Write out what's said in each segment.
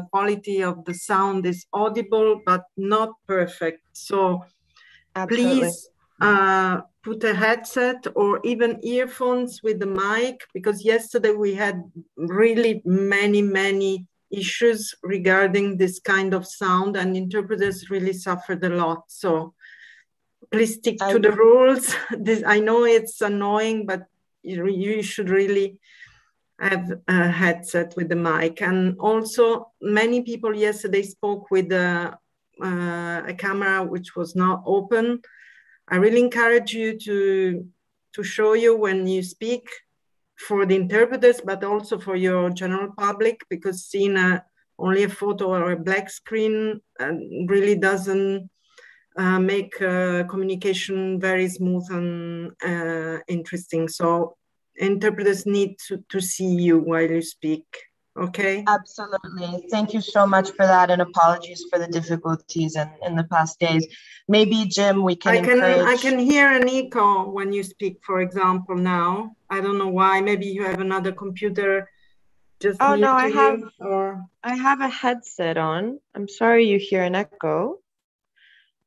quality of the sound is audible but not perfect. So Absolutely. please uh, put a headset or even earphones with the mic because yesterday we had really many, many issues regarding this kind of sound and interpreters really suffered a lot. So please stick to the rules. This I know it's annoying, but you, you should really have a headset with the mic. And also, many people yesterday spoke with a, uh, a camera which was not open. I really encourage you to to show you when you speak for the interpreters, but also for your general public, because seeing a, only a photo or a black screen uh, really doesn't uh, make uh, communication very smooth and uh, interesting. So interpreters need to, to see you while you speak. Okay. Absolutely. Thank you so much for that, and apologies for the difficulties in, in the past days. Maybe Jim, we can. I can encourage... I can hear an echo when you speak. For example, now I don't know why. Maybe you have another computer. Just oh no, I have or I have a headset on. I'm sorry you hear an echo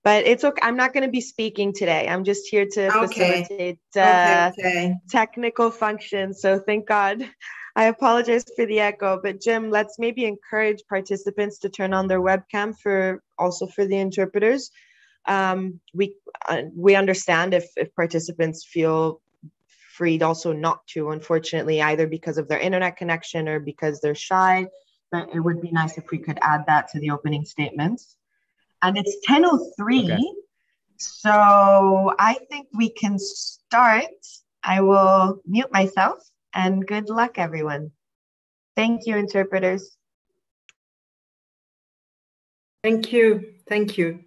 but it's okay. I'm not going to be speaking today. I'm just here to okay. facilitate uh, okay, okay. technical functions. So thank God. I apologize for the echo, but Jim, let's maybe encourage participants to turn on their webcam for also for the interpreters. Um, we uh, we understand if if participants feel freed also not to, unfortunately, either because of their internet connection or because they're shy. But it would be nice if we could add that to the opening statements and it's 10.03. Okay. So I think we can start. I will mute myself and good luck, everyone. Thank you, interpreters. Thank you. Thank you.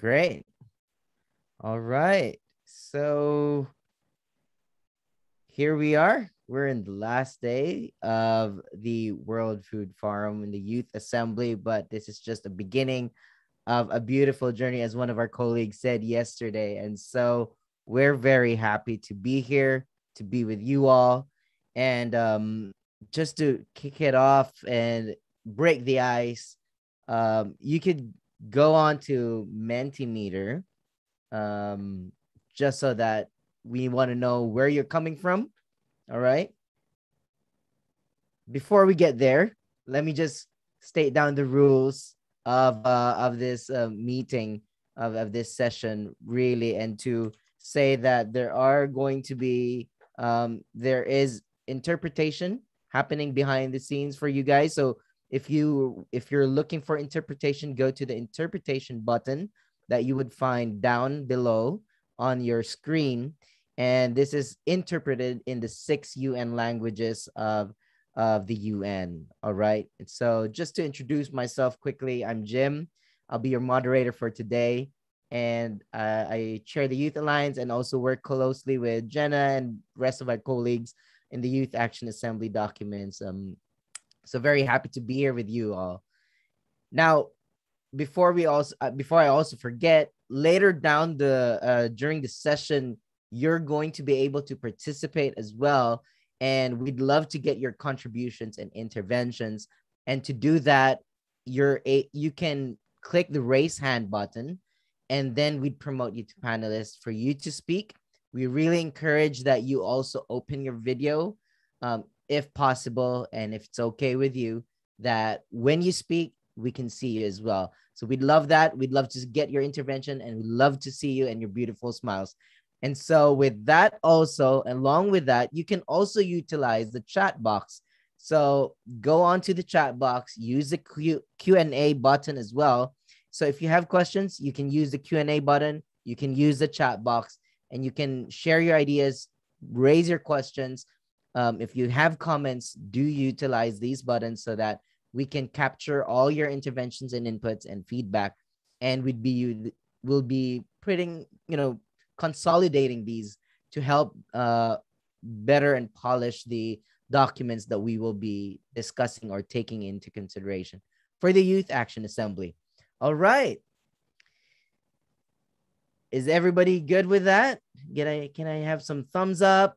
Great. All right. So here we are. We're in the last day of the World Food Forum in the Youth Assembly, but this is just a beginning of a beautiful journey, as one of our colleagues said yesterday. And so we're very happy to be here, to be with you all. And um, just to kick it off and break the ice, um, you could go on to Mentimeter um, just so that we want to know where you're coming from all right. Before we get there, let me just state down the rules of uh, of this uh, meeting of, of this session really and to say that there are going to be um, there is interpretation happening behind the scenes for you guys so if you if you're looking for interpretation go to the interpretation button that you would find down below on your screen and this is interpreted in the six UN languages of, of the UN. All right. So, just to introduce myself quickly, I'm Jim. I'll be your moderator for today. And uh, I chair the Youth Alliance and also work closely with Jenna and rest of our colleagues in the Youth Action Assembly documents. Um, so very happy to be here with you all. Now, before we also uh, before I also forget, later down the uh, during the session, you're going to be able to participate as well. And we'd love to get your contributions and interventions. And to do that, you're a you can click the raise hand button and then we'd promote you to panelists for you to speak. We really encourage that you also open your video um, if possible, and if it's okay with you, that when you speak, we can see you as well. So we'd love that. We'd love to get your intervention and we'd love to see you and your beautiful smiles. And so with that also, along with that, you can also utilize the chat box. So go on to the chat box, use the Q, Q&A button as well. So if you have questions, you can use the Q&A button, you can use the chat box, and you can share your ideas, raise your questions. Um, if you have comments, do utilize these buttons so that we can capture all your interventions and inputs and feedback, and we'd be we'll be putting you know consolidating these to help uh, better and polish the documents that we will be discussing or taking into consideration for the Youth Action Assembly. All right. Is everybody good with that? Can I can I have some thumbs up?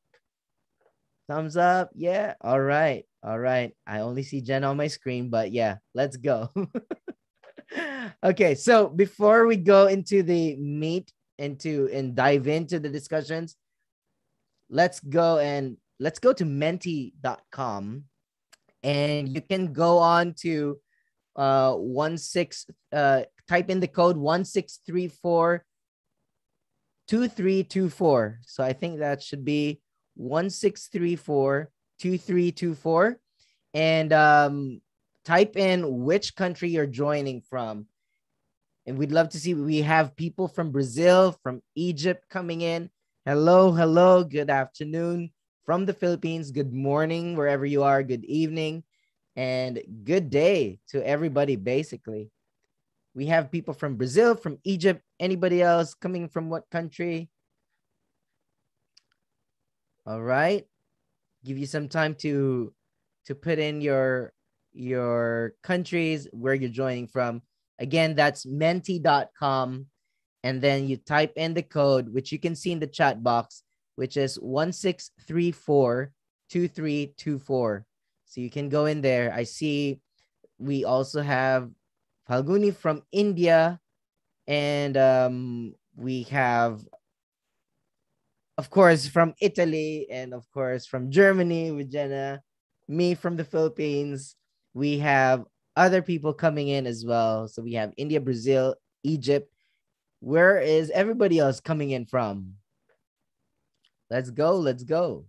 Thumbs up. Yeah. All right. All right. I only see Jen on my screen, but yeah, let's go. okay. So before we go into the meat into and dive into the discussions, let's go and let's go to menti.com and you can go on to uh one six uh type in the code 1634 2324 so i think that should be 1634 2324 and um, type in which country you're joining from. And we'd love to see we have people from Brazil, from Egypt coming in. Hello, hello, good afternoon from the Philippines. Good morning, wherever you are. Good evening and good day to everybody, basically. We have people from Brazil, from Egypt. Anybody else coming from what country? All right. Give you some time to to put in your your countries where you're joining from. Again, that's menti.com. And then you type in the code, which you can see in the chat box, which is 16342324. So you can go in there. I see we also have Falguni from India, and um, we have of course, from Italy and of course from Germany with Jenna, me from the Philippines. We have other people coming in as well. So we have India, Brazil, Egypt. Where is everybody else coming in from? Let's go. Let's go.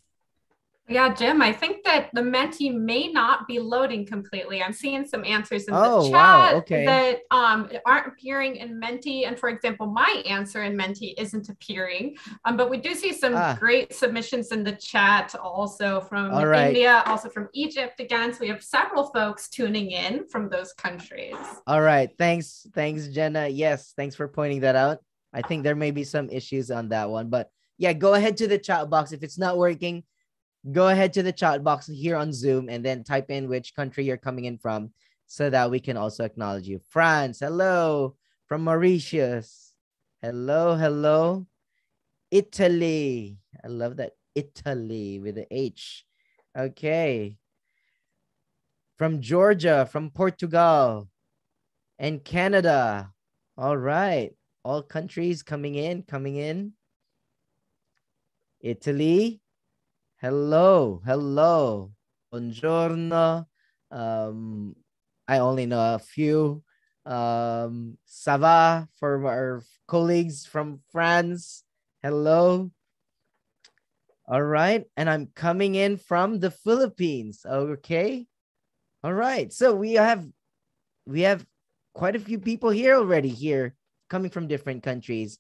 Yeah, Jim, I think that the Menti may not be loading completely. I'm seeing some answers in oh, the chat wow. okay. that um, aren't appearing in Menti. And for example, my answer in Menti isn't appearing. Um, but we do see some ah. great submissions in the chat also from right. India, also from Egypt again. So we have several folks tuning in from those countries. All right. Thanks. Thanks, Jenna. Yes. Thanks for pointing that out. I think there may be some issues on that one. But yeah, go ahead to the chat box. If it's not working, go ahead to the chat box here on Zoom and then type in which country you're coming in from so that we can also acknowledge you. France, hello. From Mauritius, hello, hello. Italy, I love that. Italy with the H. Okay. From Georgia, from Portugal, and Canada. All right. All countries coming in, coming in. Italy, Hello, hello, buongiorno. Um, I only know a few. Um, Sava for our colleagues from France. Hello. All right, and I'm coming in from the Philippines. Okay. All right. So we have we have quite a few people here already here coming from different countries.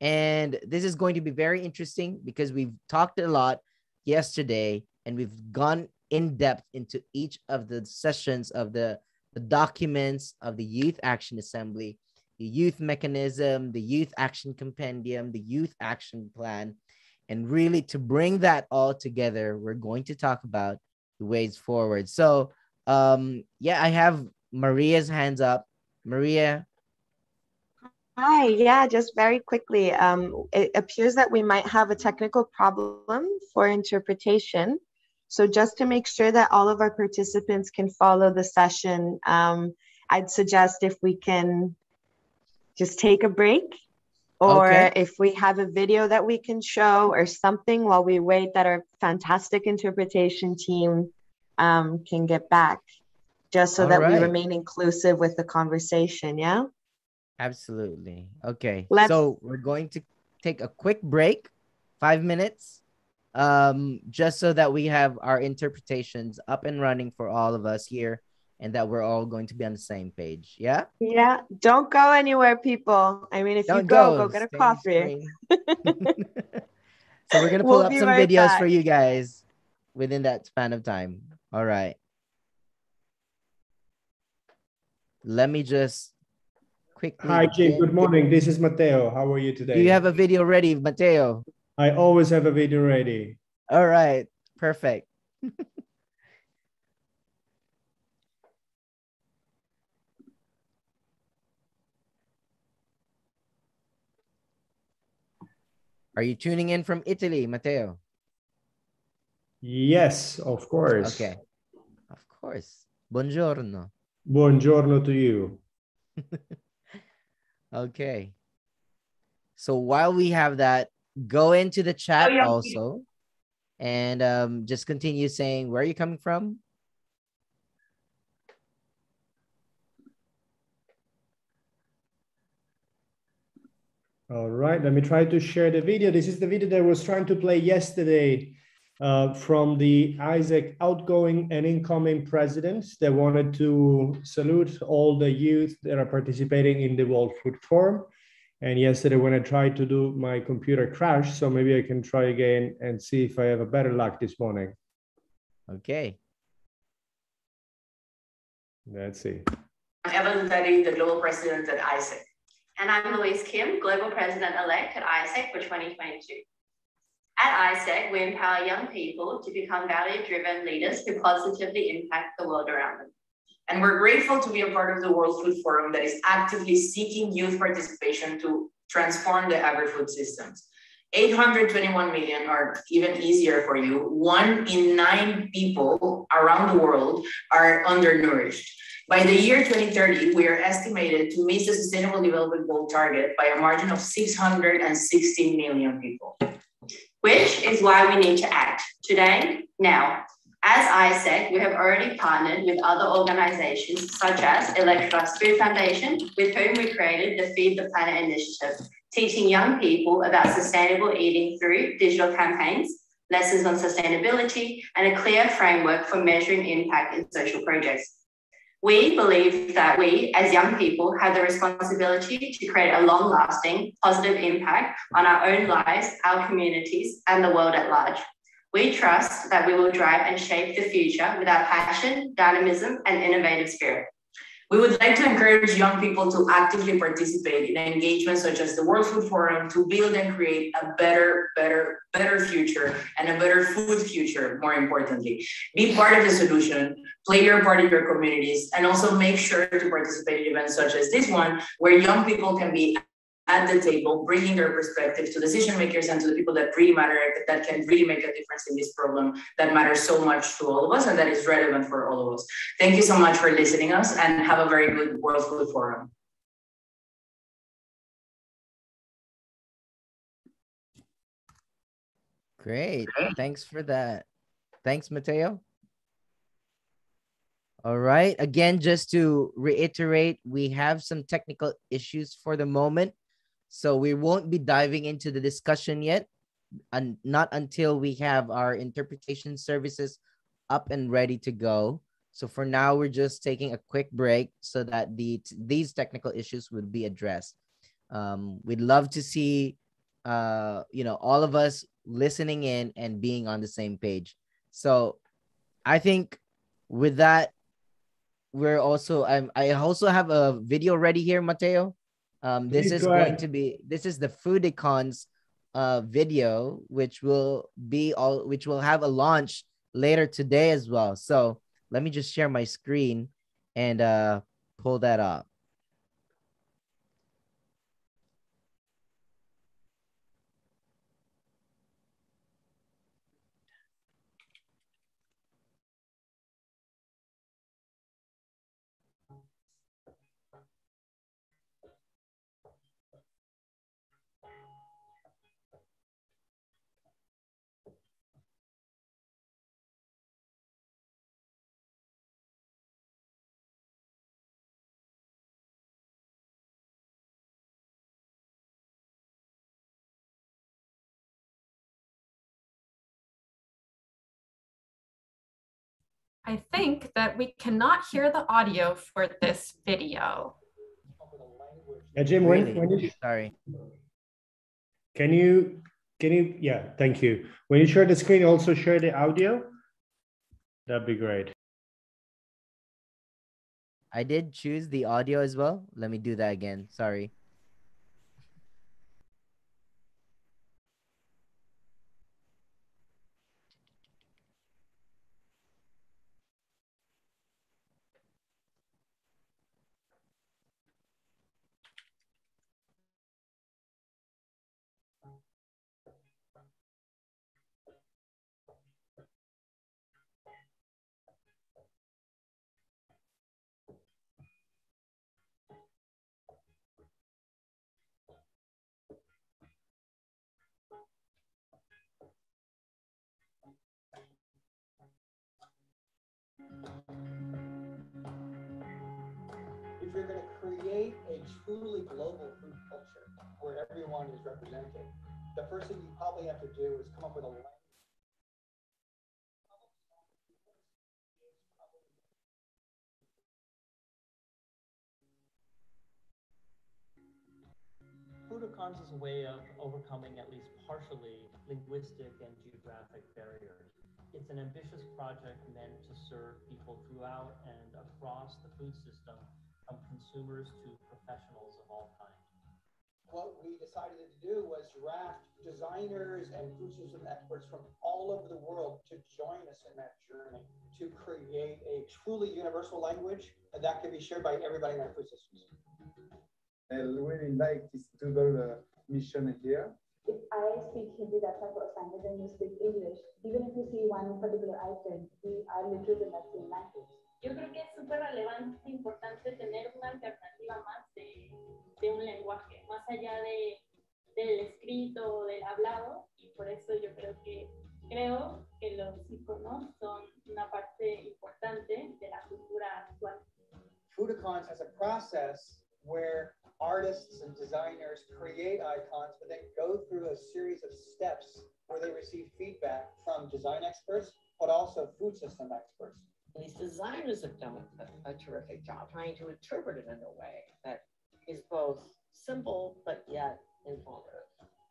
And this is going to be very interesting because we've talked a lot yesterday, and we've gone in depth into each of the sessions of the, the documents of the Youth Action Assembly, the Youth Mechanism, the Youth Action Compendium, the Youth Action Plan. And really, to bring that all together, we're going to talk about the ways forward. So, um, yeah, I have Maria's hands up. Maria, Hi, yeah, just very quickly. Um, it appears that we might have a technical problem for interpretation. So just to make sure that all of our participants can follow the session, um, I'd suggest if we can just take a break or okay. if we have a video that we can show or something while we wait that our fantastic interpretation team um, can get back, just so all that right. we remain inclusive with the conversation, yeah? Absolutely. Okay. Let's... So we're going to take a quick break, five minutes, um, just so that we have our interpretations up and running for all of us here and that we're all going to be on the same page. Yeah? Yeah. Don't go anywhere, people. I mean, if Don't you go, go, go get a coffee. so we're going to pull we'll up some right videos back. for you guys within that span of time. All right. Let me just quickly. Hi, Chief. Good morning. This is Mateo. How are you today? Do you have a video ready, Mateo? I always have a video ready. All right. Perfect. Are you tuning in from Italy, Mateo? Yes, of course. Okay. Of course. Buongiorno. Buongiorno to you. okay. So while we have that, go into the chat oh, also and um, just continue saying where are you coming from? All right, let me try to share the video. This is the video that I was trying to play yesterday uh, from the AIESEC outgoing and incoming presidents that wanted to salute all the youth that are participating in the World Food Forum. And yesterday when I tried to do my computer crashed, so maybe I can try again and see if I have a better luck this morning. Okay. Let's see. I'm Evan Letty, the Global President at AIESEC. And I'm Louise Kim, Global President-elect at AIESEC for 2022. At AIESEC, we empower young people to become value-driven leaders who positively impact the world around them. And we're grateful to be a part of the World Food Forum that is actively seeking youth participation to transform the agri-food systems. 821 million are even easier for you. One in nine people around the world are undernourished. By the year 2030, we are estimated to meet the Sustainable Development Goal target by a margin of 660 million people, which is why we need to act today, now. As AIESEC, we have already partnered with other organizations such as Electrolux Food Foundation, with whom we created the Feed the Planet initiative, teaching young people about sustainable eating through digital campaigns, lessons on sustainability, and a clear framework for measuring impact in social projects. We believe that we, as young people, have the responsibility to create a long lasting positive impact on our own lives, our communities, and the world at large. We trust that we will drive and shape the future with our passion, dynamism, and innovative spirit. We would like to encourage young people to actively participate in engagements such as the World Food Forum to build and create a better, better, better future and a better food future, more importantly. Be part of the solution, play your part in your communities, and also make sure to participate in events such as this one, where young people can be at the table, bringing their perspective to decision makers and to the people that really matter, that can really make a difference in this problem that matters so much to all of us and that is relevant for all of us. Thank you so much for listening us and have a very good World Food Forum. Great. Thanks for that. Thanks, Mateo. All right. Again, just to reiterate, we have some technical issues for the moment. So we won't be diving into the discussion yet, and not until we have our interpretation services up and ready to go. So for now, we're just taking a quick break so that the these technical issues would be addressed. Um, we'd love to see, uh, you know, all of us listening in and being on the same page. So I think with that, we're also I'm I also have a video ready here, Mateo. Um, this Please is go going to be this is the Foodicons uh video, which will be all which will have a launch later today as well. So let me just share my screen and uh pull that up. I think that we cannot hear the audio for this video. Yeah, Jim, when, when you sorry. Can you can you yeah, thank you. When you share the screen, also share the audio. That'd be great. I did choose the audio as well. Let me do that again. Sorry. Foodicons is a way of overcoming at least partially linguistic and geographic barriers. It's an ambitious project meant to serve people throughout and across the food system, from consumers to professionals of all kinds. What we decided to do was draft designers and food system experts from all over the world to join us in that journey to create a truly universal language that can be shared by everybody in our food systems. I really like this double uh, mission here. If I speak Hindi, that's my first language, and you speak English, even if you see one particular item, we are literally in that same language. Yo creo que es súper relevante, importante tener una alternativa más de, de un lenguaje, más allá de, del escrito o del hablado, y por eso yo creo que creo que los iconos son una parte importante de la cultura actual. Foodicons has a process where artists and designers create icons, but then go through a series of steps where they receive feedback from design experts, but also food system experts. These designers have done a, a terrific job trying to interpret it in a way that is both simple but yet informative.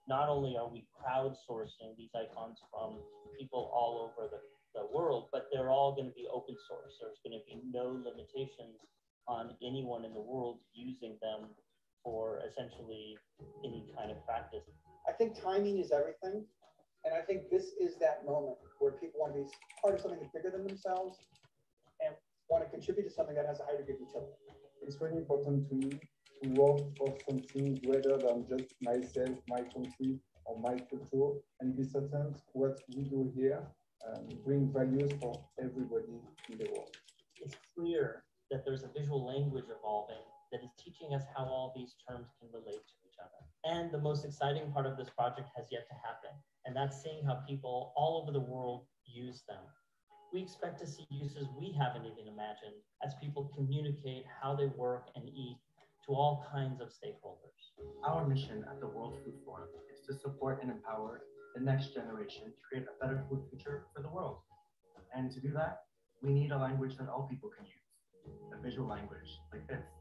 Not only are we crowdsourcing these icons from people all over the, the world, but they're all going to be open source. There's going to be no limitations on anyone in the world using them for essentially any kind of practice. I think timing is everything. And I think this is that moment where people want to be part of something bigger than themselves and want to contribute to something that has a higher degree of utility. It's really important to me to work for something greater than just myself, my country, or my culture. And in this sense, what we do here um, bring values for everybody in the world. It's clear that there's a visual language evolving that is teaching us how all these terms can relate to each other. And the most exciting part of this project has yet to happen, and that's seeing how people all over the world use them. We expect to see uses we haven't even imagined as people communicate how they work and eat to all kinds of stakeholders. Our mission at the World Food Forum is to support and empower the next generation to create a better food future for the world. And to do that, we need a language that all people can use a visual language like this.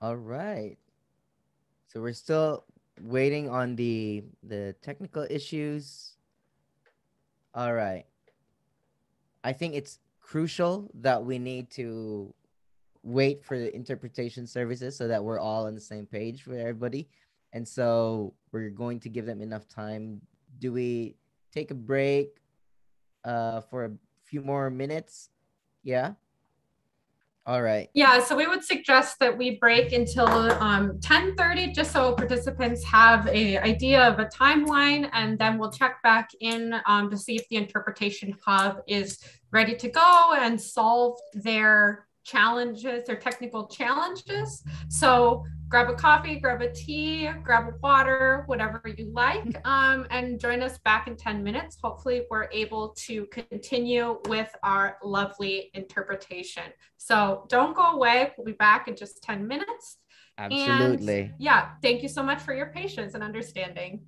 All right. So we're still waiting on the the technical issues. All right. I think it's crucial that we need to wait for the interpretation services so that we're all on the same page with everybody. And so we're going to give them enough time. Do we take a break uh, for a few more minutes? Yeah. All right. Yeah, so we would suggest that we break until um, 10:30, just so participants have a idea of a timeline, and then we'll check back in um, to see if the interpretation hub is ready to go and solve their challenges, their technical challenges. So grab a coffee, grab a tea, grab a water, whatever you like, um, and join us back in 10 minutes. Hopefully, we're able to continue with our lovely interpretation. So don't go away. We'll be back in just 10 minutes. Absolutely. And yeah, thank you so much for your patience and understanding.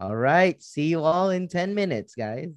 All right. See you all in 10 minutes, guys.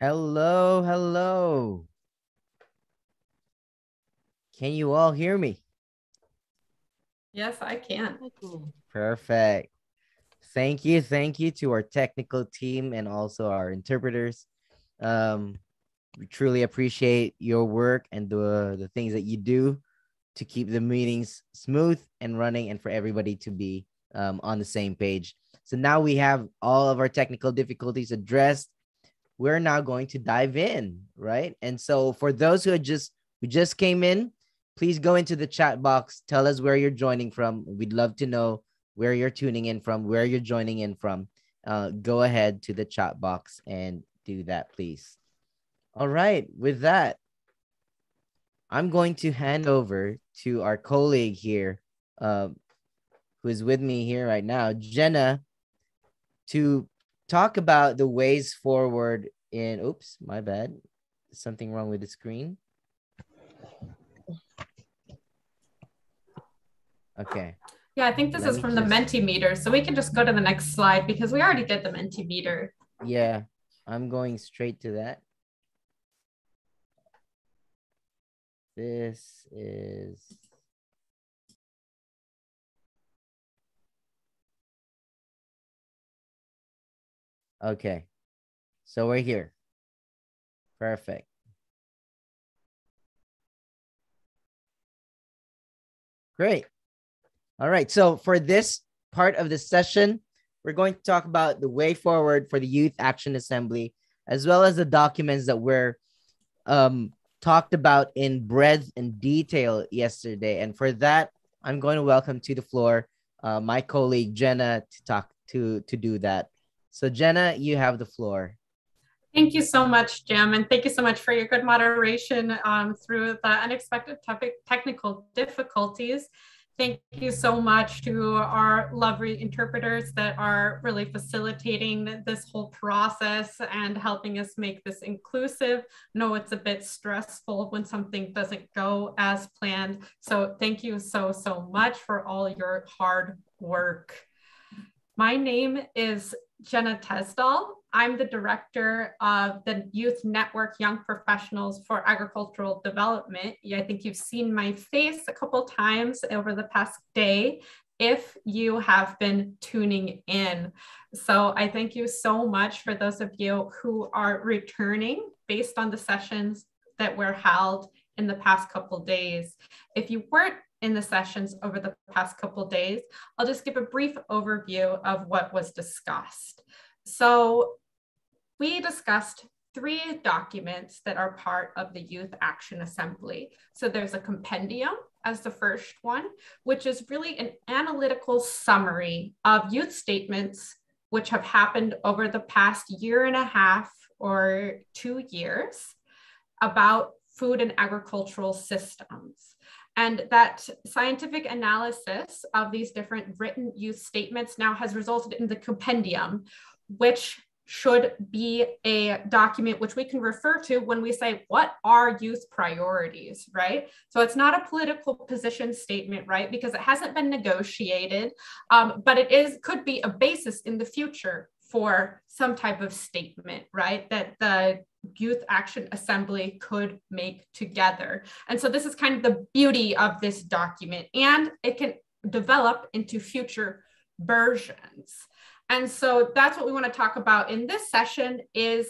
Hello, hello. Can you all hear me? Yes, I can. Perfect. Thank you. Thank you to our technical team and also our interpreters. Um, we truly appreciate your work and the, the things that you do to keep the meetings smooth and running and for everybody to be um, on the same page. So now we have all of our technical difficulties addressed. We're now going to dive in, right? And so for those who just who just came in, please go into the chat box. Tell us where you're joining from. We'd love to know where you're tuning in from, where you're joining in from. Uh, go ahead to the chat box and do that, please. All right. With that, I'm going to hand over to our colleague here, uh, who is with me here right now, Jenna, to talk about the ways forward in. Oops, my bad. Something wrong with the screen. Okay. Yeah, I think this Let is from just... the Mentimeter. So we can just go to the next slide because we already did the Mentimeter. Yeah, I'm going straight to that. This is Okay. So we're here. Perfect. Great. All right. So for this part of the session, we're going to talk about the way forward for the Youth Action Assembly, as well as the documents that were um, talked about in breadth and detail yesterday. And for that, I'm going to welcome to the floor uh, my colleague Jenna to talk to to do that. So Jenna, you have the floor. Thank you so much, Jim, and thank you so much for your good moderation um, through the unexpected topic, technical difficulties. Thank you so much to our lovely interpreters that are really facilitating this whole process and helping us make this inclusive. know it's a bit stressful when something doesn't go as planned. So thank you so, so much for all your hard work. My name is Jenna Tesdal. I'm the director of the Youth Network Young Professionals for Agricultural Development. I think you've seen my face a couple times over the past day if you have been tuning in. So I thank you so much for those of you who are returning based on the sessions that were held in the past couple days. If you weren't in the sessions over the past couple days, I'll just give a brief overview of what was discussed. So we discussed three documents that are part of the Youth Action Assembly. So there's a compendium as the first one, which is really an analytical summary of youth statements which have happened over the past year and a half or two years about food and agricultural systems. And that scientific analysis of these different written youth statements now has resulted in the compendium, which should be a document which we can refer to when we say what are youth priorities right? So it's not a political position statement right? Because it hasn't been negotiated um, but it is could be a basis in the future for some type of statement right that the youth action assembly could make together and so this is kind of the beauty of this document and it can develop into future versions and so that's what we want to talk about in this session is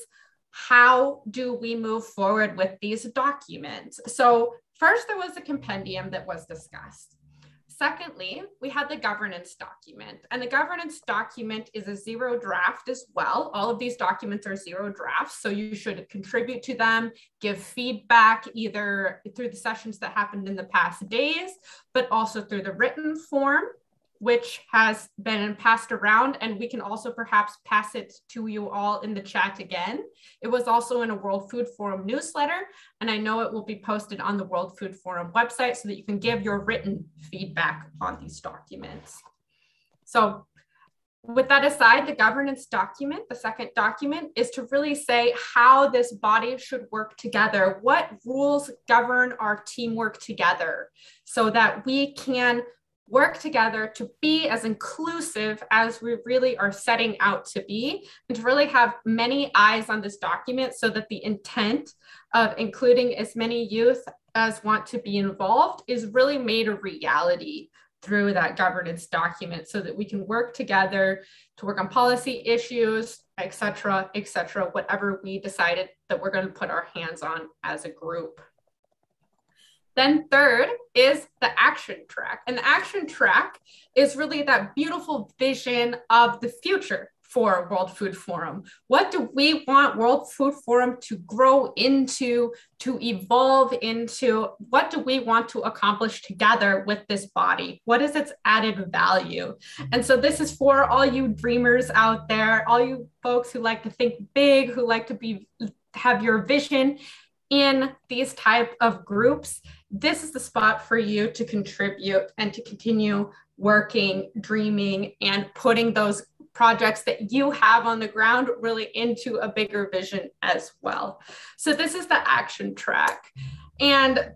how do we move forward with these documents? So first there was a compendium that was discussed. Secondly, we had the governance document, and the governance document is a zero draft as well. All of these documents are zero drafts, so you should contribute to them, give feedback either through the sessions that happened in the past days, but also through the written form which has been passed around and we can also perhaps pass it to you all in the chat again. It was also in a World Food Forum newsletter and I know it will be posted on the World Food Forum website so that you can give your written feedback on these documents. So with that aside, the governance document, the second document, is to really say how this body should work together. What rules govern our teamwork together so that we can work together to be as inclusive as we really are setting out to be, and to really have many eyes on this document so that the intent of including as many youth as want to be involved is really made a reality through that governance document so that we can work together to work on policy issues, et cetera, et cetera, whatever we decided that we're going to put our hands on as a group. Then third is the action track. And the action track is really that beautiful vision of the future for World Food Forum. What do we want World Food Forum to grow into, to evolve into? What do we want to accomplish together with this body? What is its added value? And so this is for all you dreamers out there, all you folks who like to think big, who like to be have your vision in these type of groups this is the spot for you to contribute and to continue working, dreaming, and putting those projects that you have on the ground really into a bigger vision as well. So, this is the action track. And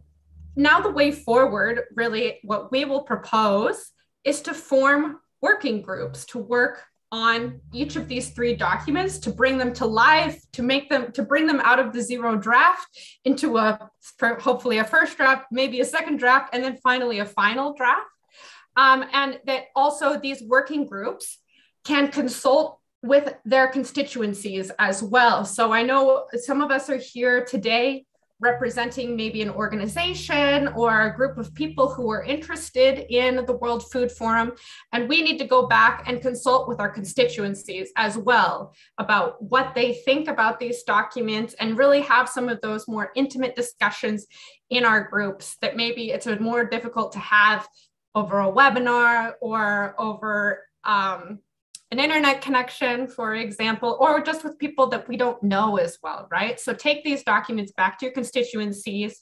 now, the way forward, really, what we will propose is to form working groups to work on each of these three documents to bring them to life, to make them, to bring them out of the zero draft into a, hopefully a first draft, maybe a second draft, and then finally a final draft. Um, and that also these working groups can consult with their constituencies as well. So I know some of us are here today representing maybe an organization or a group of people who are interested in the World Food Forum. And we need to go back and consult with our constituencies as well about what they think about these documents and really have some of those more intimate discussions in our groups that maybe it's more difficult to have over a webinar or over um, an internet connection, for example, or just with people that we don't know as well, right? So take these documents back to your constituencies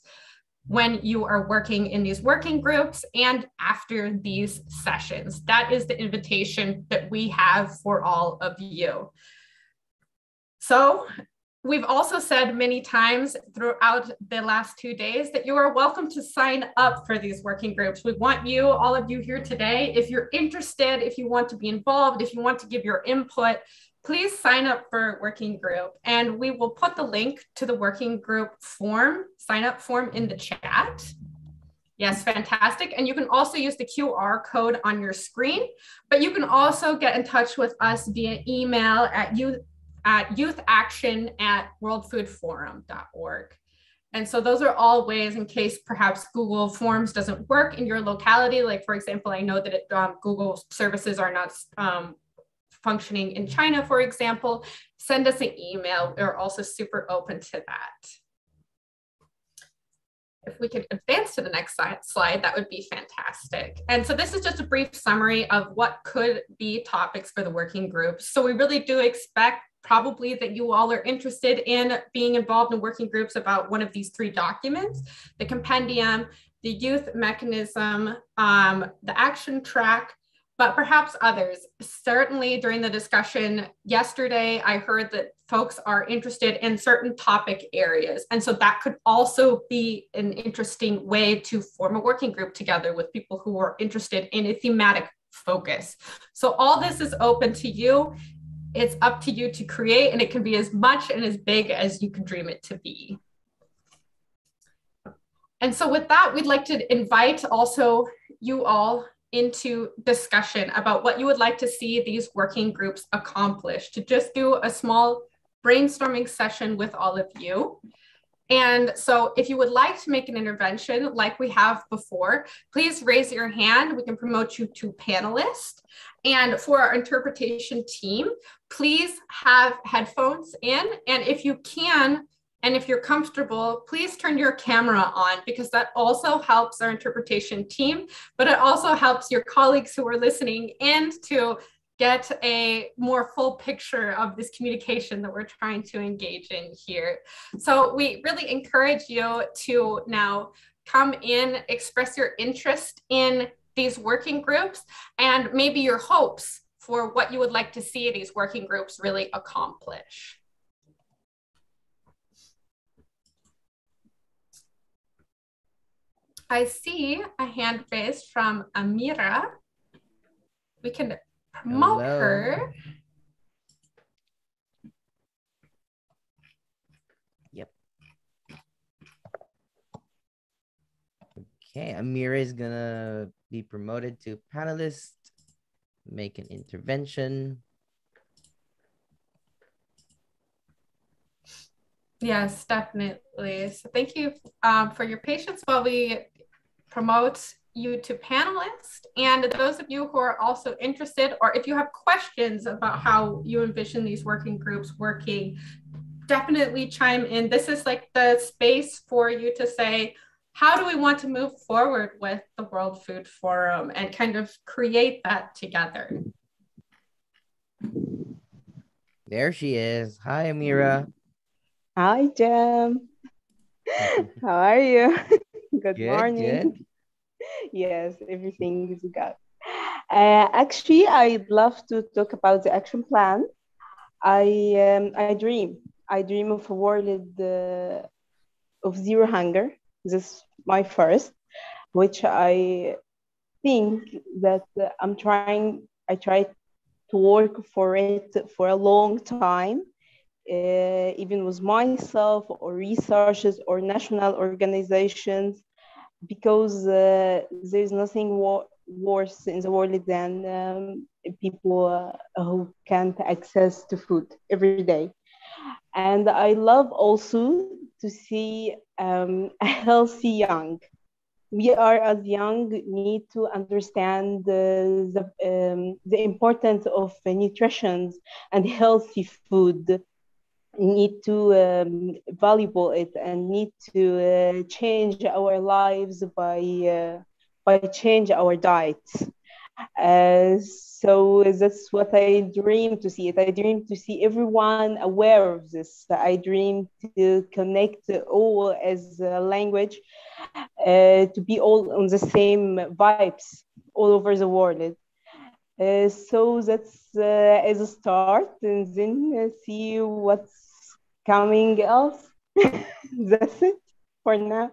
when you are working in these working groups and after these sessions. That is the invitation that we have for all of you. So We've also said many times throughout the last two days that you are welcome to sign up for these working groups. We want you, all of you here today, if you're interested, if you want to be involved, if you want to give your input, please sign up for working group. And we will put the link to the working group form, sign up form in the chat. Yes, fantastic. And you can also use the QR code on your screen, but you can also get in touch with us via email at you at youthaction at worldfoodforum.org. And so those are all ways in case perhaps Google Forms doesn't work in your locality. Like for example, I know that it, um, Google services are not um, functioning in China, for example, send us an email. We're also super open to that. If we could advance to the next slide, that would be fantastic. And so this is just a brief summary of what could be topics for the working groups. So we really do expect probably that you all are interested in being involved in working groups about one of these three documents, the compendium, the youth mechanism, um, the action track, but perhaps others. Certainly during the discussion yesterday, I heard that folks are interested in certain topic areas. And so that could also be an interesting way to form a working group together with people who are interested in a thematic focus. So all this is open to you it's up to you to create and it can be as much and as big as you can dream it to be. And so with that, we'd like to invite also you all into discussion about what you would like to see these working groups accomplish, to just do a small brainstorming session with all of you. And so if you would like to make an intervention like we have before, please raise your hand. We can promote you to panelist. And for our interpretation team, please have headphones in. And if you can, and if you're comfortable, please turn your camera on because that also helps our interpretation team, but it also helps your colleagues who are listening and to get a more full picture of this communication that we're trying to engage in here. So we really encourage you to now come in, express your interest in these working groups and maybe your hopes for what you would like to see these working groups really accomplish. I see a hand raised from Amira. We can promote Hello. her. Yep. Okay, Amira is gonna be promoted to panelist, make an intervention. Yes, definitely. So thank you um, for your patience while we promote you to panelists. And those of you who are also interested, or if you have questions about how you envision these working groups working, definitely chime in. This is like the space for you to say, how do we want to move forward with the World Food Forum and kind of create that together? There she is. Hi, Amira. Hi, Jem. How are you? good, good, morning. Good. Yes, everything is good. Uh, actually, I'd love to talk about the action plan. I um, I dream. I dream of a world uh, of zero hunger. This is my first, which I think that uh, I'm trying. I try to work for it for a long time uh, even with myself or researchers or national organizations, because uh, there's nothing wo- worse in the world than um, people uh, who can't access to food every day. And I love also to see um, a healthy young. We are as young need to understand the, the, um, the importance of nutrition and healthy food need to um, valuable it and need to uh, change our lives by uh, by change our diets. Uh, so that's what I dream to see it. I dream to see everyone aware of this. I dream to connect all as a language, uh, to be all on the same vibes all over the world. Uh, so that's uh, as a start, and then see what's coming else. That's it for now.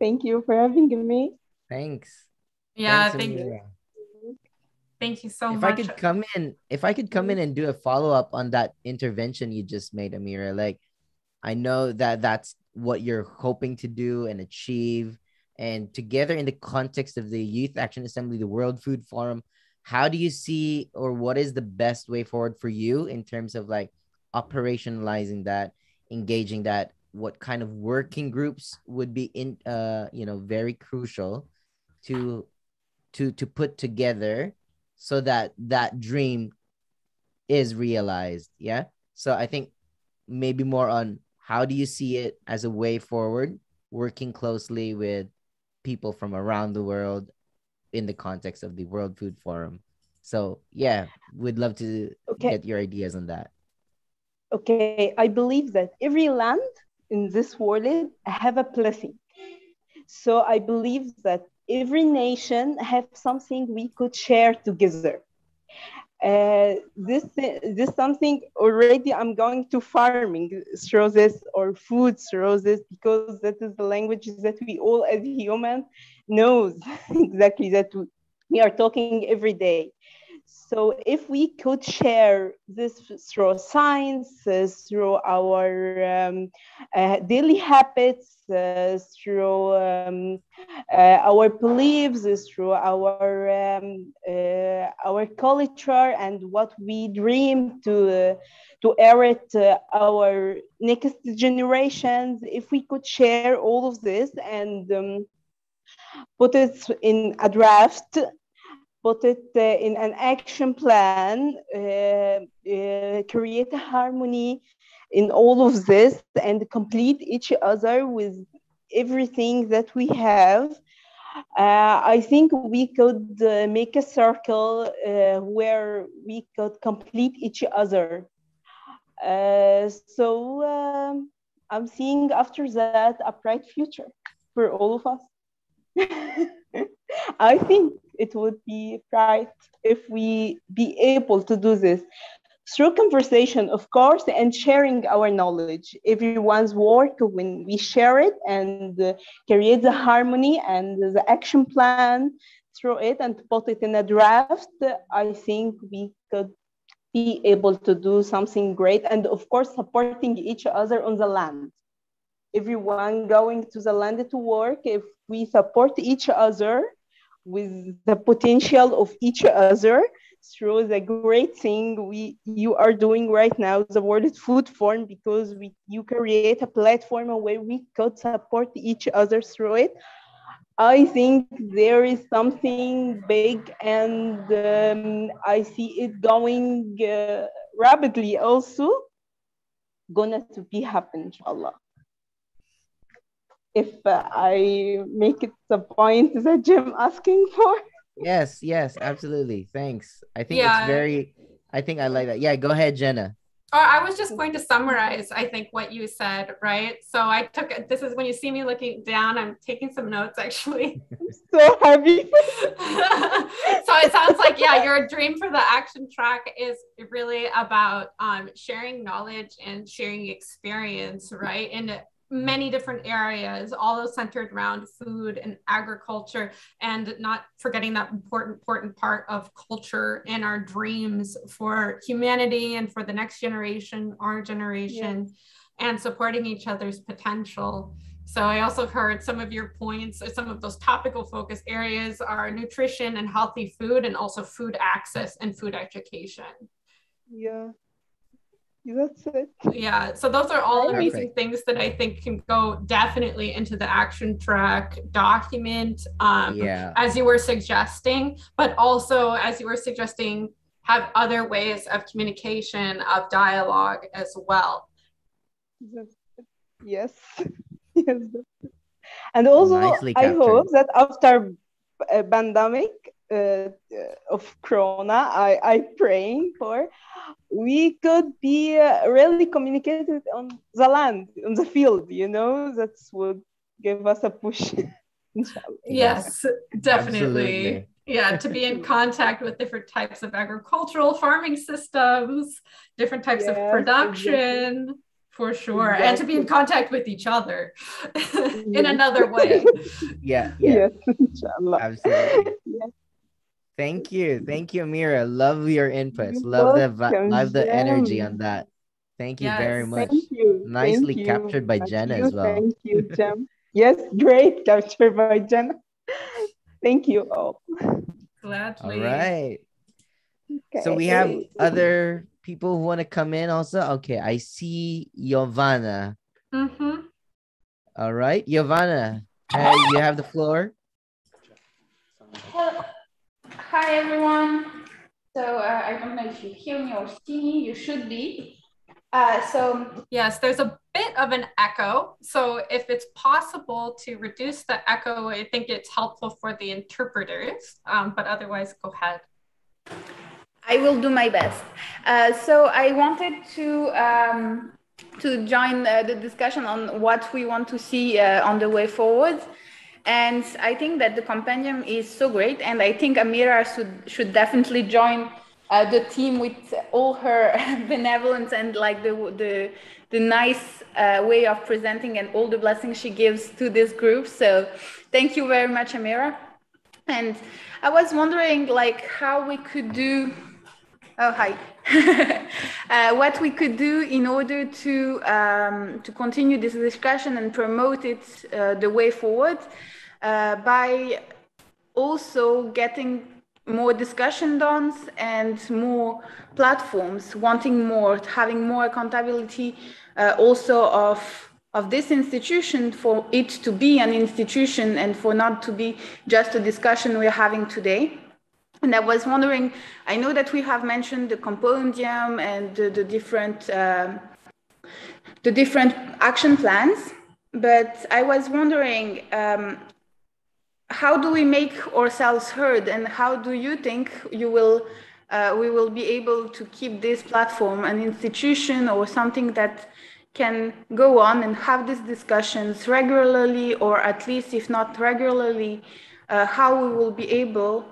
Thank you for having me. Thanks. Yeah, Thanks, thank you. Thank you so if much. If I could come in, if I could come in and do a follow up on that intervention you just made, Amira, like I know that that's what you're hoping to do and achieve. And together in the context of the Youth Action Assembly, the World Food Forum, how do you see or what is the best way forward for you in terms of like operationalizing that, engaging that, what kind of working groups would be in uh you know very crucial to to to put together so that that dream is realized yeah? So i think maybe more on how do you see it as a way forward working closely with people from around the world in the context of the world food forum. So yeah we'd love to okay. get your ideas on that okay i believe that every land in this world have a blessing. So i believe that every nation have something we could share together. Uh, this this something already i'm going to farming through this or food through this because that is the language that we all as human knows exactly that we are talking every day so if we could share this through science, uh, through our um, uh, daily habits, uh, through um, uh, our beliefs, through our um, uh, our culture and what we dream to uh, to inherit our next generations, if we could share all of this and um, put it in a draft put it uh, in an action plan, uh, uh, create a harmony in all of this and complete each other with everything that we have. Uh, I think we could uh, make a circle uh, where we could complete each other. so um, I'm seeing after that a bright future for all of us. I think it would be right if we be able to do this through conversation, of course, and sharing our knowledge. Everyone's work, when we share it and uh, create the harmony and the action plan through it and put it in a draft, I think we could be able to do something great. And of course, supporting each other on the land. Everyone going to the land to work, if we support each other with the potential of each other, through the great thing we you are doing right now, the World Food Forum, because we you create a platform where we could support each other through it. I think there is something big, and um, I see it going uh, rapidly. Also, gonna to be happen, inshallah. If uh, I make it the point is that Jim asking for. Yes, yes, absolutely. Thanks. I think yeah. it's very I think I like that. Yeah, go ahead, Jenna. Oh, I was just going to summarize, I think, what you said, right? So I took this is when you see me looking down, I'm taking some notes actually. I'm so heavy. so it sounds like, yeah, your dream for the action track is really about um, sharing knowledge and sharing experience, right? And many different areas, all centered around food and agriculture, and not forgetting that important, important part of culture and our dreams for humanity and for the next generation, our generation, yeah. and supporting each other's potential. So I also heard some of your points, some of those topical focus areas are nutrition and healthy food, and also food access and food education. Yeah, that's it. Yeah. So those are all Perfect. amazing things that I think can go definitely into the action track document. Um, yeah. As you were suggesting, but also as you were suggesting, have other ways of communication, of dialogue as well. Yes. yes. And also, I hope that after a pandemic uh, of Corona, I I praying for we could be uh, really communicated on the land, on the field, you know, that would give us a push. yes, definitely. Absolutely. Yeah, to be in contact with different types of agricultural farming systems, different types yes, of production. Exactly. For sure. Exactly. And to be in contact with each other in another way. yeah. Yeah. Yes, Absolutely. Yes. Thank you. Thank you, Amira. Love your inputs. Love the love the energy on that. Thank you yes, very much. Thank you. Nicely thank captured you. by thank Jenna you. as well. Thank you, Jem. yes, great captured by Jenna. Thank you all. Gladly. All right. Okay. So we have other people who want to come in also. Okay, I see Giovanna. Mm-hmm. All right, Giovanna, uh, you have the floor. Hello. Hi, everyone. So uh, I don't know if you hear me or see me. You should be. Uh, so yes, there's a bit of an echo. So if it's possible to reduce the echo, I think it's helpful for the interpreters. Um, but otherwise, go ahead. I will do my best. Uh, so I wanted to um, to join uh, the discussion on what we want to see uh, on the way forward. And I think that the compendium is so great. And I think Amira should, should definitely join uh, the team with all her benevolence and like the, the, the nice uh, way of presenting and all the blessings she gives to this group. So thank you very much, Amira. And I was wondering like how we could do, oh, hi. uh, what we could do in order to, um, to continue this discussion and promote it uh, the way forward. Uh, by also getting more discussion done and more platforms wanting more having more accountability uh, also of of this institution for it to be an institution and for not to be just a discussion we're having today. And i was wondering i know that we have mentioned the compendium and the, the different uh, the different action plans but i was wondering um, how do we make ourselves heard and how do you think you will uh, we will be able to keep this platform an institution or something that can go on and have these discussions regularly or at least if not regularly uh, how we will be able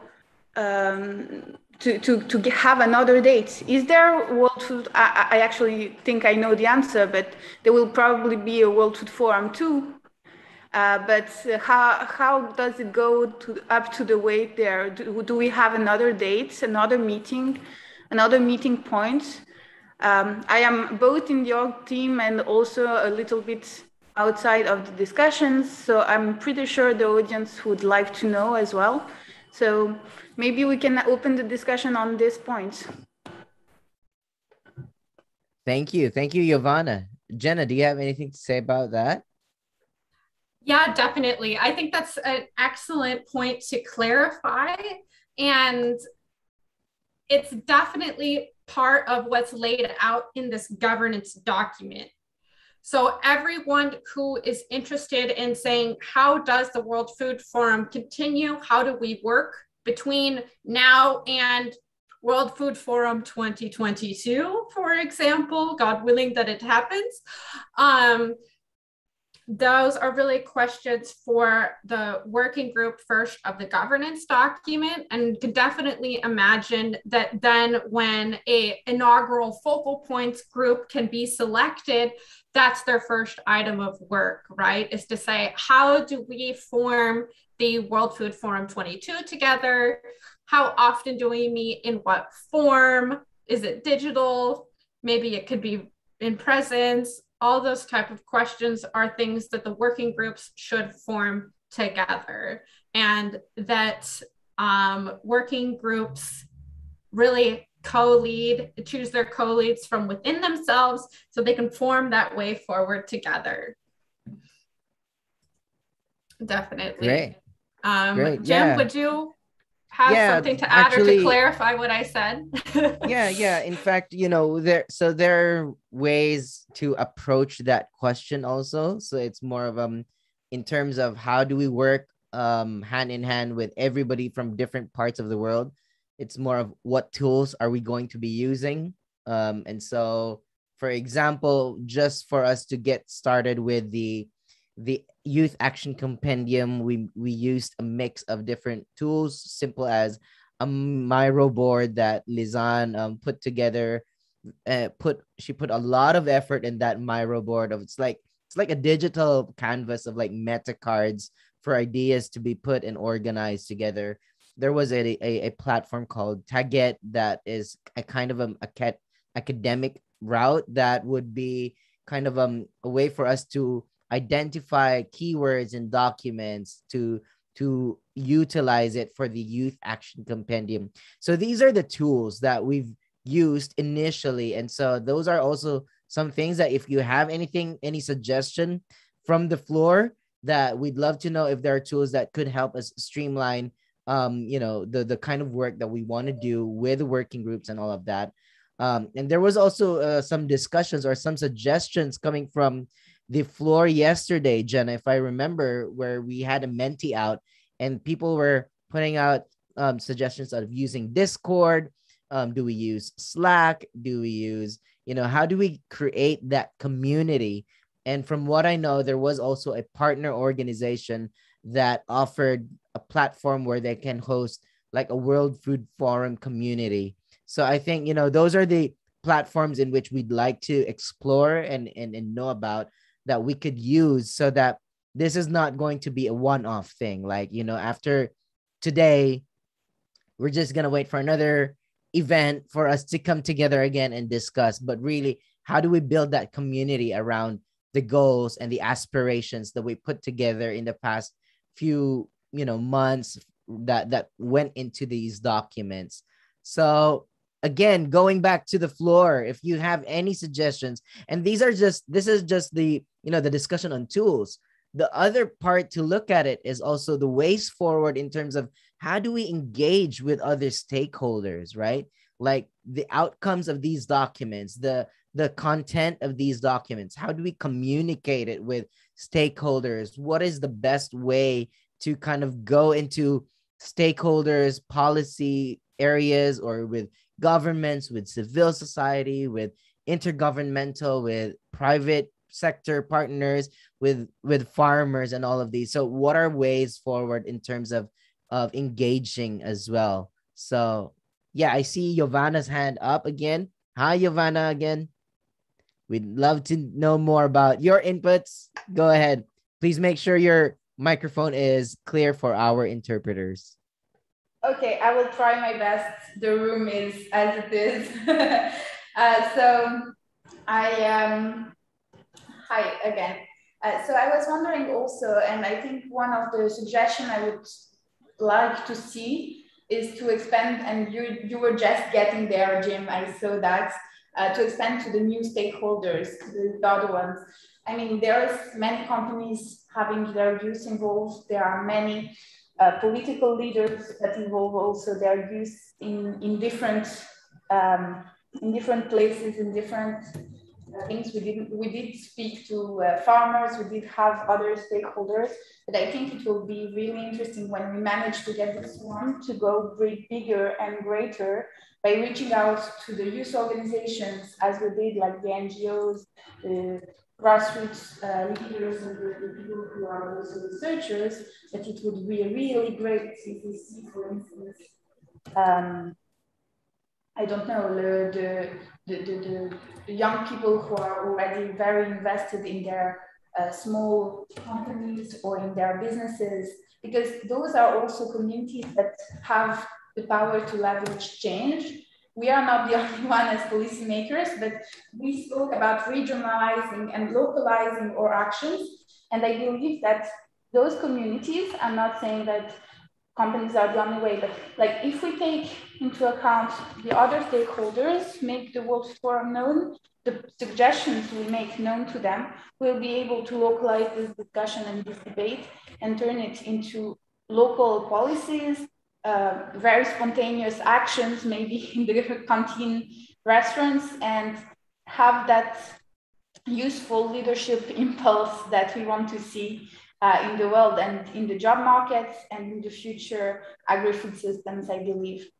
um, to, to, to have another date. Is there World Food? I, I actually think I know the answer, but there will probably be a World Food Forum too. Uh, but how, how does it go to, up to the way there? Do, do we have another date, another meeting, another meeting point? Um, I am both in org team and also a little bit outside of the discussions, so I'm pretty sure the audience would like to know as well. So maybe we can open the discussion on this point. Thank you. Thank you, Giovanna. Jenna, do you have anything to say about that? Yeah, definitely. I think that's an excellent point to clarify. And it's definitely part of what's laid out in this governance document. So everyone who is interested in saying, how does the World Food Forum continue? How do we work between now and World Food Forum 2022, for example, God willing that it happens. Um, those are really questions for the working group first of the governance document and can definitely imagine that then when a inaugural focal points group can be selected that's their first item of work right? Is to say how do we form the world food forum 22 together? How often do we meet in what form? Is it digital? Maybe it could be in presence all those type of questions are things that the working groups should form together and that um, working groups really co-lead choose their co-leads from within themselves so they can form that way forward together definitely great um Great. jim yeah. would you have yeah, something to add actually, or to clarify what I said? yeah, yeah. In fact, you know, there so there are ways to approach that question also. So it's more of um in terms of how do we work um hand in hand with everybody from different parts of the world. It's more of what tools are we going to be using? Um, and so for example, just for us to get started with the the youth action compendium we we used a mix of different tools simple as a miro board that lizanne um, put together uh, put she put a lot of effort in that miro board of it's like it's like a digital canvas of like meta cards for ideas to be put and organized together. There was a, a, a platform called taget that is a kind of a, a academic route that would be kind of um, a way for us to identify keywords and documents to to utilize it for the youth action compendium. So these are the tools that we've used initially. And so those are also some things that if you have anything any suggestion from the floor that we'd love to know if there are tools that could help us streamline um you know the the kind of work that we want to do with the working groups and all of that. Um and there was also uh, some discussions or some suggestions coming from the floor yesterday, Jenna, if I remember, where we had a mentee out and people were putting out um, suggestions of using Discord. Um, do we use Slack? Do we use, you know, how do we create that community? And from what I know, there was also a partner organization that offered a platform where they can host like a World Food Forum community. So I think, you know, those are the platforms in which we'd like to explore and, and, and know about that we could use so that this is not going to be a one-off thing. Like you know after today we're just going to wait for another event for us to come together again and discuss. But really how do we build that community around the goals and the aspirations that we put together in the past few you know months that that went into these documents? So again going back to the floor if you have any suggestions and these are just this is just the you know the discussion on tools. The other part to look at it is also the ways forward in terms of how do we engage with other stakeholders right? Like the outcomes of these documents the the content of these documents how do we communicate it with stakeholders? What is the best way to kind of go into stakeholders policy areas or with governments, with civil society, with intergovernmental, with private sector partners, with with farmers and all of these. So what are ways forward in terms of of engaging as well? So yeah, I see Giovanna's hand up again. Hi, Giovanna, again. We'd love to know more about your inputs. Go ahead. Please make sure your microphone is clear for our interpreters. Okay, I will try my best. The room is as it is. uh, so I um hi again. Uh, so I was wondering also, and I think one of the suggestions I would like to see is to expand, and you, you were just getting there, Jim, I saw that, uh, to expand to the new stakeholders, the, the other ones. I mean, there's many companies having their use involved. There are many uh, political leaders that involve also their use in, in different um, in different places, in different things. We did we did speak to uh, farmers. We did have other stakeholders. But I think it will be really interesting when we manage to get this one to go bigger and greater by reaching out to the youth organizations as we did, like the NGOs, grassroots uh, leaders and the, the, people who are also researchers, that it would be a really great if we see, for instance, um, I don't know, the, the, the, the, young people who are already very invested in their uh, small companies or in their businesses, because those are also communities that have the power to leverage change. We are not the only one as policymakers, but we spoke about regionalizing and localizing our actions. And I believe that those communities, I'm not saying that companies are the only way. But like if we take into account the other stakeholders, make the World Forum known, the suggestions we make known to them, we'll be able to localize this discussion and this debate and turn it into local policies, uh, very spontaneous actions, maybe in the canteen restaurants, and have that useful leadership impulse that we want to see uh, in the world and in the job markets and in the future agri-food systems, I believe.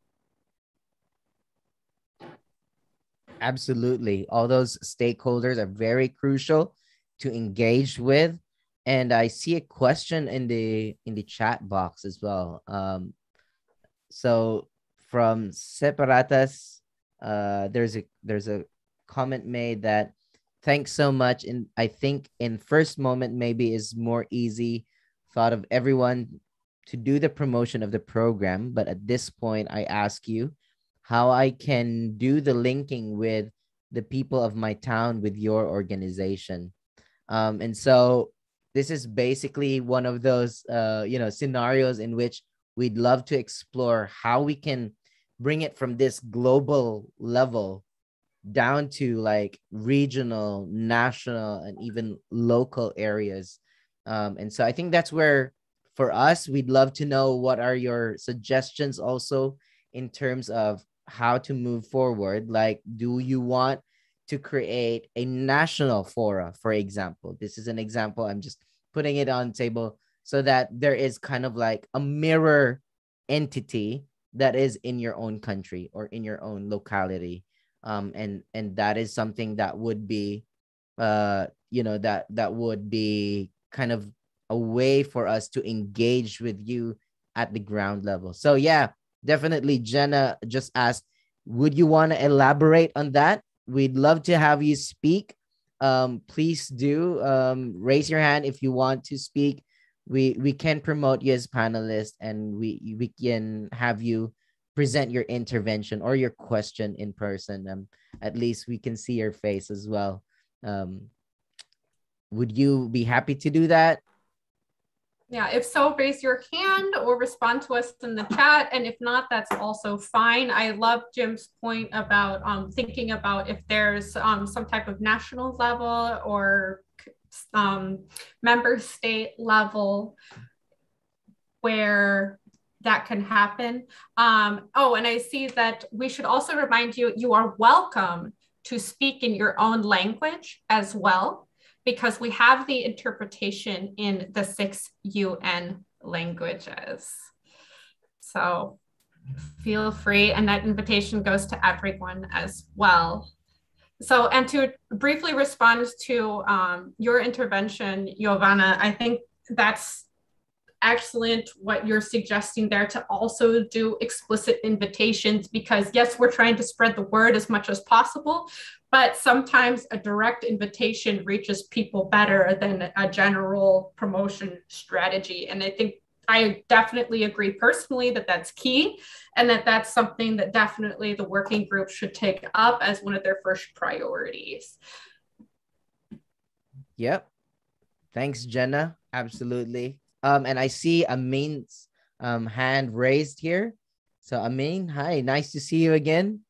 Absolutely. All those stakeholders are very crucial to engage with. And I see a question in the in the chat box as well. Um, so from Separatas, uh, there's a there's a comment made that thanks so much. And I think in first moment, maybe is more easy thought of everyone to do the promotion of the program. But at this point, I ask you how I can do the linking with the people of my town with your organization. Um, and so this is basically one of those uh, you know scenarios in which we'd love to explore how we can bring it from this global level down to like regional, national, and even local areas. Um, and so I think that's where for us, we'd love to know what are your suggestions also in terms of how to move forward. Like, do you want to create a national fora, for example? This is an example. I'm just putting it on table so that there is kind of like a mirror entity that is in your own country or in your own locality. Um, and and that is something that would be uh you know that that would be kind of a way for us to engage with you at the ground level. So yeah definitely jenna just asked would you want to elaborate on that? We'd love to have you speak. Um please do um raise your hand if you want to speak we we can promote you as panelist and we we can have you present your intervention or your question in person. Um at least we can see your face as well. Um would you be happy to do that? Yeah if so raise your hand or respond to us in the chat. And if not that's also fine. I love jim's point about um, thinking about if there's um, some type of national level or um, member state level where that can happen. Um, oh, and I see that we should also remind you, you are welcome to speak in your own language as well, because we have the interpretation in the six UN languages. So feel free, and that invitation goes to everyone as well. So, and to briefly respond to um, your intervention, Giovanna, I think that's excellent what you're suggesting there to also do explicit invitations because yes, we're trying to spread the word as much as possible, but sometimes a direct invitation reaches people better than a general promotion strategy. And I think I definitely agree personally that that's key and that that's something that definitely the working group should take up as one of their first priorities. Yep. Thanks, Jenna. Absolutely. Um, and I see Amin's um, hand raised here. So Amin, hi, nice to see you again.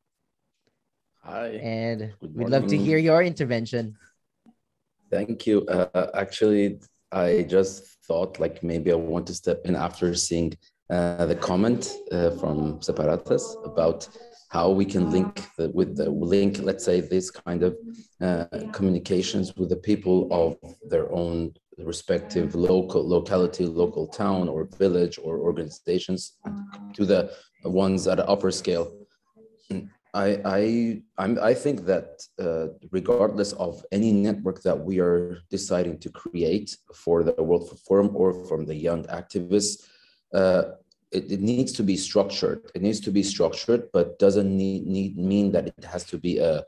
Hi. And we'd love to hear your intervention. Thank you. Uh, actually, I just thought like maybe I want to step in after seeing uh, the comment uh, from Separatas about how we can link the, with the link, let's say, this kind of uh, communications with the people of their own respective local locality, local town or village or organizations to the ones at an upper scale. I I I'm, i think that uh, regardless of any network that we are deciding to create for the World Forum or from the young activists, uh, it, it, needs to be structured. It needs to be structured, but doesn't need, need mean that it has to be a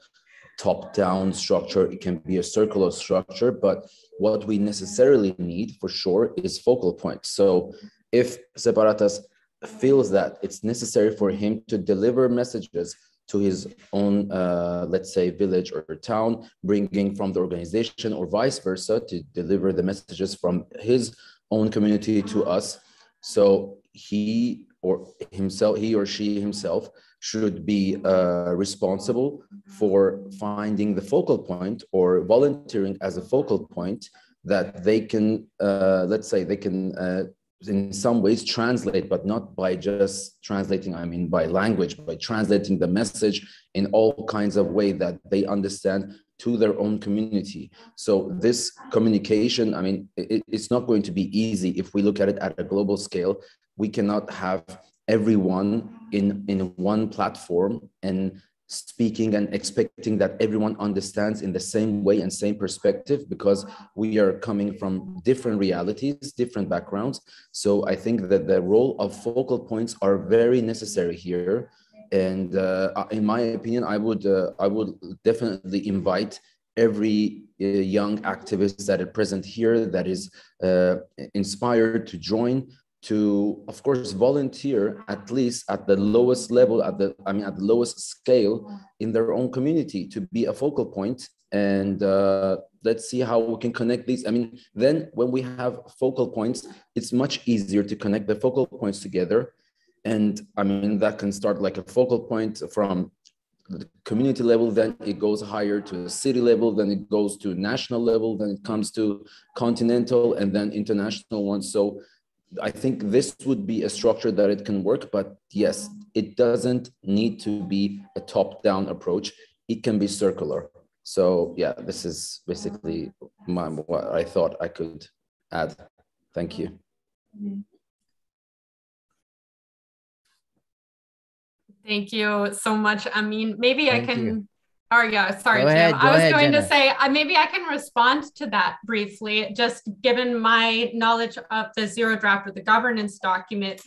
top-down structure. It can be a circular structure, but what we necessarily need for sure is focal points. So if Separatas feels that it's necessary for him to deliver messages to his own, uh, let's say, village or town, bringing from the organization or vice versa to deliver the messages from his own community to us. So he or himself, he or she himself should be uh, responsible for finding the focal point or volunteering as a focal point that they can, uh, let's say, they can uh, in some ways translate, but not by just translating, I mean, by language, by translating the message in all kinds of way that they understand to their own community. So this communication, I mean, it, it's not going to be easy if we look at it at a global scale. We cannot have everyone in, in one platform and speaking and expecting that everyone understands in the same way and same perspective because we are coming from different realities different backgrounds. So i think that the role of focal points are very necessary here. And uh, in my opinion i would uh, i would definitely invite every uh, young activist that is present here that is uh, inspired to join to of course volunteer at least at the lowest level at the i mean at the lowest scale in their own community to be a focal point. And uh, let's see how we can connect these. I mean then when we have focal points it's much easier to connect the focal points together. And i mean that can start like a focal point from the community level then it goes higher to the city level then it goes to national level then it comes to continental and then international ones. So I think this would be a structure that it can work, but yes, it doesn't need to be a top-down approach. It can be circular. So yeah, this is basically my, what I thought I could add. Thank you. Thank you so much. I mean, maybe Thank I can you. Oh yeah, sorry, go Jim. Ahead, I was ahead, going Jenna. to say uh, maybe I can respond to that briefly, just given my knowledge of the zero draft of the governance document,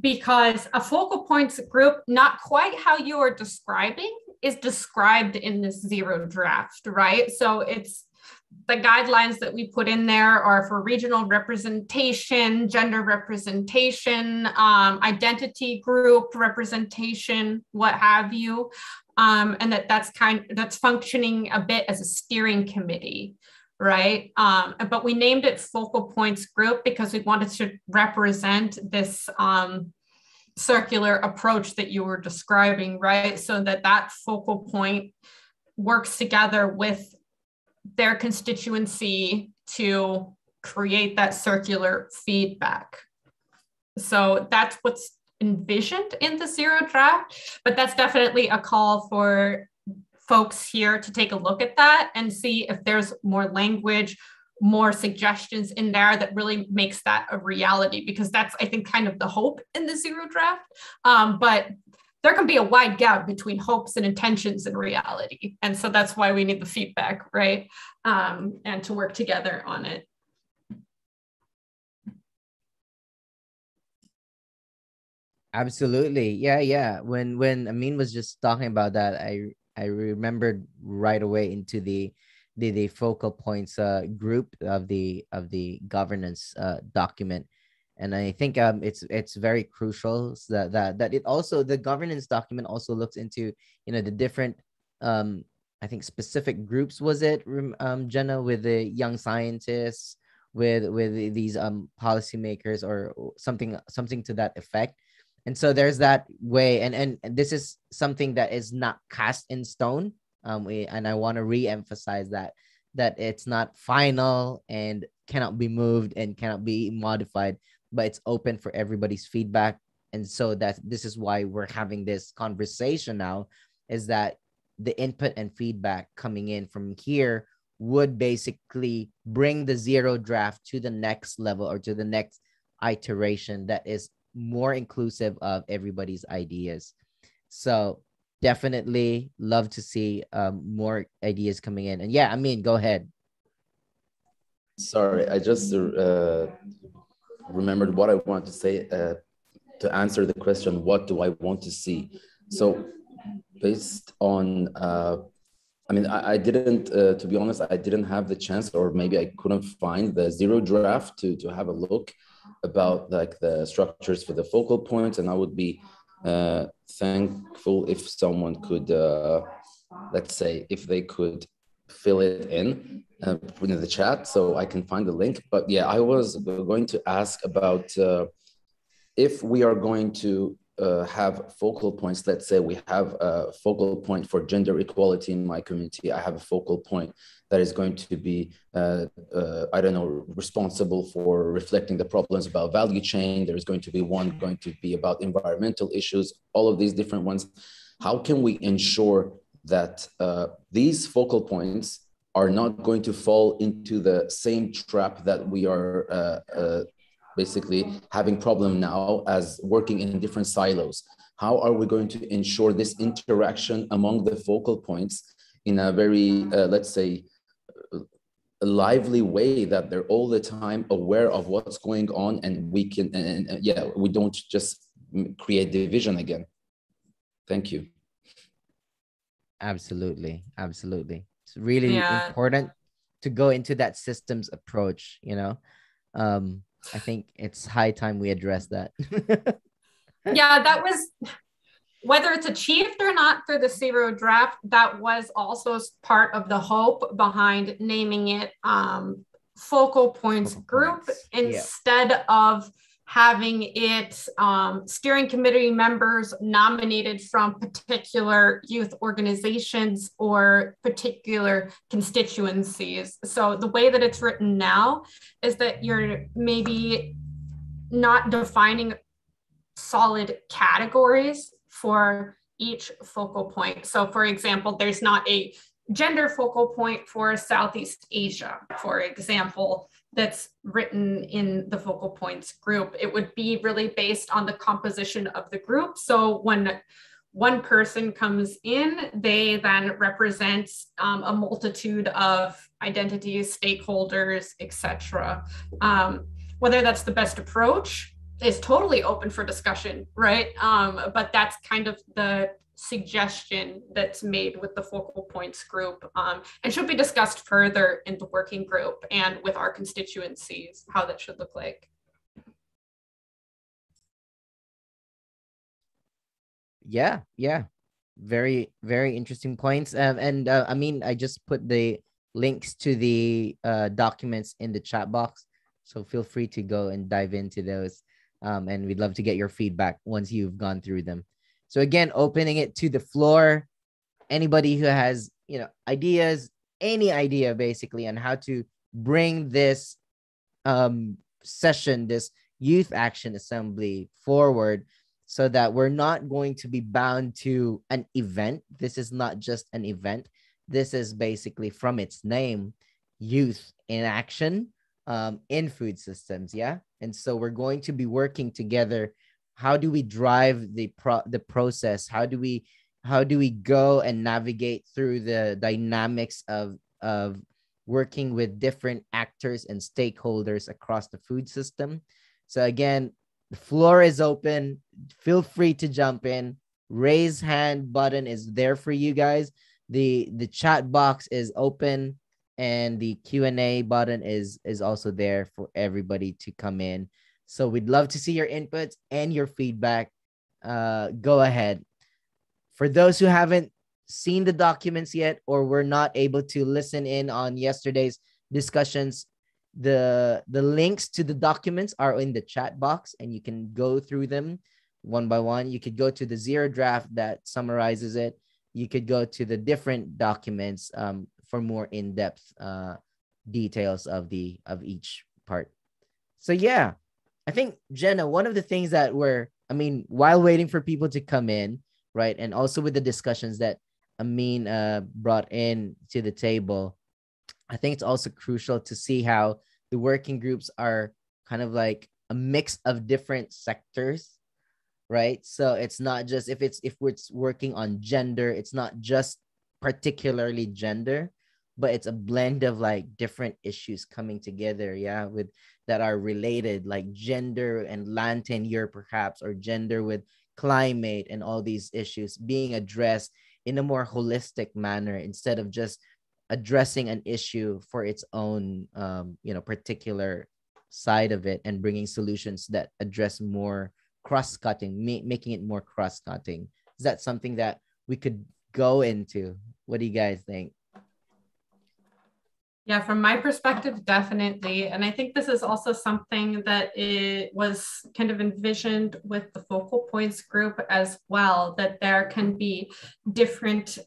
because a focal points group, not quite how you are describing, is described in this zero draft, right? So it's the guidelines that we put in there are for regional representation, gender representation, um, identity group representation, what have you um, and that that's kind that's functioning a bit as a steering committee right? Um, but we named it focal points group because we wanted to represent this um, circular approach that you were describing right? So that that focal point works together with their constituency to create that circular feedback. So that's what's envisioned in the zero draft, but that's definitely a call for folks here to take a look at that and see if there's more language, more suggestions in there that really makes that a reality, because that's, I think, kind of the hope in the zero draft. Um, but there can be a wide gap between hopes and intentions and reality. And so that's why we need the feedback, right? Um, and to work together on it. Absolutely. Yeah, yeah. When when Amin was just talking about that, I I remembered right away into the the, the focal points uh, group of the of the governance uh, document and i think um, it's it's very crucial that, that that it also the governance document also looks into you know the different um, i think specific groups was it um, jenna with the young scientists with with these um policymakers or something something to that effect and so there's that way and and, this is something that is not cast in stone um we, and i want to re-emphasize that that it's not final and cannot be moved and cannot be modified but it's open for everybody's feedback. And so that this is why we're having this conversation now is that the input and feedback coming in from here would basically bring the zero draft to the next level or to the next iteration that is more inclusive of everybody's ideas. So definitely love to see um, more ideas coming in. And yeah i mean go ahead. Sorry i just uh, remembered what I wanted to say uh, to answer the question, what do I want to see? So based on, uh, I mean, I, I didn't, uh, to be honest, I didn't have the chance or maybe I couldn't find the zero draft to, to have a look about like the structures for the focal points. And I would be uh, thankful if someone could, uh, let's say, if they could fill it in uh, in the chat so I can find the link. But yeah, I was going to ask about uh, if we are going to uh, have focal points. Let's say we have a focal point for gender equality in my community. I have a focal point that is going to be, uh, uh, I don't know, responsible for reflecting the problems about value chain. There's going to be one going to be about environmental issues, all of these different ones. How can we ensure that uh, these focal points are not going to fall into the same trap that we are uh, uh, basically having problem now as working in different silos. How are we going to ensure this interaction among the focal points in a very, uh, let's say, lively way that they're all the time aware of what's going on and we can, and, and yeah, we don't just create division again. Thank you. Absolutely. Absolutely. It's really yeah. important to go into that systems approach, you know. Um, I think it's high time we address that. yeah, that was whether it's achieved or not through the zero draft, that was also part of the hope behind naming it um, focal points focal group points. instead yeah. of having it um, steering committee members nominated from particular youth organizations or particular constituencies. So the way that it's written now is that you're maybe not defining solid categories for each focal point. So for example, there's not a gender focal point for Southeast Asia, for example that's written in the focal points group. It would be really based on the composition of the group. So when one person comes in, they then represent um, a multitude of identities, stakeholders, etc. Um, whether that's the best approach is totally open for discussion, right? Um, but that's kind of the suggestion that's made with the focal points group um, and should be discussed further in the working group and with our constituencies, how that should look like. Yeah, yeah. Very, very interesting points. Um, and uh, I mean, I just put the links to the uh, documents in the chat box. So feel free to go and dive into those. Um, and we'd love to get your feedback once you've gone through them. So again, opening it to the floor. Anybody who has, you know, ideas, any idea basically on how to bring this um, session, this youth action assembly forward so that we're not going to be bound to an event. This is not just an event. This is basically from its name, youth in action um, in food systems. Yeah. And so we're going to be working together how do we drive the pro the process how do we how do we go and navigate through the dynamics of of working with different actors and stakeholders across the food system so again The floor is open. Feel free to jump in. Raise hand button is there for you guys. The the chat box is open and the Q&A button is is also there for everybody to come in. So we'd love to see your inputs and your feedback. Uh, go ahead. For those who haven't seen the documents yet or were not able to listen in on yesterday's discussions, the the links to the documents are in the chat box and you can go through them one by one. You could go to the zero draft that summarizes it. You could go to the different documents um, for more in-depth uh, details of the of each part. So yeah, I think Jenna, one of the things that we're, I mean, while waiting for people to come in, right, and also with the discussions that Amin uh, brought in to the table, I think it's also crucial to see how the working groups are kind of like a mix of different sectors, right? So it's not just if it's if it's working on gender, it's not just particularly gender, but it's a blend of like different issues coming together, yeah, with that are related, like gender and land tenure, perhaps, or gender with climate and all these issues being addressed in a more holistic manner instead of just addressing an issue for its own um, you know particular side of it and bringing solutions that address more cross-cutting ma- making it more cross-cutting. Is that something that we could go into? What do you guys think yeah, from my perspective, definitely. And I think this is also something that it was kind of envisioned with the focal points group as well, that there can be different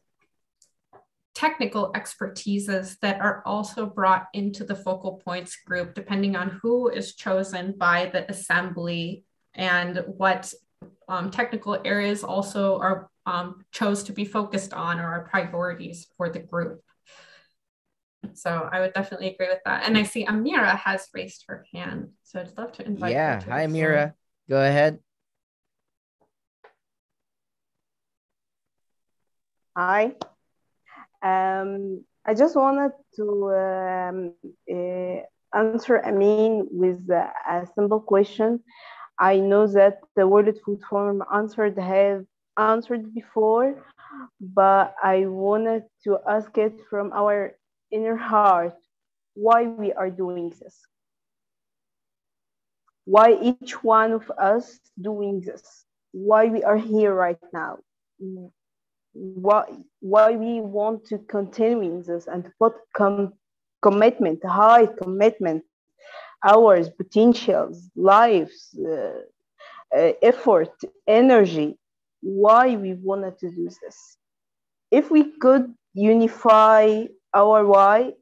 technical expertises that are also brought into the focal points group, depending on who is chosen by the assembly and what um, technical areas also are um, chose to be focused on or are priorities for the group. So I would definitely agree with that. And I see Amira has raised her hand. So I'd love to invite yeah. Hi, Amira. Go ahead. Hi. Um, I just wanted to um, uh, answer Amin with a, a simple question. I know that the World Food Forum answered have answered before, but I wanted to ask it from our inner heart why we are doing this. Why each one of us doing this. Why we are here right now why, why we want to continue this and what com- commitment, high commitment, hours, potentials, lives, uh, uh, effort, energy, why we wanted to do this. If we could unify our why,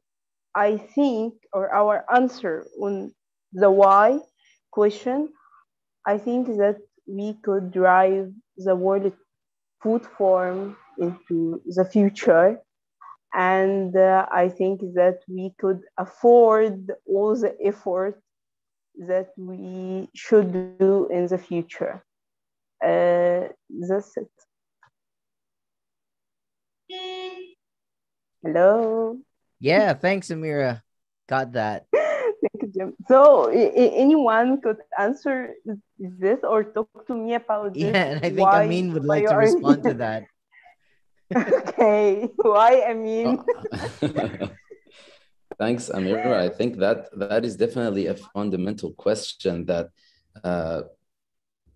I think, or our answer on the why question, I think that we could drive the world food forum into the future. And uh, I think that we could afford all the effort that we should do in the future. Uh, that's it. Hello. Yeah, thanks, Amira. Got that. Thank you, Jim. So, anyone could answer this or talk to me about this? Yeah, and I think why, Amin would like to respond to that okay why i mean oh. thanks amira i think that that is definitely a fundamental question that uh,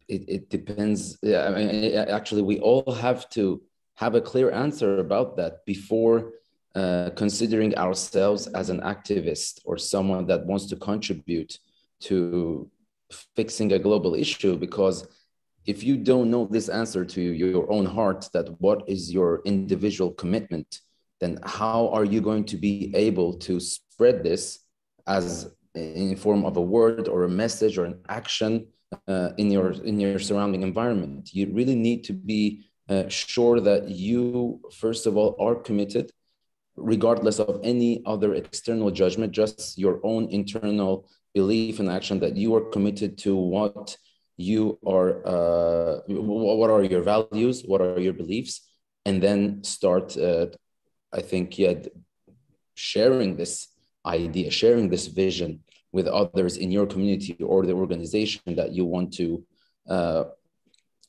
it, it depends i mean actually we all have to have a clear answer about that before uh, considering ourselves as an activist or someone that wants to contribute to fixing a global issue because if you don't know this answer to your own heart that what is your individual commitment then how are you going to be able to spread this as in form of a word or a message or an action uh, in your in your surrounding environment? You really need to be uh, sure that you first of all are committed regardless of any other external judgment just your own internal belief and action that you are committed to what you are uh, what are your values what are your beliefs and then start uh, i think yeah sharing this idea sharing this vision with others in your community or the organization that you want to uh,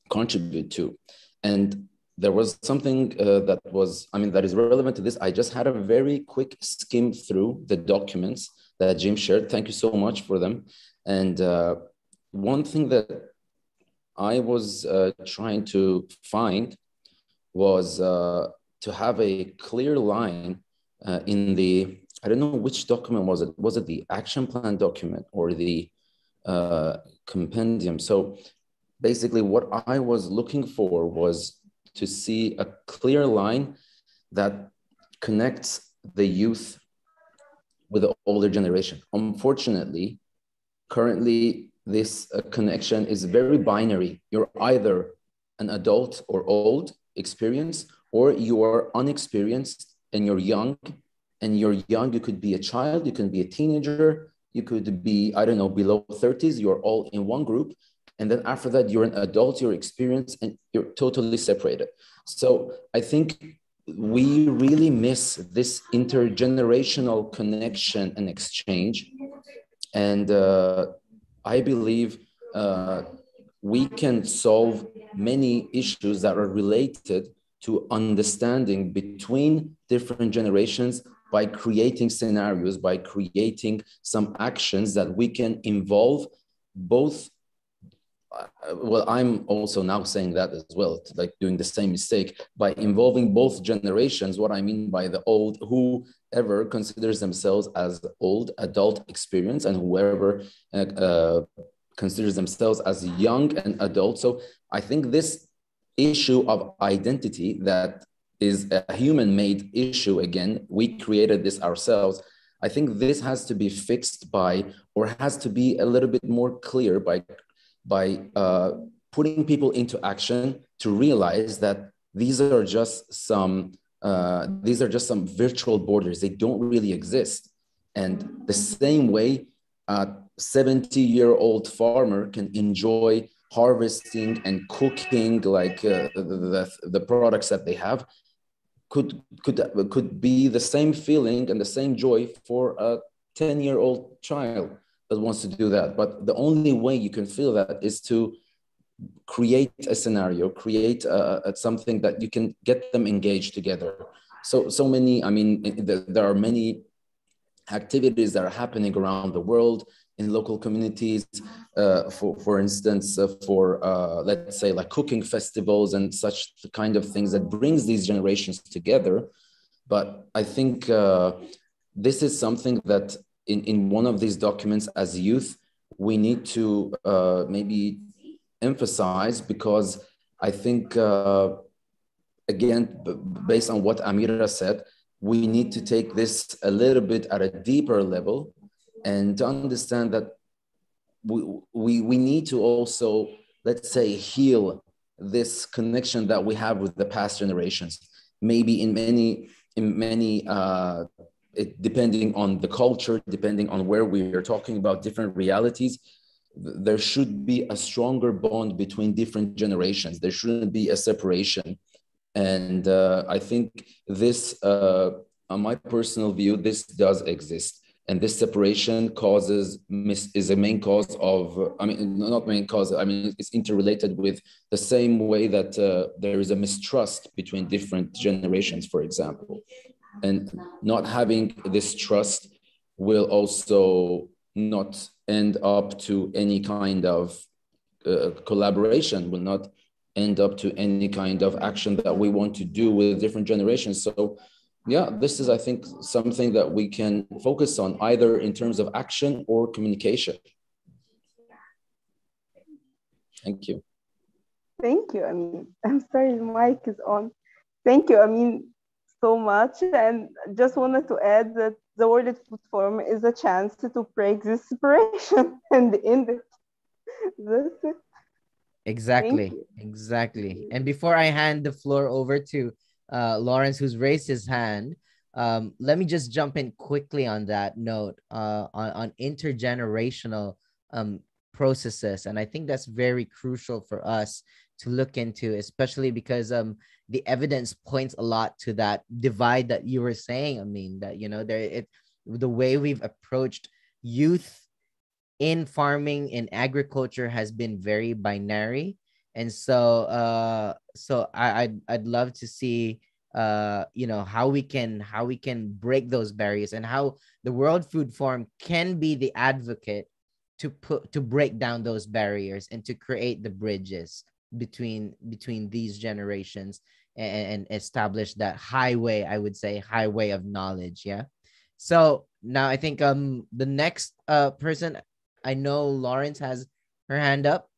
contribute to. And there was something uh, that was, I mean, that is relevant to this. I just had a very quick skim through the documents that Jim shared. Thank you so much for them. And uh, one thing that I was uh, trying to find was uh, to have a clear line uh, in the, I don't know which document was it. Was it the action plan document or the uh, compendium? So basically what I was looking for was to see a clear line that connects the youth with the older generation. Unfortunately, currently this uh, connection is very binary. You're either an adult or old experience, or you are unexperienced and you're young. And you're young, you could be a child, you can be a teenager, you could be, I don't know, below 30s, you're all in one group. And then after that, you're an adult, you're experienced, and you're totally separated. So I think we really miss this intergenerational connection and exchange. And uh, I believe uh, we can solve many issues that are related to understanding between different generations by creating scenarios, by creating some actions that we can involve both well i'm also now saying that as well like doing the same mistake. By involving both generations what i mean by the old whoever considers themselves as old adult experience and whoever uh, uh, considers themselves as young and adult. So i think this issue of identity that is a human made issue again we created this ourselves. I think this has to be fixed by or has to be a little bit more clear by by uh, putting people into action to realize that these are just some uh, these are just some virtual borders. They don't really exist. And the same way a 70 year old farmer can enjoy harvesting and cooking like uh, the, the, products that they have could could could be the same feeling and the same joy for a 10 year old child that wants to do that. But the only way you can feel that is to create a scenario, create a, a, something that you can get them engaged together. So, so many, I mean, there are many activities that are happening around the world in local communities. Uh, for, for instance, uh, for uh, let's say like cooking festivals and such kind of things that brings these generations together. But I think uh, this is something that in, in one of these documents as youth, we need to uh, maybe emphasize because I think, uh, again, based on what Amira said, we need to take this a little bit at a deeper level and to understand that we, we, we need to also, let's say, heal this connection that we have with the past generations. Maybe in many, in many uh, it, depending on the culture, depending on where we are talking about different realities, there should be a stronger bond between different generations. There shouldn't be a separation. And uh, I think this, uh, on my personal view, this does exist. And this separation causes is a main cause of, I mean, not main cause, I mean, it's interrelated with the same way that uh, there is a mistrust between different generations, for example and not having this trust will also not end up to any kind of uh, collaboration will not end up to any kind of action that we want to do with different generations so yeah this is i think something that we can focus on either in terms of action or communication. Thank you. Thank you i mean i'm sorry the mic is on. Thank you i mean so much. And just wanted to add that the World Food Forum is a chance to break this separation and end it. That's it. Exactly, exactly. And before I hand the floor over to uh, Lawrence, who's raised his hand, um, let me just jump in quickly on that note uh, on, on intergenerational um, processes. And I think that's very crucial for us to look into, especially because um, the evidence points a lot to that divide that you were saying. I mean, that you know, there it the way we've approached youth in farming in agriculture has been very binary and so uh so i i'd, I'd love to see uh you know how we can how we can break those barriers and how the world food forum can be the advocate to put to break down those barriers and to create the bridges between between these generations and, and establish that highway i would say highway of knowledge yeah? So now i think um the next uh person i know lawrence has her hand up.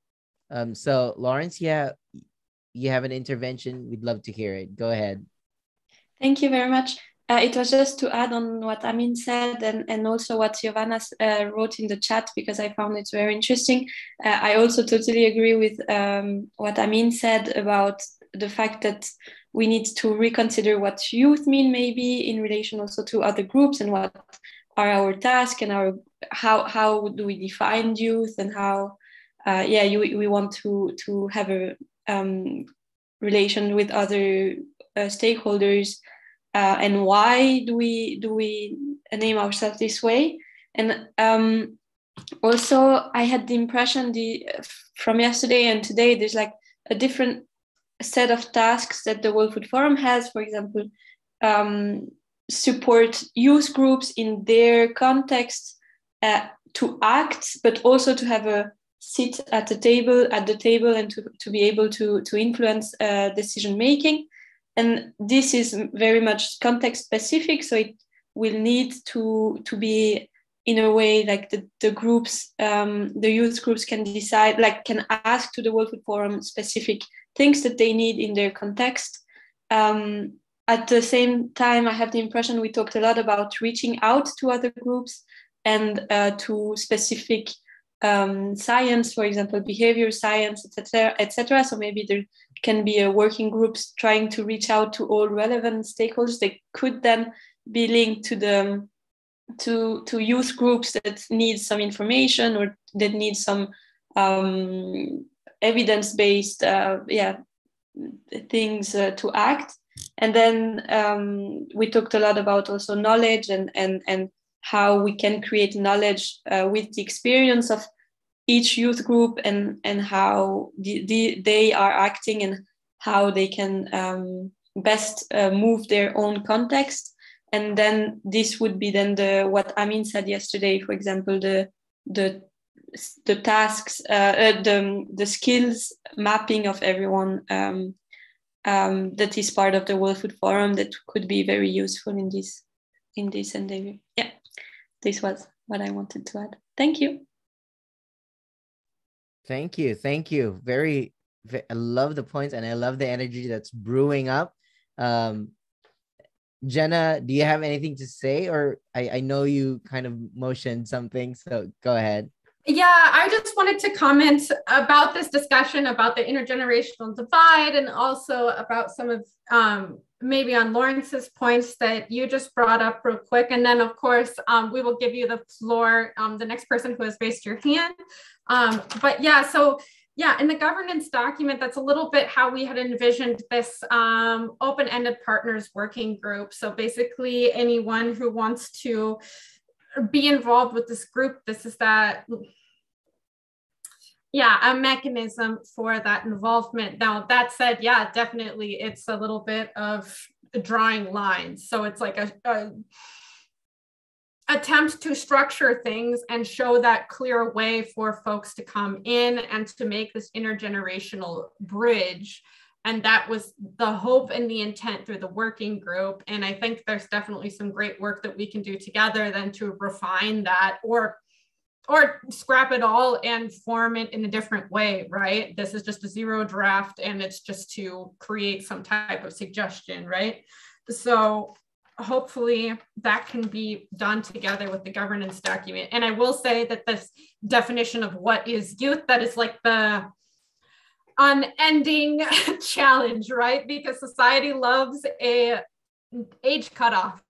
Um so lawrence yeah you have an intervention. We'd love to hear it. Go ahead. Thank you very much. Uh, it was just to add on what Amin said and, and also what Giovanna uh, wrote in the chat because I found it very interesting. Uh, I also totally agree with um, what Amin said about the fact that we need to reconsider what youth mean maybe in relation also to other groups and what are our tasks and our how how do we define youth and how uh, yeah you, we want to to have a um, relation with other uh, stakeholders uh, and why do we do we name ourselves this way? And um, also i had the impression the from yesterday and today there's like a different set of tasks that the world food forum has for example um, support youth groups in their context uh, to act but also to have a sit at the table at the table and to, to be able to to influence uh, decision making. And this is very much context specific so it will need to to be in a way like the, the groups um, the youth groups can decide like can ask to the world food forum specific things that they need in their context um, at the same time i have the impression we talked a lot about reaching out to other groups and uh, to specific um, science for example behavior science etc etc so maybe there can be a working groups trying to reach out to all relevant stakeholders. They could then be linked to the to to youth groups that need some information or that need some um, evidence-based uh, yeah things uh, to act. And then um, we talked a lot about also knowledge and and and how we can create knowledge uh, with the experience of each youth group and and how the, the, they are acting and how they can um, best uh, move their own context and then this would be then the what amin said yesterday for example the the the tasks uh, uh, the the skills mapping of everyone um, um, that is part of the world food forum that could be very useful in this in this endeavor yeah this was what i wanted to add thank you Thank you. Thank you. Very, very, I love the points and I love the energy that's brewing up. Um, Jenna, do you have anything to say? Or I, I know you kind of motioned something, so go ahead. Yeah, I just wanted to comment about this discussion about the intergenerational divide and also about some of um, maybe on Lawrence's points that you just brought up real quick. And then, of course, um, we will give you the floor, um, the next person who has raised your hand. Um, but yeah, so yeah, in the governance document, that's a little bit how we had envisioned this um, open-ended partners working group. So basically anyone who wants to be involved with this group, this is that, yeah, a mechanism for that involvement. Now that said, yeah, definitely it's a little bit of drawing lines. So it's like a, a attempt to structure things and show that clear way for folks to come in and to make this intergenerational bridge and that was the hope and the intent through the working group. And i think there's definitely some great work that we can do together then to refine that or or scrap it all and form it in a different way right? This is just a zero draft and it's just to create some type of suggestion right? So hopefully that can be done together with the governance document. And I will say that this definition of what is youth, that is like the unending challenge, right? Because society loves a age cutoff.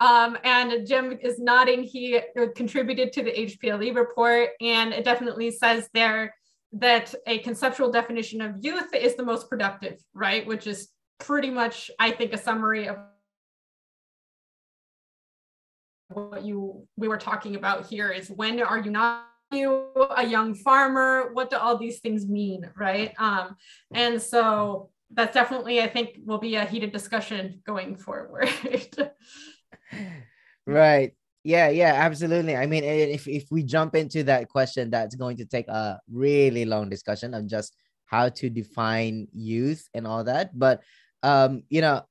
Um, and Jim is nodding. He contributed to the HPLE report, and it definitely says there that a conceptual definition of youth is the most productive, right? Which is pretty much, I think, a summary of what you we were talking about here is when are you not you a young farmer? What do all these things mean, right? Um, and so that's definitely, I think, will be a heated discussion going forward. right. Yeah, yeah, absolutely. I mean, if, if we jump into that question, that's going to take a really long discussion on just how to define youth and all that. But um, you know,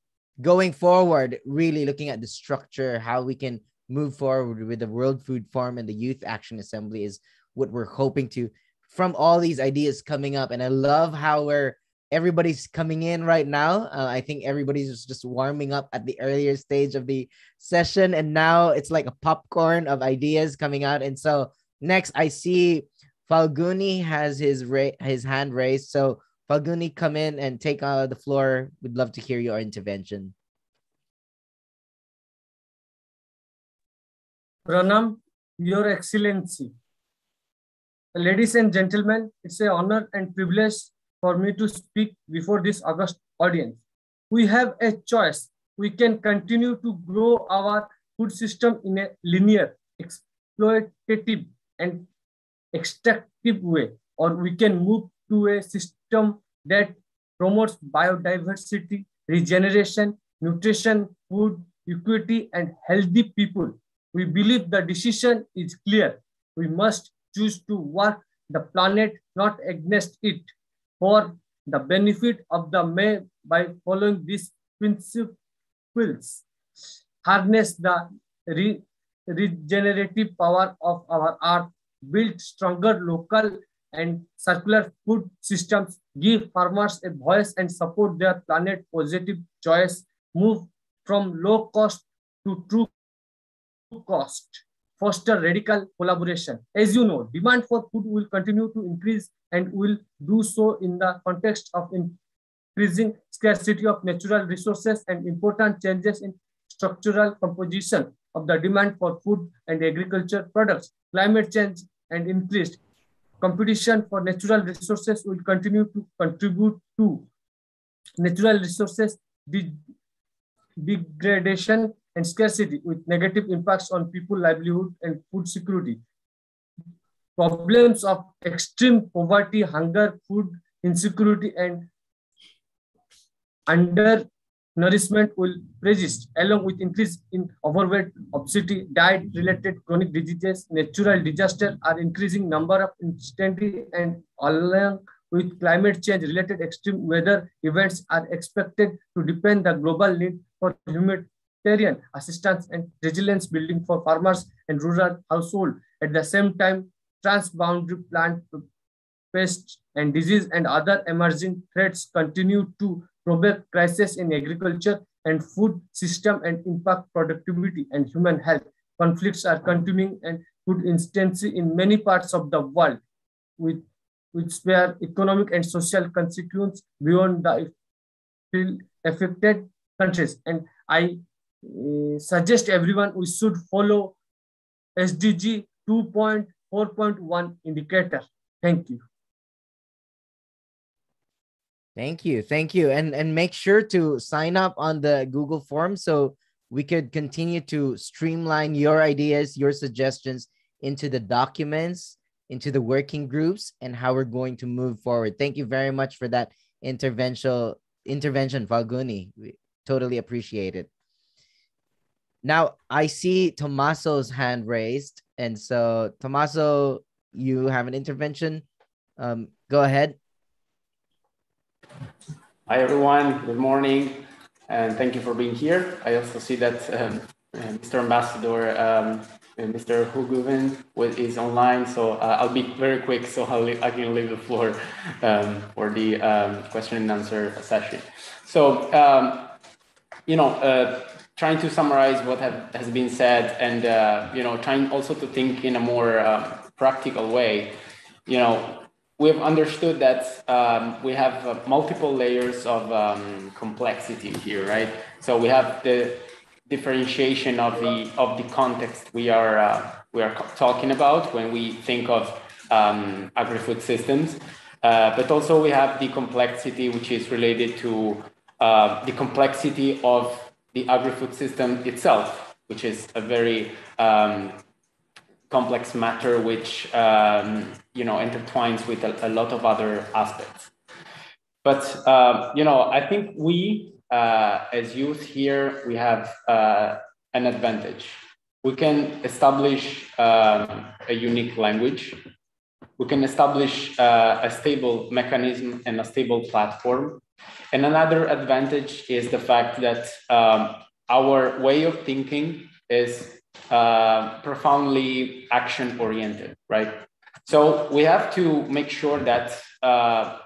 going forward, really looking at the structure, how we can move forward with the World Food Forum and the Youth Action Assembly is what we're hoping to from all these ideas coming up. And I love how we're everybody's coming in right now. Uh, I think everybody's just warming up at the earlier stage of the session, and now it's like a popcorn of ideas coming out. And so next, I see Falguni has his ra- his hand raised. So Falguni, come in and take uh, the floor. We'd love to hear your intervention. Pranam, Your Excellency. Ladies and gentlemen, it's an honor and privilege for me to speak before this August audience. We have a choice. We can continue to grow our food system in a linear, exploitative, and extractive way, or we can move to a system that promotes biodiversity, regeneration, nutrition, food, equity, and healthy people. We believe the decision is clear. We must choose to work the planet, not against it, for the benefit of the may by following these principles. Harness the re regenerative power of our earth, build stronger local and circular food systems, give farmers a voice and support their planet positive choice, move from low cost to true cost, foster radical collaboration. As you know, demand for food will continue to increase and will do so in the context of increasing scarcity of natural resources and important changes in structural composition of the demand for food and agriculture products. Climate change and increased competition for natural resources will continue to contribute to natural resources de degradation and scarcity with negative impacts on people livelihood and food security. Problems of extreme poverty hunger food insecurity and under nourishment will persist, along with increase in overweight, obesity, diet-related chronic diseases, natural disasters are increasing number of instantly and along with climate change related extreme weather events are expected to depend the global need for humanitarian assistance and resilience building for farmers and rural households. At the same time, transboundary plant pests and disease and other emerging threats continue to provoke crisis in agriculture and food system and impact productivity and human health. Conflicts are continuing and food instancy in many parts of the world, with, which bear economic and social consequences beyond the affected countries. And I Uh, suggest everyone we should follow SDG 2.4.1 indicator. Thank you. Thank you. Thank you. And and make sure to sign up on the Google form so we could continue to streamline your ideas, your suggestions into the documents, into the working groups and how we're going to move forward. Thank you very much for that intervention intervention Falguni. We totally appreciate it. Now I see Tommaso's hand raised and so Tommaso you have an intervention. Um, go ahead. Hi, everyone. Good morning, and thank you for being here. I also see that um, uh, Mr. Ambassador, um, uh, Mr. Hoogeveen is online, so uh, I'll be very quick, so I can leave the floor um, for the um, question and answer session. So, um, you know, uh, trying to summarize what have, has been said, and uh, you know, trying also to think in a more uh, practical way. You know, we've understood that um, we have uh, multiple layers of um, complexity here, right? So we have the differentiation of the of the context we are uh, we are talking about when we think of um, agri-food systems, uh, but also we have the complexity which is related to uh, the complexity of the agri-food system itself, which is a very um, complex matter which um, you know intertwines with a, a, lot of other aspects. But uh, you know, I think we uh, as youth here we have uh, an advantage. We can establish um, a unique language. We can establish uh, a stable mechanism and a stable platform. And another advantage is the fact that um, our way of thinking is uh, profoundly action oriented, right? So we have to make sure that uh,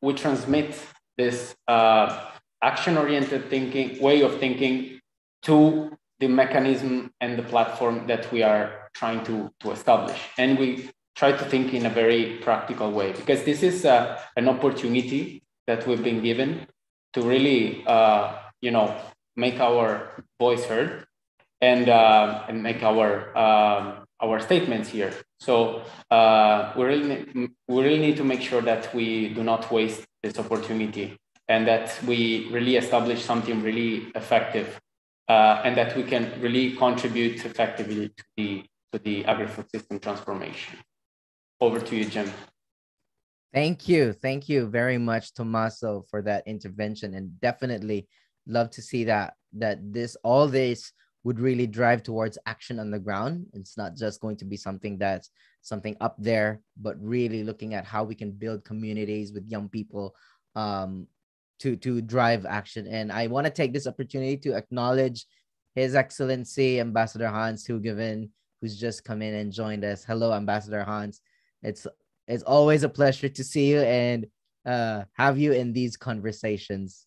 we transmit this uh, action oriented thinking, way of thinking to the mechanism and the platform that we are trying to, to establish. And we try to think in a very practical way because this is uh, an opportunity that we've been given to really, uh, you know, make our voice heard and uh, and make our um, our statements here. So uh, we really we really need to make sure that we do not waste this opportunity and that we really establish something really effective uh, and that we can really contribute effectively to the to the agri-food system transformation. Over to you, Jim. Thank you. Thank you very much, Tommaso, for that intervention. And definitely love to see that that this all this would really drive towards action on the ground. It's not just going to be something that's something up there, but really looking at how we can build communities with young people um, to to drive action. And I want to take this opportunity to acknowledge His Excellency Ambassador Hans Hoogeveen, who's just come in and joined us. Hello, Ambassador Hans. It's it's always a pleasure to see you and uh, have you in these conversations.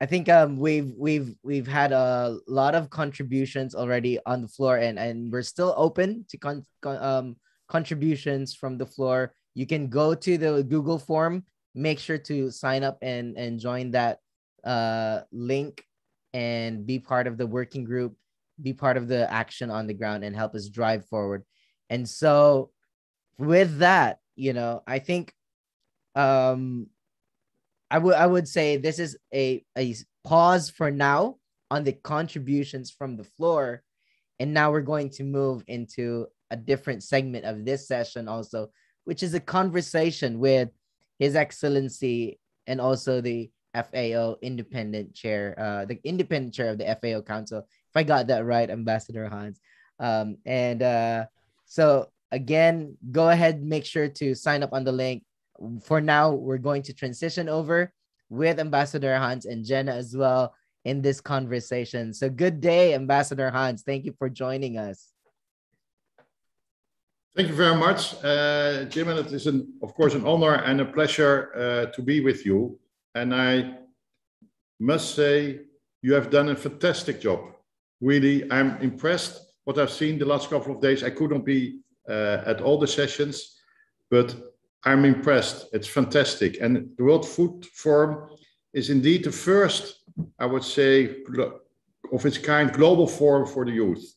I think um we've we've we've had a lot of contributions already on the floor and and we're still open to con, con um contributions from the floor. You can go to the Google form, make sure to sign up and and join that uh link and be part of the working group, be part of the action on the ground and help us drive forward. And so with that, you know, I think um I would I would say this is a, a pause for now on the contributions from the floor. And now we're going to move into a different segment of this session also, which is a conversation with His Excellency and also the FAO independent chair, uh, the independent chair of the FAO Council. If I got that right, Ambassador Hans. Um, and uh, so again, go ahead, make sure to sign up on the link for now, we're going to transition over with Ambassador Hans and Jenna as well in this conversation. So, good day, Ambassador Hans. Thank you for joining us. Thank you very much, uh, Jim. And it is, an, of course, an honor and a pleasure uh, to be with you. And I must say, you have done a fantastic job. Really, I'm impressed what I've seen the last couple of days. I couldn't be uh, at all the sessions, but I'm impressed. It's fantastic. And the World Food Forum is indeed the first, I would say, of its kind global forum for the youth,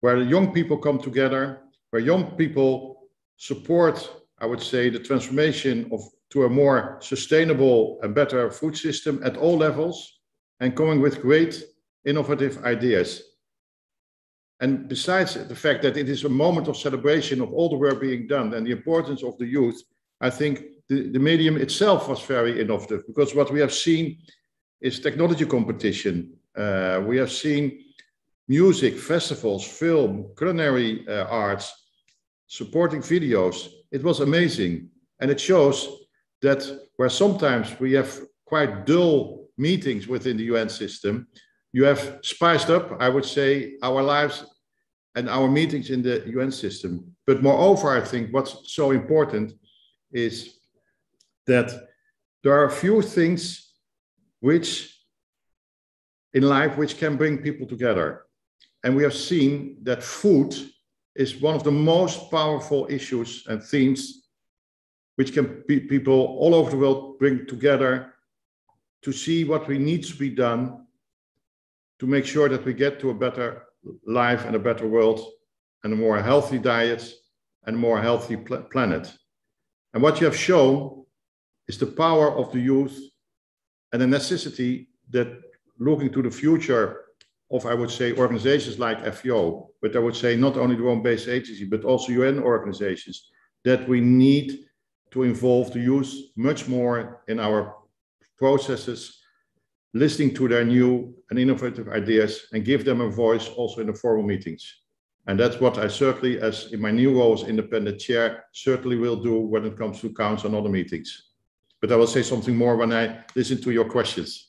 where young people come together, where young people support, I would say, the transformation of to a more sustainable and better food system at all levels and coming with great innovative ideas. And besides the fact that it is a moment of celebration of all the work being done and the importance of the youth, I think the, the medium itself was very innovative because what we have seen is technology competition. Uh, we have seen music, festivals, film, culinary uh, arts, supporting videos. It was amazing. And it shows that where sometimes we have quite dull meetings within the UN system, you have spiced up, I would say, our lives and our meetings in the UN system. But moreover, I think what's so important is that there are a few things which in life which can bring people together. And we have seen that food is one of the most powerful issues and themes which can be people all over the world bring together to see what we need to be done to make sure that we get to a better life and a better world and a more healthy diet and a more healthy pl planet. And what you have shown is the power of the youth and the necessity that looking to the future of, I would say, organizations like FAO, but I would say not only the Rome-based agency, but also UN organizations, that we need to involve the youth much more in our processes, listening to their new and innovative ideas and give them a voice also in the formal meetings. And that's what I certainly, as in my new role as independent chair, certainly will do when it comes to council and other meetings. But I will say something more when I listen to your questions.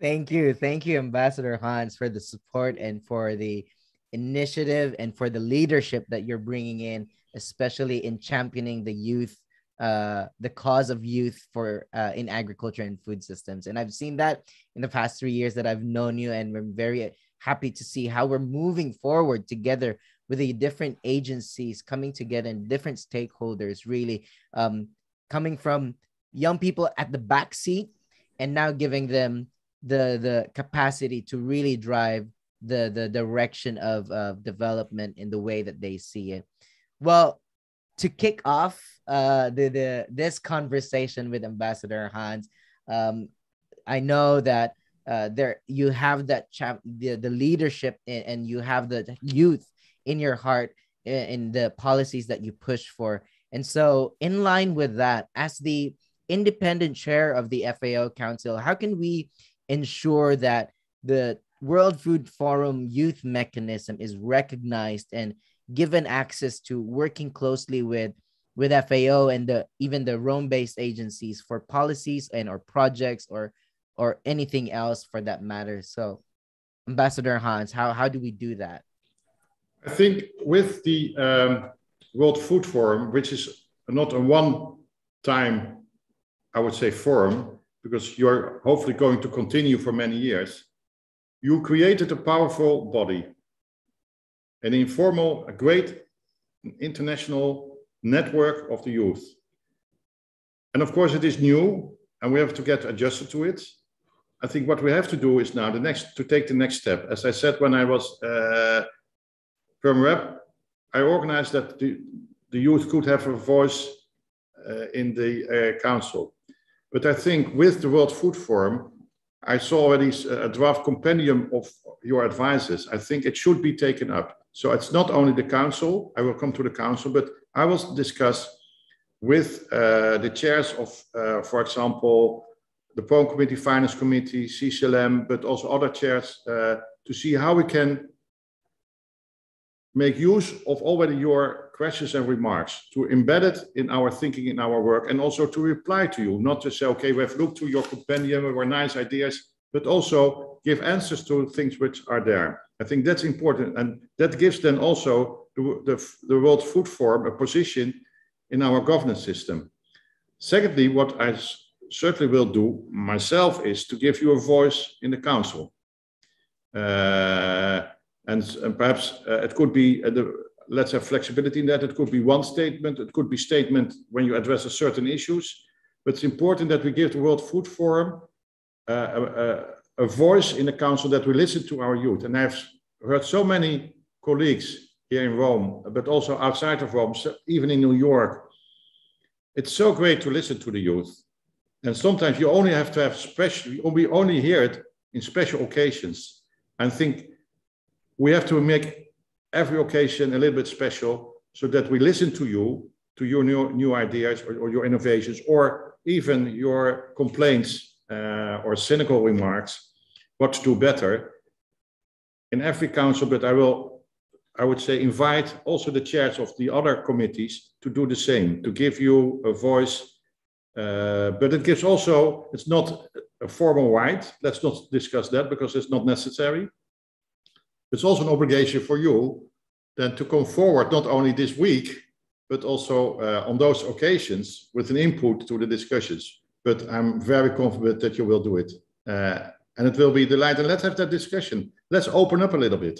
Thank you. Thank you, Ambassador Hans, for the support and for the initiative and for the leadership that you're bringing in, especially in championing the youth, uh, the cause of youth for uh, in agriculture and food systems. And I've seen that in the past three years that I've known you, and I'm very happy to see how we're moving forward together with the different agencies coming together and different stakeholders, really um, coming from young people at the back seat and now giving them the the capacity to really drive the the direction of of development in the way that they see it well to kick off uh the the this conversation with ambassador hans um i know that uh there you have that the, the leadership and, and you have the youth in your heart in, in the policies that you push for. And so in line with that as the independent chair of the fao council how can we ensure that the World Food Forum youth mechanism is recognized and given access to working closely with with FAO and the even the Rome-based agencies for policies and or projects or or anything else for that matter. So, Ambassador Hans, how how do we do that? I think with the um, World Food Forum, which is not a one-time, I would say, forum, because you're hopefully going to continue for many years, you created a powerful body, an informal, a great international network of the youth. And of course, it is new and we have to get adjusted to it. I think what we have to do is now the next to take the next step. As I said when I was uh, Perm Rep, I organized that the, the youth could have a voice uh, in the uh, council. But I think with the World Food Forum, I saw already a draft compendium of your advices. I think it should be taken up. So it's not only the council, I will come to the council, but I will discuss with uh, the chairs of, uh, for example, the POEM Committee, Finance Committee, CCLM, but also other chairs uh, to see how we can make use of already your questions and remarks, to embed it in our thinking, in our work, and also to reply to you, not to say, okay, we have looked through your compendium, there were nice ideas, but also give answers to things which are there. I think that's important. And that gives then also the, the, the World Food Forum a position in our governance system. Secondly, what I certainly will do myself is to give you a voice in the council. Uh, and, and perhaps uh, it could be, uh, the, let's have flexibility in that. It could be one statement. It could be statement when you address a certain issues. But it's important that we give the World Food Forum uh, a, a, voice in the council that we listen to our youth. And I've heard so many colleagues here in Rome, but also outside of Rome, even in New York. It's so great to listen to the youth. And sometimes you only have to have special, we only hear it in special occasions. I think we have to make every occasion a little bit special so that we listen to you, to your new, new ideas or, or your innovations, or even your complaints uh, or cynical remarks, what to do better in every council. But I will, I would say, invite also the chairs of the other committees to do the same, to give you a voice. Uh, but it gives also, it's not a formal right. Let's not discuss that because it's not necessary it's also an obligation for you then to come forward not only this week, but also uh, on those occasions with an input to the discussions. But I'm very confident that you will do it. Uh, and it will be delight. And let's have that discussion. Let's open up a little bit.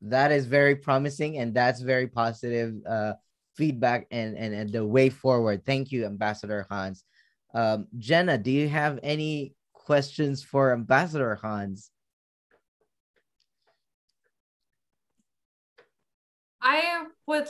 That is very promising, and that's very positive uh, feedback and, and, and the way forward. Thank you, Ambassador Hans. Um, Jenna, do you have any questions for Ambassador Hans? I would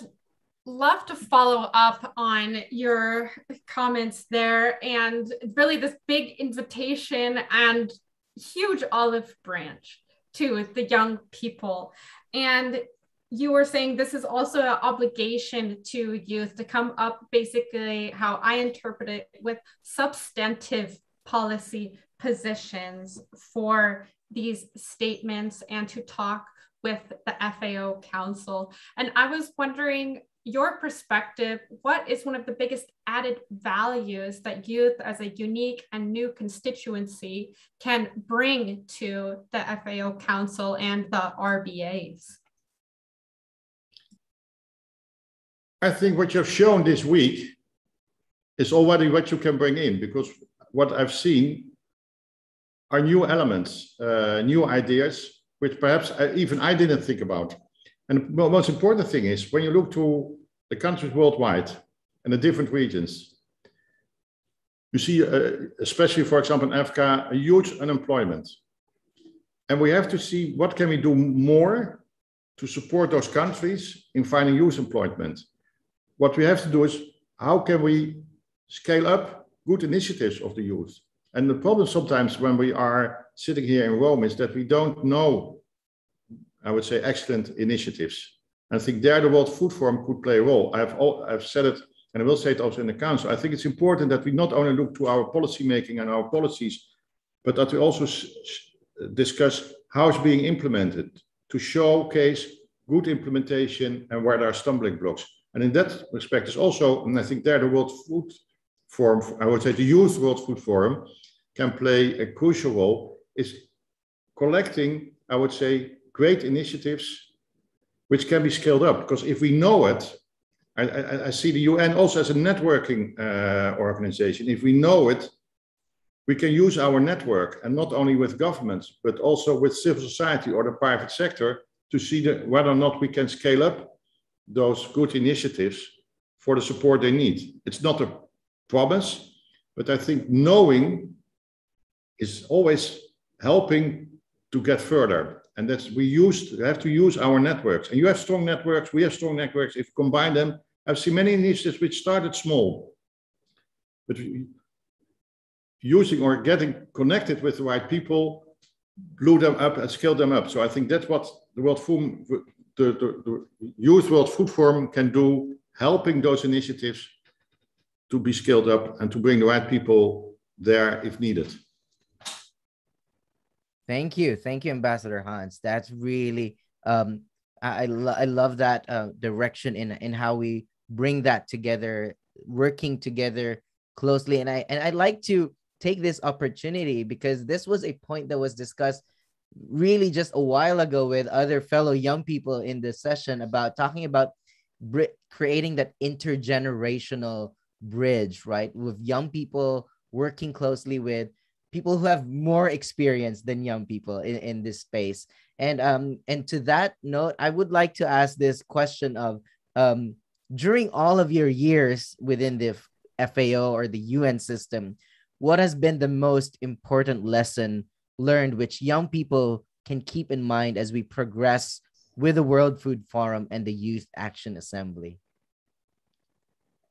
love to follow up on your comments there and really this big invitation and huge olive branch to the young people. And you were saying this is also an obligation to youth to come up basically how I interpret it with substantive policy positions for these statements and to talk with the FAO Council. And I was wondering your perspective, what is one of the biggest added values that youth as a unique and new constituency can bring to the FAO Council and the RBAs? I think what you've shown this week is already what you can bring in because what I've seen are new elements, uh, new ideas, which perhaps even I didn't think about. And the most important thing is when you look to the countries worldwide and the different regions, you see, uh, especially for example in Africa, a huge unemployment. And we have to see what can we do more to support those countries in finding youth employment. What we have to do is how can we scale up good initiatives of the youth? And the problem sometimes when we are sitting here in Rome is that we don't know, I would say, excellent initiatives. And I think there the World Food Forum could play a role. I've, all, I've said it, and I will say it also in the council. I think it's important that we not only look to our policy making and our policies, but that we also discuss how it's being implemented to showcase good implementation and where there are stumbling blocks. And in that respect, is also, and I think there the World Food Forum, I would say the Youth World Food Forum, can play a crucial role, is collecting, I would say, great initiatives which can be scaled up. Because if we know it, I, I, I see the UN also as a networking uh, organization. If we know it, we can use our network and not only with governments, but also with civil society or the private sector to see the, whether or not we can scale up those good initiatives for the support they need. It's not a promise, but I think knowing is always helping to get further and that's we use have to use our networks. And you have strong networks we have strong networks. If you combine them i've seen many initiatives which started small but using or getting connected with the right people blew them up and scaled them up. So i think that's what the world food the, the, the youth world food forum can do helping those initiatives to be scaled up and to bring the right people there if needed Thank you. Thank you, Ambassador Hans. That's really um I I, lo- I love that uh, direction in in how we bring that together, working together closely. And I and I'd like to take this opportunity because this was a point that was discussed really just a while ago with other fellow young people in this session about talking about creating that intergenerational bridge, right? With young people working closely with people who have more experience than young people in, in this space. And um and to that note, I would like to ask this question of um during all of your years within the FAO or the UN system, what has been the most important lesson learned which young people can keep in mind as we progress with the World Food Forum and the Youth Action Assembly?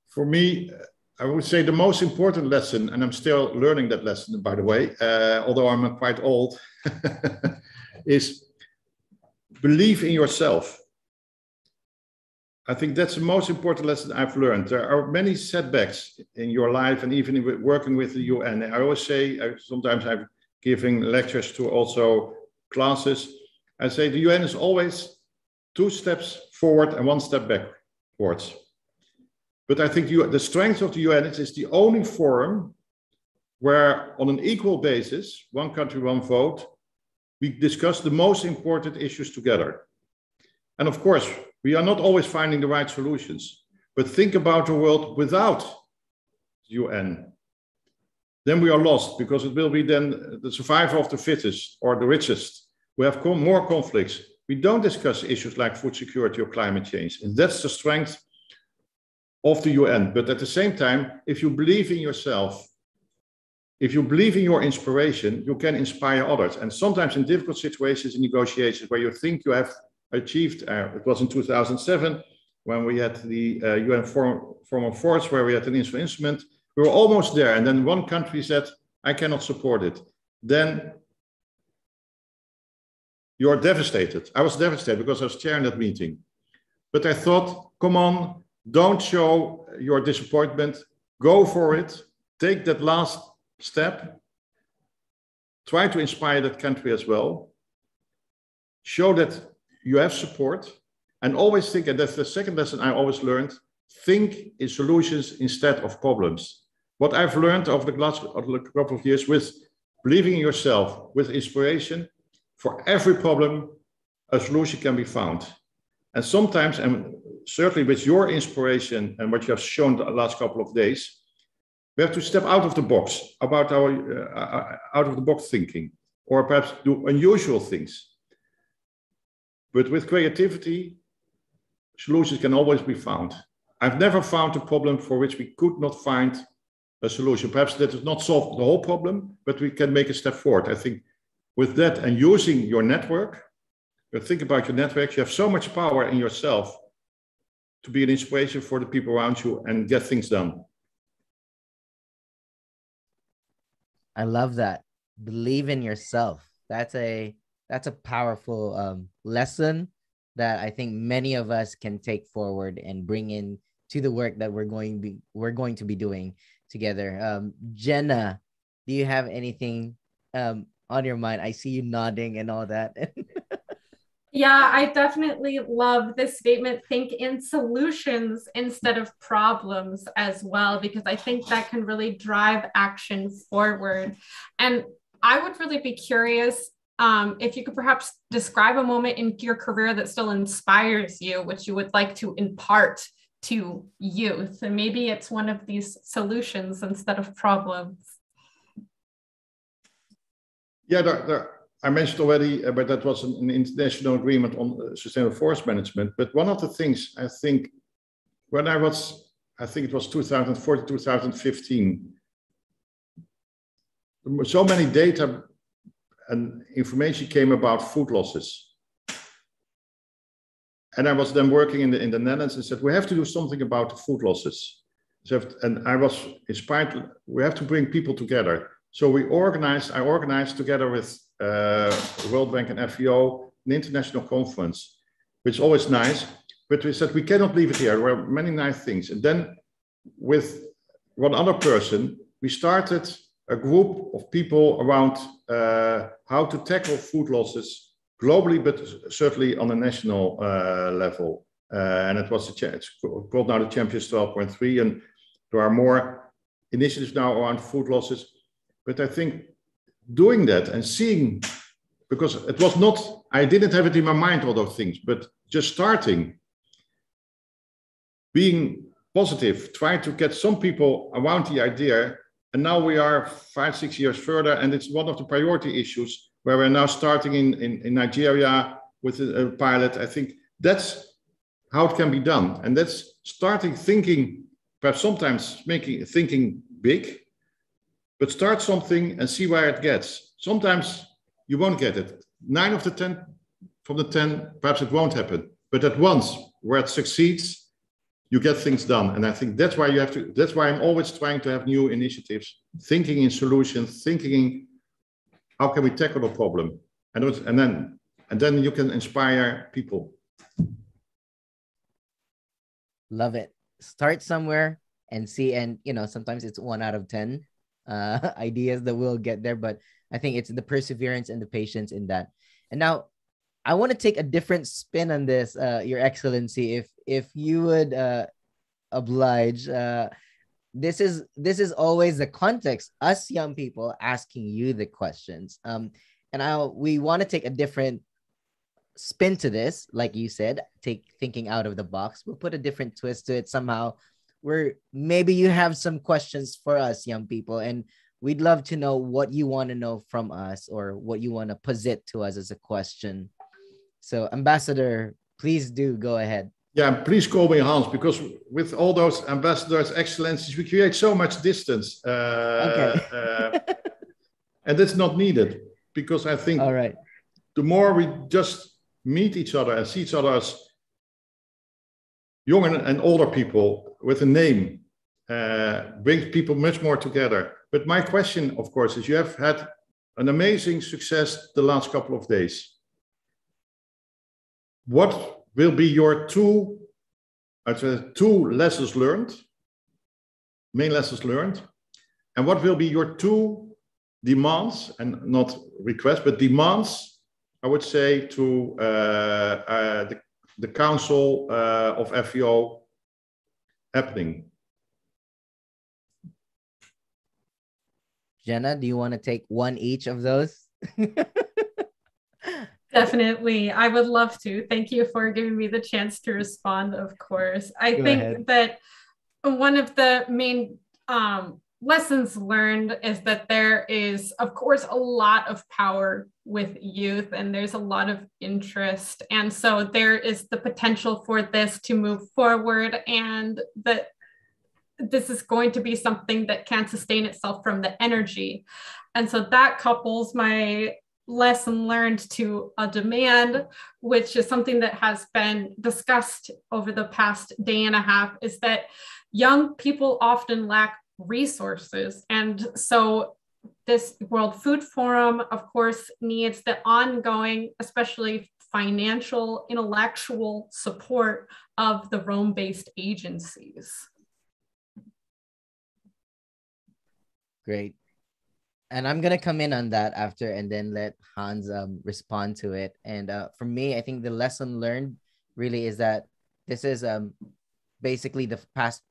For me, I would say the most important lesson, and I'm still learning that lesson, by the way, uh, although I'm quite old, is believe in yourself. I think that's the most important lesson I've learned. There are many setbacks in your life and even working with the UN. I always say, sometimes I'm giving lectures to also classes. I say the UN is always two steps forward and one step backwards. But I think you, the strength of the UN is the only forum where, on an equal basis, one country, one vote, we discuss the most important issues together. And of course, we are not always finding the right solutions. But think about a world without UN. Then we are lost because it will be then the survivor of the fittest or the richest. We have more conflicts. We don't discuss issues like food security or climate change. And that's the strength of the UN. But at the same time, if you believe in yourself, if you believe in your inspiration, you can inspire others. And sometimes in difficult situations in negotiations where you think you have achieved, uh, it was in 2007, when we had the uh, UN Forum, of Forests, where we had an instrument. We were almost there, and then one country said, "I cannot support it." Then you're devastated. I was devastated because I was chairing that meeting. But I thought, come on, don't show your disappointment. Go for it. Take that last step. Try to inspire that country as well. Show that you have support. And always think, and that's the second lesson I always learned think in solutions instead of problems. What I've learned over the last couple of years with believing in yourself, with inspiration, for every problem, a solution can be found. And sometimes, and certainly with your inspiration and what you have shown the last couple of days, we have to step out of the box about our uh, out of the box thinking, or perhaps do unusual things. But with creativity, solutions can always be found. I've never found a problem for which we could not find a solution. Perhaps that does not solve the whole problem, but we can make a step forward. I think with that and using your network, but think about your network, you have so much power in yourself to be an inspiration for the people around you and get things done. I love that. Believe in yourself. That's a that's a powerful um, lesson that I think many of us can take forward and bring in to the work that we're going to be we're going to be doing together. Um, Jenna, do you have anything um, on your mind. I see you nodding and all that. yeah, I definitely love this statement. Think in solutions instead of problems as well, because I think that can really drive action forward. And I would really be curious um, if you could perhaps describe a moment in your career that still inspires you, which you would like to impart to youth. And maybe it's one of these solutions instead of problems. Yeah, there, there, I mentioned already, uh, but that was an, an international agreement on uh, sustainable forest management. But one of the things I think when I was, I think it was 2014, 2015, so many data and information came about food losses. And I was then working in the, in the Netherlands and said, we have to do something about the food losses. So, and I was inspired, we have to bring people together. So we organized, I organized together with World Bank and FAO an international conference, which is always nice. But we said we cannot leave it here. There were many nice things. And then with one other person, we started a group of people around uh, how to tackle food losses globally, but certainly on a national uh, level. Uh, and it was it's called now the Champions 12.3, and there are more initiatives now around food losses. But I think doing that and seeing, because it was not, I didn't have it in my mind, all those things, but just starting, being positive, trying to get some people around the idea. And now we are five, six years further, and it's one of the priority issues where we're now starting in, in, in Nigeria with a, a pilot. I think that's how it can be done. And that's starting thinking, perhaps sometimes making thinking big, but start something and see where it gets. Sometimes you won't get it. Nine of the 10 from the 10, perhaps it won't happen. But at once, where it succeeds, you get things done. And I think that's why you have to, that's why I'm always trying to have new initiatives, thinking in solutions, thinking in how can we tackle the problem? And, and then and then you can inspire people. Love it. Start somewhere and see. And you know, sometimes it's one out of 10 uh, ideas that will get there, but I think it's the perseverance and the patience in that. And now I want to take a different spin on this, uh, Your Excellency. If if you would uh, oblige, uh, this is this is always the context. Us young people asking you the questions. Um, and I we want to take a different spin to this, like you said, take thinking out of the box. We'll put a different twist to it somehow where maybe you have some questions for us young people and we'd love to know what you want to know from us or what you want to posit to us as a question. So ambassador please do go ahead. Yeah please call me hans because with all those ambassadors excellencies we create so much distance uh, okay. uh, and that's not needed because i think all right. the more we just meet each other and see each other as young and older people with a name uh, brings people much more together. But my question, of course, is you have had an amazing success the last couple of days. What will be your two, uh, two lessons learned, main lessons learned, and what will be your two demands, and not requests, but demands, I would say, to uh, uh, the, the Council uh, of FAO happening? Jenna, do you want to take one each of those? Definitely. I would love to. Thank you for giving me the chance to respond, of course. I Go think ahead. that one of the main um, lessons learned is that there is, of course, a lot of power with youth and there's a lot of interest. And so there is the potential for this to move forward and that this is going to be something that can sustain itself from the energy. And so that couples my lesson learned to a demand, which is something that has been discussed over the past day and a half, is that young people often lack resources. And so this World Food Forum, of course, needs the ongoing, especially financial, intellectual support of the Rome based agencies. Great. And I'm gonna come in on that after, and then let Hans um, respond to it. And uh, for me, I think the lesson learned really is that this is um, basically the past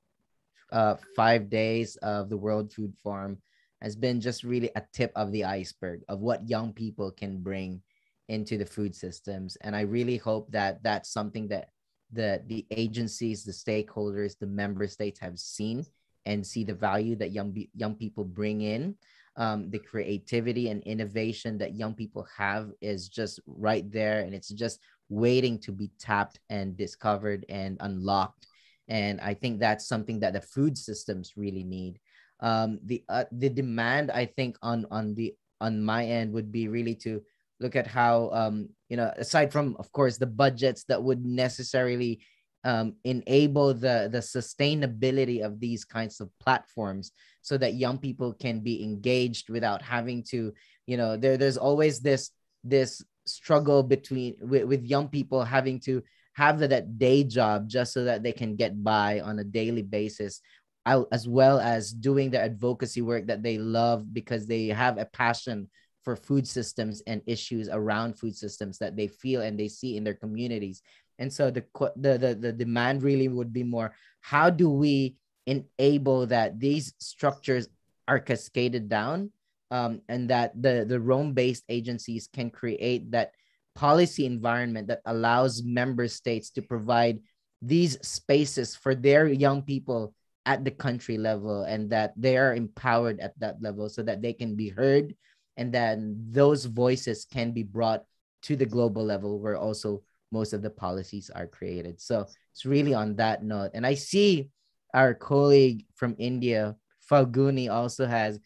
uh, five days of the World Food Forum has been just really a tip of the iceberg of what young people can bring into the food systems. And I really hope that that's something that the the agencies, the stakeholders, the member states have seen and see the value that young young people bring in. Um, the creativity and innovation that young people have is just right there, and it's just waiting to be tapped and discovered and unlocked. And I think that's something that the food systems really need. Um, the uh, the demand I think on on the on my end would be really to look at how um, you know aside from of course the budgets that would necessarily um, enable the the sustainability of these kinds of platforms so that young people can be engaged without having to you know there there's always this this struggle between with, with young people having to have that, that day job just so that they can get by on a daily basis as well as doing the advocacy work that they love because they have a passion for food systems and issues around food systems that they feel and they see in their communities. And so the, the the the demand really would be more how do we enable that these structures are cascaded down um, and that the the Rome based agencies can create that policy environment that allows member states to provide these spaces for their young people at the country level and that they are empowered at that level so that they can be heard and then those voices can be brought to the global level where also most of the policies are created. So it's really on that note. And I see our colleague from India, Falguni, also has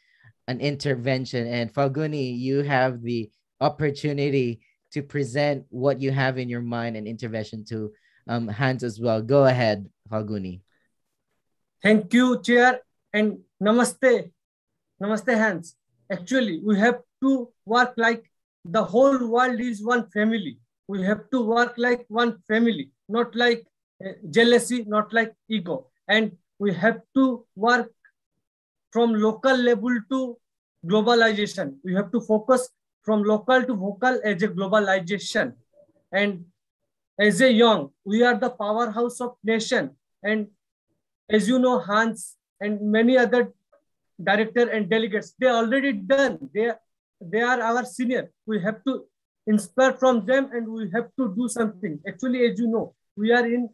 an intervention. And Falguni, you have the opportunity to present what you have in your mind and intervention to um, Hans as well. Go ahead, Falguni. Thank you, Chair, and Namaste. Namaste, Hans. Actually, we have to work like the whole world is one family we have to work like one family, not like uh, jealousy, not like ego. And we have to work from local level to globalization. We have to focus from local to vocal as a globalization. And as a young, we are the powerhouse of nation. And as you know, Hans and many other director and delegates, they already done. They, they are our senior. We have to inspire from them and we have to do something. Actually, as you know, we are in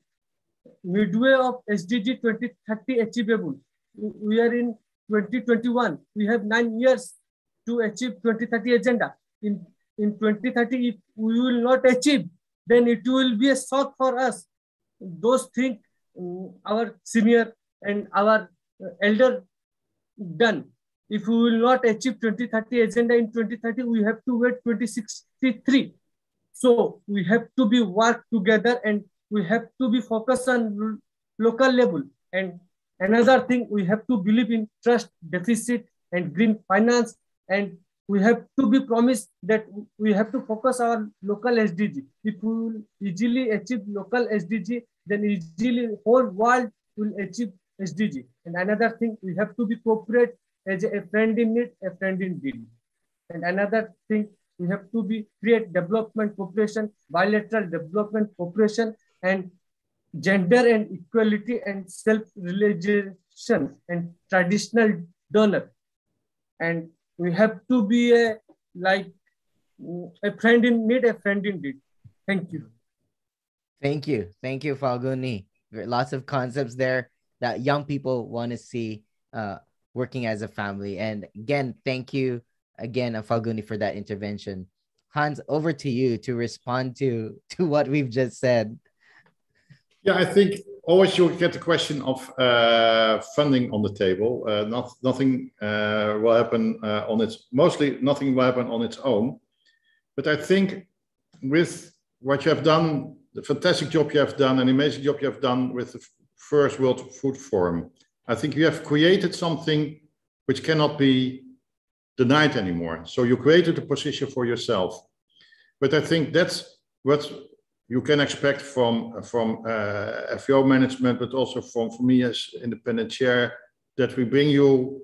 midway of SDG 2030 achievable. We are in 2021. We have nine years to achieve 2030 agenda. In, in 2030, if we will not achieve, then it will be a shock for us. Those things um, our senior and our elder done. If we will not achieve 2030 agenda in 2030, we have to wait 2063. So we have to be work together and we have to be focused on local level. And another thing, we have to believe in trust deficit and green finance. And we have to be promised that we have to focus our local SDG. If we will easily achieve local SDG, then easily whole world will achieve SDG. And another thing, we have to be corporate as a friend in need, a friend in need. And another thing, we have to be create development cooperation, bilateral development cooperation, and gender and equality and self-realization and traditional donor. And we have to be a like a friend in need, a friend in need. Thank you. Thank you. Thank you, Falguni. Lots of concepts there that young people want to see uh, working as a family. And again, thank you again, Falguni, for that intervention. Hans, over to you to respond to to what we've just said. Yeah, I think always you get the question of uh, funding on the table. Uh, not nothing uh, will happen uh, on its mostly nothing will happen on its own. But I think with what you have done, the fantastic job you have done, an amazing job you have done with the first World Food Forum, I think you have created something which cannot be denied anymore. So you created a position for yourself. But I think that's what you can expect from from uh, FAO management, but also from, from me as independent chair, that we bring you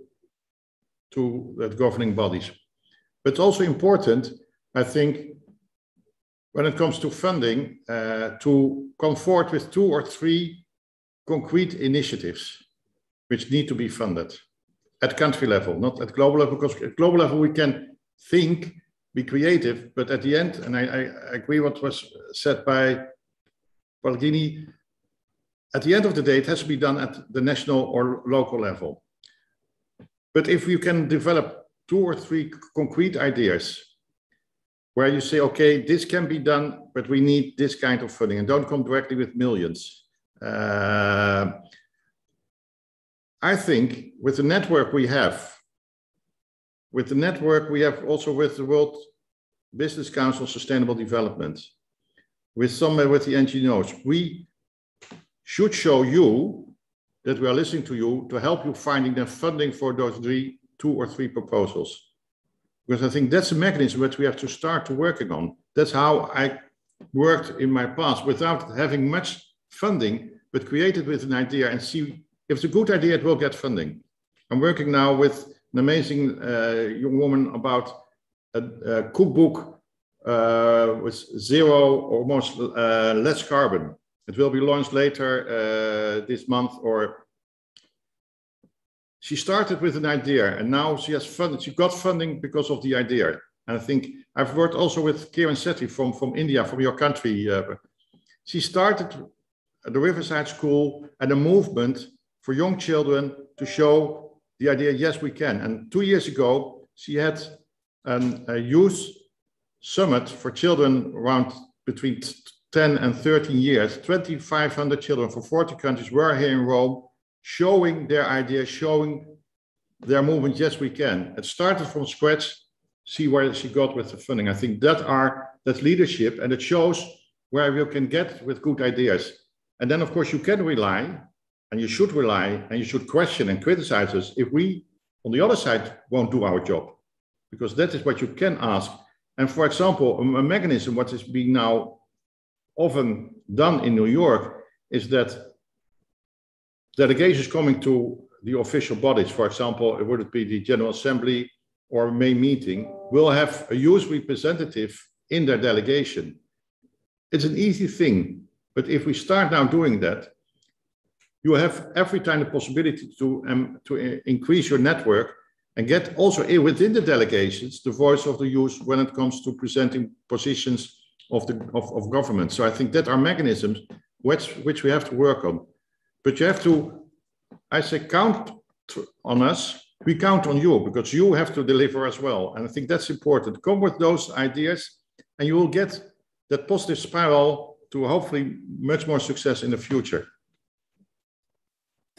to the governing bodies. But also important, I think, when it comes to funding, uh, to come forward with two or three concrete initiatives which need to be funded at country level, not at global level, because at global level we can think be creative. But at the end, and I, I agree what was said by Falguni, at the end of the day, it has to be done at the national or local level. But if you can develop two or three concrete ideas where you say, okay, this can be done, but we need this kind of funding and don't come directly with millions. Uh, I think with the network we have, with the network we have also with the World Business Council Sustainable Development, with some uh, with the NGOs, we should show you that we are listening to you to help you finding the funding for those three, two or three proposals. Because I think that's a mechanism that we have to start to working on. That's how I worked in my past without having much funding, but created with an idea and see if it's a good idea, it will get funding. I'm working now with an amazing uh, young woman about a, a cookbook uh, with zero or almost uh, less carbon. It will be launched later uh, this month or she started with an idea and now she has funded, she got funding because of the idea. And I think I've worked also with Kiran Sethi from, from India, from your country. Uh, she started the Riverside School and a movement for young children to show the idea, yes, we can. And two years ago, she had an, a youth summit for children around between 10 and 13 years. 2,500 children from 40 countries were here in Rome, showing their ideas, showing their movement, yes, we can. It started from scratch, see where she got with the funding. I think that are that's leadership and it shows where you can get with good ideas. And then, of course, you can rely and you should rely and you should question and criticize us if we, on the other side, won't do our job. Because that is what you can ask. And for example, a, mechanism, what is being now often done in New York, is that delegations coming to the official bodies, for example, it would be the General Assembly or May meeting, will have a youth representative in their delegation. It's an easy thing, but if we start now doing that, you have every time the possibility to, um, to uh, increase your network and get also within the delegations the voice of the youth when it comes to presenting positions of the of, of government. So I think that are mechanisms which which we have to work on. But you have to, I say, count on us. We count on you because you have to deliver as well. And I think that's important. Come with those ideas, and you will get that positive spiral to hopefully much more success in the future.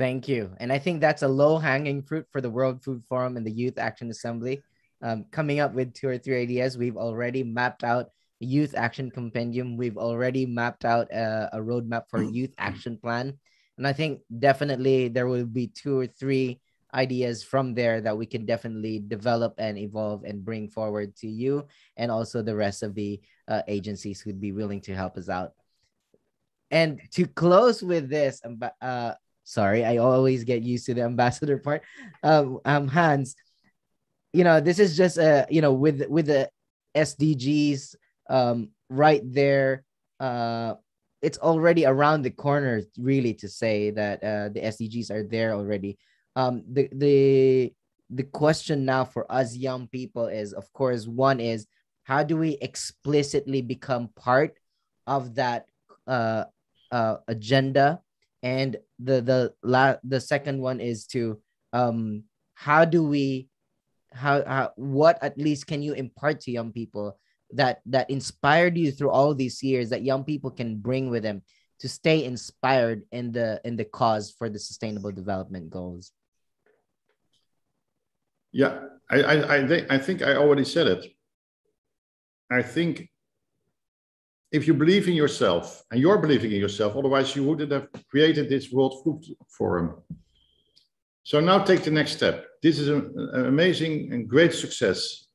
Thank you. And I think that's a low hanging fruit for the World Food Forum and the Youth Action Assembly. Um, coming up with two or three ideas, we've already mapped out a youth action compendium. We've already mapped out a, a roadmap for a youth action plan. And I think definitely there will be two or three ideas from there that we can definitely develop and evolve and bring forward to you and also the rest of the uh, agencies who'd be willing to help us out. And to close with this, uh, sorry, I always get used to the ambassador part. Um, um, Hans, you know, this is just a, you know, with with the SDGs um, right there. Uh, it's already around the corner, really, to say that uh, the SDGs are there already. Um, the the the question now for us young people is, of course, one is how do we explicitly become part of that uh, uh, agenda, and the the la- the second one is to um, how do we how, how what at least can you impart to young people that that inspired you through all these years that young people can bring with them to stay inspired in the in the cause for the sustainable development goals? Yeah i i i, th- I think i already said it. I think if you believe in yourself and you're believing in yourself otherwise you wouldn't have created this world food forum so now take the next step this is an, amazing and great success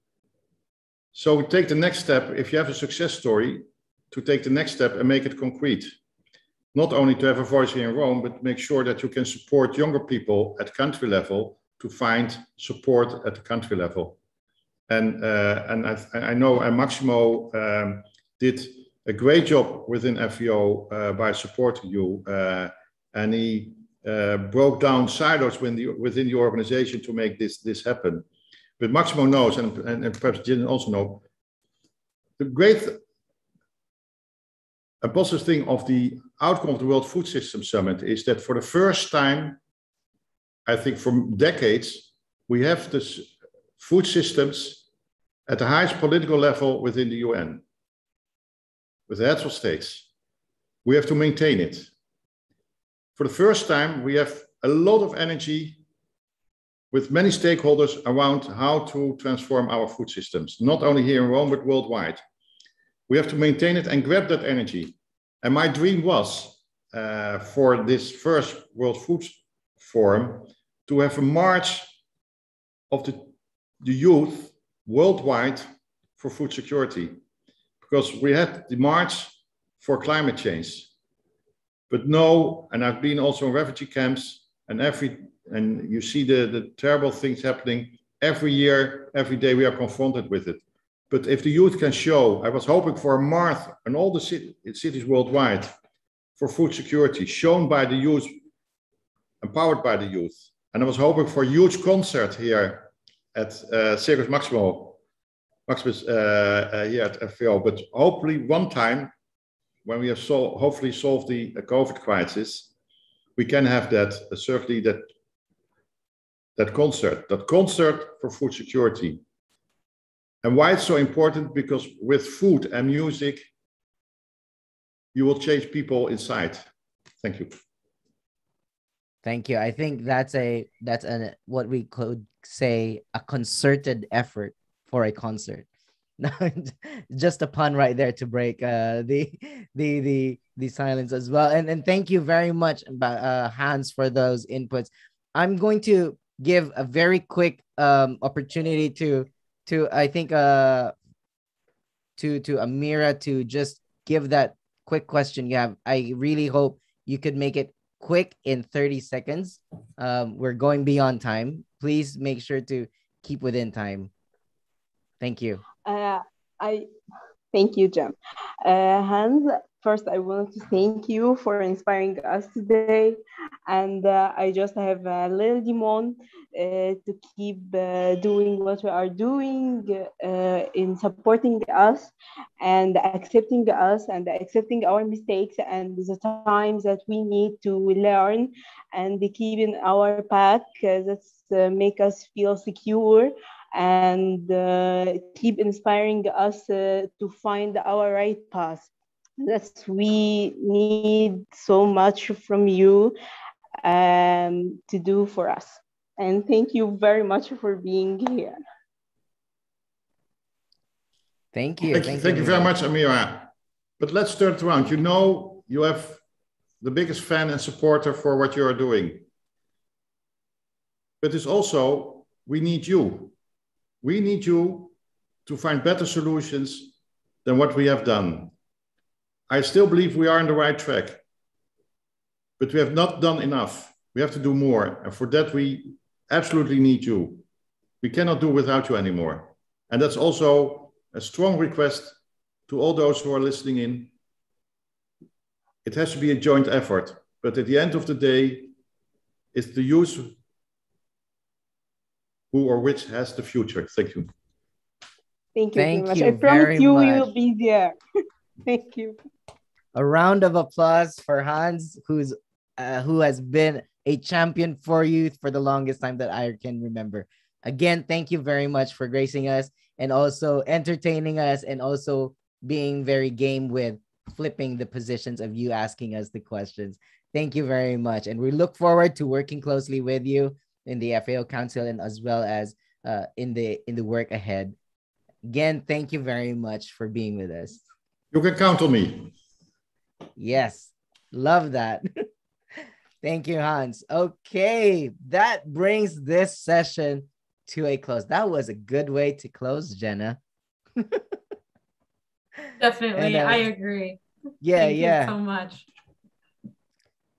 so take the next step, if you have a success story, to take the next step and make it concrete. Not only to have a voice here in Rome, but make sure that you can support younger people at country level to find support at the country level. And, uh, and I, I know uh, Maximo um, did a great job within FAO uh, by supporting you. Uh, and he uh, broke down silos within the, within the organization to make this, this happen. But Maximo knows, and, and, and perhaps Jim also know, the great a positive thing of the outcome of the World Food System Summit is that for the first time, I think for decades, we have this food systems at the highest political level within the UN, with the heads of states. We have to maintain it. For the first time, we have a lot of energy with many stakeholders around how to transform our food systems, not only here in Rome, but worldwide. We have to maintain it and grab that energy. And my dream was uh, for this first World Food Forum to have a march of the, the youth worldwide for food security. Because we had the march for climate change. But no, and I've been also in refugee camps, and every and you see the, the terrible things happening every year, every day we are confronted with it. But if the youth can show, I was hoping for a march in all the city, cities worldwide for food security, shown by the youth, empowered by the youth. And I was hoping for a huge concert here at uh, Circus Maximo, Maximus uh, uh, here at FAO. But hopefully one time, when we have so hopefully solved the uh, COVID crisis, we can have that, certainly that that concert, that concert for food security. And why it's so important? Because with food and music, you will change people inside. Thank you. Thank you. I think that's a that's a what we could say a concerted effort for a concert. just a pun right there to break uh, the the the the silence as well. And and thank you very much, uh, Hans, for those inputs. I'm going to give a very quick um opportunity to to I think uh to to Amira to just give that quick question you have. I really hope you could make it quick in 30 seconds. Um, we're going beyond time. Please make sure to keep within time. Thank you. Uh, I thank you, Jim. Uh, Hans, First, I want to thank you for inspiring us today. And uh, I just have a little demand uh, to keep uh, doing what we are doing uh, in supporting us and accepting us and accepting our mistakes and the times that we need to learn and keeping our path that uh, make us feel secure and uh, keep inspiring us uh, to find our right path that we need so much from you um, to do for us. And thank you very much for being here. Thank you. Thank, thank, you, thank you very much, Amira. But let's turn it around. You know, you have the biggest fan and supporter for what you are doing. But it's also, we need you. We need you to find better solutions than what we have done. I still believe we are on the right track, but we have not done enough. We have to do more. And for that, we absolutely need you. We cannot do without you anymore. And that's also a strong request to all those who are listening in. It has to be a joint effort, but at the end of the day, it's the youth who or which has the future. Thank you. Thank you Thank very much. I promise you much. we will be there. Thank you. A round of applause for Hans, who's uh, who has been a champion for youth for the longest time that I can remember. Again, thank you very much for gracing us and also entertaining us and also being very game with flipping the positions of you asking us the questions. Thank you very much. And we look forward to working closely with you in the FAO Council and as well as uh, in the in the work ahead. Again, thank you very much for being with us. You can count on me. Yes, love that. thank you, Hans. Okay, that brings this session to a close. That was a good way to close, Jenna. Definitely, and, uh, I agree. Yeah, Thank yeah. so much.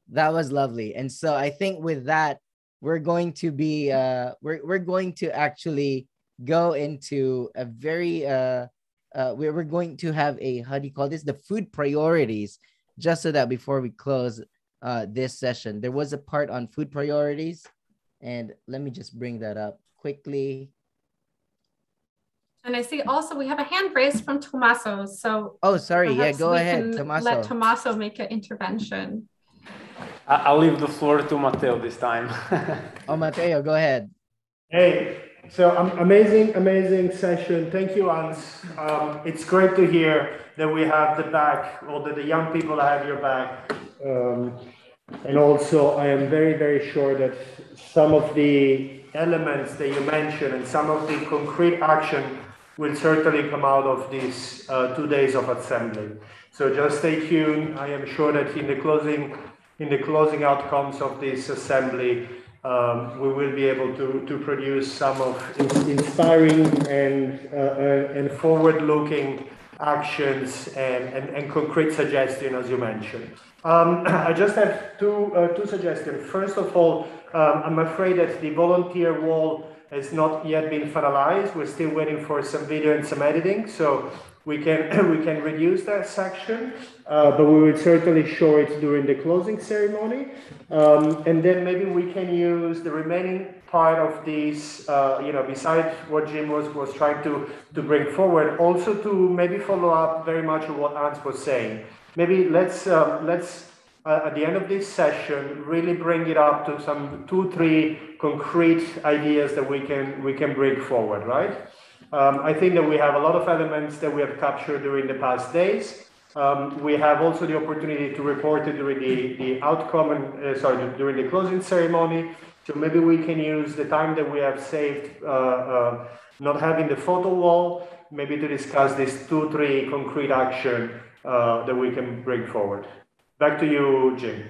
That was lovely. And so I think with that, we're going to be uh we're we're going to actually go into a very uh uh we're, we're going to have a how do you call this the food priorities just so that before we close uh this session there was a part on food priorities and let me just bring that up quickly and I see also we have a hand raised from Tommaso. So oh, sorry. Yeah, go ahead, Tommaso. Let Tommaso make an intervention. I'll leave the floor to Matteo this time. oh, Matteo, go ahead. Hey, so um, amazing, amazing session. Thank you, Hans. Um, it's great to hear that we have the back, or that the young people have your back. Um, and also, I am very, very sure that some of the elements that you mentioned and some of the concrete action will certainly come out of these uh, two days of assembly. So just stay tuned. I am sure that in the closing, in the closing outcomes of this assembly, um, we will be able to, to produce some of inspiring and, uh, uh, and forward-looking actions and, and, and concrete suggestions, as you mentioned. Um, I just have two, uh, two suggestions. First of all, um, I'm afraid that the volunteer wall has not yet been finalized. We're still waiting for some video and some editing, so we can we can reduce that section, uh, but we will certainly show it during the closing ceremony, um, and then maybe we can use the remaining part of this, uh, you know, besides what Jim was was trying to to bring forward, also to maybe follow up very much what Hans was saying. Maybe let's uh, let's uh, at the end of this session, really bring it up to some two, three concrete ideas that we can we can bring forward, right? Um, I think that we have a lot of elements that we have captured during the past days. Um, we have also the opportunity to report it during the, the outcome and uh, sorry during the closing ceremony. So maybe we can use the time that we have saved, uh, uh, not having the photo wall, maybe to discuss these two, three concrete action uh, that we can bring forward. Back to you, Jim.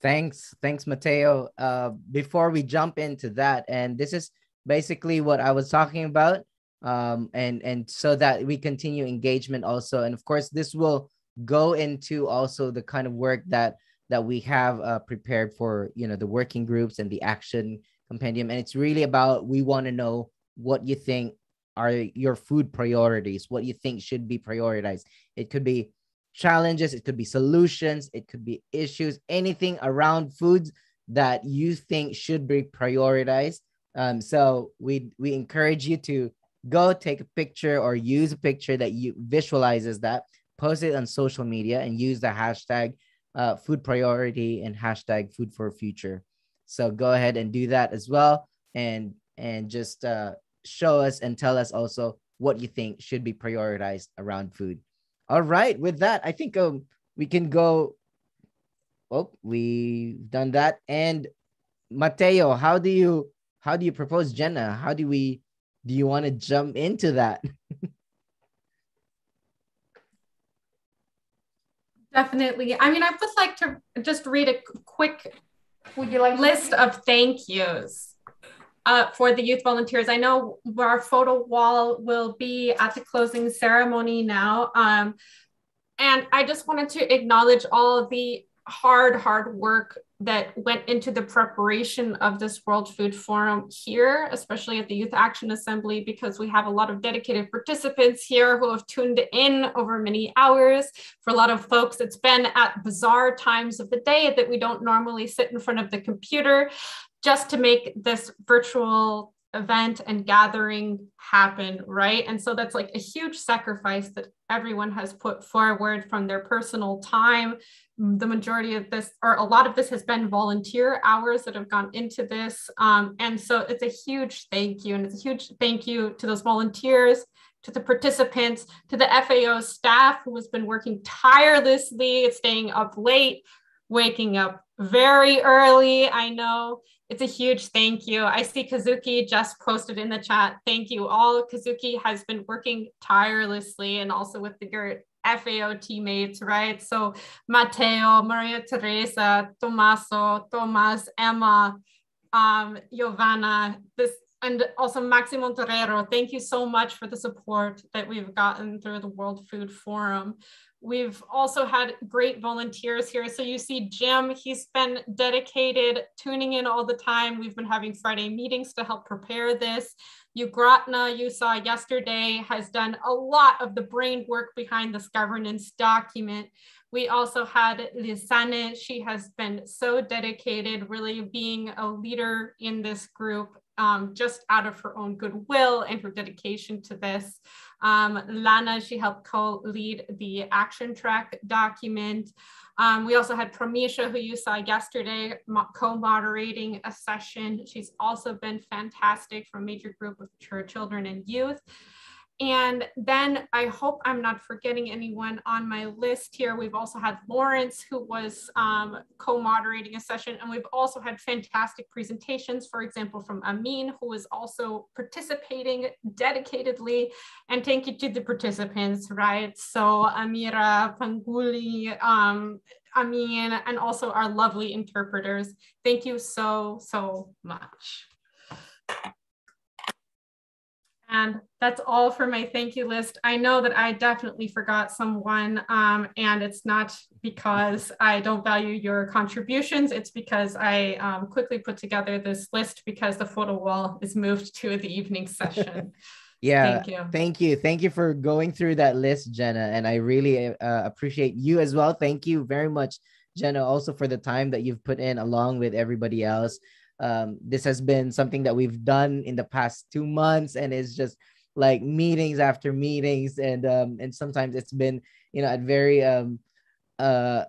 Thanks, thanks, Matteo. Uh, before we jump into that, and this is basically what I was talking about, um, and and so that we continue engagement also, and of course, this will go into also the kind of work that that we have uh, prepared for you know the working groups and the action compendium, and it's really about we want to know what you think are your food priorities what you think should be prioritized. It could be challenges it could be solutions it could be issues anything around foods that you think should be prioritized um, so we we encourage you to go take a picture or use a picture that you visualizes that post it on social media and use the hashtag uh, food priority and hashtag food for future so go ahead and do that as well and and just uh, show us and tell us also what you think should be prioritized around food. All right, with that, I think um, we can go. Oh, we've done that. And Matteo, how do you how do you propose Jenna? How do we do you want to jump into that? Definitely. I mean, I would like to just read a quick would you like list of thank yous uh, for the youth volunteers. I know our photo wall will be at the closing ceremony now. Um, and I just wanted to acknowledge all of the hard, hard work that went into the preparation of this World Food Forum here, especially at the Youth Action Assembly, because we have a lot of dedicated participants here who have tuned in over many hours. For a lot of folks, it's been at bizarre times of the day that we don't normally sit in front of the computer just to make this virtual event and gathering happen, right? And so that's like a huge sacrifice that everyone has put forward from their personal time. The majority of this, or a lot of this, has been volunteer hours that have gone into this. Um, and so it's a huge thank you. And it's a huge thank you to those volunteers, to the participants, to the FAO staff who has been working tirelessly, staying up late, waking up very early. I know it's a huge thank you. I see Kazuki just posted in the chat. Thank you all. Kazuki has been working tirelessly and also with the GERT FAO teammates, right? So Matteo, Maria Teresa, Tommaso, Tomas, Emma, um, Giovanna, this and also Maximo Torero, thank you so much for the support that we've gotten through the World Food Forum. We've also had great volunteers here. So you see Jim, he's been dedicated, tuning in all the time. We've been having Friday meetings to help prepare this. Ugratna, you saw yesterday, has done a lot of the brain work behind this governance document. We also had Lisane, she has been so dedicated, really being a leader in this group um, just out of her own goodwill and her dedication to this. Um, Lana, she helped co-lead the action track document. Um, we also had Pramisha, who you saw yesterday, co-moderating a session. She's also been fantastic from Major Group of Children and Youth. And then I hope I'm not forgetting anyone on my list here. We've also had Lawrence, who was um, co-moderating a session, and we've also had fantastic presentations, for example, from Amin, who is also participating dedicatedly. And thank you to the participants, right? So Amira, Falguni, um, Amin, and also our lovely interpreters. Thank you so, so much. And that's all for my thank you list. I know that I definitely forgot someone, um, and it's not because I don't value your contributions. It's because I um, quickly put together this list because the photo wall is moved to the evening session. yeah, thank you. Thank you. Thank you for going through that list, Jenna. And I really uh, appreciate you as well. Thank you very much, Jenna, also for the time that you've put in along with everybody else um, this has been something that we've done in the past two months and it's just like meetings after meetings and um, and sometimes it's been you know at very um, uh,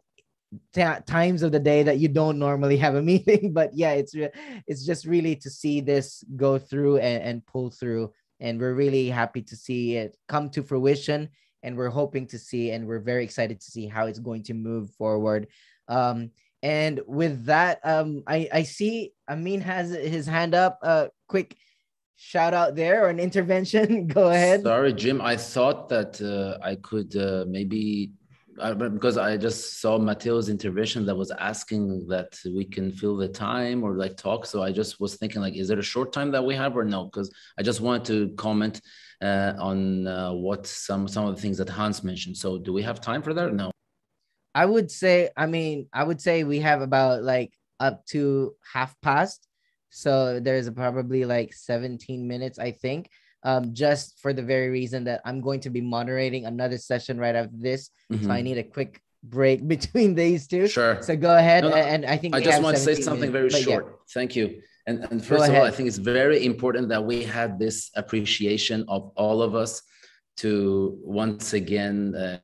t- times of the day that you don't normally have a meeting. But yeah it's re- it's just really to see this go through and, and pull through and we're really happy to see it come to fruition and we're hoping to see and we're very excited to see how it's going to move forward. Um, and with that, um, I, I see Amin has his hand up. Uh, quick shout out there or an intervention. Go ahead. Sorry, Jim. I thought that uh, I could uh, maybe uh, because I just saw Matteo's intervention that was asking that we can fill the time or like talk. So I just was thinking like, is it a short time that we have or no? Because I just wanted to comment uh, on uh, what some some of the things that Hans mentioned. So do we have time for that? No. I would say, I mean, I would say we have about like up to half past. So there's probably like 17 minutes, I think. Um, just for the very reason that I'm going to be moderating another session right after this. Mm-hmm. So I mm-hmm. need a quick break between these two. Sure. So go ahead. No, no, and I think I just want to say something minutes, very short. Yeah. Thank you. And, and first of all, I think it's very important that we had this appreciation of all of us to once again, uh,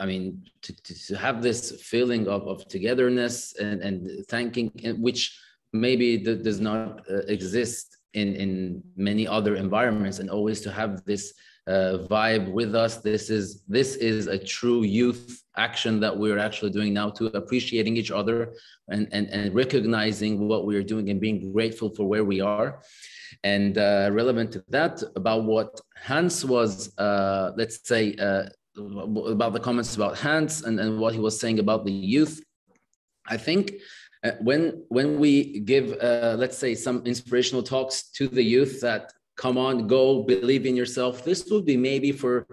I mean, to, to, have this feeling of, of togetherness and, and thanking, which maybe does not uh, exist in, in many other environments, and always to have this uh, vibe with us. This is this is a true youth action that we're actually doing now to appreciating each other and, and, and recognizing what we are doing and being grateful for where we are. And uh, relevant to that, about what Hans was, uh, let's say, uh, about the comments about Hans and, and what he was saying about the youth. I think uh, when when we give uh, let's say some inspirational talks to the youth that come on go believe in yourself this would be maybe for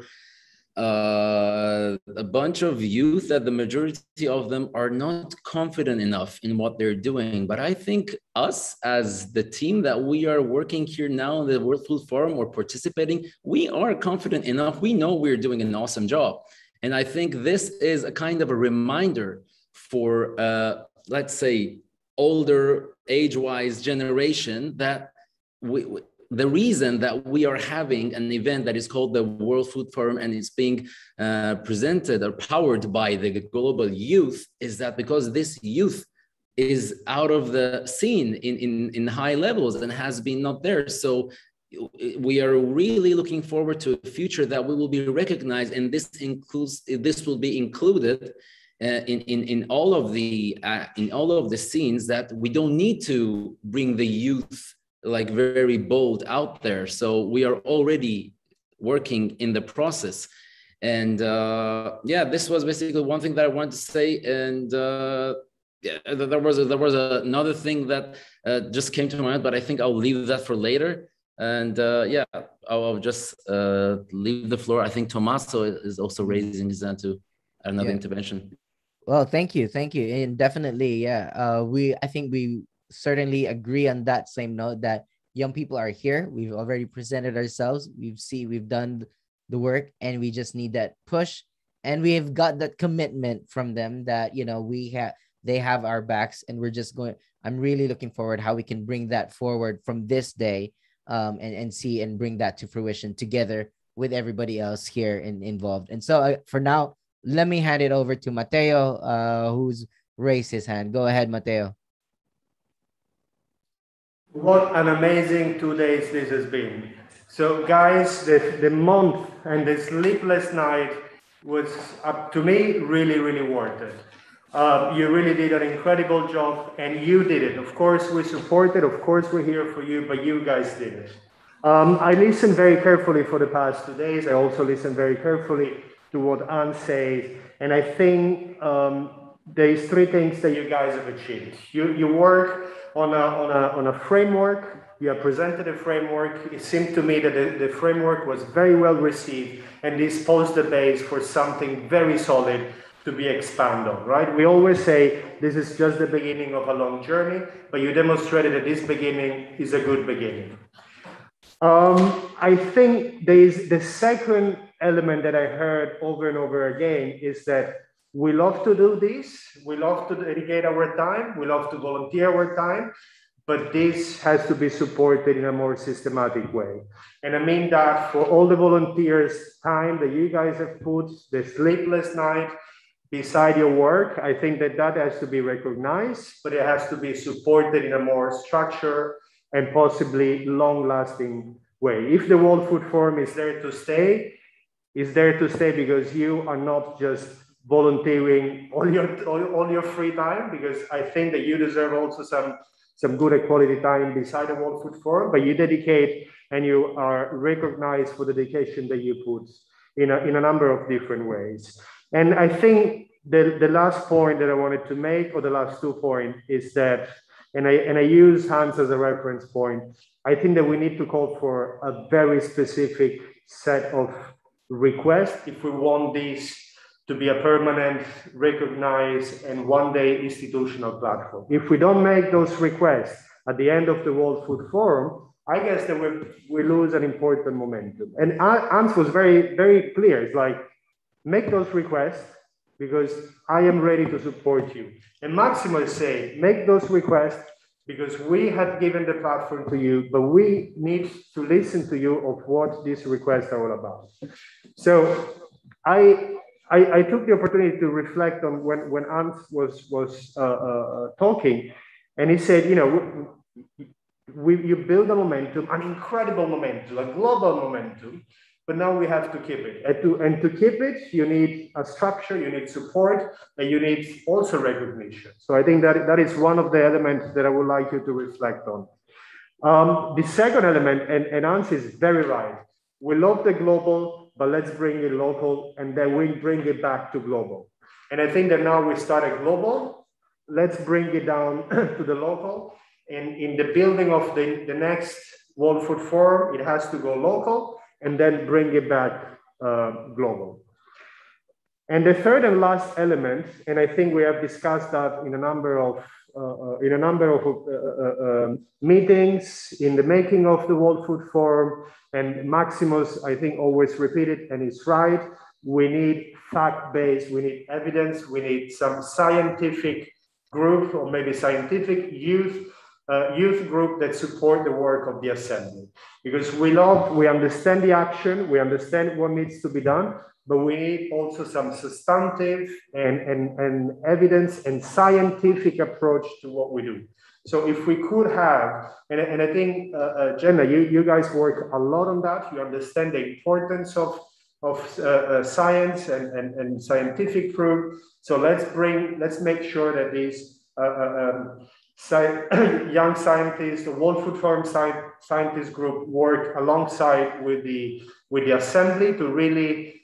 uh, a bunch of youth that the majority of them are not confident enough in what they're doing. But I think us as the team that we are working here now in the World Food Forum or participating, we are confident enough. We know we're doing an awesome job. And I think this is a kind of a reminder for, uh, let's say, older age-wise generation that we, the reason that we are having an event that is called the World Food Forum and it's being uh, presented or powered by the global youth is that because this youth is out of the scene in, in, in high levels and has been not there. So we are really looking forward to a future that we will be recognized and this includes this will be included uh, in, in, in all of the uh, in all of the scenes that we don't need to bring the youth like very bold out there. So we are already working in the process. And uh, yeah, this was basically one thing that I wanted to say. And uh, yeah, there was a, there was a, another thing that uh, just came to my mind, but I think I'll leave that for later. And uh, yeah, I'll, I'll just uh, leave the floor. I think Tommaso is also raising his hand to another yeah. intervention. Well, thank you, thank you, and definitely, yeah. Uh, we I think we certainly agree on that same note that young people are here. We've already presented ourselves. We've see we've done the work, and we just need that push. And we have got that commitment from them that you know we have they have our backs, and we're just going. I'm really looking forward how we can bring that forward from this day, um, and and see and bring that to fruition together with everybody else here and involved. And so uh, for now, let me hand it over to Matteo, uh, who's raised his hand. Go ahead, Matteo. What an amazing two days this has been. So, guys, the, the month and the sleepless night was, up to me, really, really worth it. Uh, you really did an incredible job, and you did it. Of course, we support it. Of course, we're here for you, but you guys did it. Um, I listened very carefully for the past two days. I also listened very carefully to what Hans says, and I think um, there's three things that you guys have achieved. You, you work on a, on a, on a framework. You have presented a framework. It seemed to me that the, the framework was very well received and this posed the base for something very solid to be expanded on, right? We always say this is just the beginning of a long journey, but you demonstrated that this beginning is a good beginning. Um, I think there is the second element that I heard over and over again is that we love to do this. We love to dedicate our time. We love to volunteer our time. But this has to be supported in a more systematic way. And I mean that for all the volunteers' time that you guys have put, the sleepless night beside your work, I think that that has to be recognized, but it has to be supported in a more structured and possibly long lasting way. If the World Food Forum is there to stay, is there to stay because you are not just volunteering all your all, all your free time because I think that you deserve also some some good quality time beside the World Food Forum, but you dedicate and you are recognized for the dedication that you put in a, in a number of different ways. And I think the, the last point that I wanted to make, or the last two points, is that, and I, and I use Hans as a reference point, I think that we need to call for a very specific set of requests if we want this to be a permanent, recognized, and one day institutional platform. If we don't make those requests at the end of the World Food Forum, I guess that we, we lose an important momentum. And Hans was very, very clear. It's like, make those requests because I am ready to support you. And Maximo is saying, make those requests because we have given the platform to you, but we need to listen to you of what these requests are all about. So I I, I, took the opportunity to reflect on when, when Hans was, was uh, uh, talking, and he said, you know, we, you build a momentum, an incredible momentum, a global momentum, but now we have to keep it. And to, and to keep it, you need a structure, you need support, and you need also recognition. So I think that that is one of the elements that I would like you to reflect on. Um, the second element, and, and is very right, we love the global but let's bring it local and then we bring it back to global. And I think that now we started global. Let's bring it down to the local. And in the building of the, the next World Food Forum, it has to go local and then bring it back uh, global. And the third and last element, and I think we have discussed that in a number of uh, uh in a number of uh, uh, um, meetings in the making of the World Food Forum, and Maximus, I think, always repeated, and he's right. We need fact-based, we need evidence, we need some scientific group or maybe scientific youth uh, youth group that support the work of the assembly because we love we understand the action we understand what needs to be done but we need also some substantive and, and, and evidence and scientific approach to what we do so if we could have and, and i think uh, uh, jenna you, you guys work a lot on that you understand the importance of of uh, uh, science and, and, and scientific proof so let's bring let's make sure that these uh, uh, um, young scientists, the World Food Forum sci scientist group work alongside with the, with the assembly to really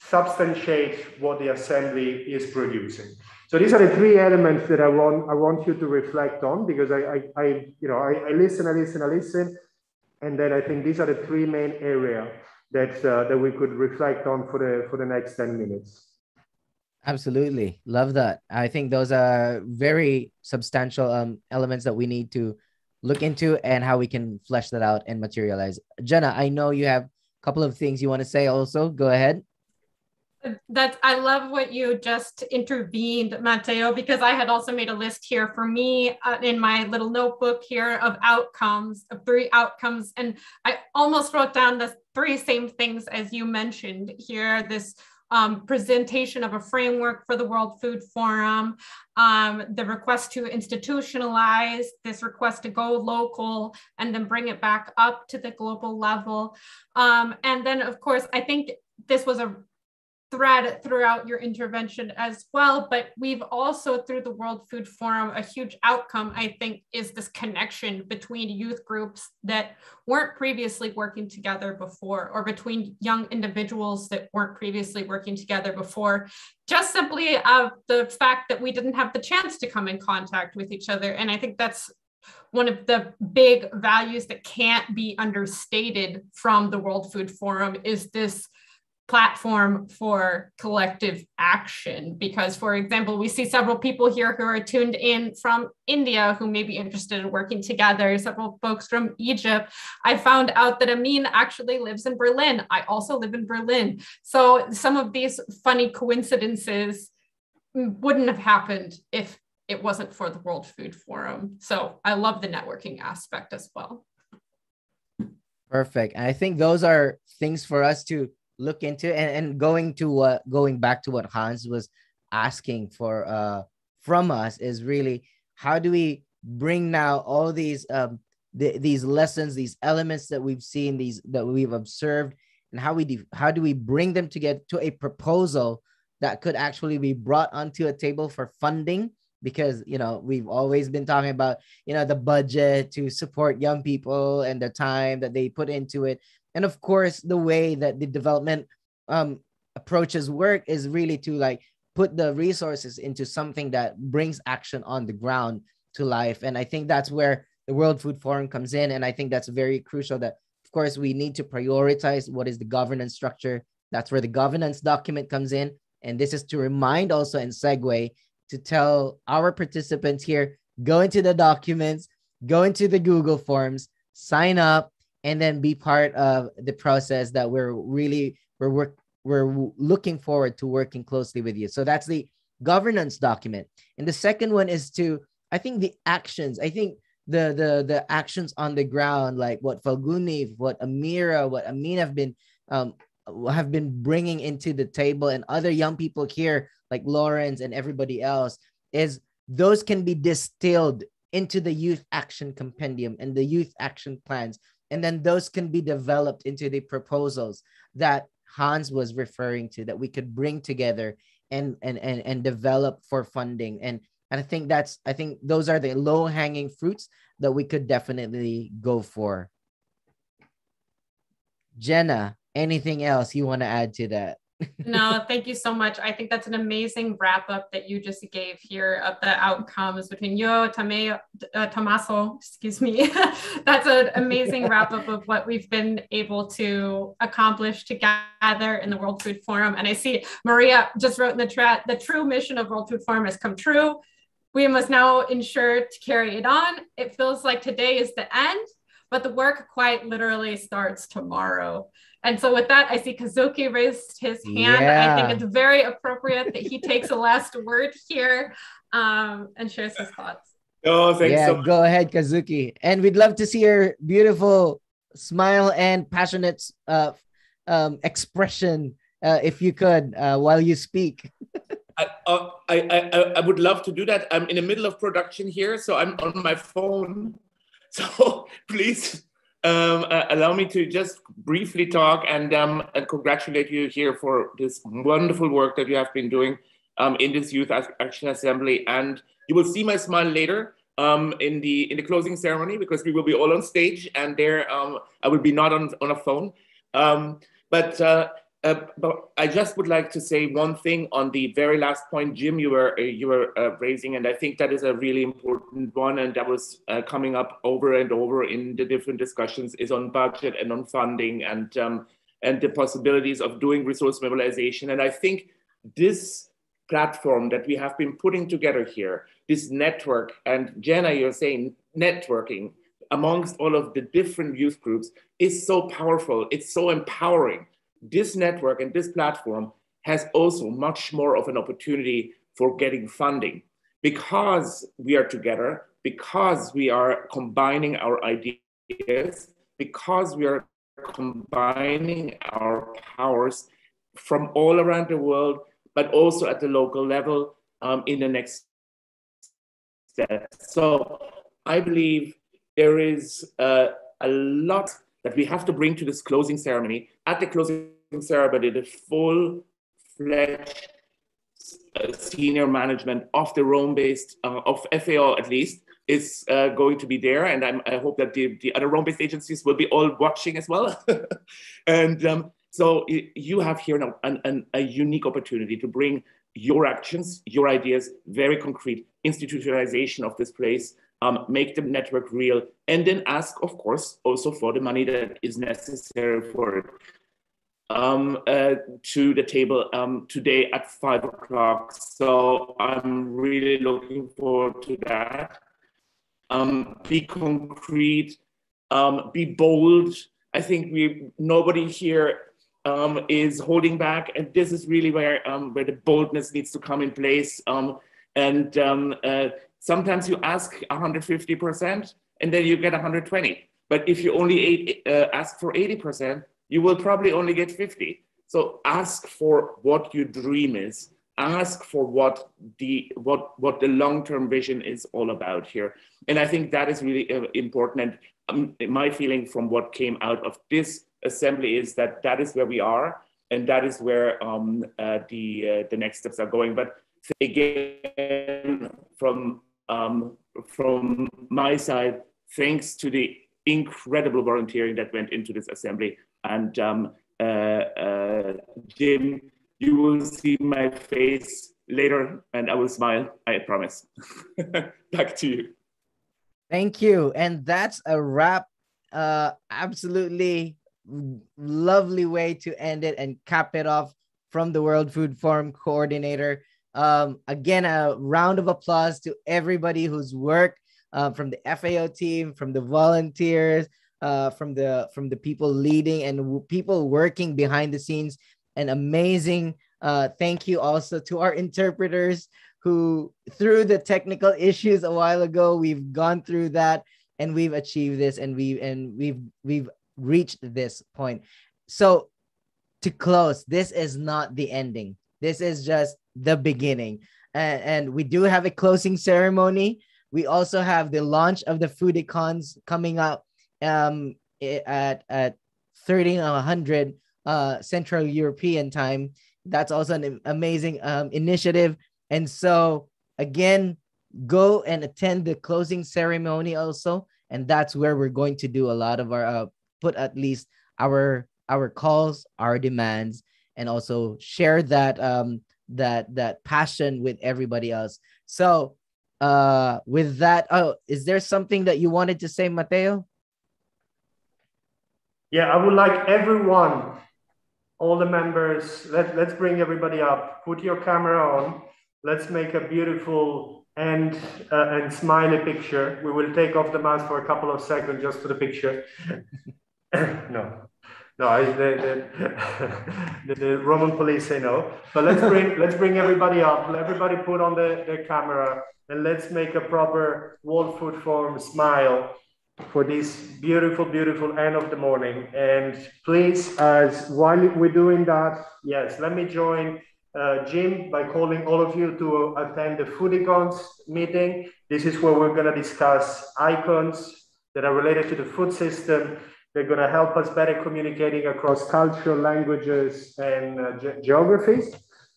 substantiate what the assembly is producing. So these are the three elements that I want, I want you to reflect on because I, I, I you know, I, I, listen, I listen, I listen. And then I think these are the three main areas that, uh, that we could reflect on for the, for the next 10 minutes. Absolutely. Love that. I think those are very substantial um, elements that we need to look into and how we can flesh that out and materialize. Jenna, I know you have a couple of things you want to say also. Go ahead. That I love what you just intervened, Matteo, because I had also made a list here for me uh, in my little notebook here of outcomes, of three outcomes. And I almost wrote down the three same things as you mentioned here this um, presentation of a framework for the World Food Forum, um, the request to institutionalize, this request to go local and then bring it back up to the global level. Um, and then, of course, I think this was a thread throughout your intervention as well. But we've also, through the World Food Forum, a huge outcome, I think, is this connection between youth groups that weren't previously working together before, or between young individuals that weren't previously working together before, just simply of the fact that we didn't have the chance to come in contact with each other. And I think that's one of the big values that can't be understated from the World Food Forum is this platform for collective action. Because for example we see several people here who are tuned in from india who may be interested in working together several folks from egypt. I found out that amin actually lives in berlin. I also live in berlin. So some of these funny coincidences wouldn't have happened if it wasn't for the world food forum. So i love the networking aspect as well. Perfect. And i think those are things for us to look into and, and going to what going back to what Hans was asking for uh from us is really how do we bring now all these um the, these lessons these elements that we've seen these that we've observed and how we do how do we bring them together to a proposal that could actually be brought onto a table for funding? Because you know we've always been talking about you know the budget to support young people and the time that they put into it and of course the way that the development um, approaches work is really to like put the resources into something that brings action on the ground to life. And i think that's where the world food forum comes in. And i think that's very crucial that of course we need to prioritize what is the governance structure. That's where the governance document comes in. And this is to remind also and segue to tell our participants here go into the documents go into the google forms sign up and then be part of the process that we're really we're work, we're looking forward to working closely with you. So that's the governance document. And the second one is to I think the actions. I think the the the actions on the ground, like what Falguni, what Amira, what Amin have been um, have been bringing into the table, and other young people here, like Lawrence and everybody else, is those can be distilled into the youth action compendium and the youth action plans and then those can be developed into the proposals that Hans was referring to that we could bring together and and and, and develop for funding and and I think that's I think those are the low hanging fruits that we could definitely go for. Jenna, anything else you want to add to that? No, thank you so much. I think that's an amazing wrap up that you just gave here of the outcomes between Yo, Tameo, uh, Tommaso, excuse me. that's an amazing wrap up of what we've been able to accomplish together in the World Food Forum. And I see Maria just wrote in the chat the true mission of World Food Forum has come true. We must now ensure to carry it on. It feels like today is the end, but the work quite literally starts tomorrow. And so with that, I see Kazuki raised his hand. Yeah. I think it's very appropriate that he takes a last word here um, and shares his thoughts. Oh, thanks yeah, so go ahead, Kazuki. And we'd love to see your beautiful smile and passionate uh, um, expression, uh, if you could, uh, while you speak. I, uh, I, I, I would love to do that. I'm in the middle of production here, so I'm on my phone. So please um, uh, allow me to just briefly talk and, um, and congratulate you here for this wonderful work that you have been doing um, in this Youth Action Assembly. And you will see my smile later um, in the in the closing ceremony because we will be all on stage and there um, I will be not on, on a phone. Um, but uh, but I just would like to say one thing on the very last point, Jim, you were uh, you were uh, raising, and I think that is a really important one, and that was uh, coming up over and over in the different discussions, is on budget and on funding and um, and the possibilities of doing resource mobilization. And I think this platform that we have been putting together here, this network, and Jenna, you're saying networking amongst all of the different youth groups is so powerful. It's so empowering this network and this platform has also much more of an opportunity for getting funding because we are together, because we are combining our ideas, because we are combining our powers from all around the world, but also at the local level um, in the next step. So I believe there is uh, a lot that we have to bring to this closing ceremony. At the closing ceremony, the full fledged uh, senior management of the Rome based, uh, of FAO at least, is uh, going to be there. And I'm, i hope that the, the other Rome based agencies will be all watching as well. and um, so you have here now an, an, a unique opportunity to bring your actions, your ideas, very concrete institutionalization of this place um, make the network real, and then ask, of course, also for the money that is necessary for it. Um, uh, to the table um, today at five o'clock. So I'm really looking forward to that. Um, be concrete, um, be bold. I think we nobody here um, is holding back, and this is really where um, where the boldness needs to come in place. and uh, Sometimes you ask 150% and then you get 120. But if you only uh, ask for 80%, you will probably only get 50. So ask for what your dream is. Ask for what the what what the long-term vision is all about here, and I think that is really uh, important. And um, my feeling from what came out of this assembly is that that is where we are, and that is where um, uh, the uh, the next steps are going. But again, from um, from my side, thanks to the incredible volunteering that went into this assembly. And um, uh, uh, Jim, you will see my face later and I will smile, I promise. Back to you. Thank you. And that's a wrap. Uh, absolutely lovely way to end it and cap it off from the World Food Forum coordinator. Um, again, a round of applause to everybody whose work uh, from the FAO team, from the volunteers, uh, from the from the people leading and w- people working behind the scenes. An amazing uh, thank you also to our interpreters who, through the technical issues a while ago, we've gone through that and we've achieved this and we and we've we've reached this point. So to close, this is not the ending. This is just the beginning. And, and we do have a closing ceremony. We also have the launch of the Foodicons coming up um, at, at 1300 uh, Central European time. That's also an amazing um, initiative. And so, again, go and attend the closing ceremony also. And that's where we're going to do a lot of our, uh, put at least our our calls, our demands, and also share that um, that that passion with everybody else. So uh with that, oh, is there something that you wanted to say, Matteo? Yeah, I would like everyone, all the members, let, let's bring everybody up. Put your camera on. Let's make a beautiful and uh, and smiley picture. We will take off the mask for a couple of seconds just for the picture. no, no, I, the, the, the, Roman police say no. But let's bring let's bring everybody up. Let everybody put on the, the camera and let's make a proper World Food Forum smile for this beautiful, beautiful end of the morning. And please, as while we're doing that, yes, let me join uh, Jim by calling all of you to attend the Foodicons meeting. This is where we're going to discuss icons that are related to the food system they're going to help us better communicating across cultural languages and uh, ge geographies.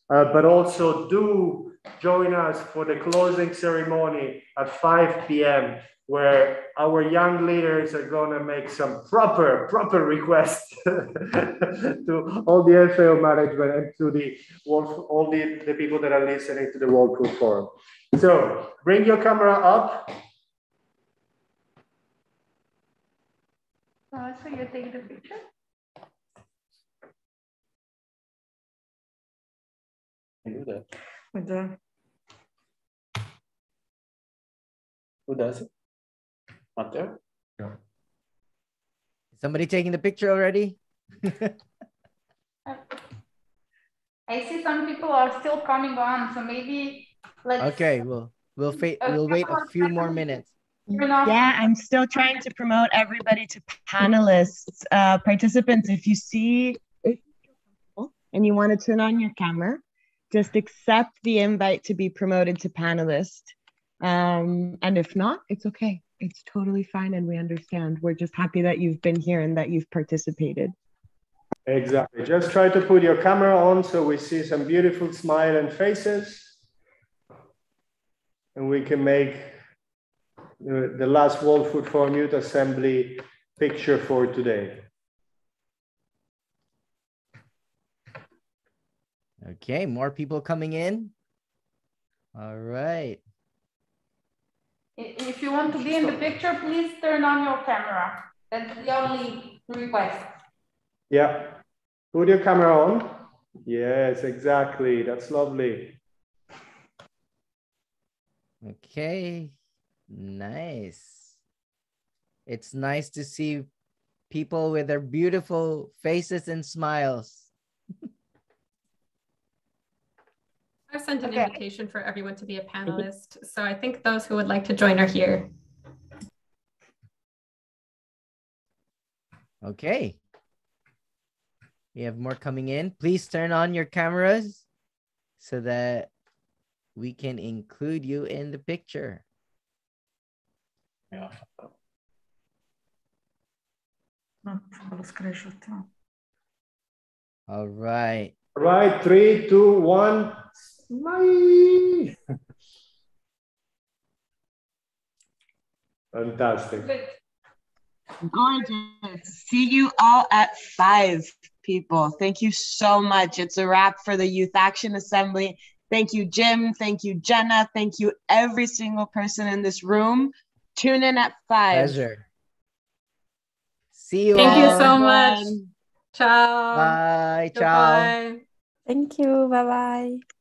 Uh, but also do join us for the closing ceremony at 5 p.m., where our young leaders are going to make some proper, proper requests to all the FAO management and to the all the, the people that are listening to the World Food Forum. So bring your camera up. Uh, so you take the picture? I do that. With the Who does it? Matteo? No. Somebody taking the picture already? I see some people are still coming on, so maybe let's. Okay, well, we'll, fa- we'll wait a few more minutes. Yeah, I'm still trying to promote everybody to panelists, uh, participants. If you see and you want to turn on your camera, just accept the invite to be promoted to panelist. Um, and if not, it's okay. It's totally fine and we understand. We're just happy that you've been here and that you've participated. Exactly. Just try to put your camera on so we see some beautiful smiling faces. And we can make the last World Food Forum Youth Assembly picture for today. Okay, more people coming in. All right. If you want to be in the picture, please turn on your camera. That's the only request. Yeah. Put your camera on. Yes, exactly. That's lovely. Okay. Nice. It's nice to see people with their beautiful faces and smiles. I've sent an okay. invitation for everyone to be a panelist. So I think those who would like to join are here. Okay. We have more coming in. Please turn on your cameras so that we can include you in the picture. Yeah. All right. All right, three, two, one, smile. Fantastic. Gorgeous. See you all at five, people. Thank you so much. It's a wrap for the Youth Action Assembly. Thank you, Jim. Thank you, Jenna. Thank you, every single person in this room. Tune in at five. Pleasure. See you. Thank all. you so much. Ciao. Bye. Ciao. Bye. Thank you. Bye bye.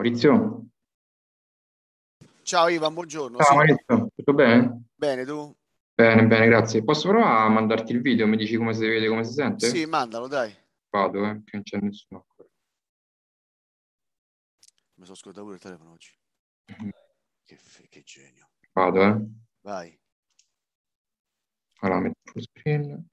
Maurizio? Ciao Ivan, buongiorno. Ciao Sì. Maurizio, tutto bene? Bene, tu? Bene, bene, grazie. Posso provare a mandarti il video? Mi dici come si vede, come si sente? Sì, mandalo, dai. Vado, eh, che non c'è nessuno ancora. Mi sono scordato pure il telefono oggi. Mhm. Che, fe- che genio. Vado, eh. Vai. Allora, metto full screen.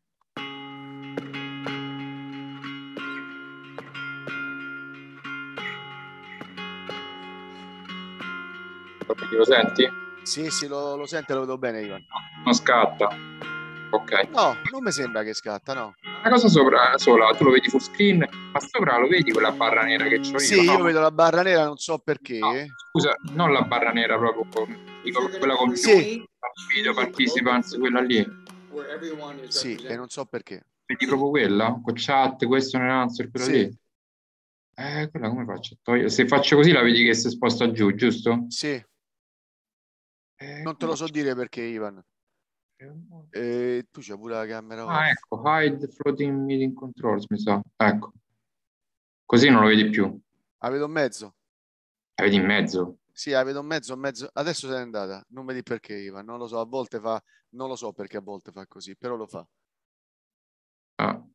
Lo senti? Sì, sì, lo, lo sento e lo vedo bene, Ivan. Non scatta. Ok. No, non mi sembra che scatta, no. Una cosa sopra, sola, tu lo vedi full screen, ma sopra lo vedi quella barra nera che c'ho io? Sì, no? io vedo la barra nera, non so perché. Scusa, non la barra nera proprio, dico quella con Sì. video participants, quella lì. Sì, e non so perché. Vedi proprio quella? Con chat, questo nell'answer, quella Sì. lì? Eh, quella come faccio a togliere? Se faccio così la vedi che si sposta giù, giusto? Sì. Non te lo so dire perché, Ivan. Eh, tu c'hai pure la camera off. Ah, ecco, hide floating meeting controls, mi sa. Ecco. Così non lo vedi più. La vedo in mezzo. La vedi in mezzo. Sì, la vedo in mezzo, in mezzo. Adesso se n'è andata. Non vedi perché, Ivan. Non lo so, a volte fa... Non lo so perché a volte fa così, però lo fa. Ah.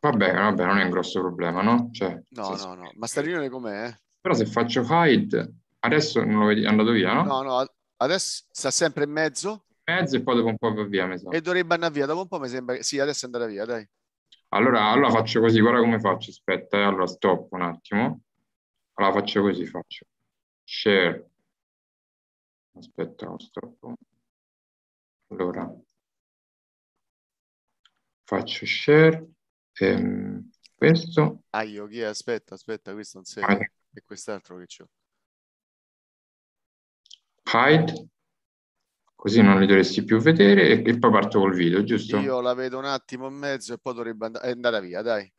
Vabbè, vabbè, non è un grosso problema, no? Cioè, No, no, no. Ma sta riunione com'è? eh? Però se faccio hide, adesso non lo vedi, è andato via, no? No, no, adesso sta sempre in mezzo Mezzo e poi dopo un po' va via, mi sa. e dovrebbe andare via. Dopo un po' mi sembra che... Sì, adesso è andata via, dai. Allora, allora faccio così, guarda come faccio, aspetta, eh, allora stop un attimo. Allora faccio così, faccio share. Aspetta, stop. Allora, faccio share, ehm, questo, Ah, io chi? Aspetta, aspetta, questo non sei. Vai. E quest'altro che c'ho. Hide, così non li dovresti più vedere e, e poi parto col video, giusto? Io la vedo un attimo e mezzo e poi dovrebbe and- è andata via, dai.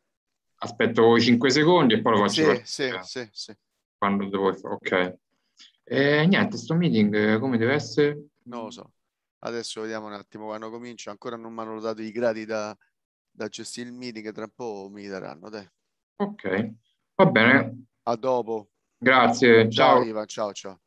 Aspetto 5 secondi e poi lo faccio Sì, sì, sì, sì. Quando devo ok. E niente, sto meeting eh, come deve essere? Non lo so. Adesso vediamo un attimo quando comincio. Ancora non mi hanno dato i gradi da, da gestire il meeting, tra un po' mi daranno, dai. Ok, va bene. A dopo. Grazie, Ciao, ciao. Ivan, ciao, ciao.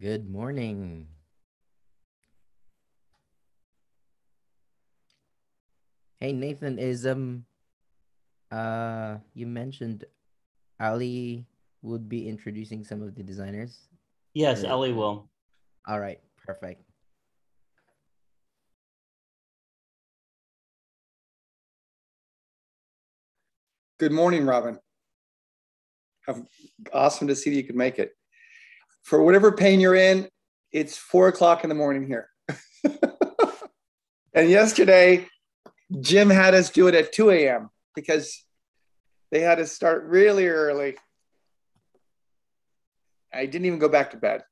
Good morning. Hey Nathan, is um uh you mentioned Ali would be introducing some of the designers? Yes, or... Ellie will. All right, perfect. Good morning, Robin. How awesome to see that you could make it. For whatever pain you're in, it's four o'clock in the morning here. and yesterday, Jim had us do it at 2 a.m. because they had to start really early. I didn't even go back to bed.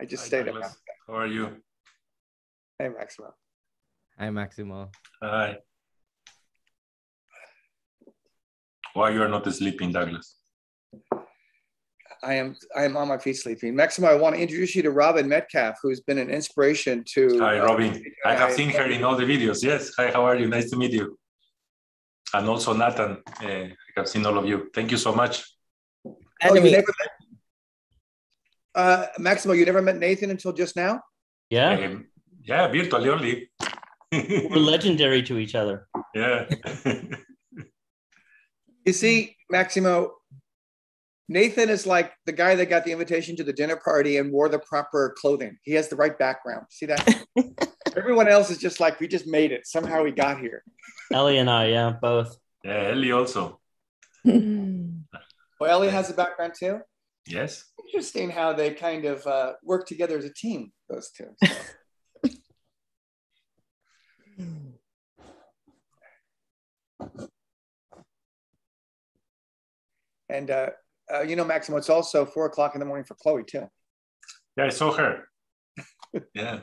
I just Hi, stayed Douglas. up. How are you? Hey, Maximo. Hi, Maximo. Hi. Why you are not sleeping, Douglas? I am I am on my feet sleeping. Maximo, I want to introduce you to Robin Metcalf, who's been an inspiration to. Hi, Robin. Uh, I have seen her in all the videos. Yes. Hi, how are you? Nice to meet you. And also Nathan. Uh, I have seen all of you. Thank you so much. Oh, you never met, uh, Maximo, you never met Nathan until just now? Yeah. Um, yeah, virtually only. We're legendary to each other. Yeah. you see, Maximo, Nathan is like the guy that got the invitation to the dinner party and wore the proper clothing. He has the right background. See that? Everyone else is just like, we just made it. Somehow we got here. Ellie and I, yeah, both. Yeah, Ellie also. well, Ellie has a background too. Yes. Interesting how they kind of uh, work together as a team, those two. So. and uh, uh, you know, Maximo, it's also four o'clock in the morning for Chloe too. Yeah, I saw her. yeah.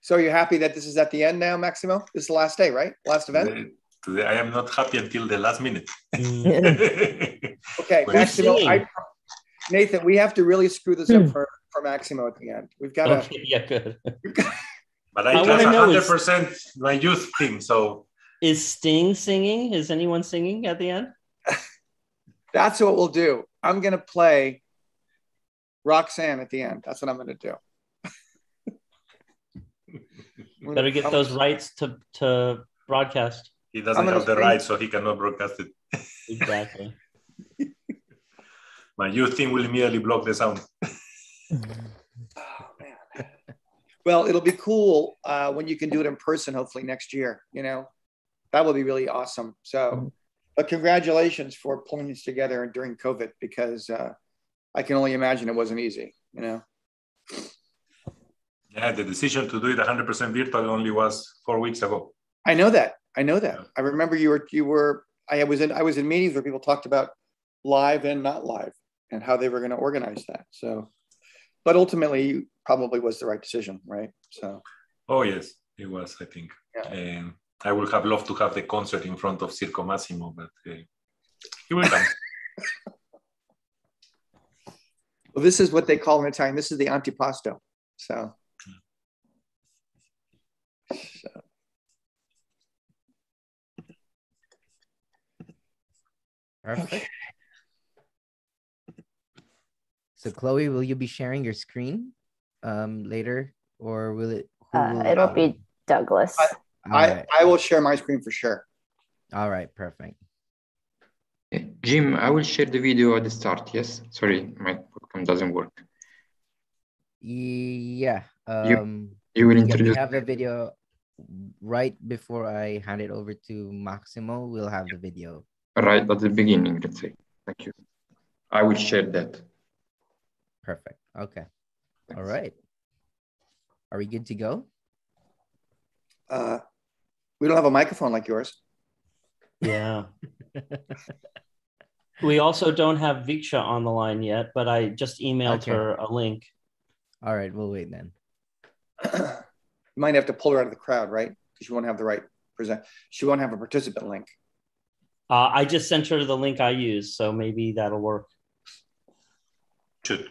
So are you happy that this is at the end now, Maximo? This is the last day, right? Last event? Today, today I am not happy until the last minute. okay, Maximo, I, Nathan, we have to really screw this up hmm. for, for Maximo at the end. We've got to. Okay, yeah, good. but I, I trust 100% is, my youth team, so. Is Sting singing? Is anyone singing at the end? That's what we'll do. I'm going to play Roxanne at the end. That's what I'm going to do. Better get those rights to, to broadcast. He doesn't have the rights, so he cannot broadcast it. exactly. My youth team will immediately block the sound. oh, man. Well, it'll be cool uh, when you can do it in person, hopefully next year. You know, that will be really awesome. So, but congratulations for pulling this together during COVID because uh, I can only imagine it wasn't easy, you know. Yeah, the decision to do it 100% virtual only was four weeks ago. I know that. I know that. I remember you were you were I was in I was in meetings where people talked about live and not live and how they were going to organize that. So, but ultimately, probably was the right decision, right? So. Oh yes, it was. I think. Yeah. And I would have loved to have the concert in front of Circo Massimo, but uh, he will come. well, this is what they call in Italian. This is the antipasto. So. so. Perfect. Okay. So, Chloe, will you be sharing your screen um, later, or will it? Uh, will it'll be Douglas. I, right. I will share my screen for sure. All right, perfect. Jim, I will share the video at the start. Yes, sorry, my webcam doesn't work. Yeah. Um, you, you will introduce. We have the video right before I hand it over to Maximo. We'll have the video. Right at the beginning, let's say. Thank you. I will share that. Perfect. Okay. Thanks. All right. Are we good to go? Uh, we don't have a microphone like yours. Yeah. we also don't have Viksha on the line yet, but I just emailed okay. her a link. All right, we'll wait then. you might have to pull her out of the crowd, right? Because she won't have the right present. She won't have a participant link. Uh, I just sent her the link I use, so maybe that'll work. Should.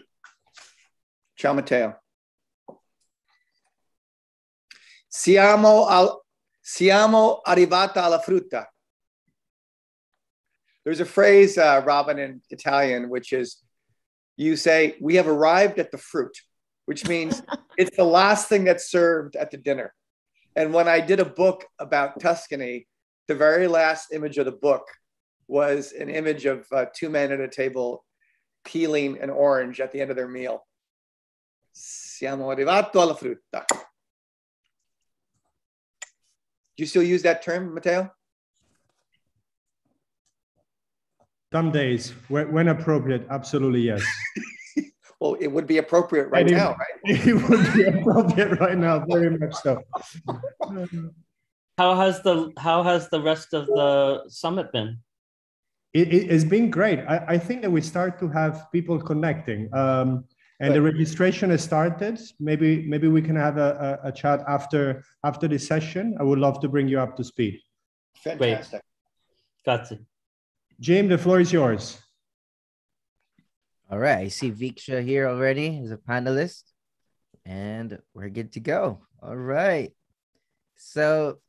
Ciao, Matteo. Siamo al Siamo arrivata alla frutta. There's a phrase, uh, Robin, in Italian, which is you say, We have arrived at the fruit, which means it's the last thing that's served at the dinner. And when I did a book about Tuscany, the very last image of the book was an image of uh, two men at a table peeling an orange at the end of their meal. Siamo arrivato alla frutta. Do you still use that term, Matteo? Some days, when, when appropriate, absolutely yes. well, it would be appropriate right it, now, right? It would be appropriate right now, very much so. How has the how has the rest of the summit been? It, it has been great. I, I think that we start to have people connecting. Um, and the registration has started. Maybe maybe we can have a, a, a, chat after after this session. I would love to bring you up to speed. Fantastic. Got it. Jim, the floor is yours. All right, I see Viksha here already as a panelist, and we're good to go. All right. So,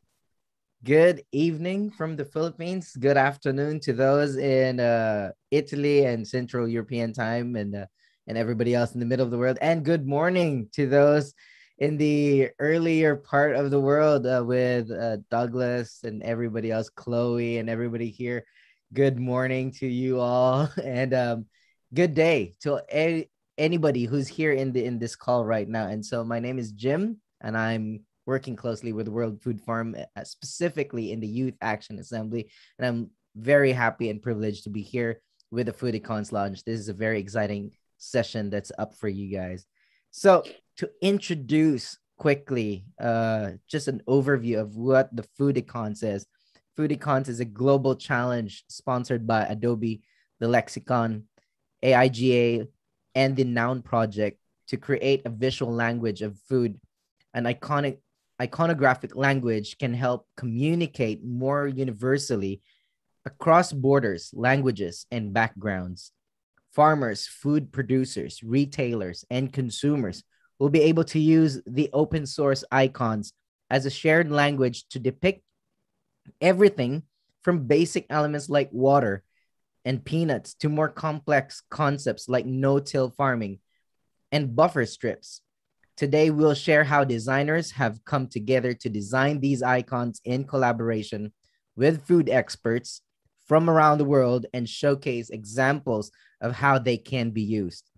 good evening from the Philippines. Good afternoon to those in uh, Italy and Central European time, and uh, and everybody else in the middle of the world. And good morning to those in the earlier part of the world uh, with uh, Douglas and everybody else, Chloe and everybody here. Good morning to you all, and um, good day to a- anybody who's here in the in this call right now. And so, my name is Jim, and I'm working closely with World Food Forum, uh, specifically in the Youth Action Assembly. And I'm very happy and privileged to be here with the Foodicons Lounge. This is a very exciting session that's up for you guys. So to introduce quickly, uh, just an overview of what the Foodicons is. Foodicons is a global challenge sponsored by Adobe, the Lexicon, AIGA, and the Noun Project to create a visual language of food. An iconic iconographic language can help communicate more universally across borders, languages, and backgrounds farmers, food producers, retailers, and consumers will be able to use the open source icons as a shared language to depict everything from basic elements like water and peanuts to more complex concepts like no-till farming and buffer strips. Today, we'll share how designers have come together to design these icons in collaboration with food experts from around the world and showcase examples of how they can be used.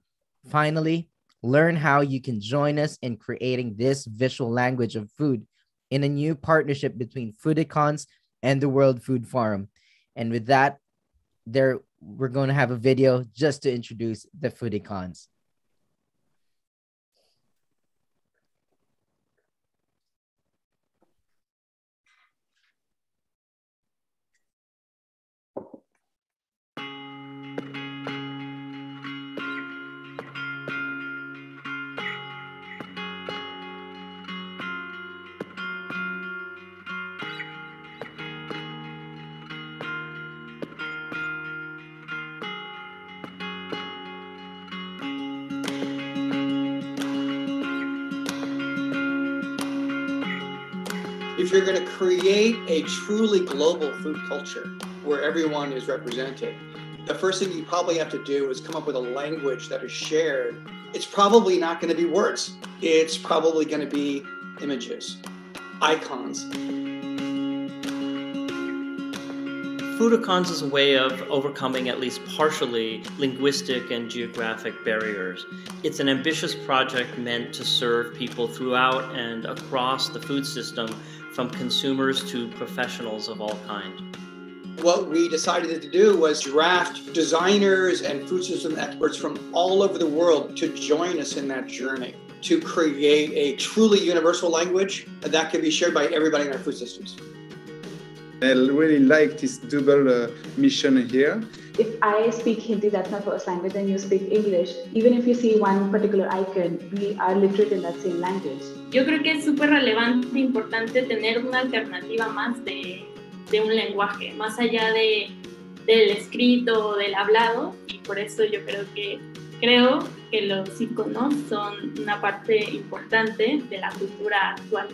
Finally, learn how you can join us in creating this visual language of food in a new partnership between Foodicons and the World Food Forum. And with that, there we're going to have a video just to introduce the Foodicons. You're going to create a truly global food culture where everyone is represented, the first thing you probably have to do is come up with a language that is shared. It's probably not going to be words, it's probably going to be images, icons. Foodicons is a way of overcoming at least partially linguistic and geographic barriers. It's an ambitious project meant to serve people throughout and across the food system from consumers to professionals of all kind. What we decided to do was draft designers and food system experts from all over the world to join us in that journey to create a truly universal language that can be shared by everybody in our food systems. I really like this double uh, mission here if I speak Hindi, that's my first language, and you speak English, even if you see one particular icon, we are literate in that same language. Yo creo que es súper relevante e importante tener una alternativa más de, de un lenguaje, más allá de, del escrito o del hablado, y por eso yo creo que creo que los iconos son una parte importante de la cultura actual.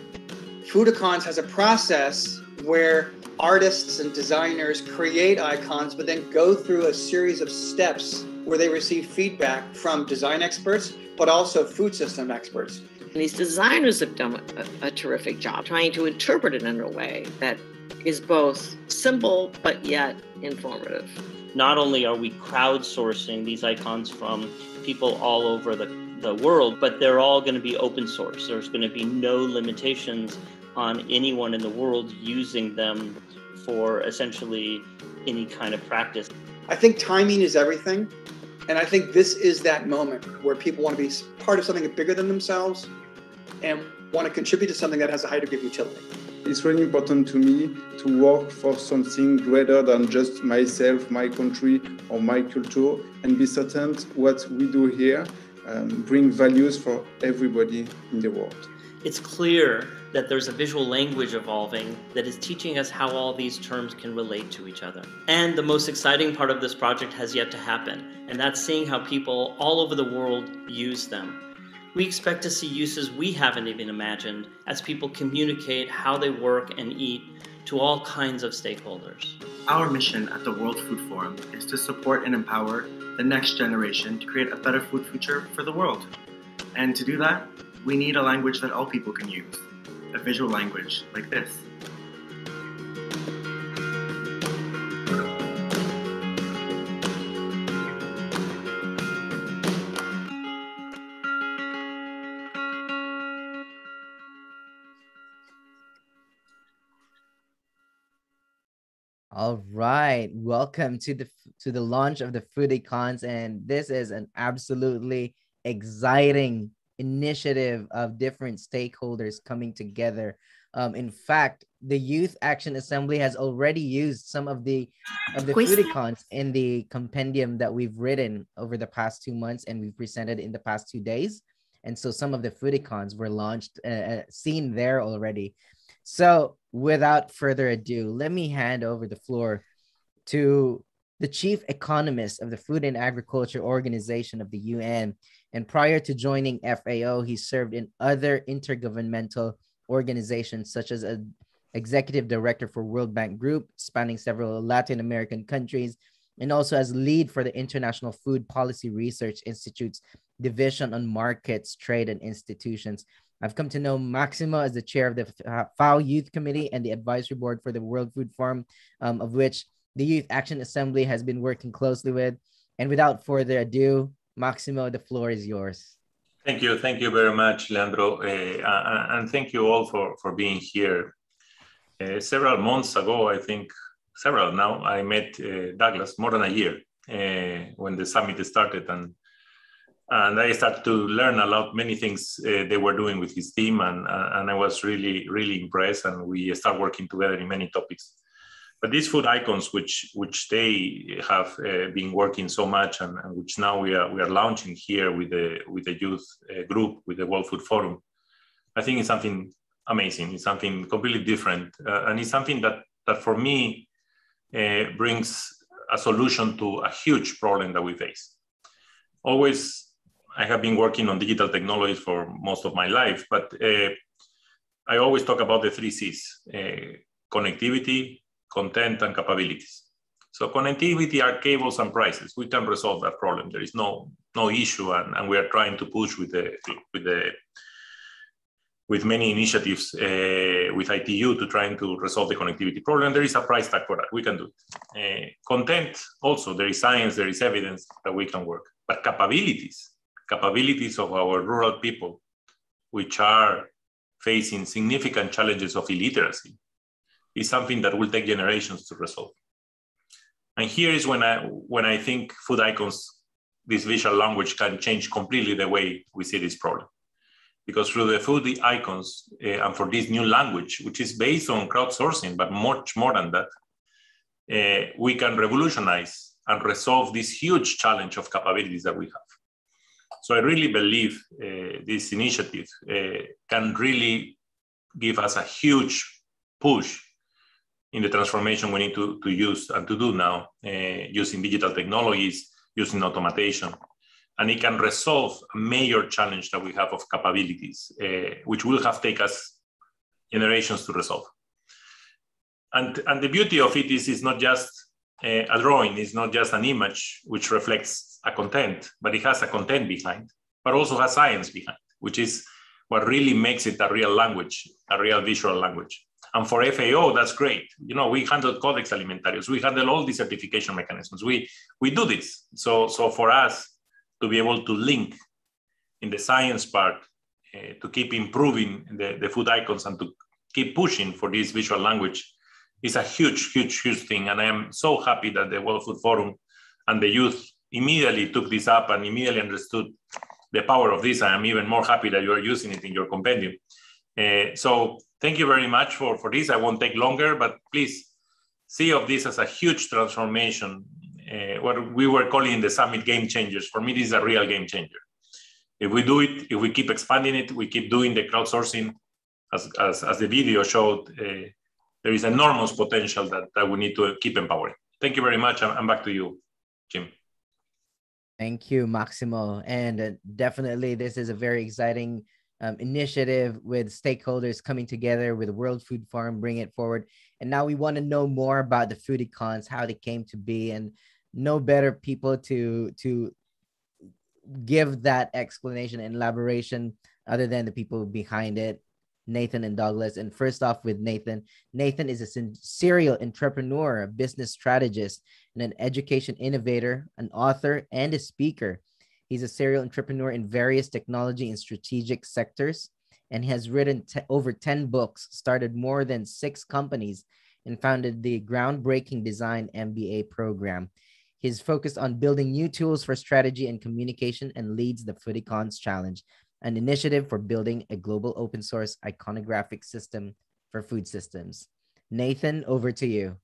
Foodicons has a process where artists and designers create icons, but then go through a series of steps where they receive feedback from design experts, but also food system experts. And these designers have done a, a terrific job trying to interpret it in a way that is both simple but yet informative. Not only are we crowdsourcing these icons from people all over the, the world, but they're all going to be open source. There's going to be no limitations on anyone in the world using them for essentially any kind of practice. I think timing is everything. And I think this is that moment where people want to be part of something bigger than themselves and want to contribute to something that has a high degree of utility. It's really important to me to work for something greater than just myself, my country, or my culture, and be certain what we do here um, bring values for everybody in the world. It's clear that there's a visual language evolving that is teaching us how all these terms can relate to each other. And the most exciting part of this project has yet to happen, and that's seeing how people all over the world use them. We expect to see uses we haven't even imagined as people communicate how they work and eat to all kinds of stakeholders. Our mission at the World Food Forum is to support and empower the next generation to create a better food future for the world. And to do that, we need a language that all people can use a visual language like this. All right, welcome to the to the launch of the Food Icons, and this is an absolutely exciting initiative of different stakeholders coming together. Um, in fact, the Youth Action Assembly has already used some of the of the foodicons in the compendium that we've written over the past two months and we've presented in the past two days. And so some of the foodicons were launched, uh, uh seen there already. So without further ado, let me hand over the floor to the chief economist of the Food and Agriculture Organization of the UN, and prior to joining FAO, he served in other intergovernmental organizations such as an executive director for World Bank Group, spanning several Latin American countries, and also as lead for the International Food Policy Research Institute's Division on Markets, Trade, and Institutions. I've come to know Maximo as the chair of the FAO Youth Committee and the advisory board for the World Food Forum, um, of which the Youth Action Assembly has been working closely with. And without further ado, Maximo, the floor is yours. Thank you. Thank you very much, Leandro. Uh, and thank you all for, for being here. Uh, several months ago, I think, several now, I met uh, Douglas more than a year uh, when the summit started. And, and I started to learn a lot, many things uh, they were doing with his team. And, and I was really, really impressed. And we started working together in many topics but these food icons, which which they have uh, been working so much, and, and, which now we are we are launching here with the with the youth uh, group with the World Food Forum, I think it's something amazing. It's something completely different, uh, and it's something that that for me uh, brings a solution to a huge problem that we face. Always, I have been working on digital technologies for most of my life, but uh, I always talk about the three C's: uh, connectivity, content, and capabilities. So connectivity are cables and prices. We can resolve that problem. There is no no issue, and, and we are trying to push with the with the with many initiatives uh, with ITU to trying to resolve the connectivity problem. There is a price tag for that. We can do it. Uh, content also. There is science. There is evidence that we can work. But capabilities, capabilities of our rural people, which are facing significant challenges of illiteracy, is something that will take generations to resolve. And here is when I when I think food icons, this visual language can change completely the way we see this problem. Because through the food icons uh, and for this new language, which is based on crowdsourcing, but much more than that, uh, we can revolutionize and resolve this huge challenge of capabilities that we have. So I really believe uh, this initiative can really give us a huge push in the transformation we need to, to use and to do now uh, using digital technologies, using automation. And it can resolve a major challenge that we have of capabilities, uh, which will have take us generations to resolve. And, and the beauty of it is it's not just uh, a drawing, it's not just an image which reflects a content, but it has a content behind, but also has science behind, which is what really makes it a real language, a real visual language. And for FAO, that's great. You know, we handle Codex Alimentarius, we handle all these certification mechanisms. We we do this. So so for us to be able to link in the science part, uh, to keep improving the, the food icons and to keep pushing for this visual language is a huge, huge, huge thing. And I am so happy that the World Food Forum and the youth immediately took this up and immediately understood the power of this. I am even more happy that you are using it in your compendium. Uh, so thank you very much for, for this. I won't take longer, but please see of this as a huge transformation. Uh, what we were calling the summit game changers. For me, this is a real game changer. If we do it, if we keep expanding it, we keep doing the crowdsourcing, as, as, as the video showed, uh, there is enormous potential that, that we need to keep empowering. Thank you very much. I'm, I'm back to you, Jim. Thank you, Maximo. And uh, definitely, this is a very exciting um, initiative with stakeholders coming together with World Food Forum, bring it forward. And now we want to know more about the Foodicons, how they came to be, and no better people to to give that explanation and elaboration other than the people behind it Nathan and Douglas. And first off, with Nathan, Nathan is a serial entrepreneur, a business strategist, and an education innovator, an author, and a speaker. He's a serial entrepreneur in various technology and strategic sectors and has written t- over 10 books, started more than six companies, and founded the groundbreaking design MBA program. He's focused on building new tools for strategy and communication and leads the Foodicons Challenge, an initiative for building a global open source iconographic system for food systems. Nathan, over to you.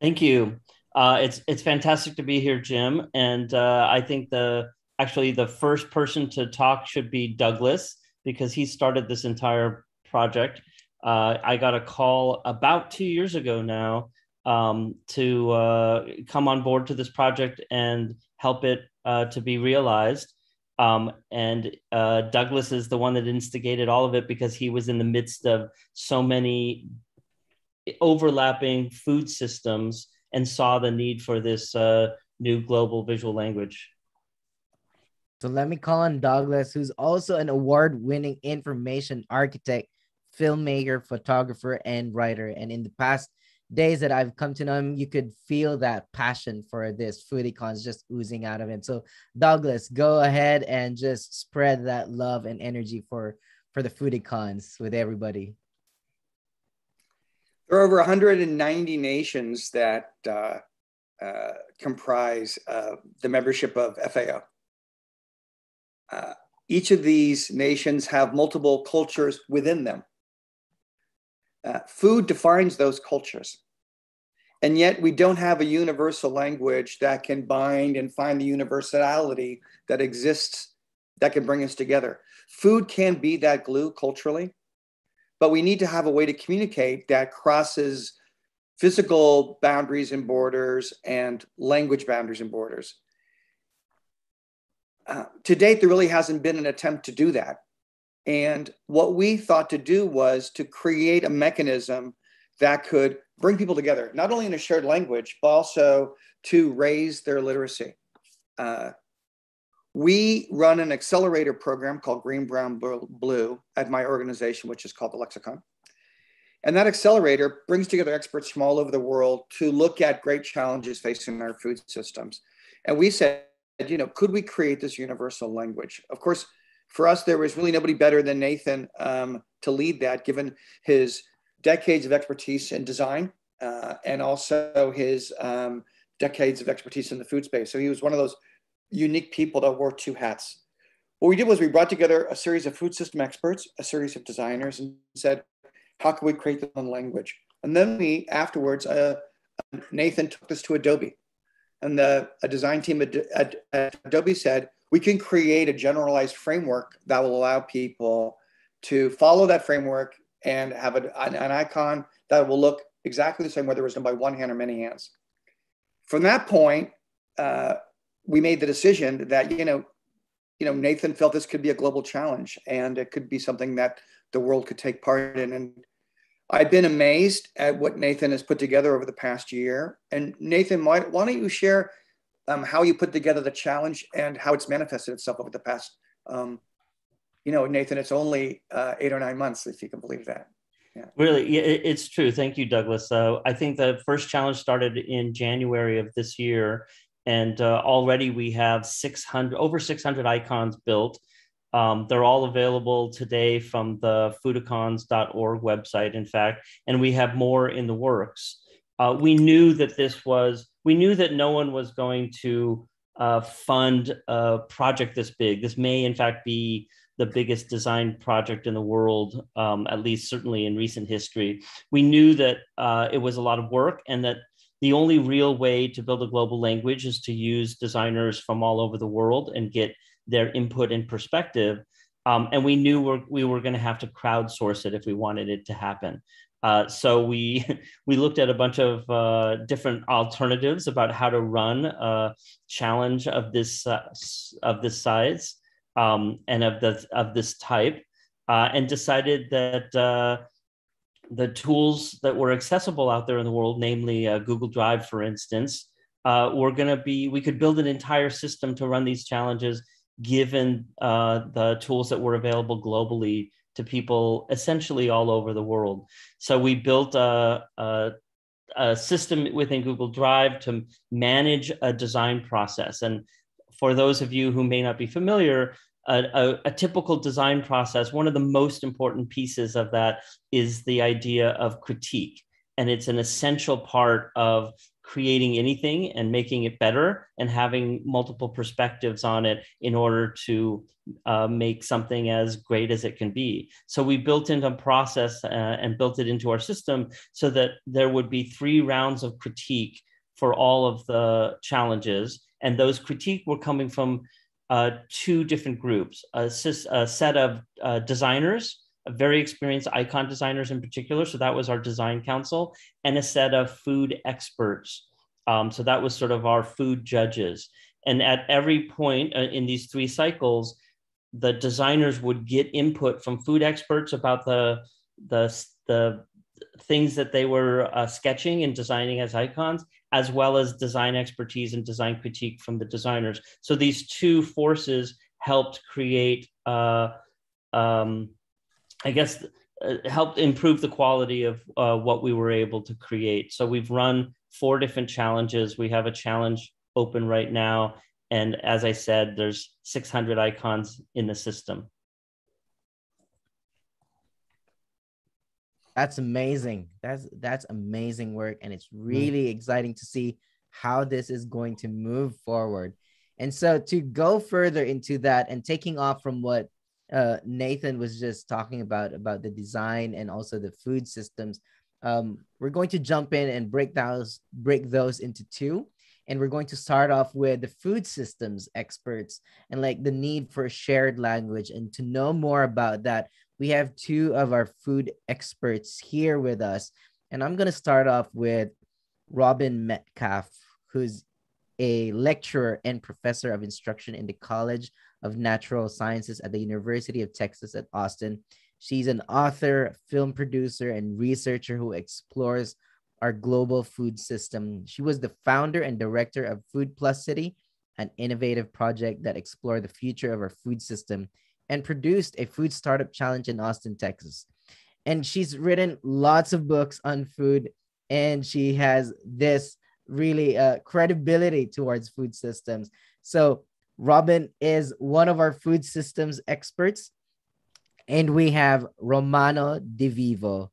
Thank you. Uh, it's it's fantastic to be here, Jim. And uh, I think the actually the first person to talk should be Douglas because he started this entire project. Uh, I got a call about two years ago now um, to uh, come on board to this project and help it uh, to be realized. Um, and uh, Douglas is the one that instigated all of it because he was in the midst of so many overlapping food systems and saw the need for this uh, new global visual language. So let me call on Douglas, who's also an award winning information architect, filmmaker, photographer, and writer. And in the past days that I've come to know him, you could feel that passion for this foodicons just oozing out of him. So Douglas, go ahead and just spread that love and energy for for the foodicons with everybody. There are over 190 nations that uh, uh, comprise uh, the membership of FAO. Uh, each of these nations have multiple cultures within them. Uh, food defines those cultures. And yet we don't have a universal language that can bind and find the universality that exists that can bring us together. Food can be that glue culturally, but we need to have a way to communicate that crosses physical boundaries and borders and language boundaries and borders. Uh, to date, there really hasn't been an attempt to do that. And what we thought to do was to create a mechanism that could bring people together, not only in a shared language, but also to raise their literacy. Uh, we run an accelerator program called Green, Brown, Blue at my organization, which is called the Lexicon. And that accelerator brings together experts from all over the world to look at great challenges facing our food systems. And we said, you know, could we create this universal language? Of course, for us, there was really nobody better than Nathan um, to lead that, given his decades of expertise in design uh, and also his um, decades of expertise in the food space. So he was one of those unique people that wore two hats. What we did was we brought together a series of food system experts, a series of designers, and said, how can we create the language? And then we, afterwards, uh, Nathan took this to Adobe. And the a design team at, at, at Adobe said, we can create a generalized framework that will allow people to follow that framework and have a, an, an, icon that will look exactly the same whether it was done by one hand or many hands. From that point, uh, we made the decision that you know, you know, Nathan felt this could be a global challenge and it could be something that the world could take part in. And I've been amazed at what Nathan has put together over the past year. And Nathan, why, why don't you share um, how you put together the challenge and how it's manifested itself over the past, um, you know, Nathan, it's only uh, eight or nine months, if you can believe that. Yeah. Really, yeah, it's true. Thank you, Douglas. So I think the first challenge started in January of this year, and uh, already we have 600 over 600 icons built. Um, they're all available today from the foodicons.org website, in fact, and we have more in the works. Uh, we knew that this was, we knew that no one was going to uh, fund a project this big. This may, in fact, be the biggest design project in the world, um, at least certainly in recent history. We knew that uh, it was a lot of work and that the only real way to build a global language is to use designers from all over the world and get their input and perspective. Um, and we knew we're, we were going to have to crowdsource it if we wanted it to happen. Uh, so we we looked at a bunch of uh, different alternatives about how to run a challenge of this uh, of this size um, and of the of this type, uh, and decided that uh, the tools that were accessible out there in the world, namely uh, Google Drive, for instance, uh, were going to be we could build an entire system to run these challenges, given uh, the tools that were available globally to people essentially all over the world. So we built a, a a system within Google Drive to manage a design process. And for those of you who may not be familiar, a, a, a, typical design process, one of the most important pieces of that is the idea of critique. And it's an essential part of creating anything and making it better and having multiple perspectives on it in order to uh, make something as great as it can be. So we built into a process uh, and built it into our system so that there would be three rounds of critique for all of the challenges. And those critique were coming from uh, two different groups a, a set of uh, designers, very experienced icon designers in particular. So that was our design council, and a set of food experts. Um, so that was sort of our food judges. And at every point uh, in these three cycles, the designers would get input from food experts about the the the things that they were uh, sketching and designing as icons, as well as design expertise and design critique from the designers. So these two forces helped create, uh, um, I guess, uh, helped improve the quality of uh, what we were able to create. So we've run four different challenges. We have a challenge open right now. And as I said, there's 600 icons in the system. That's amazing. That's that's amazing work, and it's mm. really mm. exciting to see how this is going to move forward. And so to go further into that and taking off from what uh, Nathan was just talking about about the design and also the food systems, um, we're going to jump in and break those break those into two. And we're going to start off with the food systems experts and like the need for a shared language. And to know more about that, we have two of our food experts here with us. And I'm going to start off with Robyn Metcalfe, who's a lecturer and professor of instruction in the College of Natural Sciences at the University of Texas at Austin. She's an author, film producer, and researcher who explores our global food system. She was the founder and director of Food Plus City, an innovative project that explored the future of our food system and produced a food startup challenge in Austin, Texas. And she's written lots of books on food, and she has this really uh, credibility towards food systems. So, Robyn is one of our food systems experts. And we have Romano De Vivo,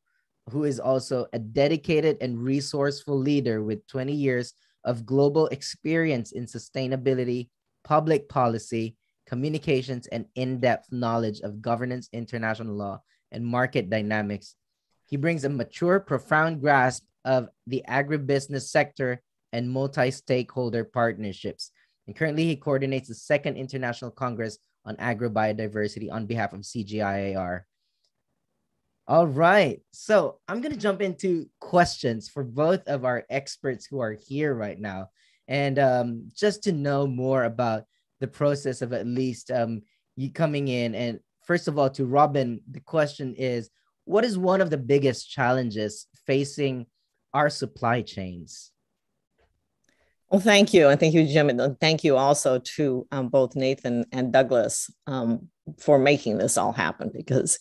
who is also a dedicated and resourceful leader with 20 years of global experience in sustainability, public policy, communications, and in depth knowledge of governance, international law, and market dynamics. He brings a mature, profound grasp of the agribusiness sector and multi stakeholder partnerships. And currently, he coordinates the second International Congress on Agrobiodiversity on behalf of CGIAR. All right. So I'm going to jump into questions for both of our experts who are here right now. And um, just to know more about the process of at least um, you coming in and first of all to Robyn the question is what is one of the biggest challenges facing our supply chains Well, thank you. And thank you, Jim. And thank you also to um, both Nathan and Douglas um, for making this all happen because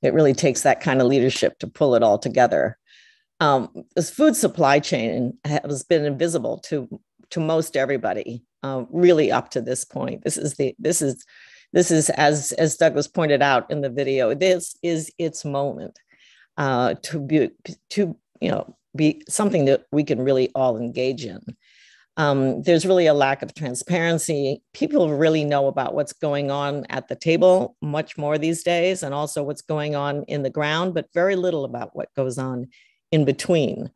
it really takes that kind of leadership to pull it all together. Um, this food supply chain has been invisible to, to most everybody, uh, really up to this point. This is the this is this is as as Douglas pointed out in the video. This is its moment uh, to be to you know be something that we can really all engage in. Um, there's really a lack of transparency. People really know about what's going on at the table much more these days, and also what's going on in the ground, but very little about what goes on in between.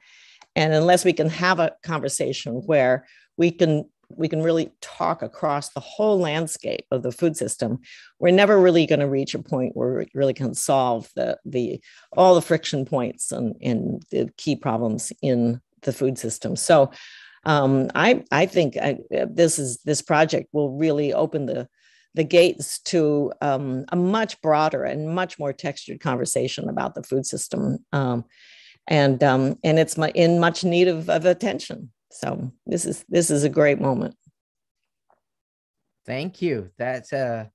And unless we can have a conversation where we can we can really talk across the whole landscape of the food system, we're never really going to reach a point where we really can solve the the all the friction points and, and the key problems in the food system. So um, I I think I, this is this project will really open the the gates to um, a much broader and much more textured conversation about the food system, um, and um, and it's in much need of, of attention. So this is this is a great moment. Thank you. That's a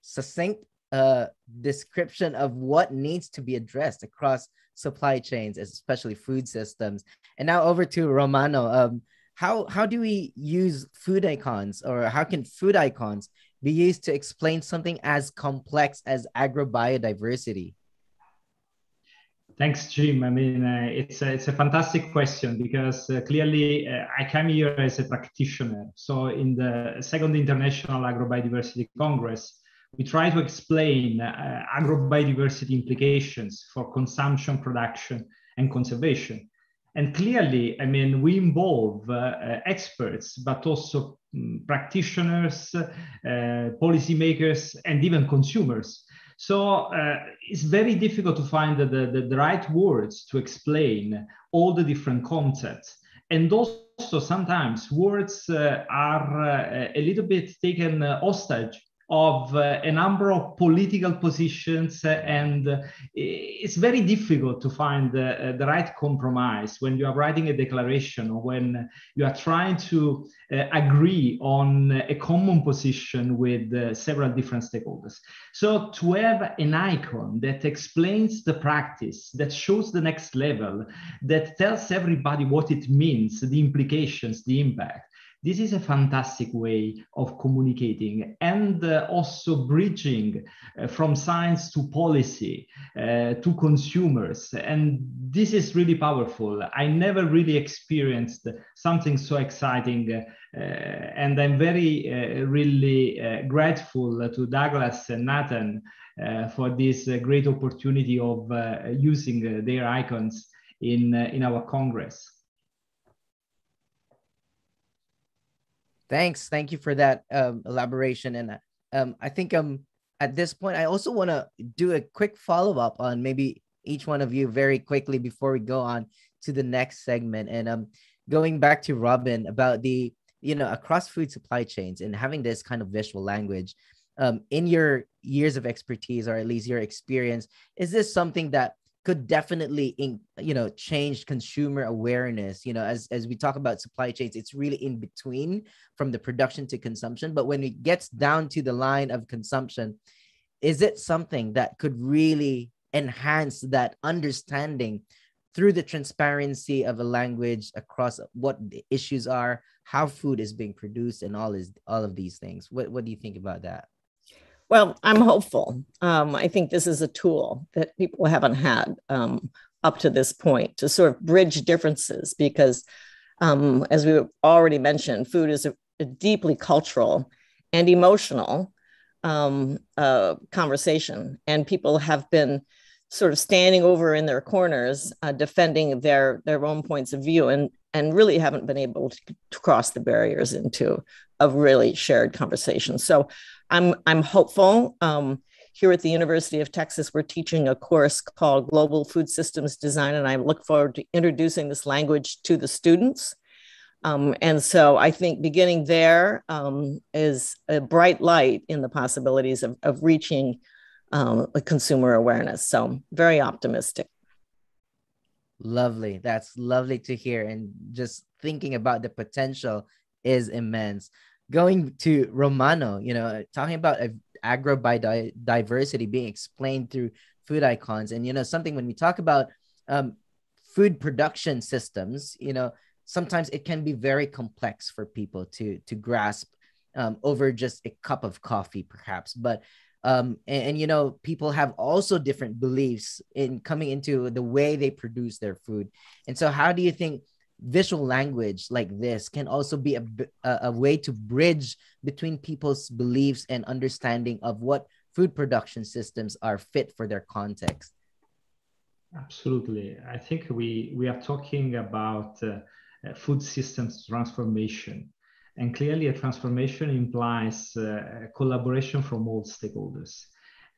succinct uh, description of what needs to be addressed across supply chains, especially food systems. And now over to Romano. Um, how how do we use food icons or how can food icons be used to explain something as complex as agrobiodiversity? Thanks, Jim. I mean, uh, it's a, it's a fantastic question because uh, clearly uh, I came here as a practitioner. So in the second International Agrobiodiversity Congress, we try to explain uh, agrobiodiversity implications for consumption, production, and conservation. And clearly, I mean, we involve uh, uh, experts, but also um, practitioners, policymakers, and even consumers. So uh, it's very difficult to find the, the, the, right words to explain all the different concepts. And also sometimes words uh, are uh, a little bit taken hostage of uh, a number of political positions uh, and uh, it's very difficult to find the, the right compromise when you are writing a declaration or when you are trying to uh, agree on a common position with uh, several different stakeholders. So to have an icon that explains the practice, that shows the next level, that tells everybody what it means, the implications, the impact, this is a fantastic way of communicating and uh, also bridging uh, from science to policy uh, to consumers. And this is really powerful. I never really experienced something so exciting. Uh, and I'm very, uh, really uh, grateful to Douglas and Nathan for this great opportunity of using their icons in, in our Congress. Thanks. Thank you for that um, elaboration. And um, I think um, at this point, I also want to do a quick follow up on maybe each one of you very quickly before we go on to the next segment. And um, going back to Robyn about the, you know, across food supply chains and having this kind of visual language. Um, in your years of expertise or at least your experience, is this something that could definitely in, you know change consumer awareness you know as as we talk about supply chains it's really in between from the production to consumption. But when it gets down to the line of consumption is it something that could really enhance that understanding through the transparency of a language across what the issues are how food is being produced and all is all of these things? What, what do you think about that well, I'm hopeful. Um, I think this is a tool that people haven't had um, up to this point to sort of bridge differences because, um, as we already mentioned, food is a, a deeply cultural and emotional um, uh, conversation, and people have been sort of standing over in their corners, uh, defending their their own points of view, and and really haven't been able to, to cross the barriers into a really shared conversation. So I'm I'm hopeful. Um, here at the University of Texas, we're teaching a course called Global Food Systems Design, and I look forward to introducing this language to the students. Um, and so I think beginning there um, is a bright light in the possibilities of, of reaching um, consumer awareness. So very optimistic. Lovely. That's lovely to hear. And just thinking about the potential is immense. Going to Romano, you know, talking about agro biodiversity being explained through food icons, and you know, something when we talk about um, food production systems, you know, sometimes it can be very complex for people to to grasp um, over just a cup of coffee, perhaps. But um, and, and, you know people have also different beliefs in coming into the way they produce their food and so how do you think visual language like this can also be a, a, a way to bridge between people's beliefs and understanding of what food production systems are fit for their context absolutely i think we we are talking about uh, food systems transformation and clearly, a transformation implies uh, collaboration from all stakeholders.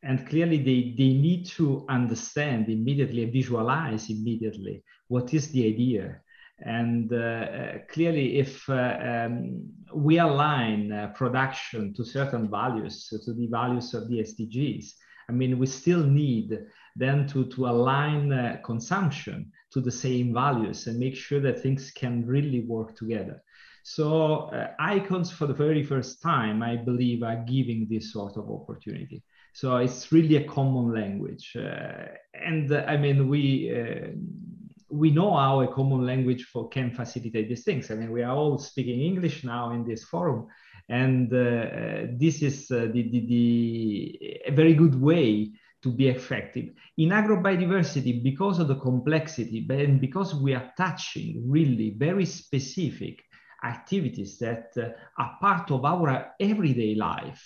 And clearly, they, they need to understand immediately, visualize immediately what is the idea. And uh, uh clearly, if uh, um, we align uh, production to certain values, to the values of the SDGs, I mean, we still need then to, to align consumption to the same values and make sure that things can really work together. So uh, icons for the very first time, I believe, are giving this sort of opportunity. So it's really a common language, uh, and uh, I mean we we know how a common language for can facilitate these things. I mean we are all speaking English now in this forum, and uh, uh, this is the, the, the a very good way to be effective. In agrobiodiversity, because of the complexity, and because we are touching really very specific activities that uh, are part of our everyday life.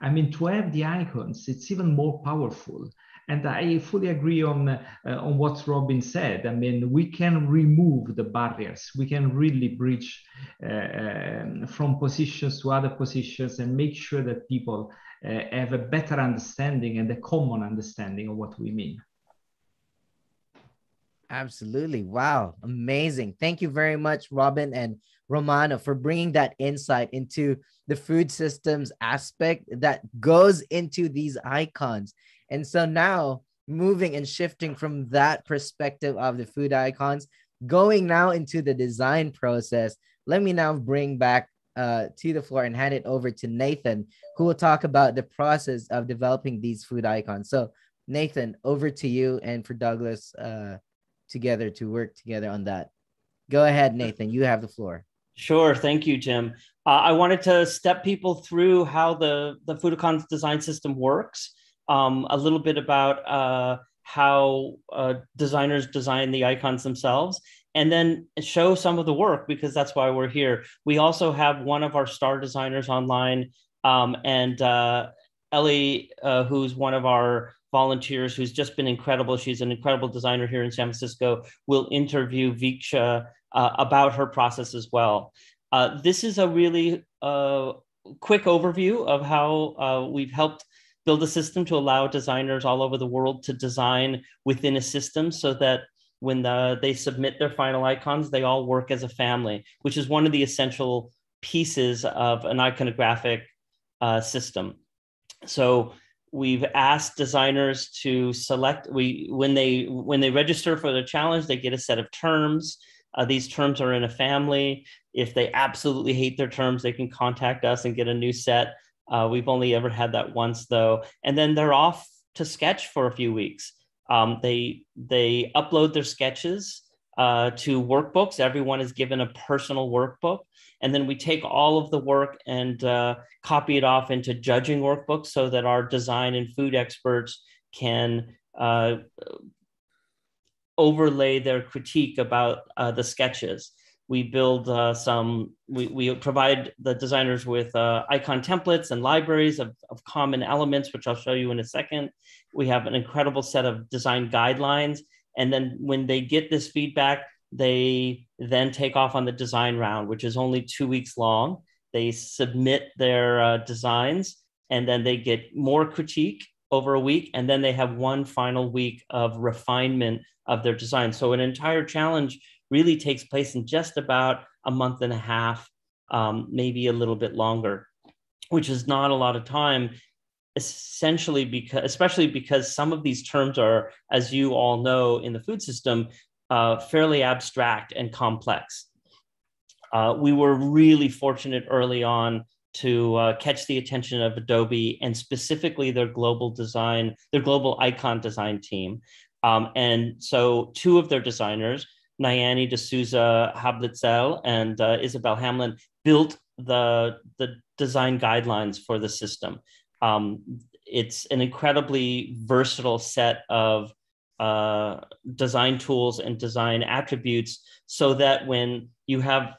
I mean, to have the icons, it's even more powerful. And I fully agree on, uh, on what Robyn said. I mean, we can remove the barriers. We can really bridge uh, um, from positions to other positions and make sure that people uh, have a better understanding and a common understanding of what we mean. Absolutely. Wow. Amazing. Thank you very much, Robyn and Romano, for bringing that insight into the food systems aspect that goes into these icons. And so now, moving and shifting from that perspective of the food icons, going now into the design process, let me now bring back uh, to the floor and hand it over to Nathan, who will talk about the process of developing these food icons. So, Nathan, over to you and for Douglas uh, together to work together on that. Go ahead, Nathan. You have the floor. Sure. Thank you, Jim. Uh, I wanted to step people through how the, the Foodicons design system works, um, a little bit about uh, how uh, designers design the icons themselves, and then show some of the work because that's why we're here. We also have one of our star designers online, um, and uh, Ellie, uh, who's one of our volunteers who's just been incredible. She's an incredible designer here in San Francisco. Will interview Viksha uh, about her process as well. Uh, this is a really quick overview of how we've helped build a system to allow designers all over the world to design within a system so that when the, they submit their final icons, they all work as a family, which is one of the essential pieces of an iconographic uh, system. So we've asked designers to select we when they when they register for the challenge, they get a set of terms uh, these terms are in a family. If they absolutely hate their terms, they can contact us and get a new set. Uh, we've only ever had that once though. And then they're off to sketch for a few weeks. Um, they, they upload their sketches uh, to workbooks. Everyone is given a personal workbook. And then we take all of the work and uh, copy it off into judging workbooks so that our design and food experts can uh, overlay their critique about uh, the sketches. We build uh, some, we, we provide the designers with uh, icon templates and libraries of, of common elements, which I'll show you in a second. We have an incredible set of design guidelines. And then when they get this feedback, they then take off on the design round, which is only two weeks long. They submit their uh, designs and then they get more critique over a week, and then they have one final week of refinement of their design. So an entire challenge really takes place in just about a month and a half, um, maybe a little bit longer, which is not a lot of time. Essentially, because especially because some of these terms are, as you all know, in the food system, uh, fairly abstract and complex. Uh, we were really fortunate early on to uh, catch the attention of Adobe and specifically their global design, their global icon design team. Um, and so two of their designers, Nayani D'Souza Hablitzel and uh, Isabel Hamlin, built the, the design guidelines for the system. Um, it's an incredibly versatile set of uh, design tools and design attributes so that when you have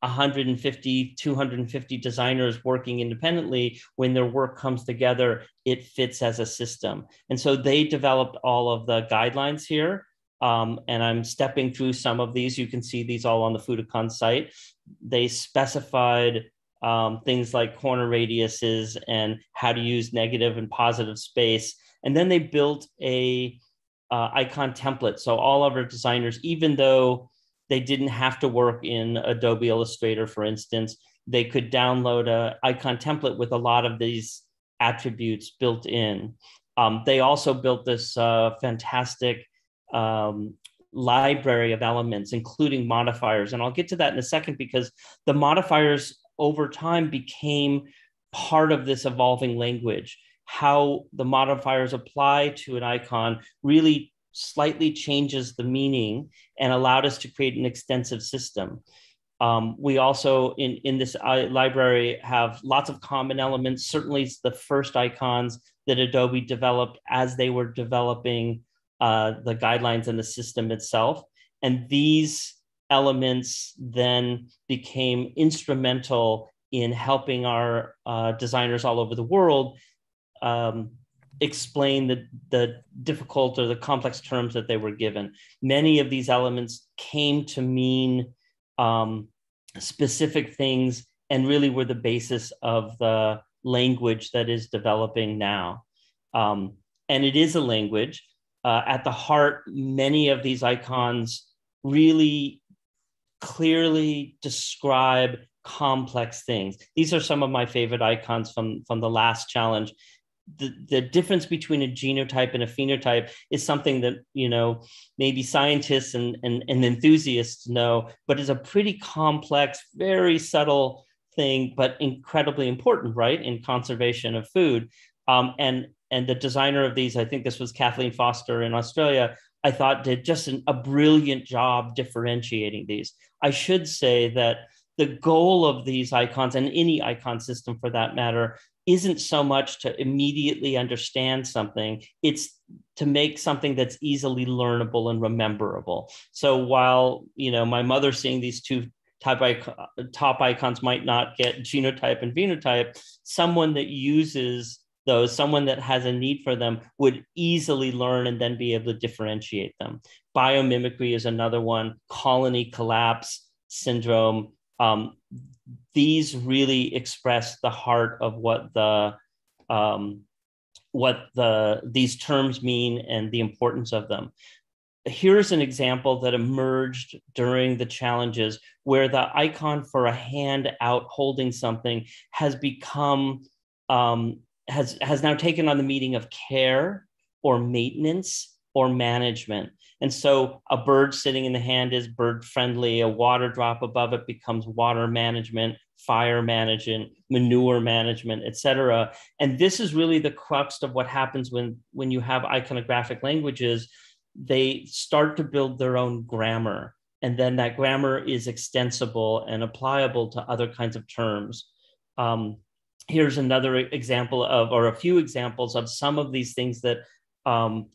150 250 designers working independently when their work comes together it fits as a system and so they developed all of the guidelines here um, and i'm stepping through some of these you can see these all on the Foodicons site they specified um, things like corner radiuses and how to use negative and positive space and then they built a uh, icon template so all of our designers even though they didn't have to work in Adobe Illustrator, for instance. They could download a icon template with a lot of these attributes built in. Um, they also built this uh, fantastic um, library of elements, including modifiers. And I'll get to that in a second because the modifiers over time became part of this evolving language. How the modifiers apply to an icon really slightly changes the meaning and allowed us to create an extensive system. Um, we also in, in this uh, library have lots of common elements. Certainly the first icons that Adobe developed as they were developing uh, the guidelines and the system itself. And these elements then became instrumental in helping our uh, designers all over the world um, explain the, the difficult or the complex terms that they were given. Many of these elements came to mean um, specific things and really were the basis of the language that is developing now. Um, and it is a language. Uh, at the heart, many of these icons really clearly describe complex things. These are some of my favorite icons from, from the last challenge the, the difference between a genotype and a phenotype is something that you know maybe scientists and, and, and enthusiasts know but is a pretty complex very subtle thing but incredibly important right in conservation of food um, and and the designer of these i think this was kathleen foster in australia i thought did just an, a brilliant job differentiating these. I should say that the goal of these icons and any icon system for that matter isn't so much to immediately understand something it's to make something that's easily learnable and rememberable. So while you know my mother seeing these two type icon, top icons might not get genotype and phenotype someone that uses those someone that has a need for them would easily learn and then be able to differentiate them biomimicry is another one colony collapse syndrome um, these really express the heart of what the um, what the these terms mean and the importance of them. Here's an example that emerged during the challenges where the icon for a hand out holding something has become um, has has now taken on the meaning of care or maintenance or management. And so a bird sitting in the hand is bird friendly. A water drop above it becomes water management, fire management, manure management, etc. And this is really the crux of what happens when, when you have iconographic languages. They start to build their own grammar. And then that grammar is extensible and applicable to other kinds of terms. Um, here's another example of, or a few examples of some of these things that um,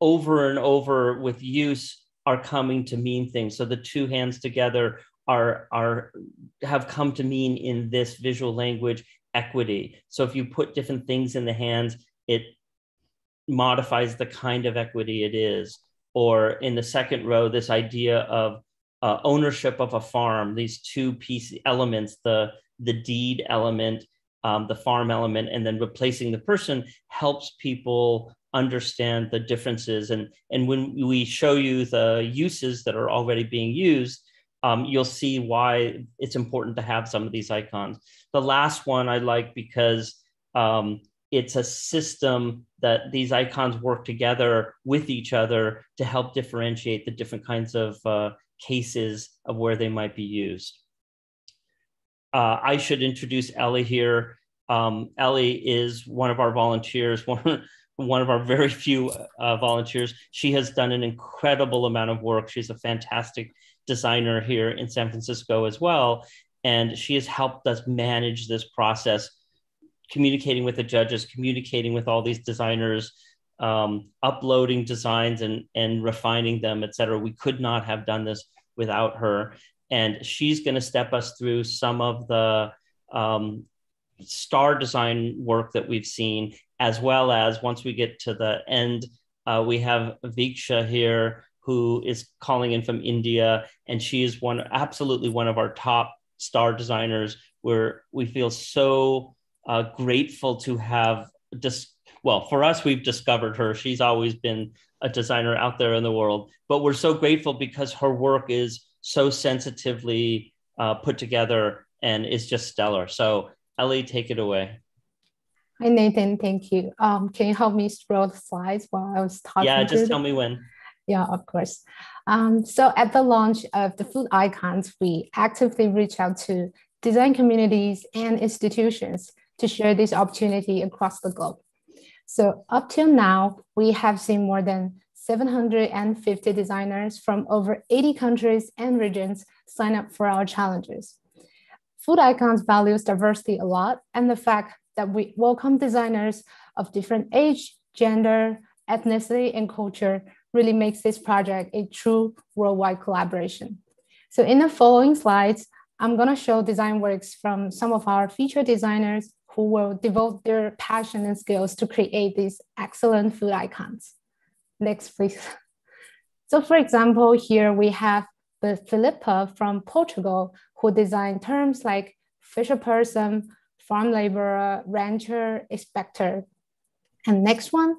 over and over with use are coming to mean things. So the two hands together are, are have come to mean in this visual language equity. So if you put different things in the hands, it modifies the kind of equity it is. Or in the second row, this idea of uh, ownership of a farm, these two piece elements, the, the deed element, um, the farm element, and then replacing the person helps people understand the differences. And, and when we show you the uses that are already being used, um, you'll see why it's important to have some of these icons. The last one I like because um, it's a system that these icons work together with each other to help differentiate the different kinds of uh, cases of where they might be used. Uh, I should introduce Ellie here. Um, Ellie is one of our volunteers, one, one of our very few uh, volunteers. She has done an incredible amount of work. She's a fantastic designer here in San Francisco as well. And she has helped us manage this process, communicating with the judges, communicating with all these designers, um, uploading designs and, and refining them, et cetera. We could not have done this without her. And she's going to step us through some of the um, star design work that we've seen, as well as once we get to the end, uh, we have Viksha here who is calling in from India, and she is one absolutely one of our top star designers. Where we feel so uh, grateful to have dis- well, for us, we've discovered her. She's always been a designer out there in the world, but we're so grateful because her work is so sensitively uh, put together and is just stellar. So, Ellie, take it away. Hi, Nathan. Thank you. Um, can you help me scroll the slides while I was talking? Yeah, just tell me when. Yeah, of course. Um, so at the launch of the Foodicons, we actively reach out to design communities and institutions to share this opportunity across the globe. So up till now, we have seen more than 750 designers from over 80 countries and regions sign up for our challenges. Foodicons values diversity a lot, and the fact that we welcome designers of different age, gender, ethnicity, and culture really makes this project a true worldwide collaboration. So in the following slides, I'm gonna show design works from some of our featured designers who will devote their passion and skills to create these excellent food icons. Next, please. So for example, here we have the Philippa from Portugal who designed terms like fisher person, farm laborer, rancher, inspector. And next one,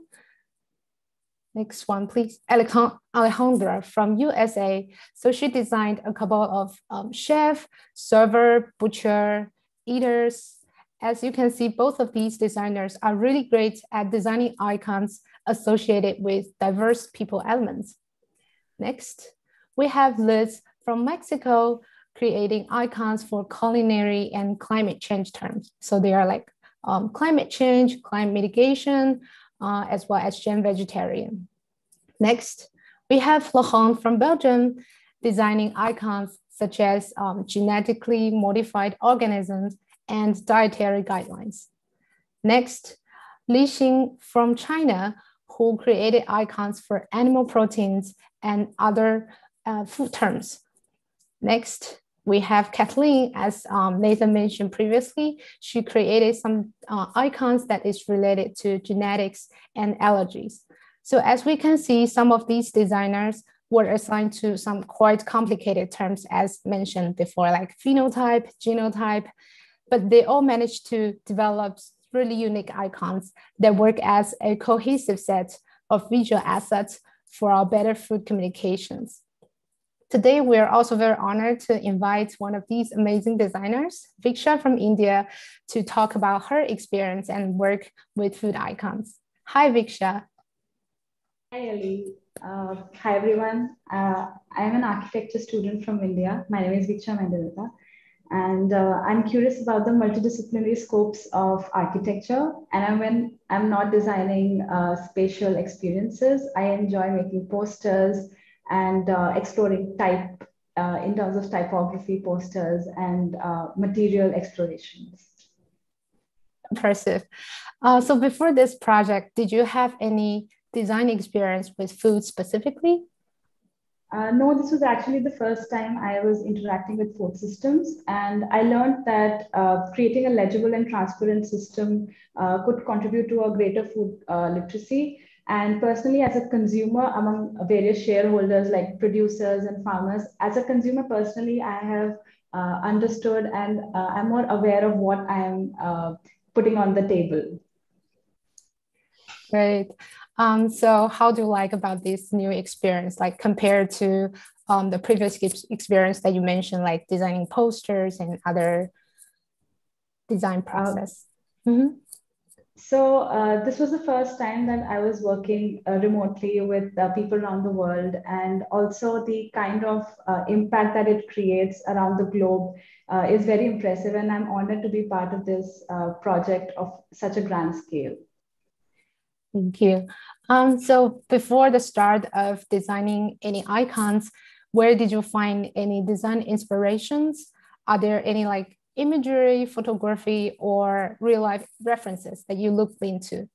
next one, please. Alejandra from USA. So she designed a couple of um, chef, server, butcher, eaters, as you can see, both of these designers are really great at designing icons associated with diverse people elements. Next, we have Liz from Mexico creating icons for culinary and climate change terms. So they are like um, climate change, climate mitigation, uh, as well as gen vegetarian. Next, we have Laurent from Belgium designing icons such as um, genetically modified organisms and dietary guidelines. Next, Li Xing from China, who created icons for animal proteins and other uh, food terms. Next, we have Kathleen, as um, Nathan mentioned previously, she created some uh, icons that is related to genetics and allergies. So as we can see, some of these designers were assigned to some quite complicated terms as mentioned before, like phenotype, genotype, but they all managed to develop really unique icons that work as a cohesive set of visual assets for our better food communications. Today, we are also very honored to invite one of these amazing designers, Viksha from India, to talk about her experience and work with food icons. Hi, Viksha. Hi, Ali. Uh, hi, everyone. Uh, I am an architecture student from India. My name is Viksha Mendalita. And uh, I'm curious about the multidisciplinary scopes of architecture. And when I'm not designing uh, spatial experiences, I enjoy making posters and uh, exploring type uh, in terms of typography posters and uh, material explorations. Impressive. Uh, so before this project, did you have any design experience with food specifically? Uh, no, this was actually the first time I was interacting with food systems. And I learned that uh, creating a legible and transparent system uh, could contribute to a greater food uh, literacy. And personally, as a consumer, among various shareholders like producers and farmers, as a consumer personally, I have uh, understood and uh, I'm more aware of what I am putting on the table. Great. Um, so how do you like about this new experience, like compared to um, the previous experience that you mentioned, like designing posters and other design process? Mm -hmm. so uh, this was the first time that I was working uh, remotely with uh, people around the world, and also the kind of uh, impact that it creates around the globe uh, is very impressive. And I'm honored to be part of this uh, project of such a grand scale. Thank you. Um, so before the start of designing any icons, where did you find any design inspirations? Are there any like imagery, photography, or real life references that you looked into?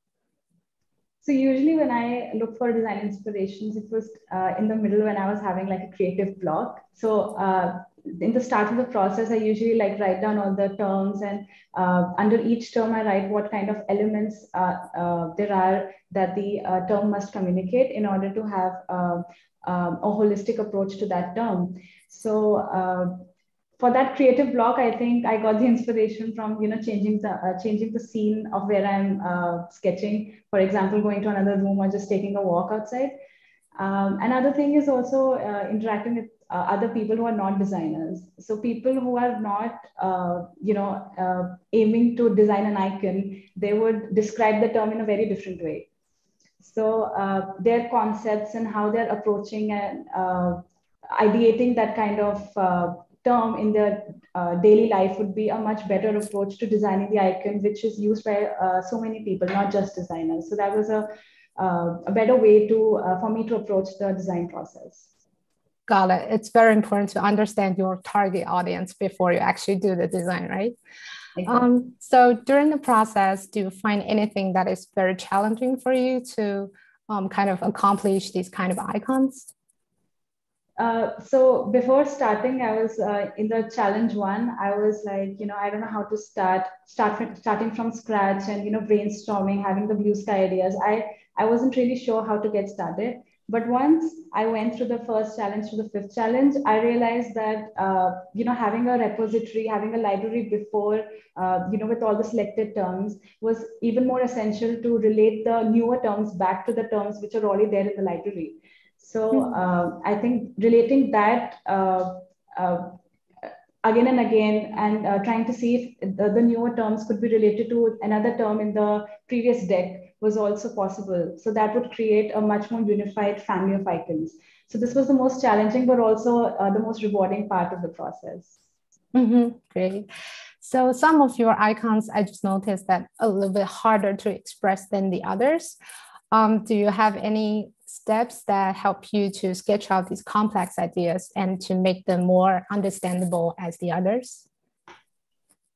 So usually when I look for design inspirations, it was uh, in the middle when I was having like a creative block. So uh, in the start of the process, I usually like write down all the terms and uh, under each term, I write what kind of elements uh, uh, there are that the uh, term must communicate in order to have um, a holistic approach to that term. So for that creative block, I think I got the inspiration from you know changing the uh, changing the scene of where I'm uh, sketching. For example, going to another room or just taking a walk outside. Um, another thing is also uh, interacting with uh, other people who are not designers. So people who are not uh, you know uh, aiming to design an icon, they would describe the term in a very different way. So their concepts and how they're approaching and ideating that kind of term in their uh, daily life would be a much better approach to designing the icon, which is used by uh, so many people, not just designers. So that was a, uh, a better way to uh, for me to approach the design process. Got it. It's very important to understand your target audience before you actually do the design, right? Exactly. Um, so during the process, do you find anything that is very challenging for you to um, kind of accomplish these kind of icons? Uh, so before starting, I was uh, in the challenge one. I was like, you know, I don't know how to start, start from, starting from scratch, and you know, brainstorming, having the blue sky ideas. I I wasn't really sure how to get started. But once I went through the first challenge to the fifth challenge, I realized that uh, you know having a repository, having a library before, uh, you know, with all the selected terms was even more essential to relate the newer terms back to the terms which are already there in the library. So hmm. uh, I think relating that uh, uh, again and again and uh, trying to see if the, the, newer terms could be related to another term in the previous deck was also possible. So that would create a much more unified family of icons. So this was the most challenging, but also uh, the most rewarding part of the process. Mm-hmm. Great. So some of your icons, I just noticed that a little bit harder to express than the others. Um, do you have any steps that help you to sketch out these complex ideas and to make them more understandable as the others?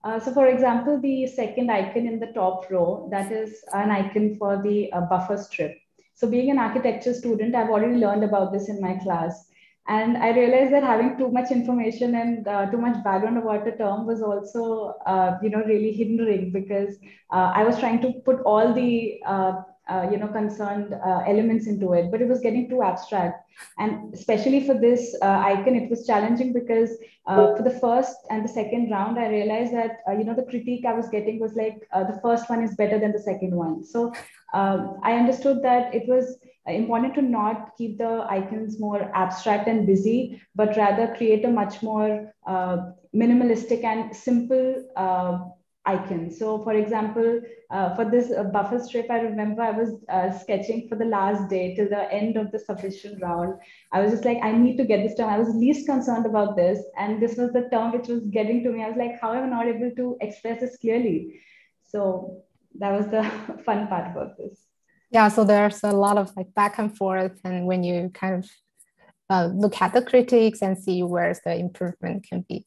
Uh, so for example, the second icon in the top row, that is an icon for the uh, buffer strip. So being an architecture student, I've already learned about this in my class. And I realized that having too much information and uh, too much background about the term was also, uh, you know, really hindering because uh, I was trying to put all the uh, you know concerned uh, elements into it but it was getting too abstract. And especially for this uh, icon it was challenging because uh, for the first and the second round i realized that uh, you know the critique i was getting was like uh, the first one is better than the second one. So um, i understood that it was important to not keep the icons more abstract and busy but rather create a much more minimalistic and simple icon. So for example, uh, for this uh, buffer strip, I remember I was uh, sketching for the last day till the end of the submission round. I was just like, I need to get this term. I was least concerned about this. And this was the term which was getting to me. I was like, how am I not able to express this clearly? So that was the fun part about this. Yeah, so there's a lot of like back and forth. And when you kind of uh, look at the critiques and see where the improvement can be.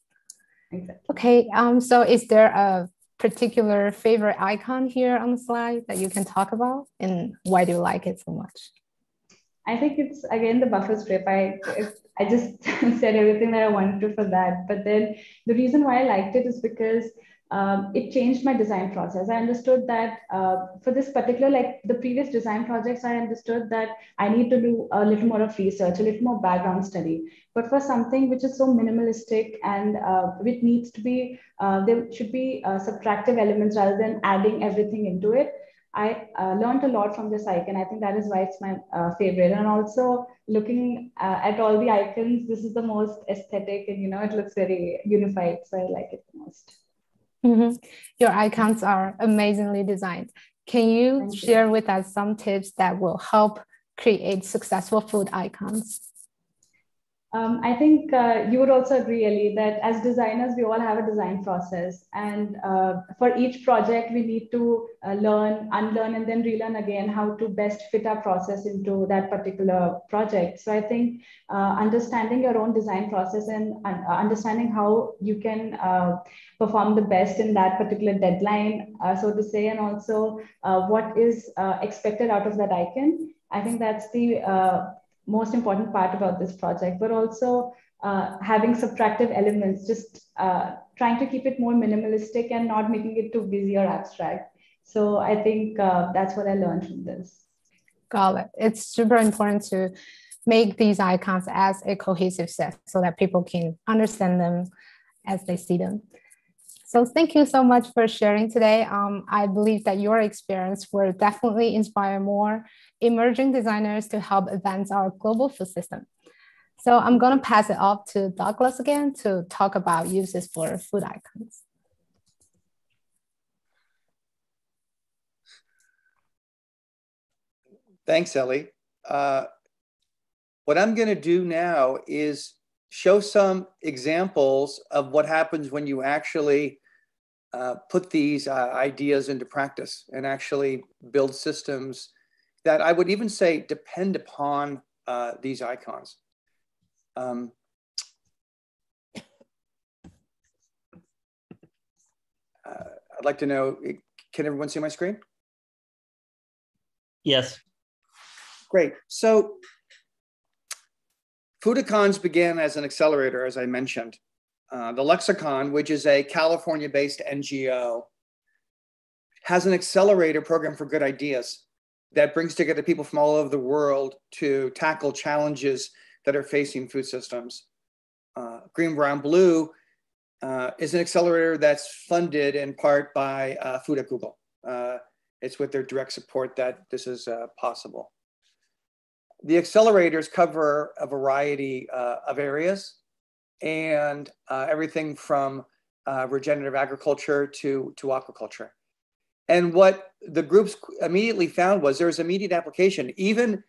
Exactly. Okay, um, so is there a particular favorite icon here on the slide that you can talk about and why do you like it so much? I think it's again the buffer strip. I I just said everything that I wanted to for that. But then the reason why I liked it is because um, it changed my design process. I understood that uh, for this particular, like the previous design projects, I understood that I need to do a little more of research, a little more background study. But for something which is so minimalistic and uh, which needs to be, uh, there should be uh, subtractive elements rather than adding everything into it. I uh, learned a lot from this icon. I think that is why it's my uh, favorite. And also looking at all the icons, this is the most aesthetic and, you know, it looks very unified. So I like it the most. Mm-hmm. Your icons are amazingly designed. Can you Thank share you. with us some tips that will help create successful food icons? Um, I think uh, you would also agree, Ellie, that as designers, we all have a design process. And uh, for each project, we need to uh, learn, unlearn, and then relearn again how to best fit our process into that particular project. So I think uh, understanding your own design process and uh, understanding how you can uh, perform the best in that particular deadline, so to say, and also what is expected out of that icon. I think that's the most important part about this project, but also uh, having subtractive elements, just uh, trying to keep it more minimalistic and not making it too busy or abstract. So I think uh, that's what I learned from this. Got it. It's super important to make these icons as a cohesive set so that people can understand them as they see them. So thank you so much for sharing today. Um, I believe that your experience will definitely inspire more emerging designers to help advance our global food system. So I'm going to pass it off to Douglas again to talk about uses for food icons. Thanks, Ellie. Uh, what I'm going to do now is show some examples of what happens when you actually uh, put these uh, ideas into practice and actually build systems that I would even say depend upon uh, these icons. Um, uh, I'd like to know, can everyone see my screen? Yes. Great. So Foodicons began as an accelerator, as I mentioned. Uh, the Lexicon, which is a California based NGO, has an accelerator program for good ideas that brings together people from all over the world to tackle challenges that are facing food systems. Uh, Green, Brown, Blue uh, is an accelerator that's funded in part by uh, Food at Google. Uh, it's with their direct support that this is uh, possible. The accelerators cover a variety uh, of areas and everything from regenerative agriculture to, to aquaculture. And what the groups immediately found was there was immediate application, even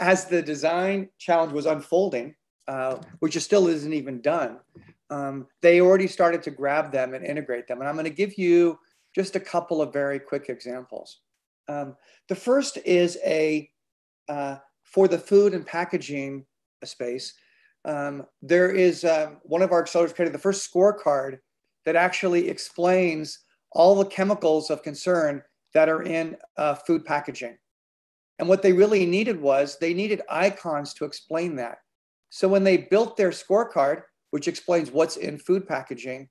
as the design challenge was unfolding, uh, which is still isn't even done. Um, they already started to grab them and integrate them. And I'm going to give you just a couple of very quick examples. Um, the first is a uh, for the food and packaging space um, there is um, one of our accelerators created the first scorecard that actually explains all the chemicals of concern that are in uh, food packaging. And what they really needed was they needed icons to explain that. So when they built their scorecard, which explains what's in food packaging,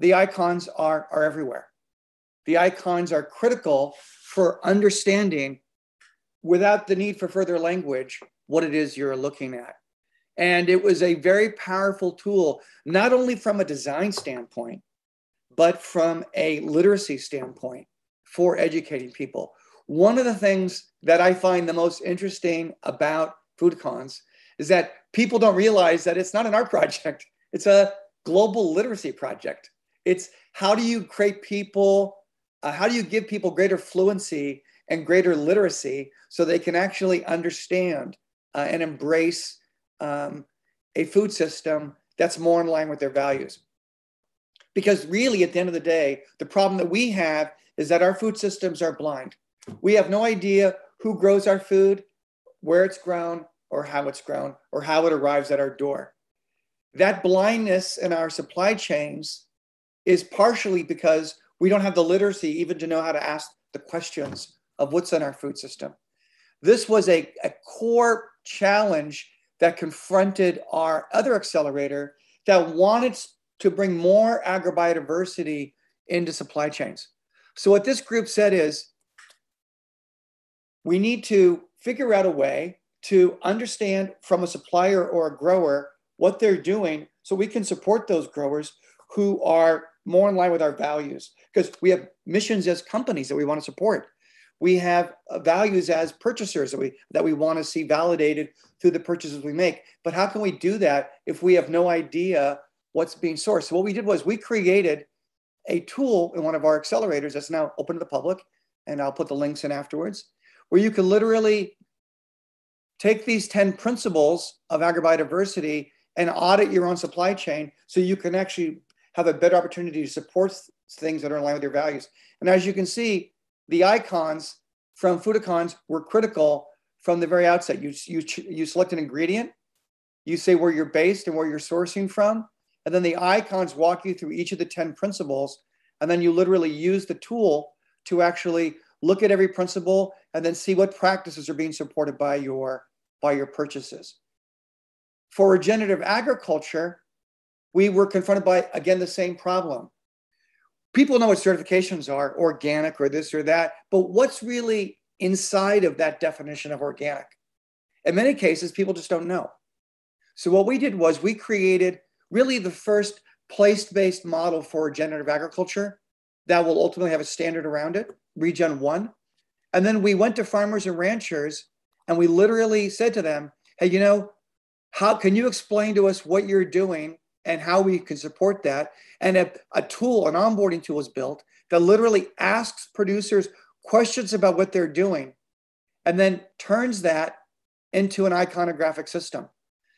the icons are, are everywhere. The icons are critical for understanding without the need for further language what it is you're looking at. And it was a very powerful tool, not only from a design standpoint, but from a literacy standpoint for educating people. One of the things that I find the most interesting about Foodicons is that people don't realize that it's not an art project, it's a global literacy project. It's how do you create people, uh, how do you give people greater fluency and greater literacy so they can actually understand uh, and embrace um, a food system that's more in line with their values. Because really, at the end of the day, the problem that we have is that our food systems are blind. We have no idea who grows our food, where it's grown, or how it's grown, or how it arrives at our door. That blindness in our supply chains is partially because we don't have the literacy even to know how to ask the questions of what's in our food system. This was a, a core challenge that confronted our other accelerator that wanted to bring more agrobiodiversity into supply chains. So, what this group said is we need to figure out a way to understand from a supplier or a grower what they're doing so we can support those growers who are more in line with our values. Because we have missions as companies that we want to support. We have uh, values as purchasers that we that we want to see validated through the purchases we make. But how can we do that if we have no idea what's being sourced so what we did was we created a tool in one of our accelerators that's now open to the public and I'll put the links in afterwards, where you can literally take these 10 principles of agrobiodiversity and audit your own supply chain so you can actually have a better opportunity to support things that are in line with your values. And as you can see, the icons from Foodicons were critical from the very outset. You, you, you select an ingredient, you say where you're based and where you're sourcing from, and then the icons walk you through each of the 10 principles. And then you literally use the tool to actually look at every principle and then see what practices are being supported by your, by your purchases. For regenerative agriculture, we were confronted by, again, the same problem. People know what certifications are, organic or this or that, but what's really inside of that definition of organic? In many cases, people just don't know. So, what we did was we created really the first place based model for regenerative agriculture that will ultimately have a standard around it, Regen 1. And then we went to farmers and ranchers and we literally said to them, hey, you know, how can you explain to us what you're doing and how we can support that? And a, a tool, an onboarding tool is built that literally asks producers questions about what they're doing and then turns that into an iconographic system.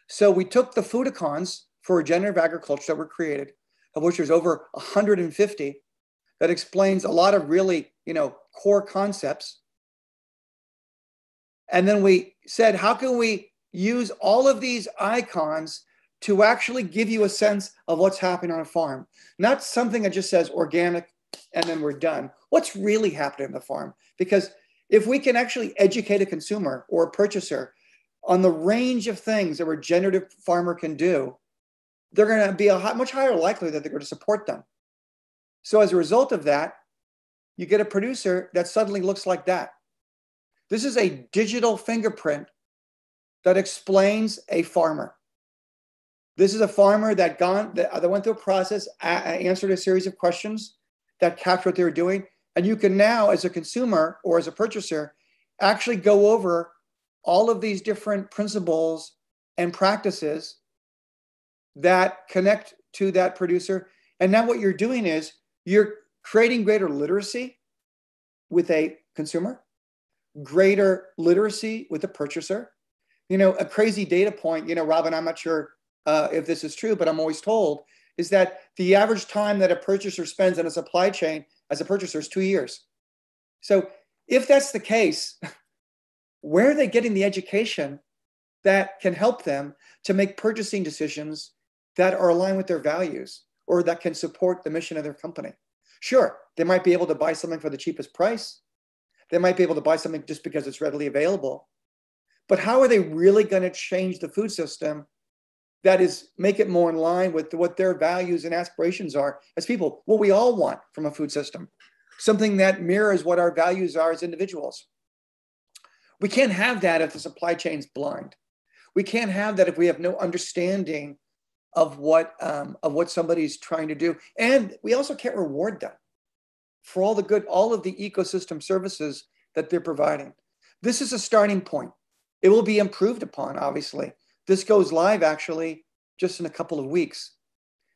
So we took the food icons for regenerative agriculture that were created, of which there's over 150, that explains a lot of really, you know, core concepts. And then we said, how can we use all of these icons to actually give you a sense of what's happening on a farm? Not something that just says organic and then we're done. What's really happening on the farm? Because if we can actually educate a consumer or a purchaser on the range of things that a regenerative farmer can do, they're going to be a much higher likelihood that they're going to support them. So as a result of that, you get a producer that suddenly looks like that. This is a digital fingerprint that explains a farmer. This is a farmer that gone that, went through a process, answered a series of questions that captured what they were doing, and you can now, as a consumer or as a purchaser, actually go over all of these different principles and practices that connect to that producer. And now what you're doing is you're creating greater literacy with a consumer, greater literacy with a purchaser. You know, a crazy data point, you know, Robyn, I'm not sure uh, if this is true, but I'm always told is that the average time that a purchaser spends in a supply chain as a purchaser is two years. So if that's the case, where are they getting the education that can help them to make purchasing decisions that are aligned with their values or that can support the mission of their company? Sure, they might be able to buy something for the cheapest price. They might be able to buy something just because it's readily available. But how are they really going to change the food system that is make it more in line with what their values and aspirations are as people, what we all want from a food system, something that mirrors what our values are as individuals. We can't have that if the supply chain's blind. We can't have that if we have no understanding of what um, of what somebody's trying to do, and we also can't reward them for all the good, all of the ecosystem services that they're providing. This is a starting point. It will be improved upon, obviously. This goes live actually just in a couple of weeks.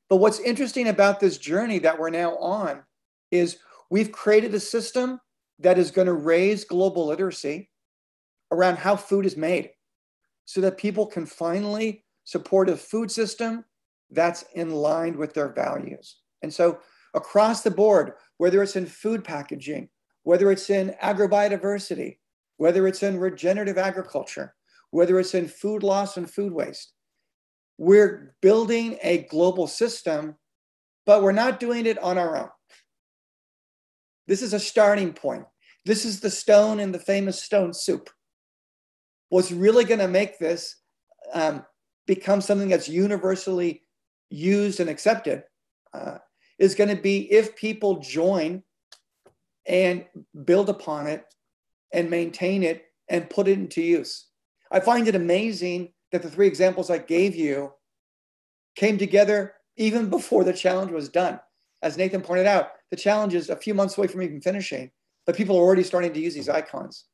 But what's interesting about this journey that we're now on is we've created a system that is going to raise global literacy around how food is made so that people can finally support a food system that's in line with their values. And so, across the board, whether it's in food packaging, whether it's in agrobiodiversity, whether it's in regenerative agriculture, whether it's in food loss and food waste, we're building a global system, but we're not doing it on our own. This is a starting point. This is the stone in the famous stone soup what's really going to make this um, become something that's universally used and accepted uh, is going to be if people join and build upon it and maintain it and put it into use. I find it amazing that the three examples I gave you came together even before the challenge was done. As Nathan pointed out, the challenge is a few months away from even finishing, but people are already starting to use these icons.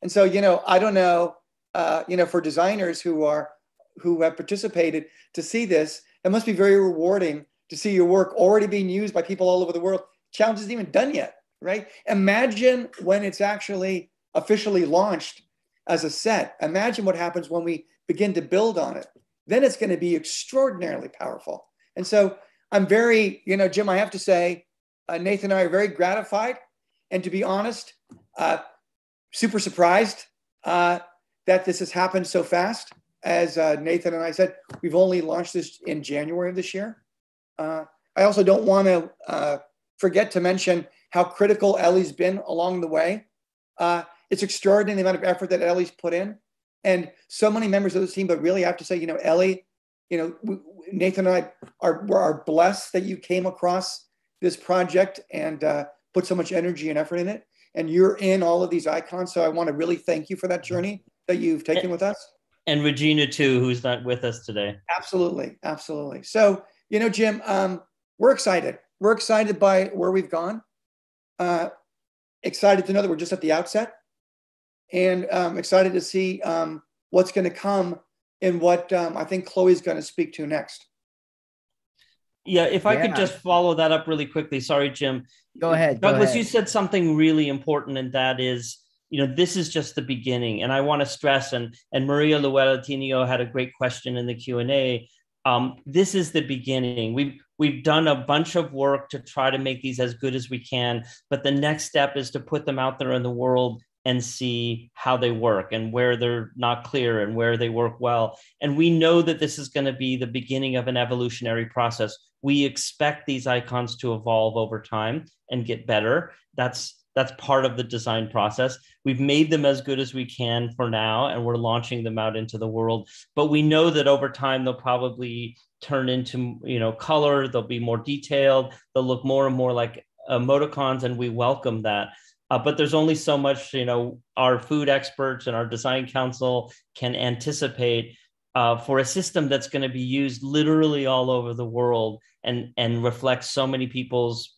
And so, you know, I don't know uh, you know, for designers who are who have participated to see this, it must be very rewarding to see your work already being used by people all over the world. Challenge isn't even done yet, right? Imagine when it's actually officially launched as a set. Imagine what happens when we begin to build on it. Then it's going to be extraordinarily powerful. And so I'm very, you know, Jim, I have to say, uh, Nathan and I are very gratified. And to be honest, uh, super surprised uh, that this has happened so fast. As uh, Nathan and I said, we've only launched this in January of this year. Uh, I also don't want to uh, forget to mention how critical Ellie's been along the way. Uh, it's extraordinary the amount of effort that Ellie's put in. And so many members of the team, but really I have to say, you know, Ellie, you know, Nathan and I are, are blessed that you came across this project and uh, put so much energy and effort in it. And you're in all of these icons. So I want to really thank you for that journey that you've taken with us. And Regina too, who's not with us today. Absolutely. Absolutely. So, you know, Jim, um, we're excited. We're excited by where we've gone. Uh, excited to know that we're just at the outset, and um, excited to see um, what's going to come and what um, I think Chloe's going to speak to next. Yeah, if I yeah. could just follow that up really quickly. Sorry, Jim. Go ahead. Douglas, go ahead. you said something really important, and that is, you know, this is just the beginning. And I want to stress, and and Maria Luella had a great question in the Q and A. Um, this is the beginning. We've We've done a bunch of work to try to make these as good as we can, but the next step is to put them out there in the world and see how they work and where they're not clear and where they work well. And we know that this is going to be the beginning of an evolutionary process. We expect these icons to evolve over time and get better. That's that's part of the design process. We've made them as good as we can for now, and we're launching them out into the world. But we know that over time, they'll probably turn into you know color they'll be more detailed they'll look more and more like emoticons and we welcome that uh, but there's only so much you know our food experts and our design council can anticipate uh, for a system that's going to be used literally all over the world and and reflects so many people's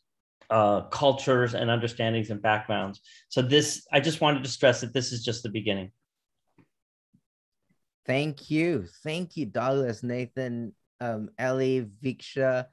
uh, cultures and understandings and backgrounds so this i just wanted to stress that this is just the beginning thank you thank you douglas nathan um, Ellie, Viksha,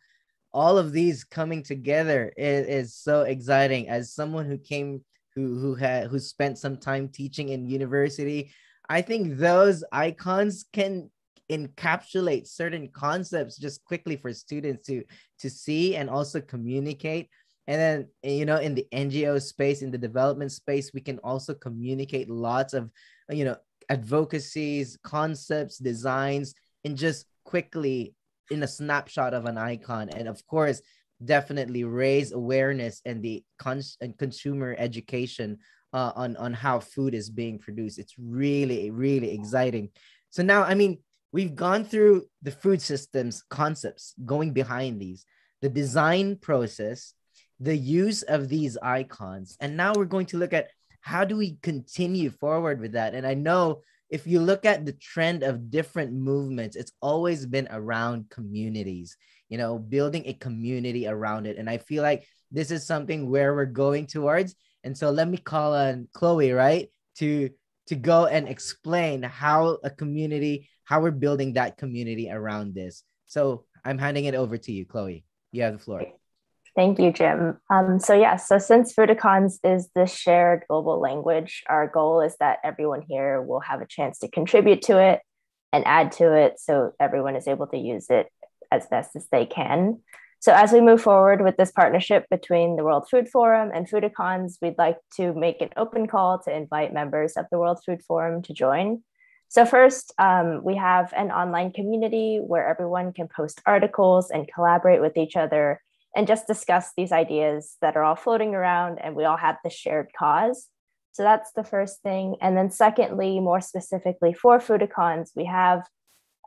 all of these coming together is, is so exciting. As someone who came, who who had who spent some time teaching in university, I think those icons can encapsulate certain concepts just quickly for students to to see and also communicate. And then you know, in the NGO space, in the development space, we can also communicate lots of you know advocacies, concepts, designs, and just quickly in a snapshot of an icon. And of course definitely raise awareness and the and consumer education uh, on on how food is being produced. It's really really exciting. So now i mean we've gone through the food systems concepts going behind these. The design process the use of these icons and now we're going to look at how do we continue forward with that and i know if you look at the trend of different movements, it's always been around communities, you know, building a community around it. And I feel like this is something where we're going towards. And so let me call on Chloe, right? To to go and explain how a community, how we're building that community around this. So I'm handing it over to you, Chloe. You have the floor. Thank you, Jim. Um, so yeah, so since Foodicons is the shared global language, our goal is that everyone here will have a chance to contribute to it and add to it so everyone is able to use it as best as they can. So as we move forward with this partnership between the World Food Forum and Foodicons, we'd like to make an open call to invite members of the World Food Forum to join. So first, um, we have an online community where everyone can post articles and collaborate with each other and just discuss these ideas that are all floating around and we all have the shared cause. So that's the first thing. And then, secondly, more specifically for Foodicons, we have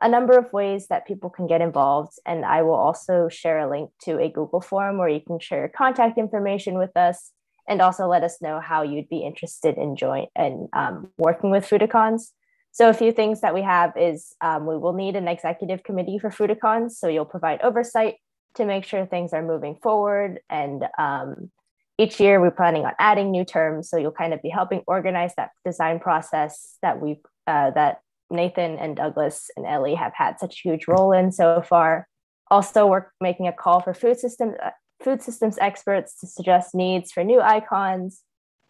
a number of ways that people can get involved. And I will also share a link to a Google form where you can share contact information with us and also let us know how you'd be interested in join and um, working with Foodicons. So a few things that we have is um, we will need an executive committee for Foodicons. So you'll provide oversight to make sure things are moving forward. And um, each year we're planning on adding new terms. So you'll kind of be helping organize that design process that we uh, that Nathan and Douglas and Ellie have had such a huge role in so far. Also, we're making a call for food system uh, food systems experts to suggest needs for new icons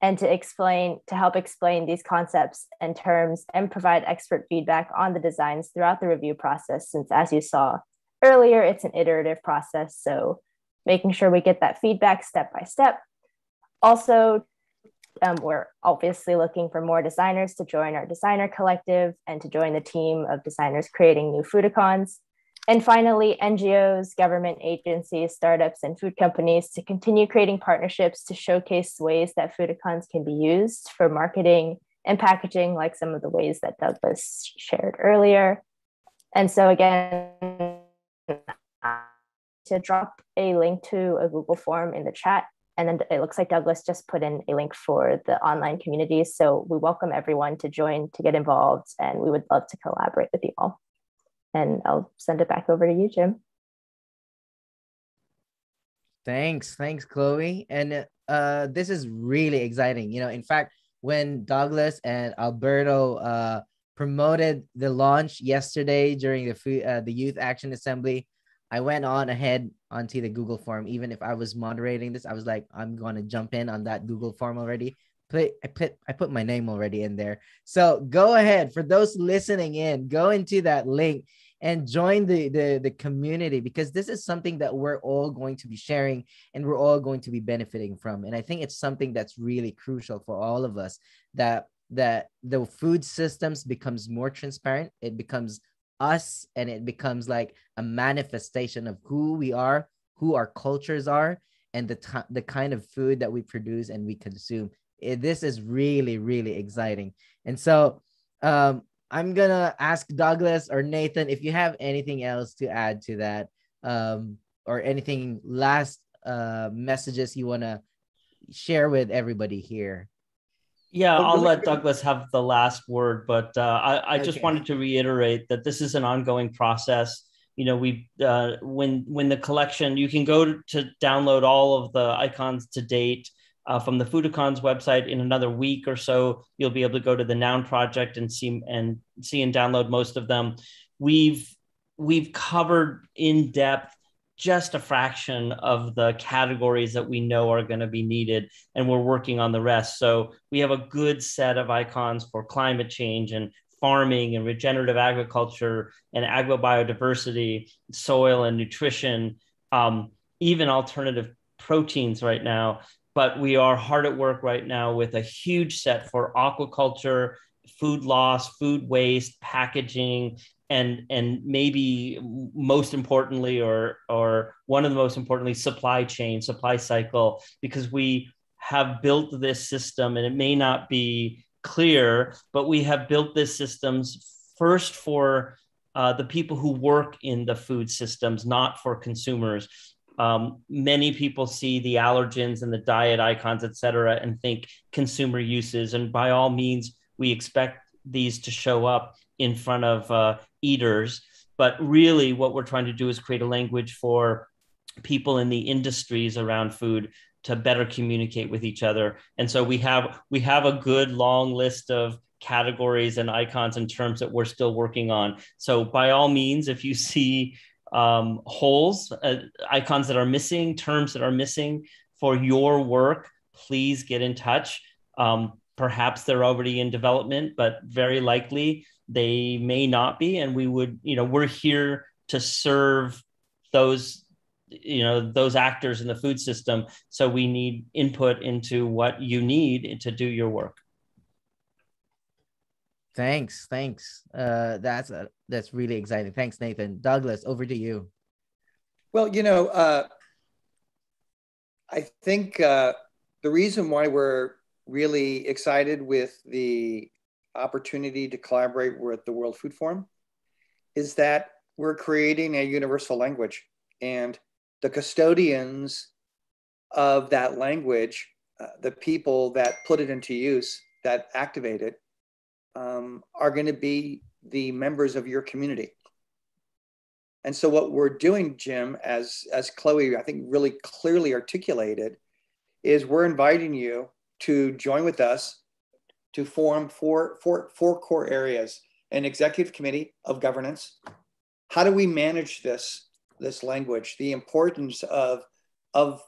and to explain to help explain these concepts and terms and provide expert feedback on the designs throughout the review process since as you saw earlier it's an iterative process. So making sure we get that feedback step by step. Also um, we're obviously looking for more designers to join our designer collective and to join the team of designers creating new foodicons and finally, NGOs, government agencies, startups, and food companies to continue creating partnerships to showcase ways that foodicons can be used for marketing and packaging, like some of the ways that Douglas shared earlier. And so, again, to drop a link to a Google form in the chat. And then it looks like Douglas just put in a link for the online community. So we welcome everyone to join, to get involved, and we would love to collaborate with you all. And I'll send it back over to you, Jim. Thanks. Thanks, Chloe. And uh, this is really exciting. You know, in fact, when Douglas and Alberto uh, promoted the launch yesterday during the uh, the Youth Action Assembly, I went on ahead onto the Google form. Even if I was moderating this, I was like, I'm gonna jump in on that Google form already. Put I put I put my name already in there. So go ahead for those listening in, go into that link and join the, the the community because this is something that we're all going to be sharing and we're all going to be benefiting from and i think it's something that's really crucial for all of us that that the food systems becomes more transparent it becomes us and it becomes like a manifestation of who we are who our cultures are and the t- the kind of food that we produce and we consume it, this is really really exciting and so um I'm gonna ask Douglas or Nathan if you have anything else to add to that, um, or anything last uh, messages you wanna share with everybody here. Yeah, I'll let Douglas have the last word, but uh, I, I just okay. wanted to reiterate that this is an ongoing process. You know, we uh, when when the collection, you can go to, to download all of the icons to date uh, from the Foodicons website in another week or so. You'll be able to go to the Noun project and see and see and download most of them. We've we've covered in depth just a fraction of the categories that we know are going to be needed and we're working on the rest. So we have a good set of icons for climate change and farming and regenerative agriculture and agrobiodiversity soil and nutrition um, even alternative proteins right now. But we are hard at work right now with a huge set for aquaculture, food loss, food waste, packaging, and and maybe most importantly, or or one of the most importantly, supply chain, supply cycle, because we have built this system, and it may not be clear, but we have built this systems first for uh, the people who work in the food systems, not for consumers. Um, many people see the allergens and the diet icons, et cetera, and think consumer uses. And by all means, we expect these to show up in front of uh, eaters. But really, what we're trying to do is create a language for people in the industries around food to better communicate with each other. And so we have we have a good long list of categories and icons and terms that we're still working on. So by all means, if you see um, holes, uh, icons that are missing, terms that are missing for your work, please get in touch. Um, perhaps they're already in development, but very likely they may not be. And we would, you know, we're here to serve those, you know, those actors in the food system. So we need input into what you need to do your work. Thanks, thanks. Uh, that's a, that's really exciting. Thanks, Nathan. Douglas, over to you. Well, you know, uh, I think uh, the reason why we're really excited with the opportunity to collaborate with the World Food Forum is that we're creating a universal language, and the custodians of that language, uh, the people that put it into use, that activate it, um, are going to be the members of your community. And so what we're doing, Jim, as, as Chloe, I think really clearly articulated, is we're inviting you to join with us to form four, four, four core areas, an executive committee of governance. How do we manage this, this language? The importance of, of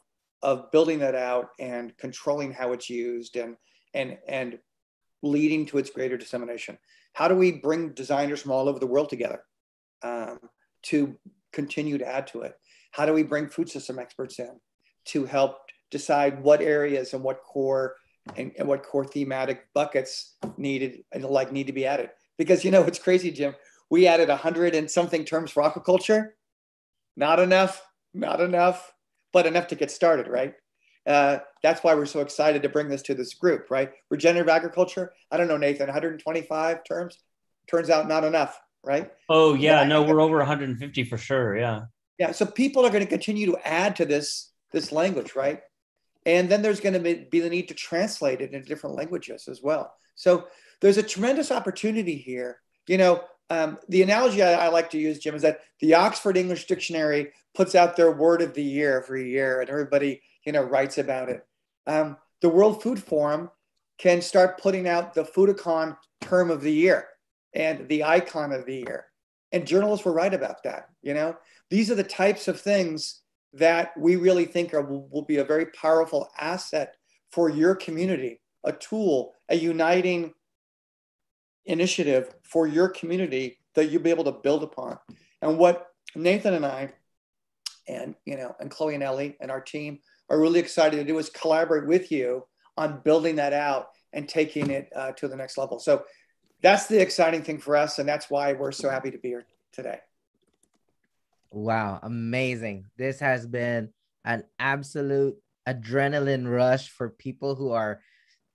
of building that out and controlling how it's used and and and leading to its greater dissemination. How do we bring designers from all over the world together um, to continue to add to it? How do we bring food system experts in to help decide what areas and what core and, and what core thematic buckets needed and like need to be added? Because you know it's crazy, Jim. We added a hundred and something terms for aquaculture. Not enough, not enough, but enough to get started, right? Uh, that's why we're so excited to bring this to this group, right? Regenerative agriculture. I don't know, Nathan, 125 terms. Turns out not enough, right? Oh yeah, yeah no, we're over 150 for sure. Yeah. Yeah. So people are going to continue to add to this this language, right? And then there's going to be, the need to translate it into different languages as well. So there's a tremendous opportunity here. You know, um, the analogy I, I, like to use, Jim, is that the Oxford English Dictionary puts out their word of the year every year, and everybody you know, writes about it. Um, the World Food Forum can start putting out the Foodicon term of the year and the icon of the year. And journalists will write about that. You know, these are the types of things that we really think are, will, be a very powerful asset for your community, a tool, a uniting initiative for your community that you'll be able to build upon. And what Nathan and I, and you know, and Chloe and Ellie and our team are really excited to do is collaborate with you on building that out and taking it uh, to the next level. So that's the exciting thing for us. And that's why we're so happy to be here today. Wow, amazing. This has been an absolute adrenaline rush for people who are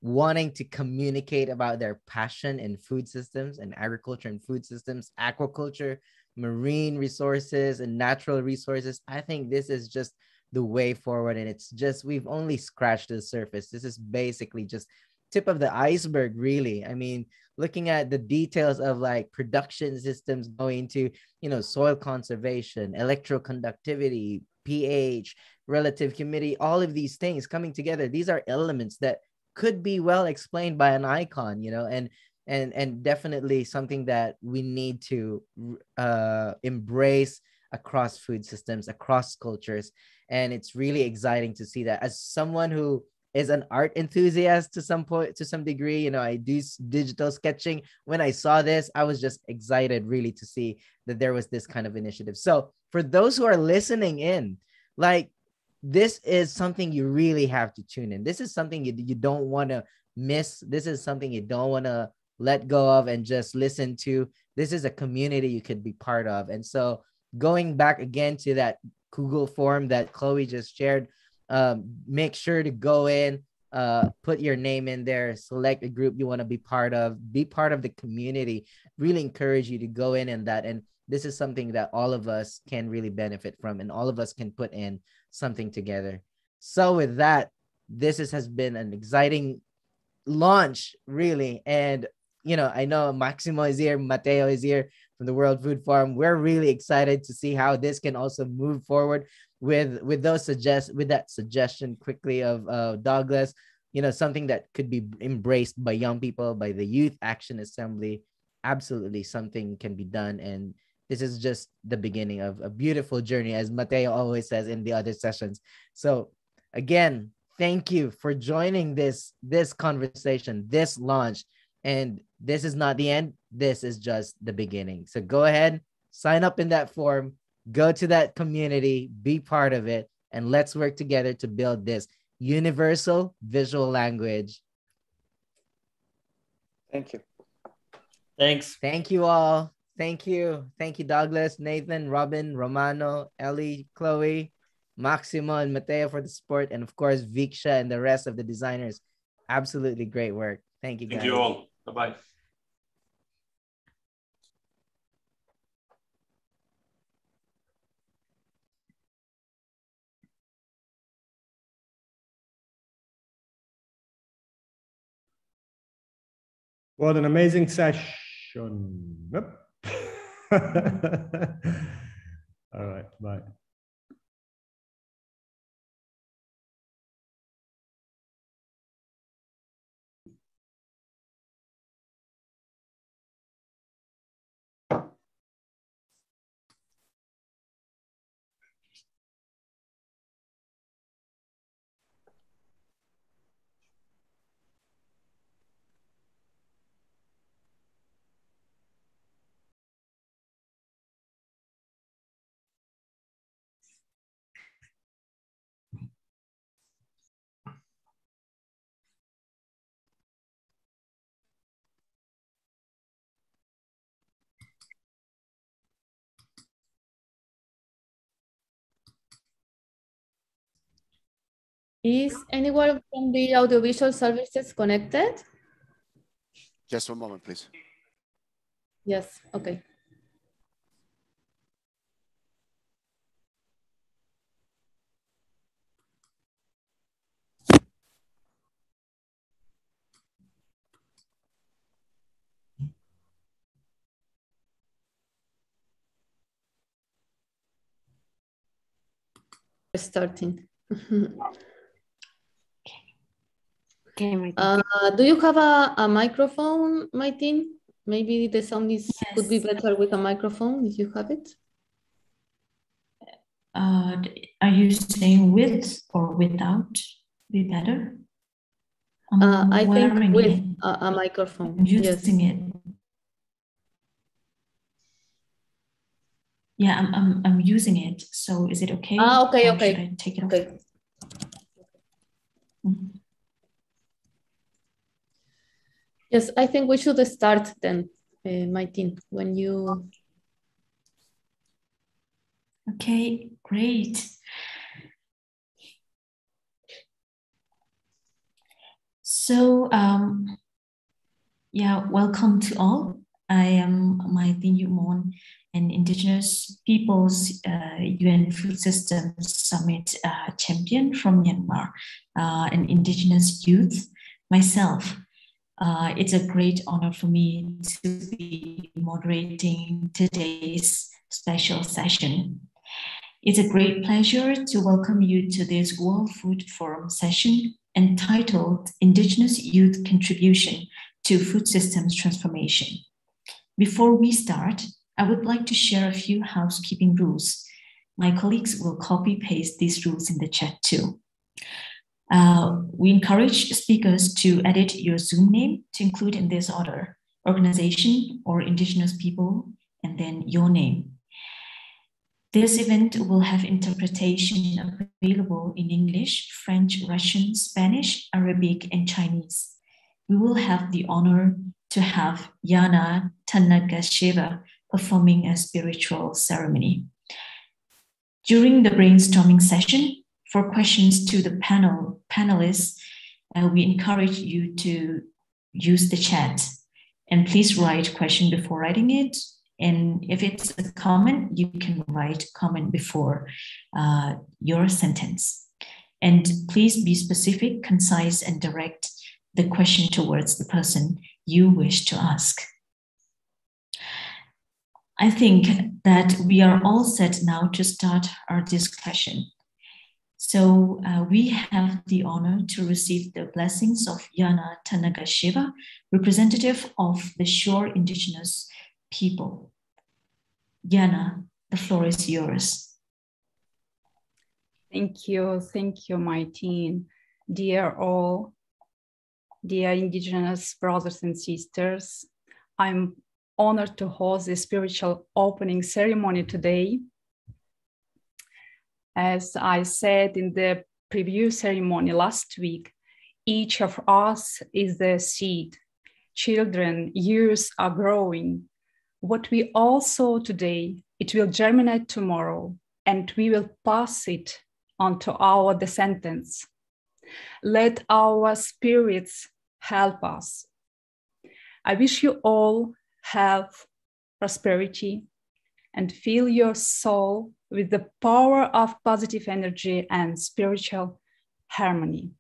wanting to communicate about their passion in food systems and agriculture and food systems, aquaculture, marine resources, and natural resources. I think this is just the way forward and it's just we've only scratched the surface this is basically just tip of the iceberg really i mean looking at the details of like production systems going to you know soil conservation electroconductivity ph relative humidity all of these things coming together. These are elements that could be well explained by an icon you know and and and definitely something that we need to uh embrace across food systems across cultures. And it's really exciting to see that as someone who is an art enthusiast to some point to some degree you know i do digital sketching. When i saw this i was just excited really to see that there was this kind of initiative. So for those who are listening in like this is something you really have to tune in. This is something you, you don't want to miss. This is something you don't want to let go of and just listen to. This is a community you could be part of. And so going back again to that Google form that Chloe just shared. Um, make sure to go in, uh, put your name in there, select a group you want to be part of, be part of the community. Really encourage you to go in and that. And this is something that all of us can really benefit from, and all of us can put in something together. So with that, this is, has been an exciting launch, really. And you know, I know Maximo is here, Matteo is here from the World Food Forum. We're really excited to see how this can also move forward with with those suggest with that suggestion quickly of uh, Douglas. You know, something that could be embraced by young people, by the Youth Action Assembly. Absolutely, something can be done, and this is just the beginning of a beautiful journey, as Matteo always says in the other sessions. So, again, thank you for joining this this conversation, this launch, and this is not the end. This is just the beginning. So go ahead, sign up in that form, go to that community, be part of it, and let's work together to build this universal visual language. Thank you. Thanks. Thank you all. Thank you. Thank you, Douglas, Nathan, Robyn, Romano, Ellie, Chloe, Maximo, and Matteo for the support. And of course, Viksha and the rest of the designers. Absolutely great work. Thank you, guys. Thank you all. Bye bye. What an amazing session. All right, bye. Is anyone from the audiovisual services connected? Just one moment, please. Yes, okay. starting. okay. Uh, do you have a, a microphone, team? Maybe the sound is yes. could be better with a microphone if you have it. Uh, are you saying with or without be better? Uh, I think with a, a, microphone. I'm using yes. it. Yeah, I'm, I'm, I'm using it. So is it okay? Ah, okay, okay. Should I take it okay. Mm -hmm. Yes, I think we should start then, uh, Martin, when you... Okay, great. So, um, yeah, welcome to all. I am Mai Thin Yu Mon, an Indigenous Peoples uh, UN Food Systems Summit uh, champion from Myanmar, uh, an Indigenous youth myself. Uh, it's a great honor for me to be moderating today's special session. It's a great pleasure to welcome you to this World Food Forum session entitled Indigenous Youth Contribution to Food Systems Transformation. Before we start, I would like to share a few housekeeping rules. My colleagues will copy paste these rules in the chat too. Uh, we encourage speakers to edit your Zoom name to include in this order, organization or indigenous people, and then your name. This event will have interpretation available in English, French, Russian, Spanish, Arabic, and Chinese. We will have the honor to have Yana Tannagasheva performing a spiritual ceremony. During the brainstorming session, for questions to the panel panelists, uh, we encourage you to use the chat and please write question before writing it. And if it's a comment, you can write comment before uh, your sentence. And please be specific, concise, and direct the question towards the person you wish to ask. I think that we are all set now to start our discussion. So uh, we have the honor to receive the blessings of Yana Tannagasheva, representative of the Shor Indigenous people. Yana, the floor is yours. Thank you. Thank you, my team. Dear all, dear Indigenous brothers and sisters, I'm honored to host the spiritual opening ceremony today as I said in the preview ceremony last week, each of us is the seed. Children, years are growing. What we all sow today, it will germinate tomorrow, and we will pass it on to our descendants. Let our spirits help us. I wish you all health, prosperity, and fill your soul with the power of positive energy and spiritual harmony.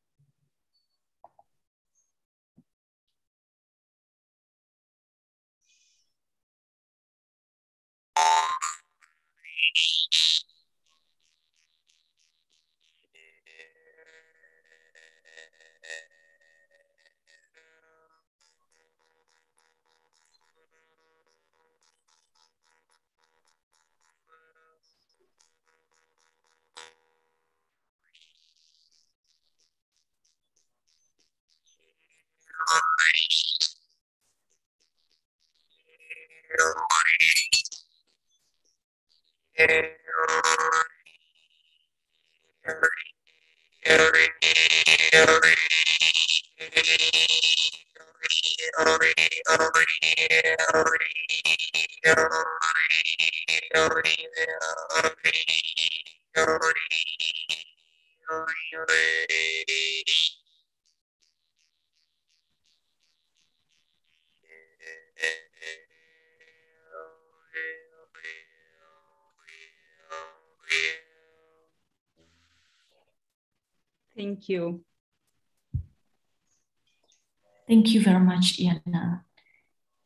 Much.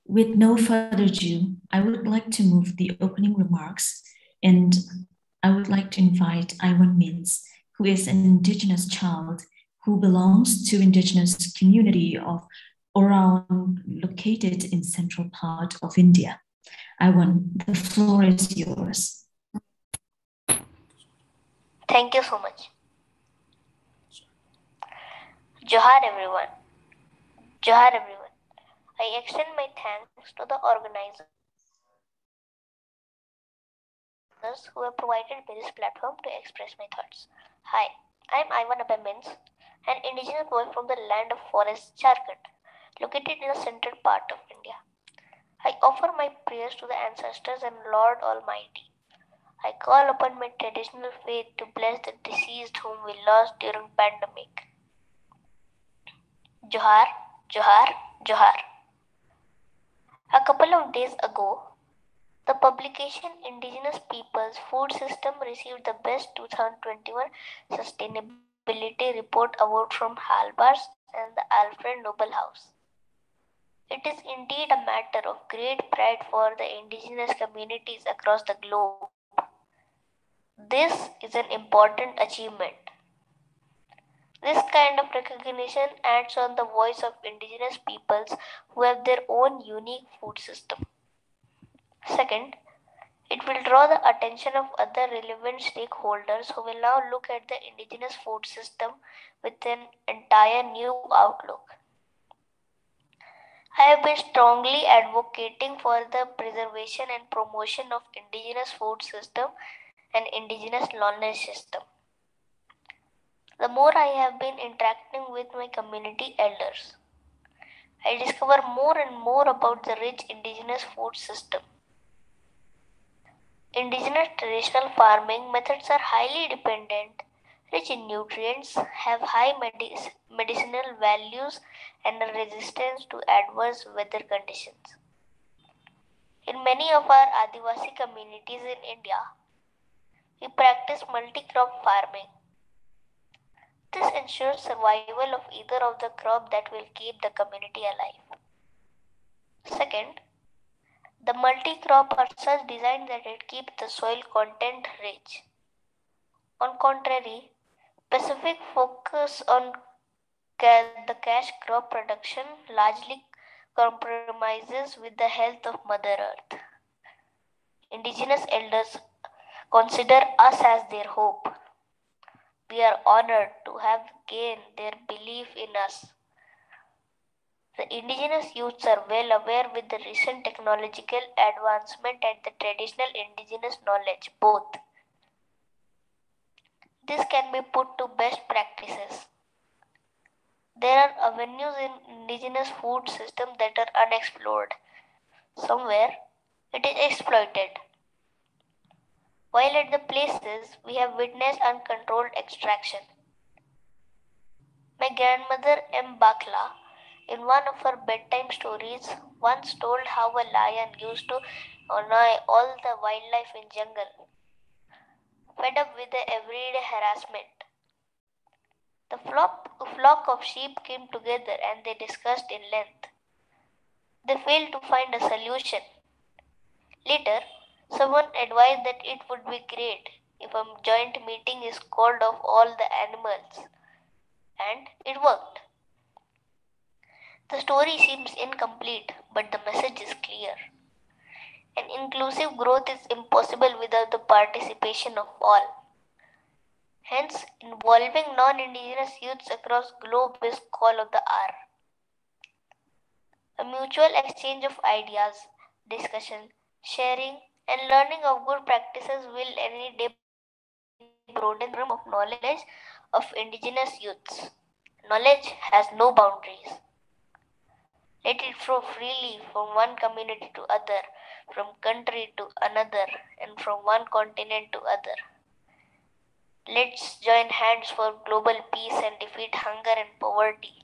With no further ado, I would like to move the opening remarks and I would like to invite Iwan Minz, who is an Indigenous child who belongs to Indigenous community of Oraon located in central part of India. Iwan, the floor is yours. Thank you so much. Johar everyone. Johar everyone. I extend my thanks to the organizers who have provided me this platform to express my thoughts. Hi, I am Ivan Abemins, an indigenous boy from the land of forest Jharkhand, located in the central part of India. I offer my prayers to the ancestors and Lord Almighty. I call upon my traditional faith to bless the deceased whom we lost during pandemic. Johar, Johar, Johar. A couple of days ago, the publication Indigenous Peoples Food System received the Best 2021 Sustainability Report Award from Halbars and the Alfred Nobel House. It is indeed a matter of great pride for the indigenous communities across the globe. This is an important achievement. This kind of recognition adds on the voice of indigenous peoples who have their own unique food system. Second, it will draw the attention of other relevant stakeholders who will now look at the indigenous food system with an entire new outlook. I have been strongly advocating for the preservation and promotion of indigenous food system and indigenous knowledge system. The more I have been interacting with my community elders, I discover more and more about the rich indigenous food system. Indigenous traditional farming methods are highly dependent, rich in nutrients, have high medic- medicinal values, and resistance to adverse weather conditions. In many of our Adivasi communities in India, we practice multi crop farming this ensures survival of either of the crop that will keep the community alive. Second, the multi-crop are such designed that it keeps the soil content rich. On contrary, Pacific focus on the cash crop production largely compromises with the health of Mother Earth. Indigenous elders consider us as their hope we are honored to have gained their belief in us. The indigenous youths are well aware with the recent technological advancement and the traditional indigenous knowledge, both. This can be put to best practices. There are avenues in indigenous food system that are unexplored. Somewhere it is exploited while at the places we have witnessed uncontrolled extraction. My grandmother M. Bakla, in one of her bedtime stories, once told how a lion used to annoy all the wildlife in jungle. Fed up with the everyday harassment, the flock, of sheep came together and they discussed in length. They failed to find a solution. Later, Someone advised that it would be great if a joint meeting is called of all the animals. And it worked. The story seems incomplete, but the message is clear. An inclusive growth is impossible without the participation of all. Hence, involving non-indigenous youths across globe is call of the hour. A mutual exchange of ideas, discussion, sharing, and learning of good practices will any day broaden the of knowledge of indigenous youths. Knowledge has no boundaries. Let it flow freely from one community to other, from country to another, and from one continent to other. Let's join hands for global peace and defeat hunger and poverty.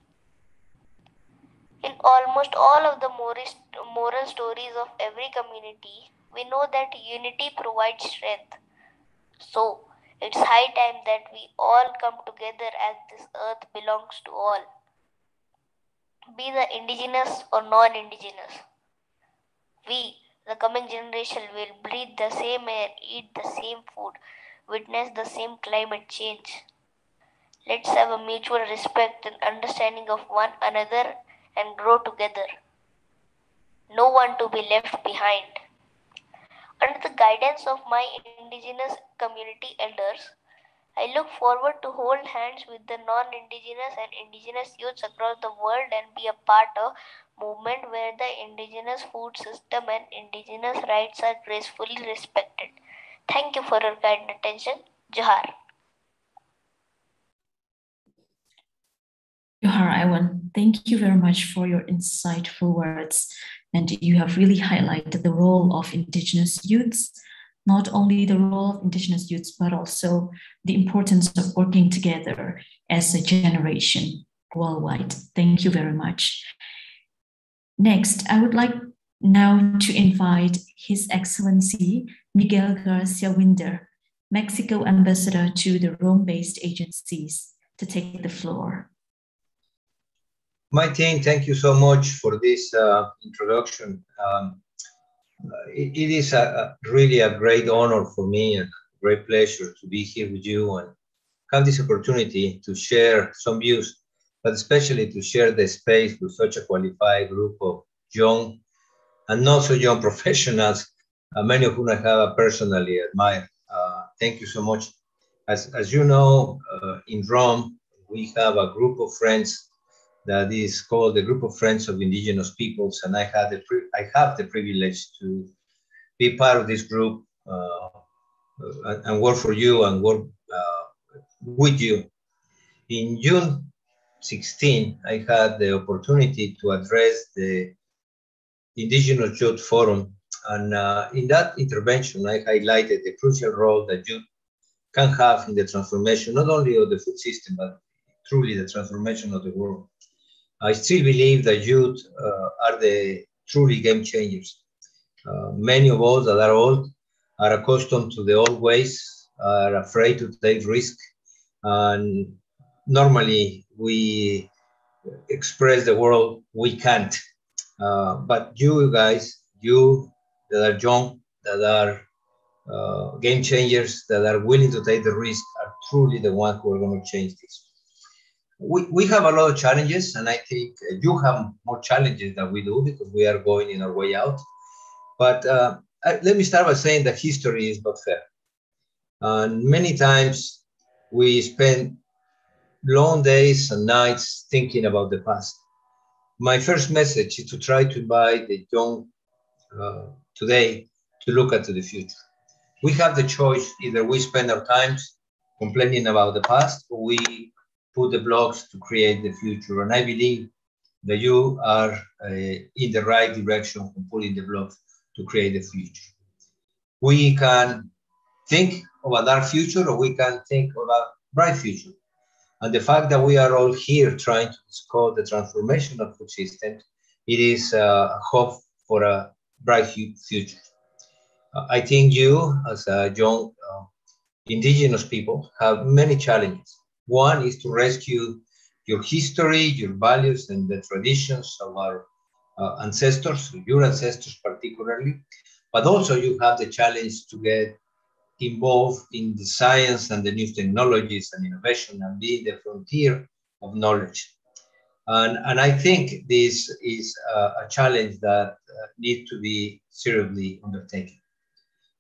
In almost all of the moral stories of every community, we know that unity provides strength. So, it's high time that we all come together as this earth belongs to all. Be the indigenous or non indigenous. We, the coming generation, will breathe the same air, eat the same food, witness the same climate change. Let's have a mutual respect and understanding of one another and grow together. No one to be left behind. Under the guidance of my indigenous community elders, I look forward to hold hands with the non-indigenous and indigenous youths across the world and be a part of movement where the indigenous food system and indigenous rights are gracefully respected. Thank you for your kind attention. Johar. Johar Iwan, thank you very much for your insightful words. And you have really highlighted the role of Indigenous youths, not only the role of Indigenous youths, but also the importance of working together as a generation worldwide. Thank you very much. Next, I would like now to invite His Excellency Miguel Garcia Winder, Mexico ambassador to the Rome based agencies, to take the floor. Martin, thank you so much for this uh, introduction. Um, it, it is a, a, really a great honor for me and a great pleasure to be here with you and have this opportunity to share some views, but especially to share the space with such a qualified group of young and not so young professionals, uh, many of whom I have personally admired. Uh, thank you so much. As, as you know, uh, in Rome, we have a group of friends that is called the Group of Friends of Indigenous Peoples, and I had the I have the privilege to be part of this group uh, and work for you and work uh, with you. In June 16, I had the opportunity to address the Indigenous Youth Forum. And uh, in that intervention, I highlighted the crucial role that youth can have in the transformation, not only of the food system, but truly the transformation of the world. I still believe that youth uh, are the truly game changers. Uh, many of us that are old are accustomed to the old ways, are afraid to take risk, and normally we express the world we can't uh, but you guys, you that are young, that are uh, game changers, that are willing to take the risk, are truly the ones who are going to change this. We, we have a lot of challenges, and I think you have more challenges than we do because we are going in our way out. But uh, I, let me start by saying that history is not fair. And many times we spend long days and nights thinking about the past my first message is to try to invite the young uh, today to look at the future. We have the choice either we spend our time complaining about the past or we put the blocks to create the future. And I believe that you are uh, in the right direction for putting the blocks to create the future. We can think of a dark future or we can think of a bright future. And the fact that we are all here trying to discuss the transformation of food systems, it is a hope for a bright future. Uh, I think you, as a young uh, indigenous people, have many challenges. One is to rescue your history, your values, and the traditions of our uh, ancestors, your ancestors particularly. But also, you have the challenge to get involved in the science and the new technologies and innovation and be the frontier of knowledge. And, and I think this is a, a challenge that uh, needs to be seriously undertaken.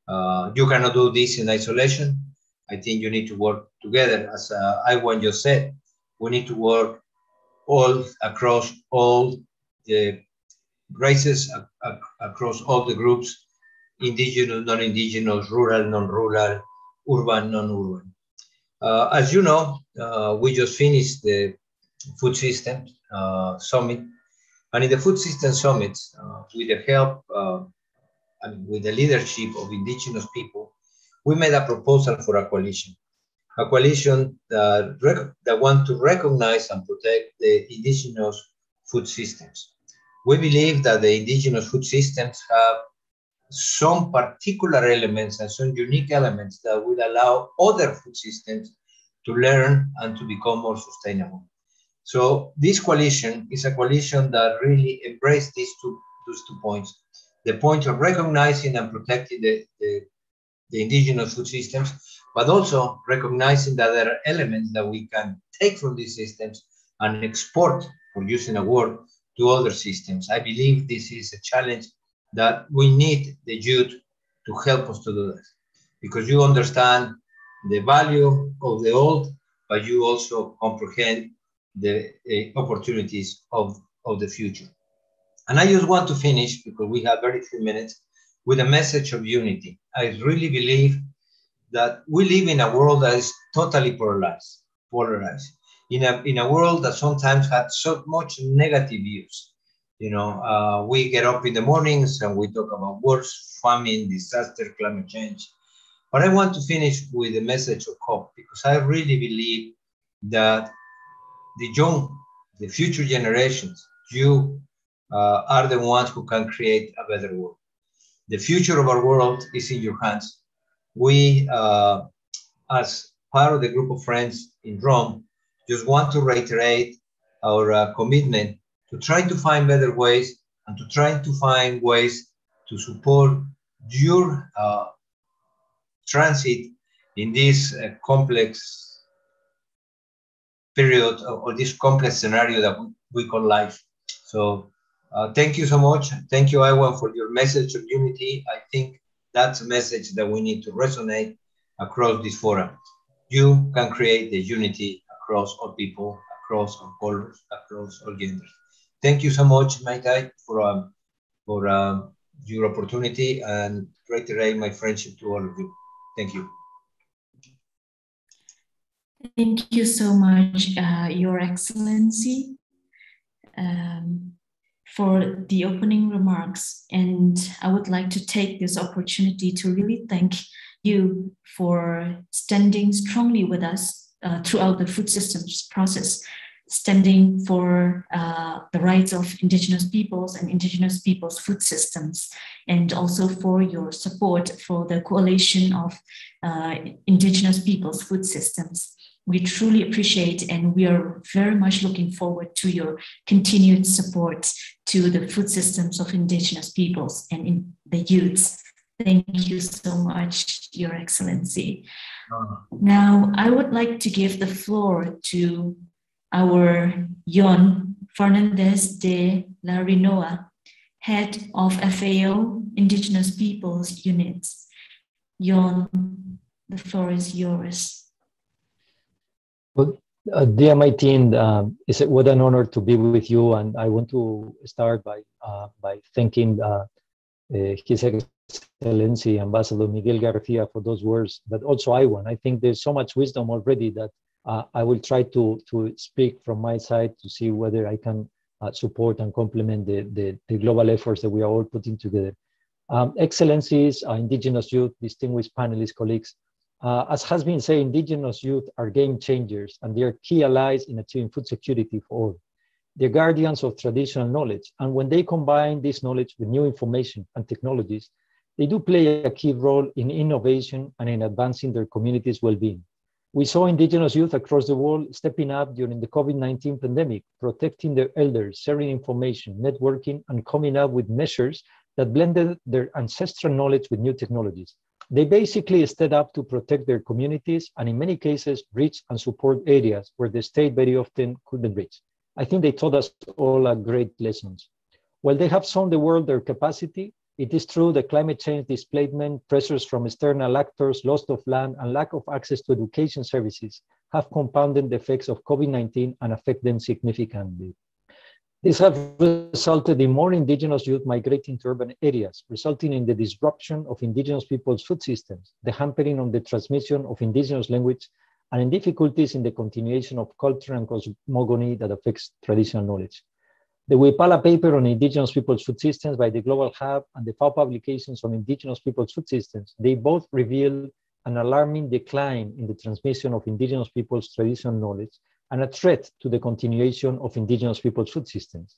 Uh, you cannot do this in isolation. I think you need to work together. As uh, Iwan just said, we need to work all across all the races, across all the groups, indigenous, non-indigenous, rural, non-rural, urban, non-urban. Uh, as you know, uh, we just finished the food system uh, summit. And in the food system summit, uh, with the help uh, and with the leadership of indigenous people, we made a proposal for a coalition. a coalition that, that want to recognize and protect the indigenous food systems. We believe that the indigenous food systems have some particular elements and some unique elements that will allow other food systems to learn and to become more sustainable. So this coalition is a coalition that really embraced these two, those two points. The point of recognizing and protecting the, the, the indigenous food systems, but also recognizing that there are elements that we can take from these systems and export, for using a word, to other systems. I believe this is a challenge that we need the youth to help us to do that because you understand the value of the old, but you also comprehend the uh, opportunities of, of the future. And I just want to finish, because we have very few minutes, with a message of unity. I really believe that we live in a world that is totally polarized, polarized. In a, in a world that sometimes has so much negative views. You know, uh, we get up in the mornings and we talk about wars, famine, disaster, climate change. But I want to finish with a message of hope because I really believe that the young, the future generations, you uh, are the ones who can create a better world. The future of our world is in your hands. We, uh, as part of the group of friends in Rome, just want to reiterate our uh, commitment to try to find better ways and to try to find ways to support your uh, transit in this uh, complex period or this complex scenario that we call life. So uh, thank you so much. Thank you, Iwan, for your message of unity. I think that's a message that we need to resonate across this forum. You can create the unity across all people, across all colors, across all genders. Thank you so much, Maitai, for um, for um, your opportunity and reiterate my friendship to all of you. Thank you. Thank you so much, uh, Your Excellency, um, for the opening remarks. And I would like to take this opportunity to really thank you for standing strongly with us uh, throughout the food systems process standing for uh, the rights of indigenous peoples and indigenous peoples food systems and also for your support for the coalition of uh, indigenous peoples food systems we truly appreciate and we are very much looking forward to your continued support to the food systems of indigenous peoples and in the youths thank you so much your excellency now i would like to give the floor to our Yon Fernandez de Larrinoa, head of FAO Indigenous Peoples Units. Yon, the floor is yours. Well, uh, dear Martin, uh, it's what an honor to be with you, and I want to start by uh, by thanking uh, uh, His Excellency Ambassador Miguel Garcia for those words, but also I want. I think there's so much wisdom already that uh, I will try to, to speak from my side to see whether I can support and complement the, the, the, global efforts that we are all putting together. Um, excellencies, indigenous youth, distinguished panelists, colleagues, uh, as has been said, indigenous youth are game changers and they are key allies in achieving food security for all. They're guardians of traditional knowledge. And when they combine this knowledge with new information and technologies, they do play a key role in innovation and in advancing their community's well-being. We saw indigenous youth across the world stepping up during the COVID-19 pandemic, protecting their elders, sharing information, networking, and coming up with measures that blended their ancestral knowledge with new technologies. They basically stepped up to protect their communities and in many cases reach and support areas where the state very often couldn't reach. I think they taught us all a great lessons. While they have shown the world their capacity, it is true that climate change displacement, pressures from external actors, loss of land, and lack of access to education services have compounded the effects of COVID-19 and affect them significantly. This has resulted in more indigenous youth migrating to urban areas, resulting in the disruption of indigenous people's food systems, the hampering on the transmission of indigenous language, and in difficulties in the continuation of culture and cosmogony that affects traditional knowledge. The Wipala paper on indigenous people's food systems by the Global Hub and the FAO publications on indigenous people's food systems, they both reveal an alarming decline in the transmission of indigenous people's traditional knowledge and a threat to the continuation of indigenous people's food systems.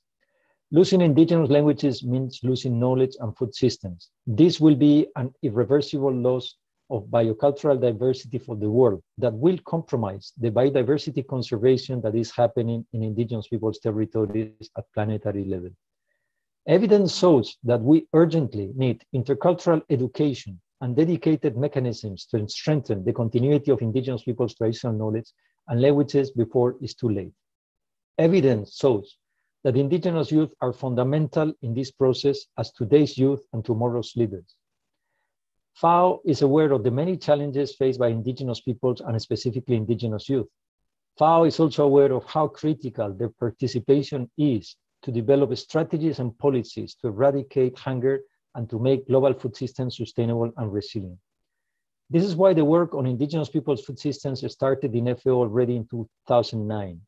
Losing indigenous languages means losing knowledge and food systems. This will be an irreversible loss of biocultural diversity for the world that will compromise the biodiversity conservation that is happening in indigenous people's territories at planetary level. Evidence shows that we urgently need intercultural education and dedicated mechanisms to strengthen the continuity of indigenous people's traditional knowledge and languages before it's too late. Evidence shows that indigenous youth are fundamental in this process as today's youth and tomorrow's leaders. FAO is aware of the many challenges faced by indigenous peoples and specifically indigenous youth. FAO is also aware of how critical their participation is to develop strategies and policies to eradicate hunger and to make global food systems sustainable and resilient. This is why the work on indigenous people's food systems started in FAO already in 2009.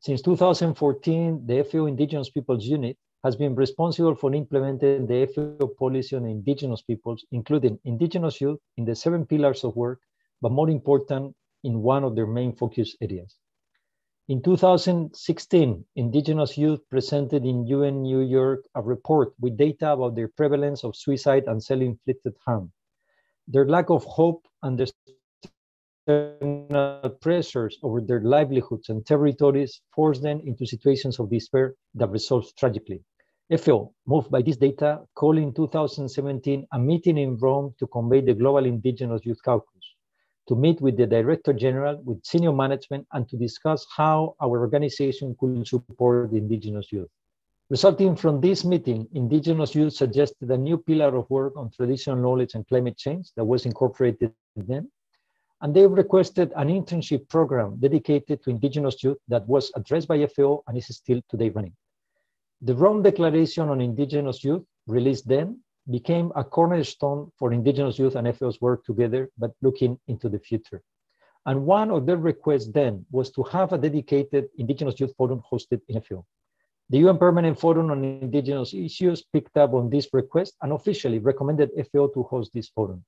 Since 2014, the FAO Indigenous Peoples Unit has been responsible for implementing the FAO policy on indigenous peoples, including indigenous youth in the seven pillars of work, but more important, in one of their main focus areas. In 2016, indigenous youth presented in UN New York a report with data about their prevalence of suicide and self-inflicted harm. Their lack of hope and external pressures over their livelihoods and territories force them into situations of despair that resolve tragically. FAO, moved by this data, called in 2017 a meeting in Rome to convey the Global Indigenous Youth Caucus, to meet with the Director General, with senior management, and to discuss how our organization could support the indigenous youth. Resulting from this meeting, indigenous youth suggested a new pillar of work on traditional knowledge and climate change that was incorporated then, and they requested an internship program dedicated to indigenous youth that was addressed by FAO and is still today running. The Rome Declaration on Indigenous Youth, released then, became a cornerstone for indigenous youth and FAO's work together, but looking into the future. And one of their requests then was to have a dedicated indigenous youth forum hosted in FAO. The UN Permanent Forum on Indigenous Issues picked up on this request and officially recommended FAO to host this forum.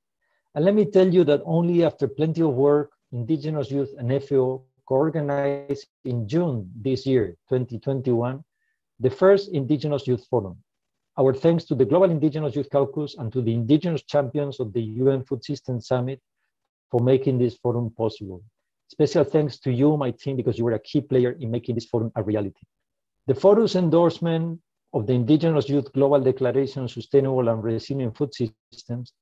And let me tell you that only after plenty of work, Indigenous Youth and FAO co-organized in June this year, 2021, the first Indigenous Youth Forum. Our thanks to the Global Indigenous Youth Caucus and to the Indigenous champions of the UN Food Systems Summit for making this forum possible. Special thanks to you, Mai Thin, because you were a key player in making this forum a reality. The forum's endorsement of the Indigenous Youth Global Declaration on Sustainable and Resilient Food Systems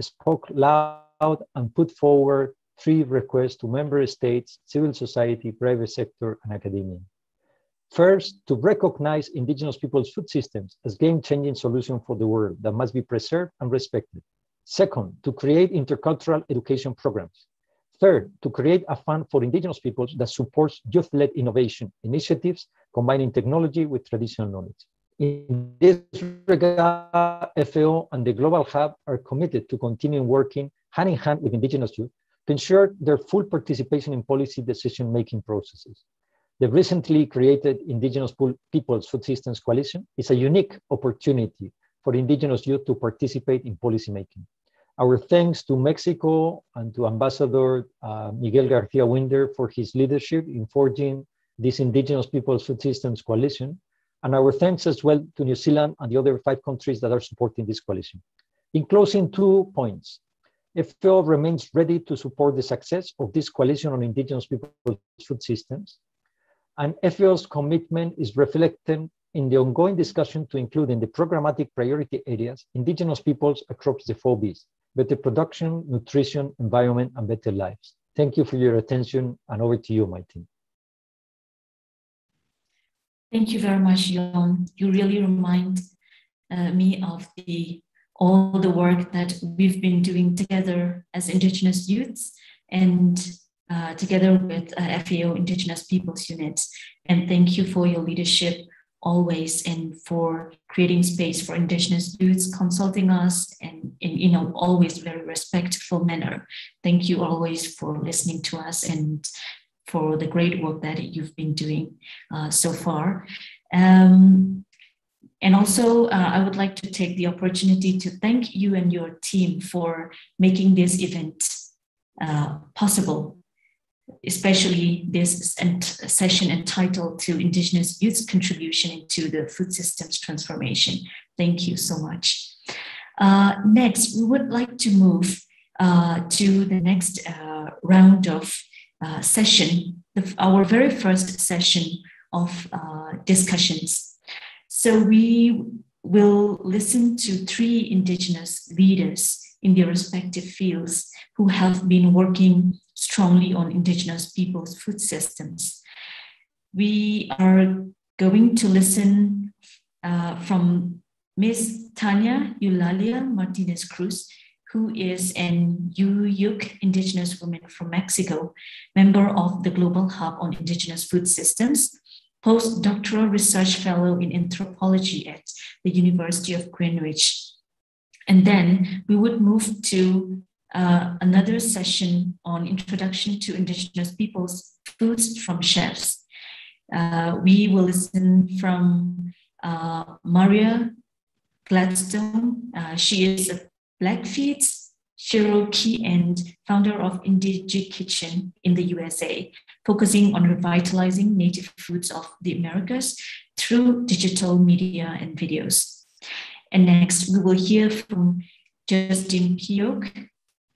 spoke loud and put forward three requests to member states, civil society, private sector, and academia. First, to recognize indigenous people's food systems as game-changing solution for the world that must be preserved and respected. Second, to create intercultural education programs. Third, to create a fund for indigenous peoples that supports youth-led innovation initiatives, combining technology with traditional knowledge. In this regard, FAO and the Global Hub are committed to continue working hand in hand with indigenous youth to ensure their full participation in policy decision-making processes. The recently created Indigenous Peoples Food Systems Coalition is a unique opportunity for indigenous youth to participate in policymaking. Our thanks to Mexico and to Ambassador uh, Miguel Garcia Winder for his leadership in forging this Indigenous Peoples Food Systems Coalition, and our thanks as well to New Zealand and the other five countries that are supporting this coalition. In closing, two points. FAO remains ready to support the success of this coalition on indigenous people's food systems. And FAO's commitment is reflected in the ongoing discussion to include in the programmatic priority areas indigenous peoples across the four Bs, better production, nutrition, environment, and better lives. Thank you for your attention and over to you, Mai Thin. Thank you very much, Yon. You really remind uh, me of the all the work that we've been doing together as Indigenous youths and uh, together with uh, FAO Indigenous Peoples Units. And thank you for your leadership always and for creating space for Indigenous youths, consulting us and in you know always very respectful manner. Thank you always for listening to us and for the great work that you've been doing uh, so far. Um, and also, uh, I would like to take the opportunity to thank you and your team for making this event uh, possible, especially this session entitled to Indigenous Youth's Contribution into the Food Systems Transformation. Thank you so much. Uh, next, we would like to move uh, to the next uh, round of uh, session, the, our very first session of uh, discussions. So we will listen to three Indigenous leaders in their respective fields who have been working strongly on Indigenous people's food systems. We are going to listen uh, from Ms. Tania Eulalia Martinez Cruz, who is an Ayuuk indigenous woman from Mexico, member of the Global Hub on Indigenous Food Systems, postdoctoral research fellow in anthropology at the University of Greenwich. And then we would move to uh, another session on introduction to indigenous peoples foods from chefs. Uh, we will listen from uh, Mariah Gladstone. Uh, she is a Blackfeet, Cherokee, and founder of IndigiKitchen in the USA, focusing on revitalizing native foods of the Americas through digital media and videos. And next, we will hear from Justin Pioche.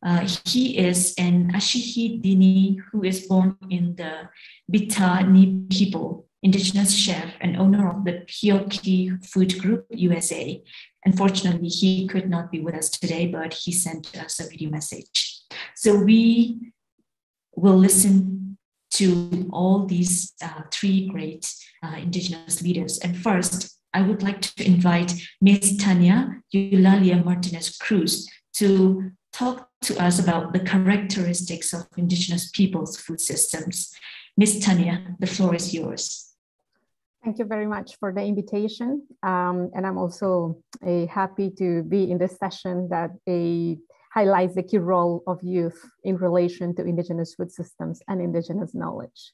Uh, he is an Ashihi Dini who is born in the Bitani people, indigenous chef and owner of the Pioche Food Group USA, Unfortunately, he could not be with us today, but he sent us a video message. So we will listen to all these uh, three great uh, Indigenous leaders. And first, I would like to invite Ms. Tania Eulalia Martinez Cruz to talk to us about the characteristics of Indigenous peoples' food systems. Ms. Tania, the floor is yours. Thank you very much for the invitation. Um, and I'm also uh, happy to be in this session that uh, highlights the key role of youth in relation to Indigenous food systems and Indigenous knowledge.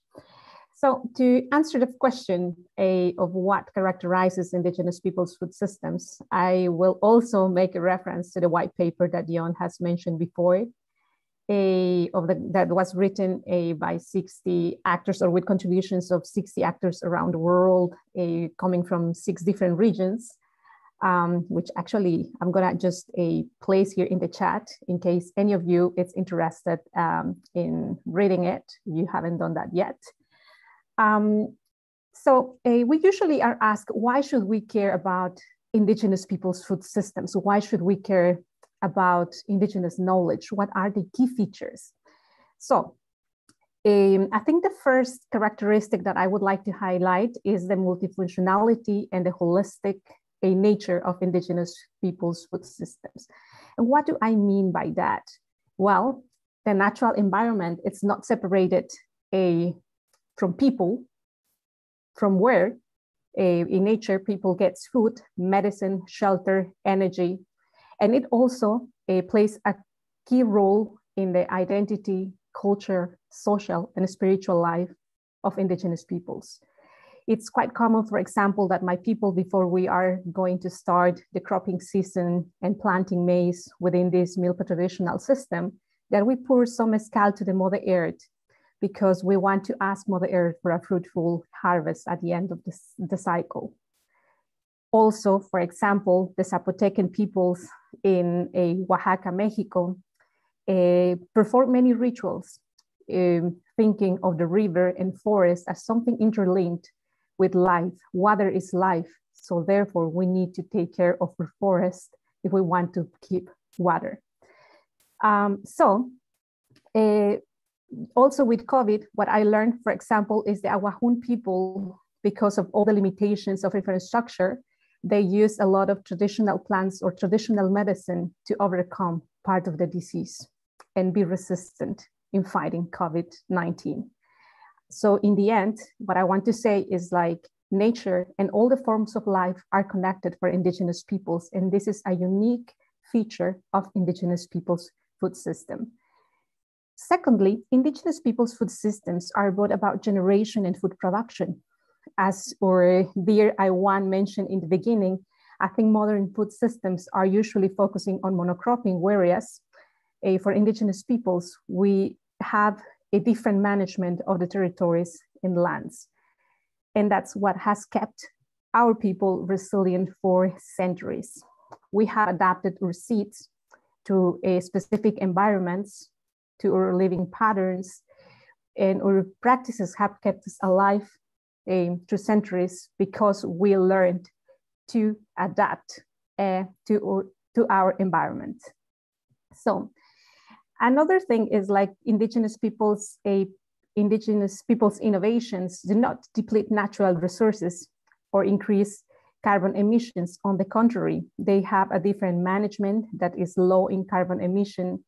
So to answer the question uh, of what characterizes Indigenous people's food systems, I will also make a reference to the white paper that Yon has mentioned before, a of the that was written a by 60 actors or with contributions of 60 actors around the world a coming from six different regions um, which actually i'm gonna just a place here in the chat in case any of you is interested um, in reading it. You haven't done that yet. Um, so we usually are asked why should we care about indigenous people's food systems? Why should we care about indigenous knowledge? What are the key features? So um, I think the first characteristic that I would like to highlight is the multifunctionality and the holistic uh, nature of indigenous people's food systems. And what do I mean by that? Well, the natural environment, it's not separated uh, from people, from where uh, in nature people gets food, medicine, shelter, energy, and it also uh, plays a key role in the identity, culture, social, and spiritual life of Indigenous peoples. It's quite common, for example, that my people, before we are going to start the cropping season and planting maize within this Milpa traditional system, that we pour some mescal to the Mother Earth because we want to ask Mother Earth for a fruitful harvest at the end of this, the cycle. Also, for example, the Zapotecan peoples in uh, Oaxaca, Mexico, uh, perform many rituals, um, thinking of the river and forest as something interlinked with life. Water is life, so therefore we need to take care of the forest if we want to keep water. Um, so, uh, also with COVID, what I learned, for example, is the Awajún people, because of all the limitations of infrastructure, they use a lot of traditional plants or traditional medicine to overcome part of the disease and be resistant in fighting COVID 19. So, in the end, what I want to say is like nature and all the forms of life are connected for Indigenous peoples. And this is a unique feature of Indigenous peoples' food system. Secondly, Indigenous peoples' food systems are both about generation and food production as or dear I1 mentioned in the beginning, I think modern food systems are usually focusing on monocropping, whereas uh, for indigenous peoples, we have a different management of the territories and lands. And that's what has kept our people resilient for centuries. We have adapted seeds to a specific environments, to our living patterns, and our practices have kept us alive um, through centuries because we learned to adapt uh, to, to our environment. So another thing is like indigenous peoples, a indigenous peoples innovations do not deplete natural resources or increase carbon emissions. On the contrary, they have a different management that is low in carbon emission.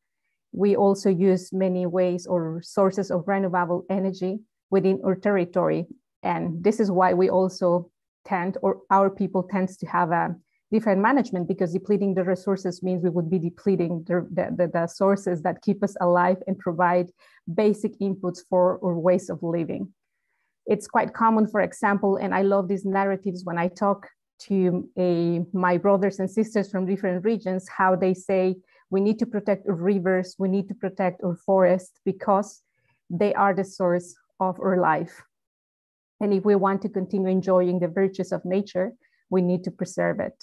We also use many ways or sources of renewable energy within our territory. And this is why we also tend, or our people tends to have a different management because depleting the resources means we would be depleting the, the, the, sources that keep us alive and provide basic inputs for our ways of living. It's quite common, for example, and I love these narratives when I talk to a, my brothers and sisters from different regions, how they say, we need to protect rivers, we need to protect our forests because they are the source of our life. And if we want to continue enjoying the virtues of nature, we need to preserve it.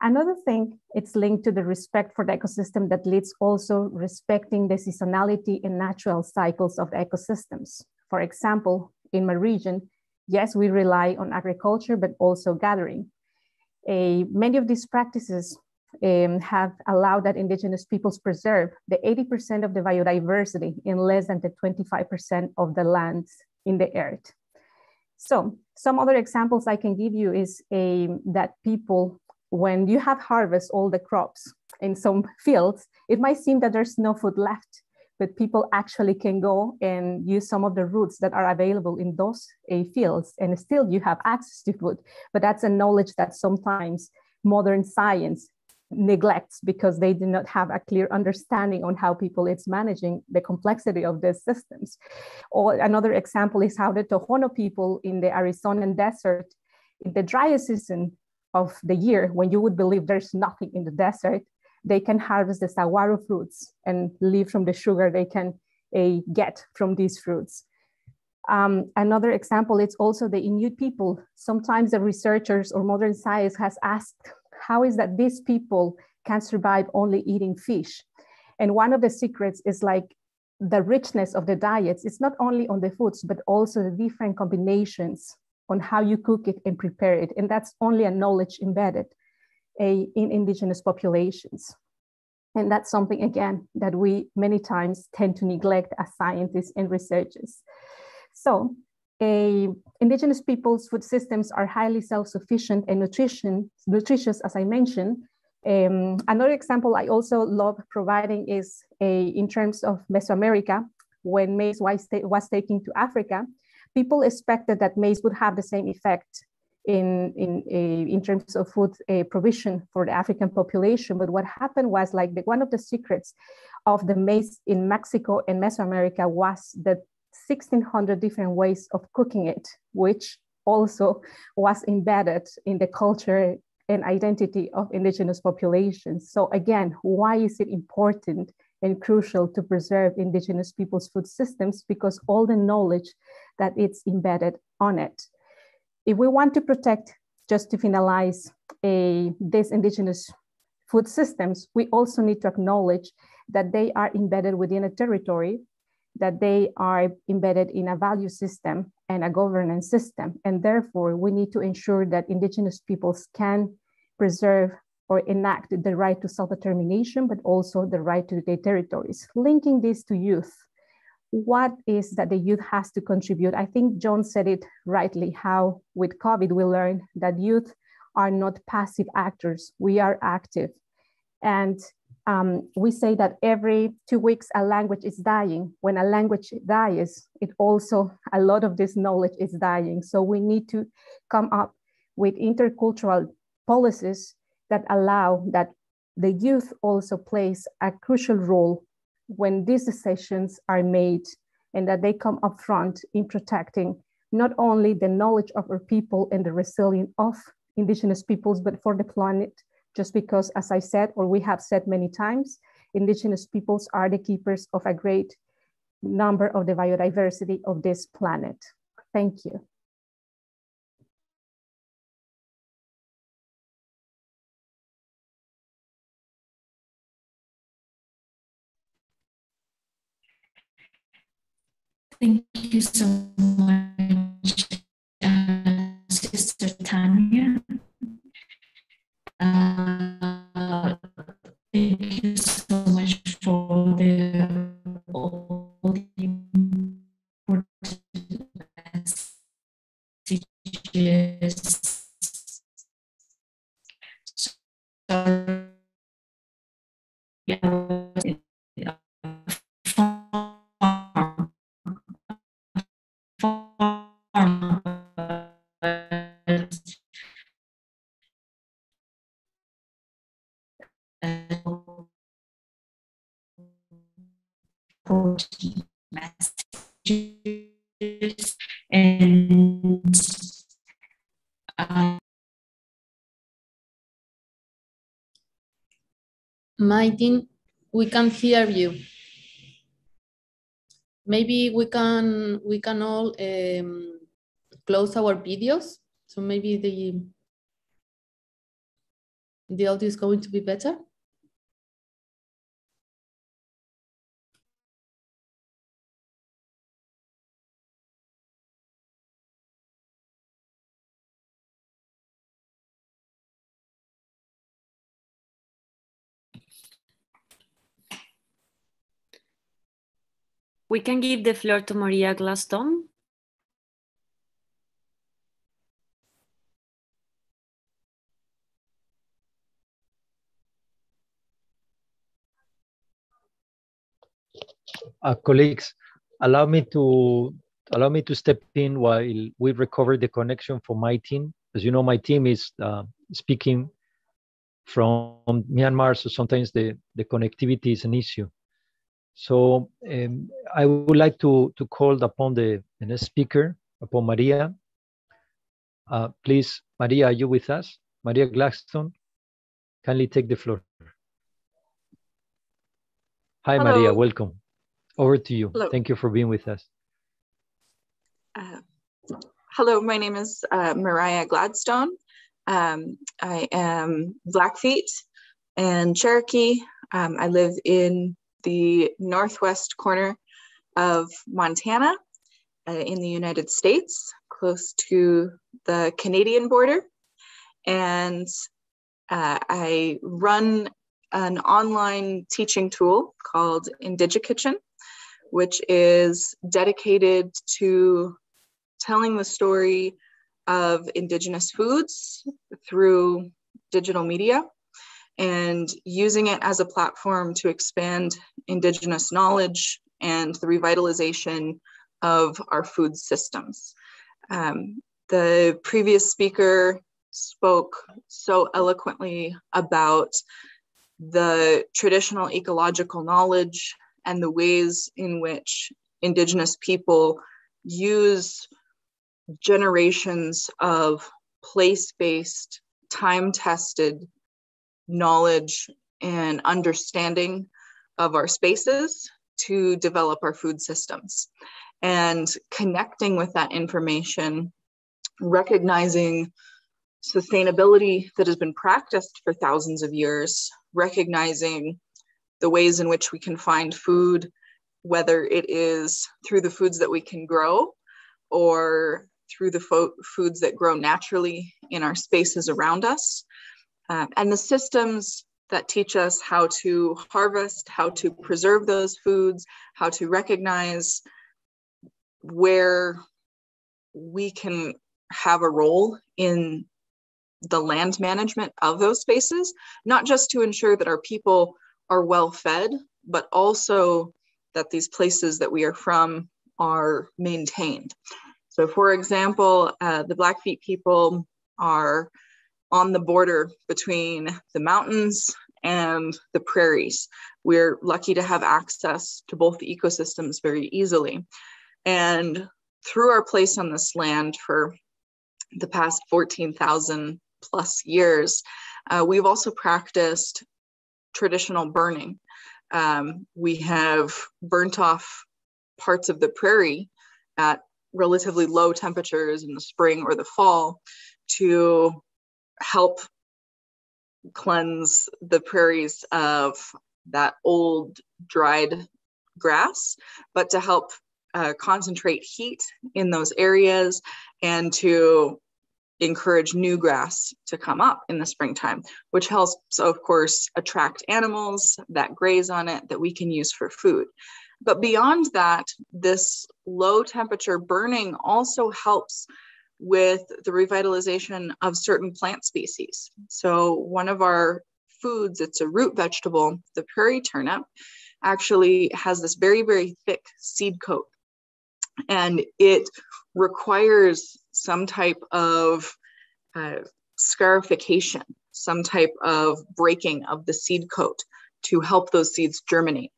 Another thing, it's linked to the respect for the ecosystem that leads also respecting the seasonality and natural cycles of ecosystems. For example, in my region, yes, we rely on agriculture, but also gathering. Many of these practices um, have allowed that indigenous peoples preserve the 80% of the biodiversity in less than the 25% of the lands in the earth. So some other examples I can give you is a, um, that people when you have harvest all the crops in some fields, it might seem that there's no food left, but people actually can go and use some of the roots that are available in those uh, fields, and still you have access to food. But that's a knowledge that sometimes modern science neglects because they do not have a clear understanding on how people is managing the complexity of these systems. Or another example is how the Tohono people in the Arizonan desert in the driest season of the year when you would believe there's nothing in the desert, they can harvest the saguaro fruits and live from the sugar they can uh, get from these fruits. Um, another example, it's also the Inuit people. Sometimes the researchers or modern science has asked, how is that these people can survive only eating fish? And one of the secrets is like the richness of the diets. It's not only on the foods, but also the different combinations on how you cook it and prepare it. And that's only a knowledge embedded a, in indigenous populations. And that's something, again, that we many times tend to neglect as scientists and researchers. So a, indigenous people's food systems are highly self-sufficient and nutrition, nutritious, as I mentioned. Um, another example I also love providing is a, in terms of Mesoamerica, when maize was, was taken to Africa, people expected that maize would have the same effect in, in, in terms of food provision for the African population. But what happened was like the, one of the secrets of the maize in Mexico and Mesoamerica was the 1600 different ways of cooking it, which also was embedded in the culture and identity of indigenous populations. So again, why is it important and crucial to preserve indigenous people's food systems? Because all the knowledge that it's embedded on it. If we want to protect, just to finalize, a, these indigenous food systems, we also need to acknowledge that they are embedded within a territory, that they are embedded in a value system and a governance system. And therefore, we need to ensure that indigenous peoples can preserve or enact the right to self-determination, but also the right to their territories. Linking this to youth, what is that the youth has to contribute? I think Yon said it rightly, how with COVID we learned that youth are not passive actors, we are active. And um, we say that every two weeks a language is dying. When a language dies, it also, a lot of this knowledge is dying. So we need to come up with intercultural policies that allow that the youth also plays a crucial role when these decisions are made and that they come up front in protecting not only the knowledge of our people and the resilience of indigenous peoples, but for the planet, just because, as I said, or we have said many times, indigenous peoples are the keepers of a great number of the biodiversity of this planet. Thank you. Thank you so Uh, Martin, we can hear you. Maybe we can we can all um, close our videos. So maybe the the audio is going to be better. We can give the floor to Mariah Gladstone. Uh, colleagues, allow me to allow me to step in while we recover the connection for Mai Thin. As you know, Mai Thin is uh, speaking from Myanmar, so sometimes the, the connectivity is an issue. So um, I would like to, to call upon the, the next speaker, upon Maria. Uh, please, Maria, are you with us? Mariah Gladstone, kindly take the floor. Hi, Hello. Maria, welcome. Over to you. Hello. Thank you for being with us. Uh, hello, my name is uh, Mariah Gladstone. Um, I am Blackfeet and Cherokee. Um, I live in the northwest corner of Montana uh, in the United States, close to the Canadian border. And uh, I run an online teaching tool called IndigiKitchen, which is dedicated to telling the story of Indigenous foods through digital media and using it as a platform to expand Indigenous knowledge and the revitalization of our food systems. Um, the previous speaker spoke so eloquently about the traditional ecological knowledge and the ways in which Indigenous people use generations of place based, time tested knowledge and understanding of our spaces to develop our food systems. And connecting with that information, recognizing sustainability that has been practiced for thousands of years, recognizing the ways in which we can find food, whether it is through the foods that we can grow or through the fo- foods that grow naturally in our spaces around us, uh, and the systems that teach us how to harvest, how to preserve those foods, how to recognize where we can have a role in the land management of those spaces, not just to ensure that our people are well fed, but also that these places that we are from are maintained. So, for example, uh, the Blackfeet people are on the border between the mountains and the prairies. We're lucky to have access to both ecosystems very easily. And through our place on this land for the past 14,000 plus years, uh, we've also practiced traditional burning. um, we have burnt off parts of the prairie at relatively low temperatures in the spring or the fall to help cleanse the prairies of that old dried grass, but to help uh, concentrate heat in those areas and to encourage new grass to come up in the springtime, which helps, of course, attract animals that graze on it that we can use for food. But beyond that, this low temperature burning also helps with the revitalization of certain plant species. So, one of our foods, it's a root vegetable, the prairie turnip, actually has this very, very thick seed coat. And it requires some type of uh, scarification, some type of breaking of the seed coat to help those seeds germinate.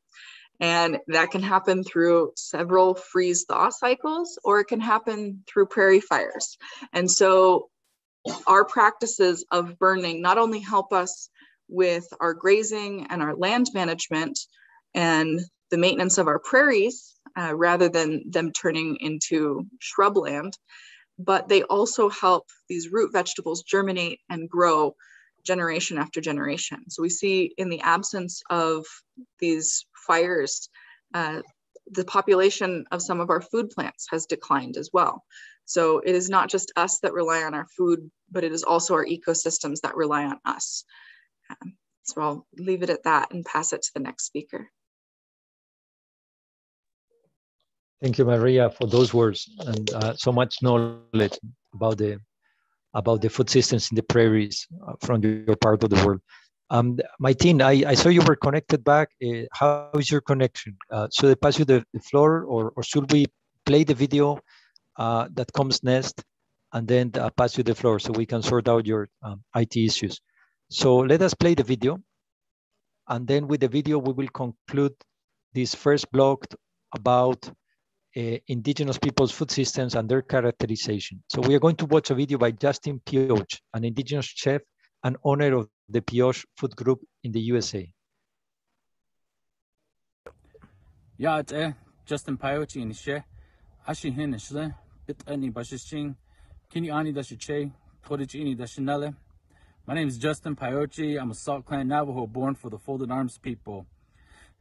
And that can happen through several freeze thaw cycles, or it can happen through prairie fires. And so, our practices of burning not only help us with our grazing and our land management and the maintenance of our prairies uh, rather than them turning into shrubland, but they also help these root vegetables germinate and grow generation after generation. So we see in the absence of these fires, uh, the population of some of our food plants has declined as well. So it is not just us that rely on our food, but it is also our ecosystems that rely on us. Um, so I'll leave it at that and pass it to the next speaker. Thank you, Maria, for those words and uh, so much knowledge about the about the food systems in the prairies uh, from your part of the world. Um, Mai Thin, I, I saw you were connected back. Uh, how is your connection? Uh, should I pass you the, the floor or, or should we play the video uh, that comes next and then uh, pass you the floor so we can sort out your um, IT issues? So let us play the video. And then with the video, we will conclude this first block about indigenous people's food systems and their characterization. So we are going to watch a video by Justin Pioche, an indigenous chef and owner of the Pioche Food Group in the USA. Yeah, it's uh, Justin Pioche in the Ashi hin ishle, bit any bashishing, kini ani dashiche, toriji dashinale. My name is Justin Pioche. I'm a Salt Clan Navajo born for the Folded Arms people.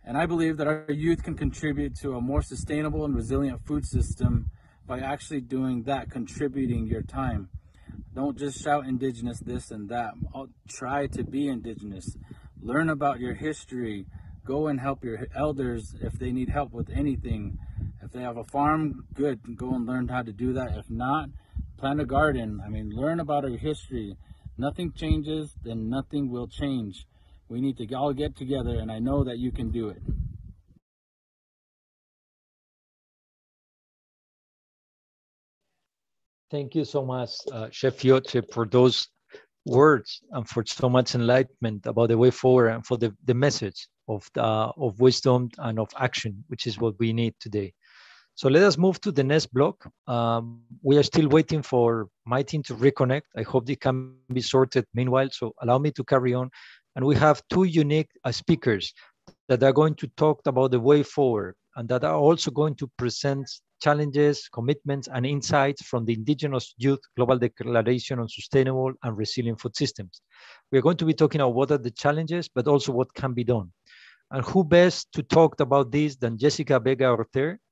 And I believe that our youth can contribute to a more sustainable and resilient food system by actually doing that, contributing your time. Don't just shout indigenous this and that. I'll try to be indigenous. Learn about your history. Go and help your elders if they need help with anything. If they have a farm, good. Go and learn how to do that. If not, plant a garden. I mean, learn about our history. Nothing changes, then nothing will change. We need to all get together, and I know that you can do it. Thank you so much, uh, Chef Pioche, for those words and for so much enlightenment about the way forward and for the, the message of, the, of wisdom and of action, which is what we need today. So let us move to the next block. Um, we are still waiting for Mai Thin to reconnect. I hope they can be sorted meanwhile. So allow me to carry on and we have two unique uh, speakers that are going to talk about the way forward and that are also going to present challenges, commitments, and insights from the Indigenous Youth Global Declaration on Sustainable and Resilient Food Systems. We are going to be talking about what are the challenges, but also what can be done. And who best to talk about this than Jessica Vega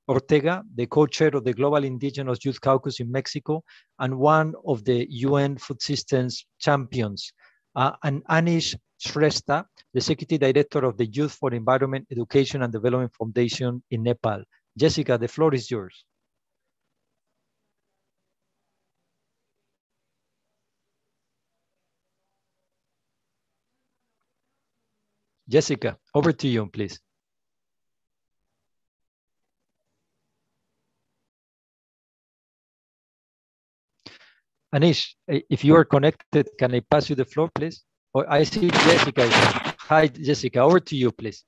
Ortega, the co-chair of the Global Indigenous Youth Caucus in Mexico, and one of the UN Food Systems champions, uh, and Anish Shrestha, the Executive Director of the Youth for Environment, Education and Development Foundation in Nepal. Jessica, the floor is yours. Jessica, over to you, please. Anish, if you are connected, can I pass you the floor, please? Oh, I see Jessica. Hi, Jessica. Over to you, please.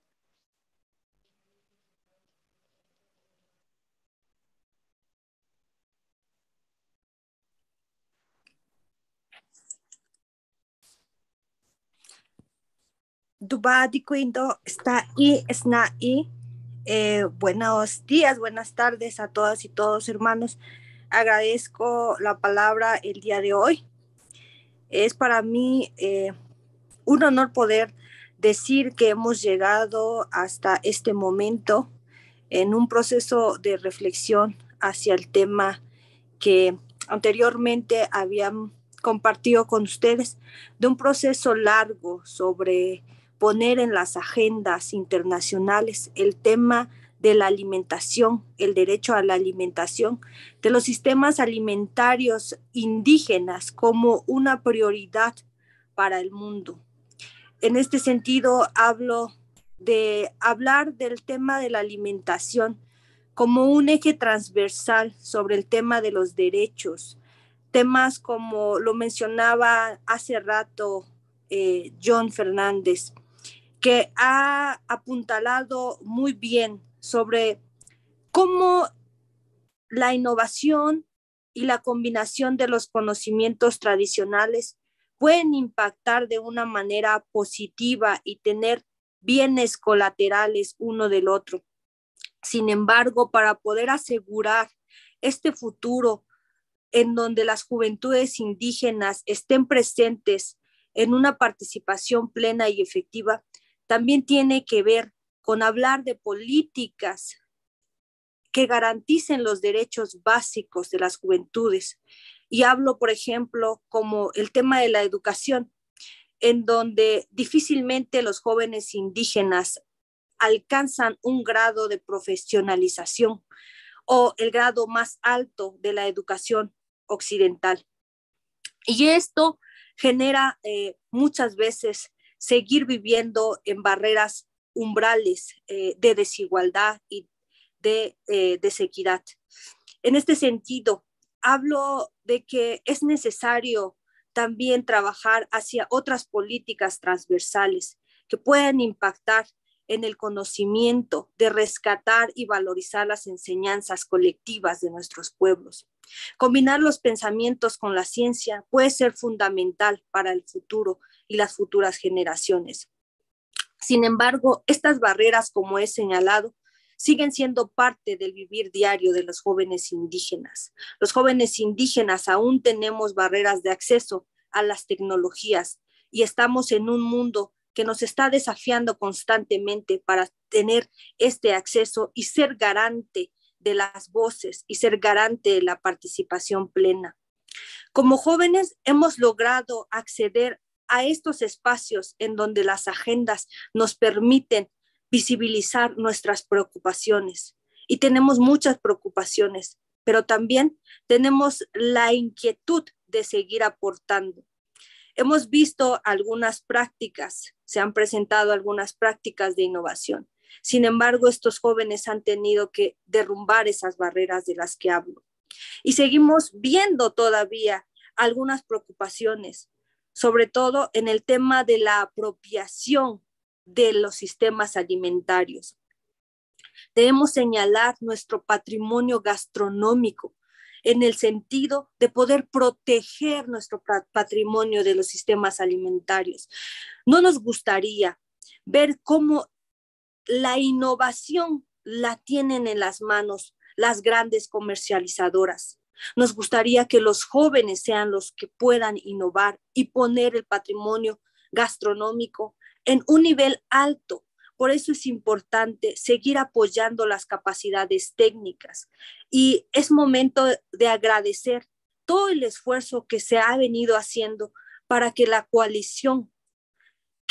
Cuindo está y esna y eh, buenos días, buenas tardes a todas y todos hermanos. Agradezco la palabra el día de hoy. Es para mí eh, un honor poder decir que hemos llegado hasta este momento en un proceso de reflexión hacia el tema que anteriormente habían compartido con ustedes, de un proceso largo sobre poner en las agendas internacionales el tema de la alimentación, el derecho a la alimentación, de los sistemas alimentarios indígenas como una prioridad para el mundo. En este sentido, hablo de hablar del tema de la alimentación como un eje transversal sobre el tema de los derechos, temas como lo mencionaba hace rato eh, John Fernández, que ha apuntalado muy bien sobre cómo la innovación y la combinación de los conocimientos tradicionales pueden impactar de una manera positiva y tener bienes colaterales uno del otro. Sin embargo, para poder asegurar este futuro en donde las juventudes indígenas estén presentes en una participación plena y efectiva, también tiene que ver con hablar de políticas que garanticen los derechos básicos de las juventudes. Y hablo, por ejemplo, como el tema de la educación, en donde difícilmente los jóvenes indígenas alcanzan un grado de profesionalización o el grado más alto de la educación occidental. Y esto genera eh, muchas veces seguir viviendo en barreras umbrales eh, de desigualdad y de eh, desequidad. En este sentido, hablo de que es necesario también trabajar hacia otras políticas transversales que puedan impactar en el conocimiento de rescatar y valorizar las enseñanzas colectivas de nuestros pueblos. Combinar los pensamientos con la ciencia puede ser fundamental para el futuro y las futuras generaciones. Sin embargo, estas barreras, como he señalado, siguen siendo parte del vivir diario de los jóvenes indígenas. Los jóvenes indígenas aún tenemos barreras de acceso a las tecnologías y estamos en un mundo que nos está desafiando constantemente para tener este acceso y ser garante de las voces y ser garante de la participación plena. Como jóvenes hemos logrado acceder a estos espacios en donde las agendas nos permiten visibilizar nuestras preocupaciones. Y tenemos muchas preocupaciones, pero también tenemos la inquietud de seguir aportando. Hemos visto algunas prácticas, se han presentado algunas prácticas de innovación. Sin embargo, estos jóvenes han tenido que derrumbar esas barreras de las que hablo. Y seguimos viendo todavía algunas preocupaciones, sobre todo en el tema de la apropiación de los sistemas alimentarios. Debemos señalar nuestro patrimonio gastronómico en el sentido de poder proteger nuestro patrimonio de los sistemas alimentarios. No nos gustaría ver cómo la innovación la tienen en las manos las grandes comercializadoras. Nos gustaría que los jóvenes sean los que puedan innovar y poner el patrimonio gastronómico en un nivel alto. Por eso es importante seguir apoyando las capacidades técnicas y es momento de agradecer todo el esfuerzo que se ha venido haciendo para que la coalición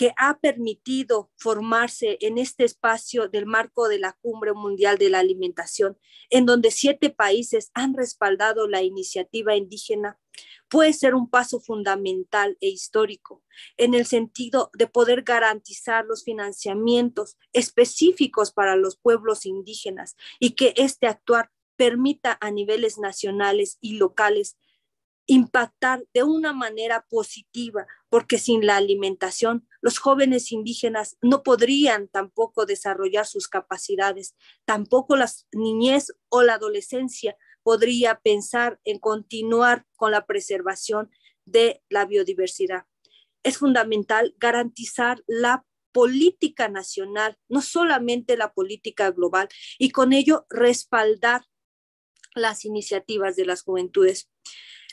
que ha permitido formarse en este espacio del marco de la Cumbre Mundial de la Alimentación, en donde siete países han respaldado la iniciativa indígena, puede ser un paso fundamental e histórico en el sentido de poder garantizar los financiamientos específicos para los pueblos indígenas y que este actuar permita a niveles nacionales y locales impactar de una manera positiva, porque sin la alimentación los jóvenes indígenas no podrían tampoco desarrollar sus capacidades, tampoco la niñez o la adolescencia podría pensar en continuar con la preservación de la biodiversidad. Es fundamental garantizar la política nacional, no solamente la política global, y con ello respaldar las iniciativas de las juventudes.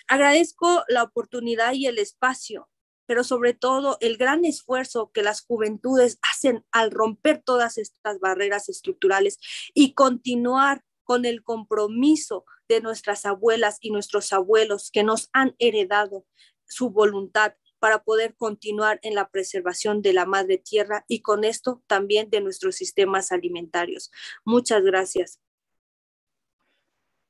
Agradezco la oportunidad y el espacio, pero sobre todo el gran esfuerzo que las juventudes hacen al romper todas estas barreras estructurales y continuar con el compromiso de nuestras abuelas y nuestros abuelos que nos han heredado su voluntad para poder continuar en la preservación de la madre tierra y con esto también de nuestros sistemas alimentarios. Muchas gracias.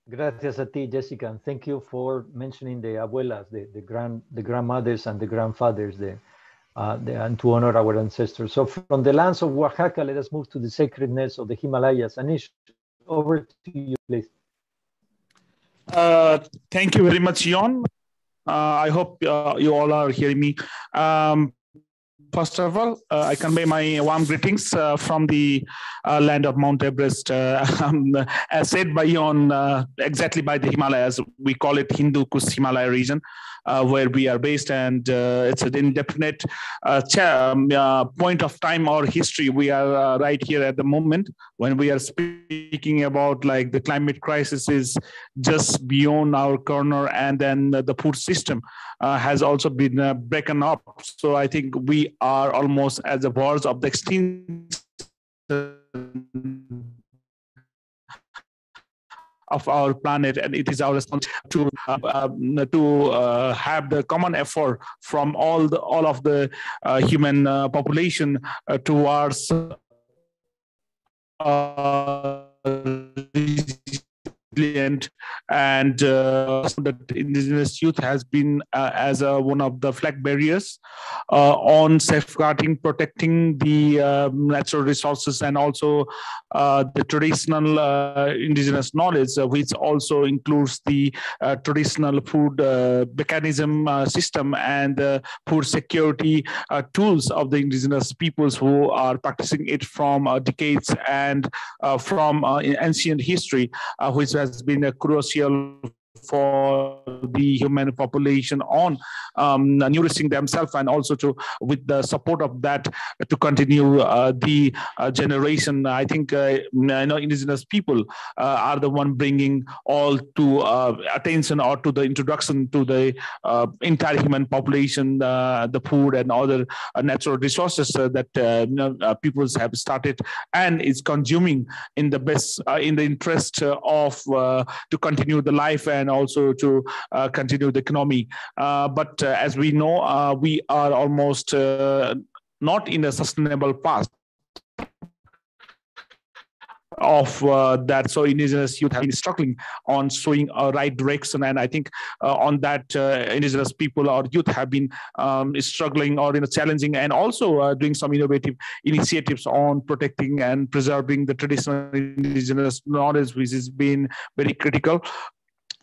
Gracias a ti, Jessica, and thank you for mentioning the abuelas, the, the, grand, the grandmothers and the grandfathers, the, uh, the, and to honor our ancestors. So from the lands of Oaxaca, let us move to the sacredness of the Himalayas. Anish, over to you, please. Uh, thank you very much, Yon. Uh, I hope uh, you all are hearing me. Um, first of all, uh, I convey my warm greetings uh, from the land of Mount Everest. Um, as said by Yon, exactly by the Himalayas, we call it Hindu Kush Himalaya region where we are based, and uh, it's an indefinite uh, um, point of time or history. We are right here at the moment when we are speaking about like the climate crisis is just beyond our corner, and then the food system has also been broken up. So I think we are almost at the verge of the extinction of our planet, and it is our responsibility to uh, um, to uh, have the common effort from all the all of the uh, human uh, population uh, towards uh, resilient and uh, that indigenous youth has been uh, as a, one of the flag barriers uh, on safeguarding protecting the um, natural resources and also uh, the traditional uh, indigenous knowledge uh, which also includes the traditional food mechanism system and food security tools of the indigenous peoples who are practicing it from decades and from ancient history which has has been a crucial for the human population on um, nourishing themselves and also to with the support of that to continue uh, the uh, generation. I think uh, you know indigenous people uh, are the one bringing all to uh, attention or to the introduction to the uh, entire human population the food and other natural resources that you know, peoples have started and is consuming in the best in the interest of to continue the life and also to uh, continue the economy. Uh, but uh, as we know, we are almost not in a sustainable path of uh, that. So indigenous youth have been struggling on showing a right direction, and I think uh, on that uh, indigenous people or youth have been um, struggling or you know challenging, and also doing some innovative initiatives on protecting and preserving the traditional indigenous knowledge, which has been very critical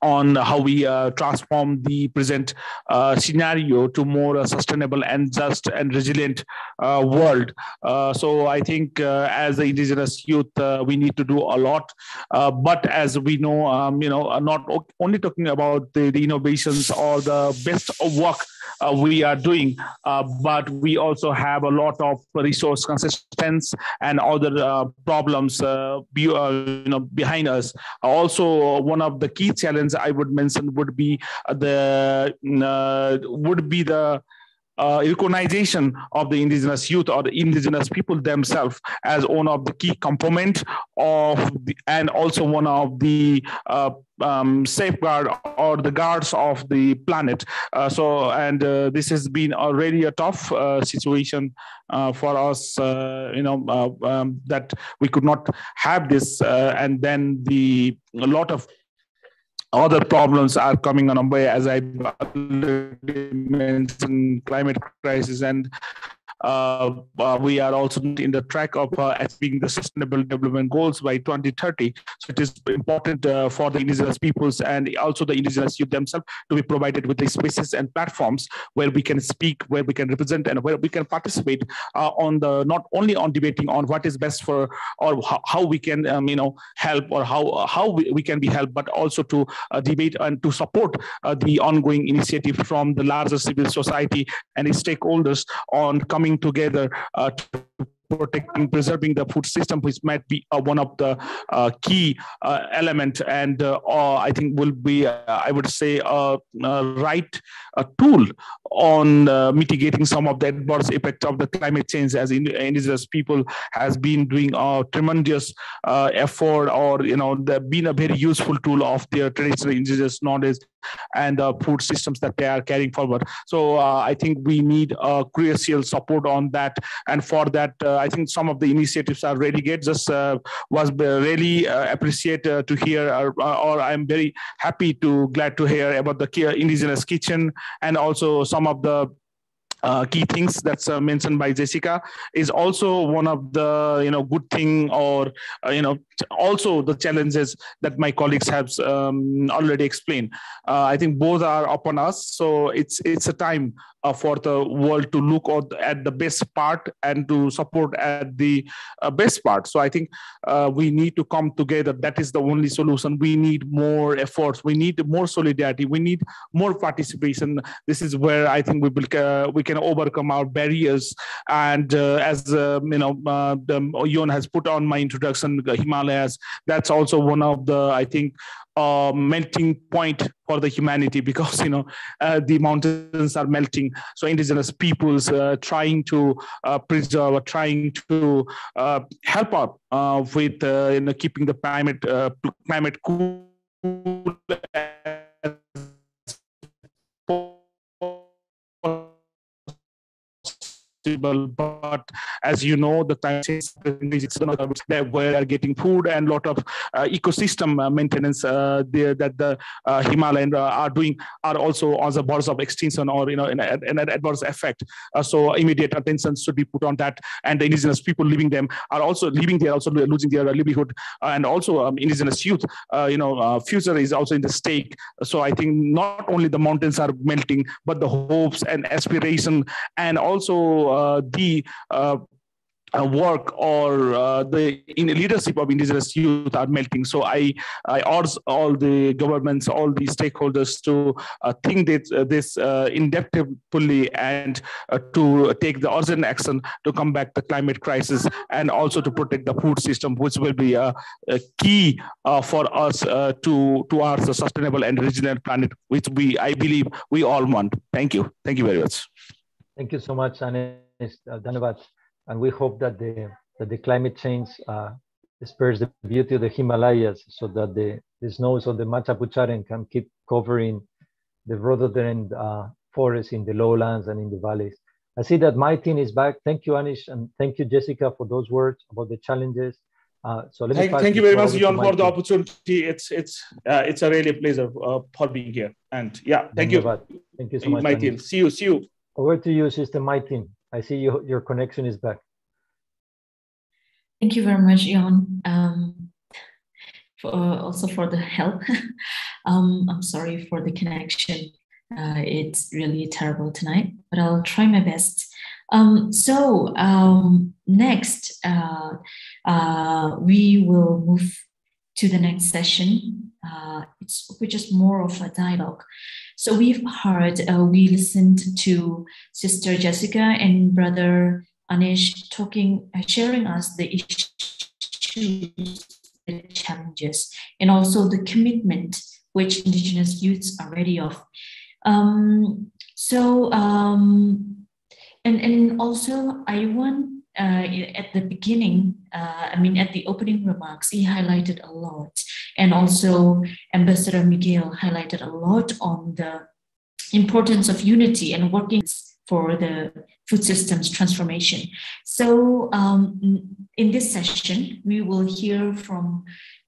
on how we uh, transform the present uh, scenario to more uh, sustainable and just and resilient uh, world. Uh, so I think as the indigenous youth, we need to do a lot. but as we know, um, you know, not only talking about the, the innovations or the best work uh, we are doing, uh, but we also have a lot of resource consistency and other uh, problems be, you know, behind us. Also, one of the key challenges I would mention would be the would be the uh, recognition of the indigenous youth or the indigenous people themselves as one of the key component of the, and also one of the uh, um, safeguard or the guards of the planet. Uh, so, and uh, this has been already a tough uh, situation uh, for us, you know, um, that we could not have this, and then the a lot of other problems are coming on way, as I mentioned, climate crisis and we are also in the track of uh, achieving the sustainable development goals by 2030. So it is important uh, for the indigenous peoples and also the indigenous youth themselves to be provided with the spaces and platforms where we can speak, where we can represent, and where we can participate uh, on the not only on debating on what is best for or how, how we can um, you know help or how how we, we can be helped, but also to uh, debate and to support the ongoing initiative from the larger civil society and its stakeholders on coming working together uh, to protecting, preserving the food system, which might be uh, one of the uh, key uh, element, and uh, I think will be, uh, I would say, a, right tool on uh, mitigating some of the adverse effects of the climate change. As in, indigenous people has been doing a tremendous effort, or you know, they've been a very useful tool of their traditional indigenous knowledge and the food systems that they are carrying forward. So uh, I think we need a crucial support on that. And for that, uh, I think some of the initiatives are really good. Just uh, was really appreciate to hear, or, or, I'm very happy to glad to hear about the indigenous kitchen and also some of the uh, key things that's uh, mentioned by Jessica is also one of the you know good thing or uh, you know also the challenges that my colleagues have um, already explained. Uh, I think both are upon us, so it's it's a time uh, for the world to look at the best part and to support at the uh, best part. So I think uh, we need to come together. That is the only solution. We need more efforts. We need more solidarity. We need more participation. This is where I think we will uh, we can overcome our barriers. And uh, as um, you know, the, Yon has put on my introduction, the Himalayas. That's also one of the I think uh, melting point for the humanity because you know uh, the mountains are melting so indigenous peoples uh, trying to uh, preserve or trying to uh, help out uh, with you know keeping the climate climate cool but as you know, the time that we are getting food and a lot of uh, ecosystem uh, maintenance uh, there that the uh, Himalayan uh, are doing are also on the borders of extinction or you know in, an adverse effect. Uh, so immediate attention should be put on that, and the indigenous people living them are also living there, also losing their livelihood, and also um, indigenous youth. you know, future is also in the stake. So I think not only the mountains are melting, but the hopes and aspiration, and also the uh, uh, work or uh, the in leadership of indigenous youth are melting. So I, I urge all the governments, all the stakeholders to uh, think this, uh, this indepthly and to take the urgent action to combat the climate crisis and also to protect the food system, which will be a, a key for us to towards a sustainable and resilient planet, which we I believe we all want. Thank you. Thank you very much. Thank you so much, Anne uh, and we hope that the that the climate change uh, spares the beauty of the Himalayas, so that the, the snows of the Machapucharen can keep covering the rhododendron uh, forests in the lowlands and in the valleys. I see that Mai Thin is back. Thank you, Anish, and thank you, Jessica, for those words about the challenges. Uh, so let me thank, thank you very much, John, for the opportunity. It's it's uh, it's a really pleasure uh, for being here. And yeah, thank you. Thank you so much, Mai Thin. See you. See you. Over to you, Sister Mai Thin. I see you, your connection is back. Thank you very much, Yon. Um, for, also for the help. um, I'm sorry for the connection. Uh, it's really terrible tonight, but I'll try my best. Um, so um, next, uh, uh, we will move to the next session. Uh, it's which is more of a dialogue. So we've heard, uh, we listened to Sister Jessica and Brother Anish talking, uh, sharing us the issues, the challenges, and also the commitment which Indigenous youths are ready of. Um, so, um, and, and also I want uh, at the beginning, uh, I mean, at the opening remarks, he highlighted a lot. And also, Ambassador Miguel highlighted a lot on the importance of unity and working for the food systems transformation. So, um, in this session, we will hear from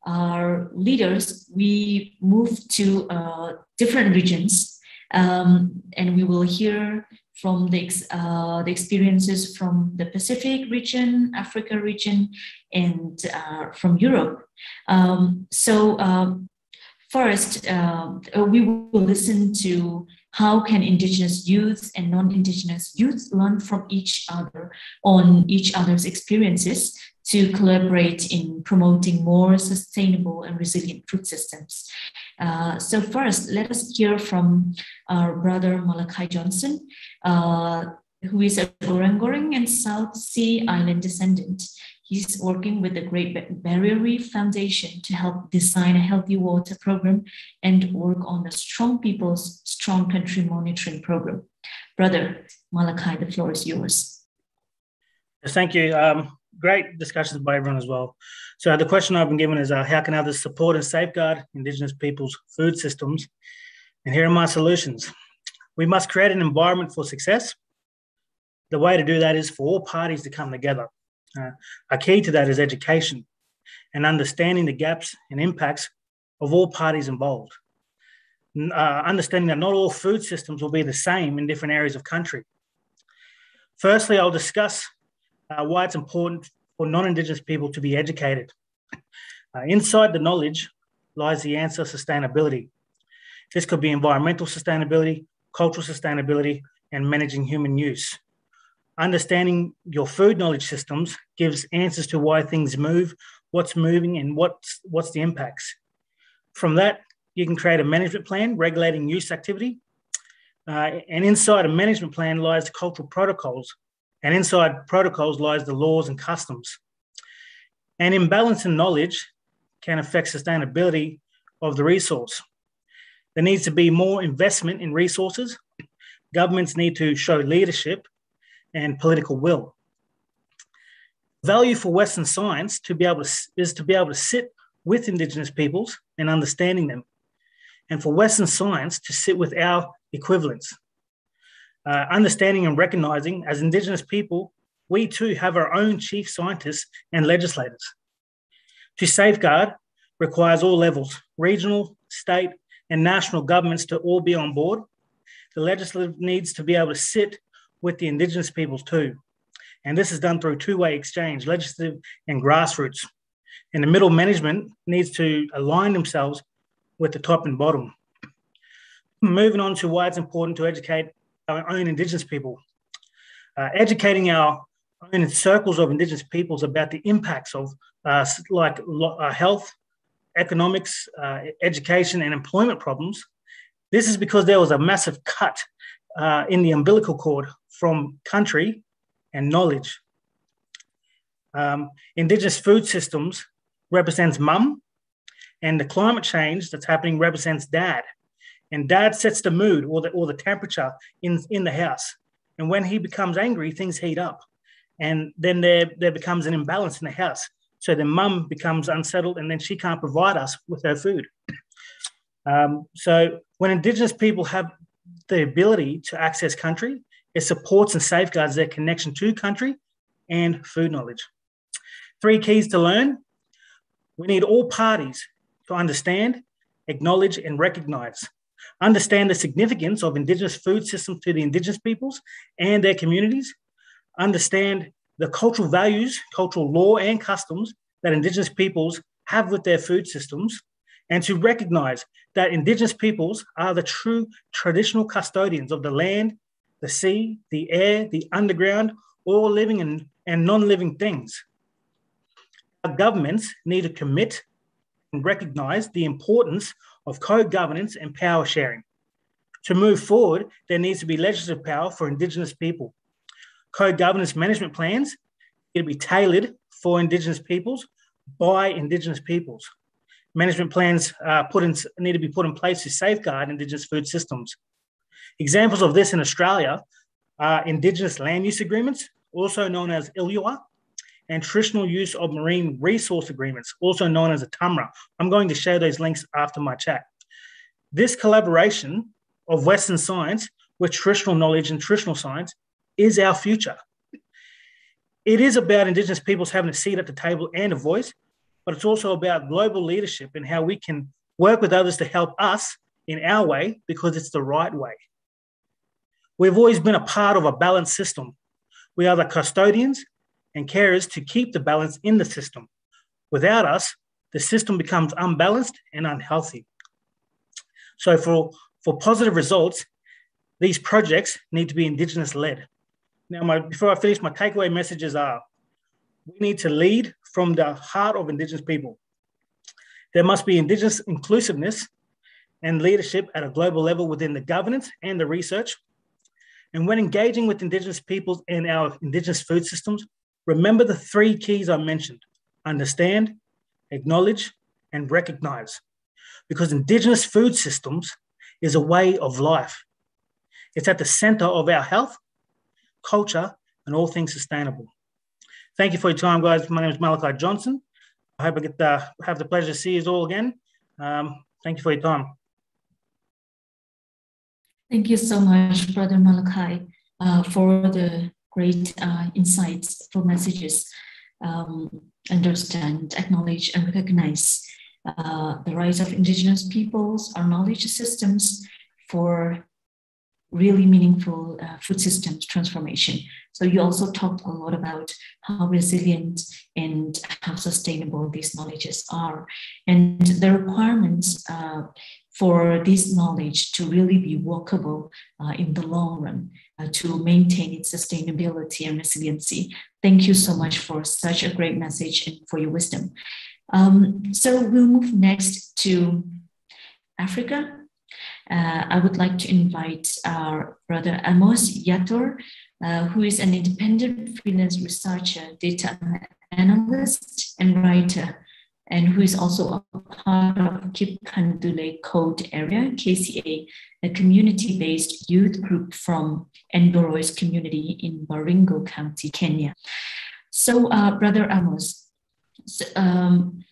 our leaders. We move to uh, different regions um, and we will hear from the, uh, the experiences from the Pacific region, Africa region, and uh, from Europe. Um, so um, first, uh, we will listen to how can indigenous youth and non-indigenous youth learn from each other on each other's experiences to collaborate in promoting more sustainable and resilient food systems. Uh, so first, let us hear from our brother Malachi Johnson, uh, who is a Goreng and South Sea Island descendant. He's working with the Great Barrier Reef Foundation to help design a healthy water program and work on the Strong People's Strong Country Monitoring Program. Brother Malachi, the floor is yours. Thank you. Um, great discussions by everyone as well. So the question I've been given is, uh, how can others support and safeguard Indigenous people's food systems? And here are my solutions. We must create an environment for success. The way to do that is for all parties to come together. Uh, a key to that is education and understanding the gaps and impacts of all parties involved. Uh, understanding that not all food systems will be the same in different areas of country. Firstly, I'll discuss uh, why it's important for non-Indigenous people to be educated. Uh, inside the knowledge lies the answer sustainability. This could be environmental sustainability, cultural sustainability, and managing human use. Understanding your food knowledge systems gives answers to why things move, what's moving, and what's, what's the impacts. From that, you can create a management plan regulating use activity. Uh, and inside a management plan lies cultural protocols and inside protocols lies the laws and customs. And imbalance in knowledge can affect sustainability of the resource. There needs to be more investment in resources. Governments need to show leadership and political will. Value for Western science to be able to, is to be able to sit with Indigenous peoples and understanding them, and for Western science to sit with our equivalents uh, understanding and recognizing as Indigenous people, we too have our own chief scientists and legislators. To safeguard requires all levels, regional, state, and national governments to all be on board. The legislative needs to be able to sit with the Indigenous peoples too. And this is done through two-way exchange, legislative and grassroots. And the middle management needs to align themselves with the top and bottom. Moving on to why it's important to educate our own Indigenous people, uh, educating our own circles of Indigenous peoples about the impacts of uh, like uh, health, economics, uh, education, and employment problems. This is because there was a massive cut uh, in the umbilical cord from country and knowledge. Um, indigenous food systems represents mum, and the climate change that's happening represents dad and dad sets the mood or the or the temperature in in the house. And when he becomes angry things heat up. And then there there becomes an imbalance in the house. So the mum becomes unsettled and then she can't provide us with her food. Um, so when indigenous people have the ability to access country it supports and safeguards their connection to country and food knowledge. Three keys to learn. We need all parties to understand acknowledge and recognize understand the significance of Indigenous food systems to the Indigenous peoples and their communities, understand the cultural values, cultural law, and customs that Indigenous peoples have with their food systems, and to recognize that Indigenous peoples are the true traditional custodians of the land, the sea, the air, the underground, all living and, and non living things. Our governments need to commit and recognize the importance of co-governance and power sharing. To move forward, there needs to be legislative power for Indigenous people. Co-governance management plans need to be tailored for Indigenous peoples by Indigenous peoples. Management plans uh, put in, need to be put in place to safeguard Indigenous food systems. Examples of this in Australia are Indigenous land use agreements, also known as ILUA, and traditional use of marine resource agreements, also known as a TUMRA. I'm going to share those links after my chat. This collaboration of Western science with traditional knowledge and traditional science is our future. It is about Indigenous peoples having a seat at the table and a voice, but it's also about global leadership and how we can work with others to help us in our way because it's the right way. We've always been a part of a balanced system. We are the custodians and carers to keep the balance in the system. Without us, the system becomes unbalanced and unhealthy. So for, for positive results, these projects need to be Indigenous led. Now, my, before I finish, my takeaway messages are we need to lead from the heart of Indigenous people. There must be Indigenous inclusiveness and leadership at a global level within the governance and the research. And when engaging with Indigenous peoples and our Indigenous food systems, remember the three keys I mentioned understand, acknowledge, and recognize. Because Indigenous food systems is a way of life. It's at the center of our health, culture, and all things sustainable. Thank you for your time, guys. My name is Malachi Johnson. I hope I get to have the pleasure to see you all again. Um, thank you for your time. Thank you so much, Brother Malachi, uh, for the great uh, insights, for messages. Um, understand, acknowledge, and recognize uh, the rights of Indigenous peoples, our knowledge systems for really meaningful uh, food systems transformation. So you also talked a lot about how resilient and how sustainable these knowledges are, and the requirements uh, for this knowledge to really be workable uh, in the long run to maintain its sustainability and resiliency. Thank you so much for such a great message and for your wisdom. Um, so we'll move next to Africa. Uh, I would like to invite our brother Amos Yator, uh, who is an independent freelance researcher, data analyst, and writer and who is also a part of Kipkandule Code Area, KCA, a community-based youth group from Endorois community in Baringo County, Kenya. So, uh, Brother Amos, um,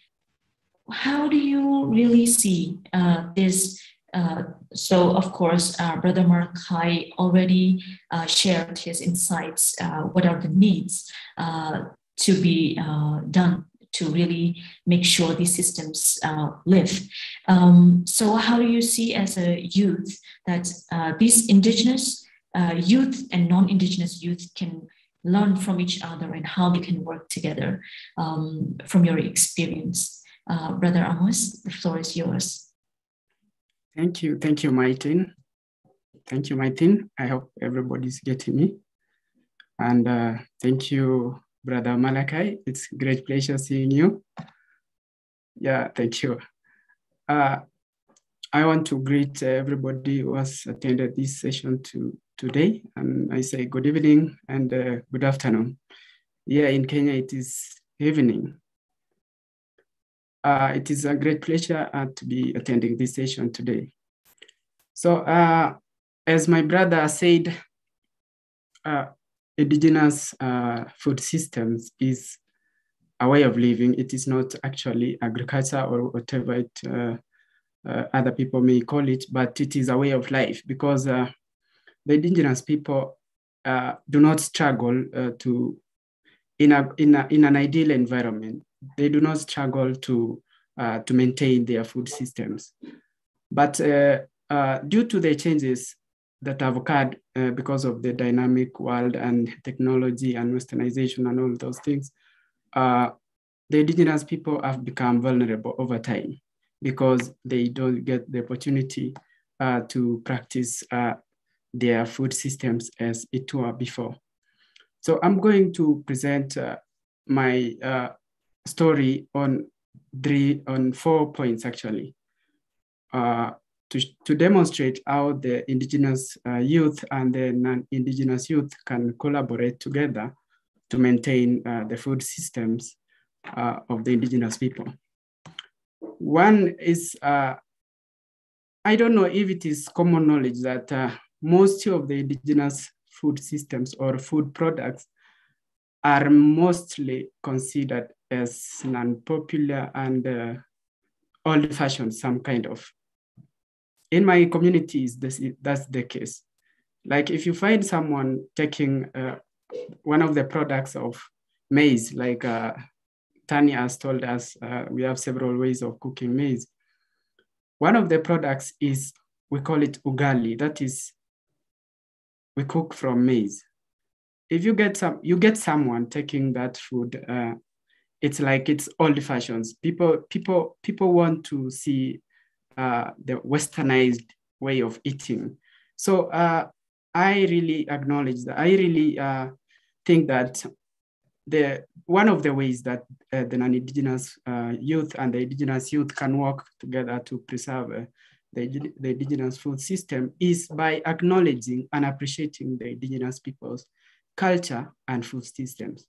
how do you really see uh, this? Uh, so, of course, uh, Brother Malachi already uh, shared his insights. Uh, what are the needs to be done to really make sure these systems uh, live. Um, so how do you see as a youth that uh, these indigenous uh, youth and non-indigenous youth can learn from each other and how they can work together um, from your experience? Uh, Brother Amos, the floor is yours. Thank you. Thank you, Mai Thin. Thank you, Mai Thin. I hope everybody's getting me. And uh, thank you, Brother Malachi. It's great pleasure seeing you. Yeah, thank you. Uh, I want to greet everybody who has attended this session to, today. And I say good evening and uh, good afternoon. Here in Kenya, it is evening. Uh, it is a great pleasure uh, to be attending this session today. So uh, as my brother said, uh, indigenous uh, food systems is a way of living. It is not actually agriculture or whatever it, uh, uh, other people may call it, but it is a way of life because uh, the indigenous people uh, do not struggle uh, to, in, a, in, a, in an ideal environment, they do not struggle to, to maintain their food systems. But due to the changes that have occurred uh, because of the dynamic world and technology and westernization and all those things, uh, the indigenous people have become vulnerable over time because they don't get the opportunity uh, to practice uh, their food systems as it were before. So I'm going to present uh, my uh, story on three, on four points actually to, to demonstrate how the indigenous uh, youth and the non-indigenous youth can collaborate together to maintain uh, the food systems uh, of the indigenous people. One is, uh, I don't know if it is common knowledge that uh, most of the indigenous food systems or food products are mostly considered as non-popular and uh, old-fashioned, some kind of in my communities, this, that's the case. Like if you find someone taking uh, one of the products of maize, like uh, Tania has told us, uh, we have several ways of cooking maize. One of the products is, we call it ugali. That is, we cook from maize. If you get some, you get someone taking that food, uh, it's like it's old fashions. People, people, people want to see uh, the westernized way of eating. So uh, I really acknowledge that. I really uh, think that the one of the ways that uh, the non-indigenous uh, youth and the indigenous youth can work together to preserve the, the indigenous food system is by acknowledging and appreciating the indigenous people's culture and food systems.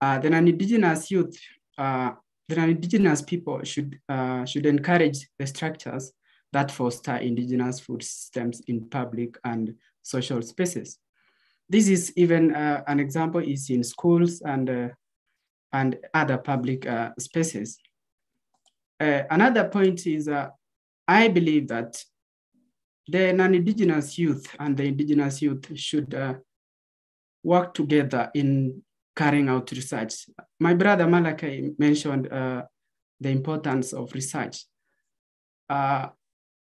Uh, the non-indigenous youth, uh, the non-indigenous people should, uh, should encourage the structures that foster indigenous food systems in public and social spaces. This is even uh, an example is in schools and, uh, and other public uh, spaces. another point is I believe that the non-indigenous youth and the indigenous youth should uh, work together in carrying out research. My brother Malachi mentioned uh, the importance of research. Uh,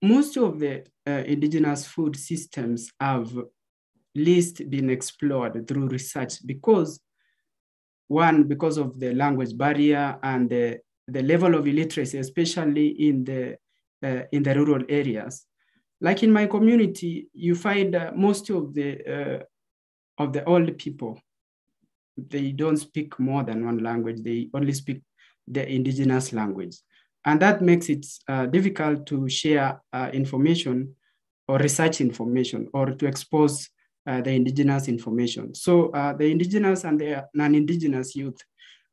most of the uh, indigenous food systems have least been explored through research because one, because of the language barrier and the, the level of illiteracy, especially in the uh, in the rural areas. Like in my community, you find uh, most of the uh, of the old people, they don't speak more than one language. They only speak the indigenous language. And that makes it uh, difficult to share uh, information or research information or to expose uh, the indigenous information. So the indigenous and the non-indigenous youth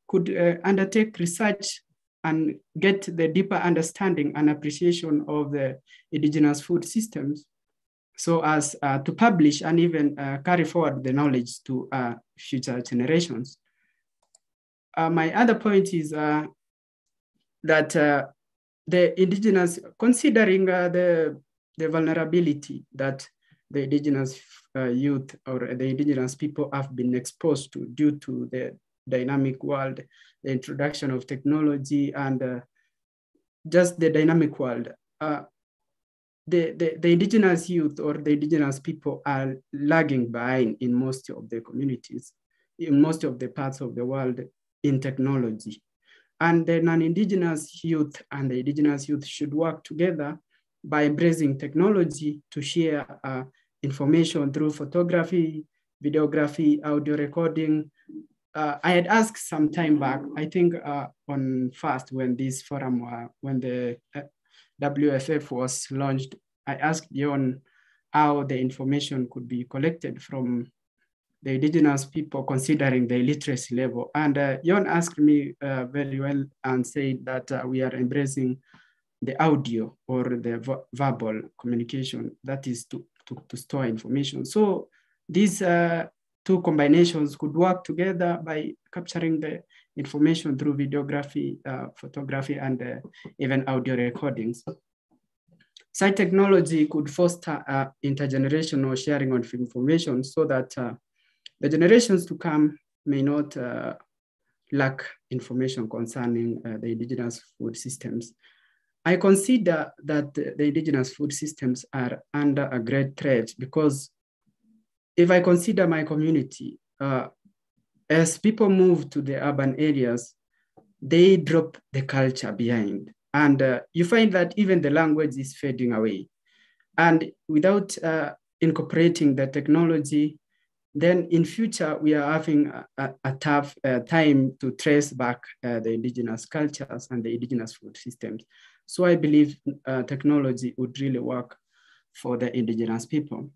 could undertake research and get the deeper understanding and appreciation of the indigenous food systems so as uh, to publish and even uh, carry forward the knowledge to uh, future generations. Uh, my other point is uh, that uh, the indigenous, considering the, the vulnerability that the indigenous youth or the indigenous people have been exposed to due to the dynamic world, the introduction of technology, and just the dynamic world. The, the, the indigenous youth or the indigenous people are lagging behind in most of the communities, in most of the parts of the world in technology. And the non-indigenous youth and the indigenous youth should work together by embracing technology to share uh, information through photography, videography, audio recording, uh, I had asked some time back, I think uh, on first when this forum, uh, when the uh, WFF was launched, I asked Yon how the information could be collected from the indigenous people considering the literacy level. And uh, Yon asked me uh, very well and said that uh, we are embracing the audio or the verbal communication that is to, to, to store information. So these two combinations could work together by capturing the information through videography, uh, photography, and uh, even audio recordings. Such technology could foster uh, intergenerational sharing of information so that uh, the generations to come may not uh, lack information concerning uh, the indigenous food systems. I consider that the indigenous food systems are under a great threat because if I consider my community, uh, as people move to the urban areas, they drop the culture behind. And uh, you find that even the language is fading away. And without uh, incorporating the technology, then in future, we are having a, a tough uh, time to trace back uh, the indigenous cultures and the indigenous food systems. So I believe uh, technology would really work for the indigenous people.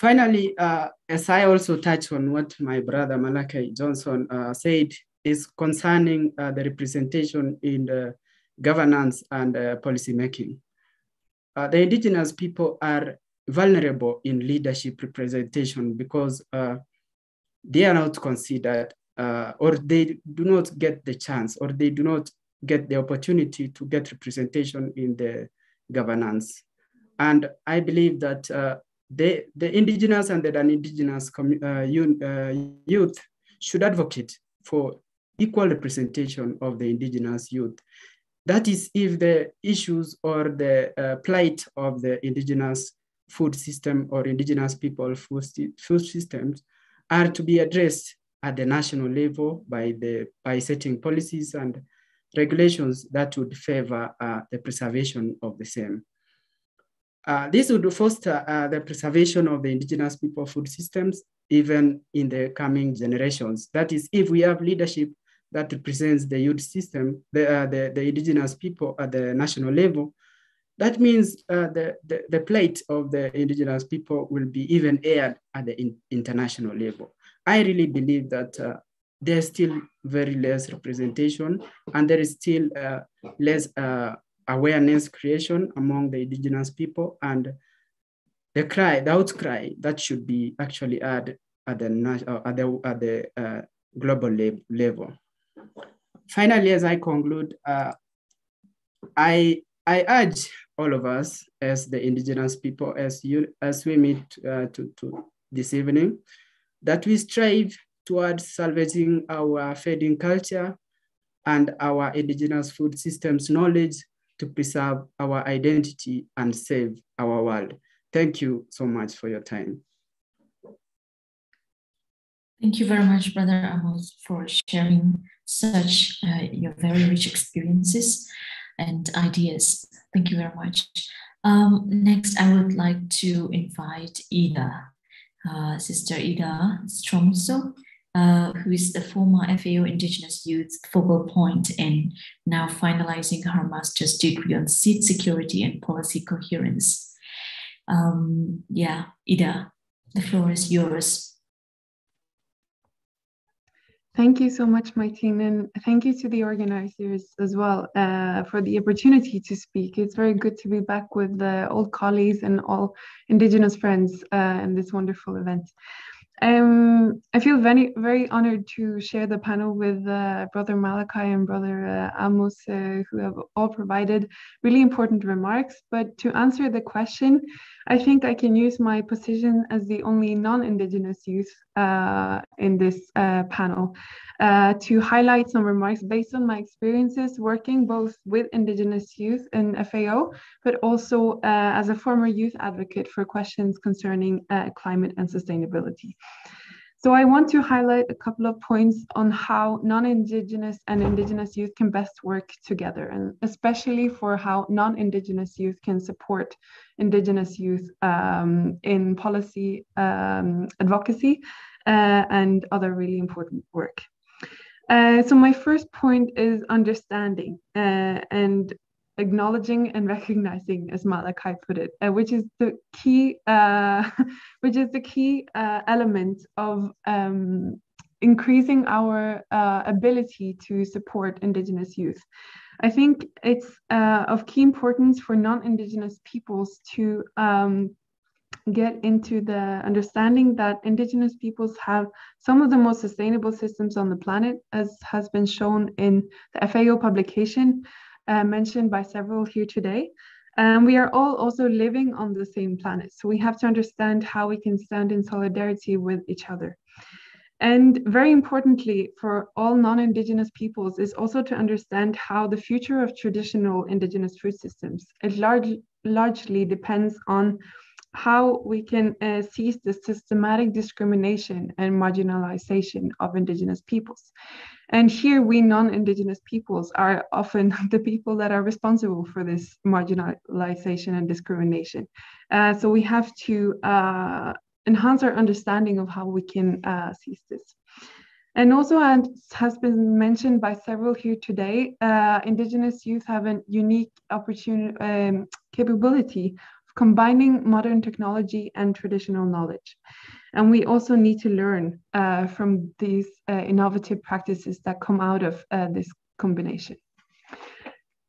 Finally, uh, as I also touch on what my brother Malachi Johnson uh, said, is concerning uh, the representation in the governance and uh, policy making. Uh, the indigenous people are vulnerable in leadership representation because uh, they are not considered or they do not get the chance or they do not get the opportunity to get representation in the governance. And I believe that the, the indigenous and the non-indigenous uh, uh, youth should advocate for equal representation of the indigenous youth. That is if the issues or the uh, plight of the indigenous food system or indigenous people food, food systems are to be addressed at the national level by, the, by setting policies and regulations that would favor uh, the preservation of the same. Uh, this would foster uh, the preservation of the indigenous people food systems even in the coming generations. That is, if we have leadership that represents the youth system, the, uh, the, the indigenous people at the national level, that means uh, the, the, the, plate of the indigenous people will be even aired at the in, international level. I really believe that uh, there's still very less representation and there is still less awareness creation among the indigenous people and the cry, the outcry that should be actually at, at the, uh, at the, at the uh, global level. Finally, as I conclude, I I urge all of us as the indigenous people, as you, as we meet uh, to, to this evening, that we strive towards salvaging our feeding culture and our indigenous food systems knowledge to preserve our identity and save our world. Thank you so much for your time. Thank you very much, Brother Amos, for sharing such uh, your very rich experiences and ideas. Thank you very much. Um, next, I would like to invite Ida, uh, Sister Ida Stromso, uh, who is the former FAO Indigenous Youth focal point and now finalizing her master's degree on seed security and policy coherence. Um, yeah, Ida, the floor is yours. Thank you so much, Mai Thin, and thank you to the organizers as well uh, for the opportunity to speak. It's very good to be back with the old colleagues and all Indigenous friends uh, in this wonderful event. Um, I feel very, very honored to share the panel with uh, Brother Malachi and Brother uh, Amos, uh, who have all provided really important remarks. But to answer the question, I think I can use my position as the only non-Indigenous youth uh, in this uh, panel uh, to highlight some remarks based on my experiences working both with Indigenous youth in FAO, but also uh, as a former youth advocate for questions concerning uh, climate and sustainability. So I want to highlight a couple of points on how non-Indigenous and Indigenous youth can best work together, and especially for how non-Indigenous youth can support Indigenous youth um, in policy um, advocacy uh, and other really important work. Uh, so my first point is understanding uh, and acknowledging and recognizing, as Malachi put it, uh, which is the key, uh, which is the key uh, element of um, increasing our ability to support Indigenous youth. I think it's of key importance for non-Indigenous peoples to um, get into the understanding that indigenous peoples have some of the most sustainable systems on the planet, as has been shown in the FAO publication uh, mentioned by several here today. And we are all also living on the same planet. So we have to understand how we can stand in solidarity with each other. And very importantly, for all non-Indigenous peoples is also to understand how the future of traditional Indigenous food systems, it large, largely depends on how we can uh, seize the systematic discrimination and marginalization of indigenous peoples. And here we non-indigenous peoples are often the people that are responsible for this marginalization and discrimination. Uh, so we have to uh, enhance our understanding of how we can uh, seize this. And also, as has been mentioned by several here today, uh, Indigenous youth have a unique opportunity, um, capability combining modern technology and traditional knowledge. And we also need to learn uh, from these uh, innovative practices that come out of uh, this combination.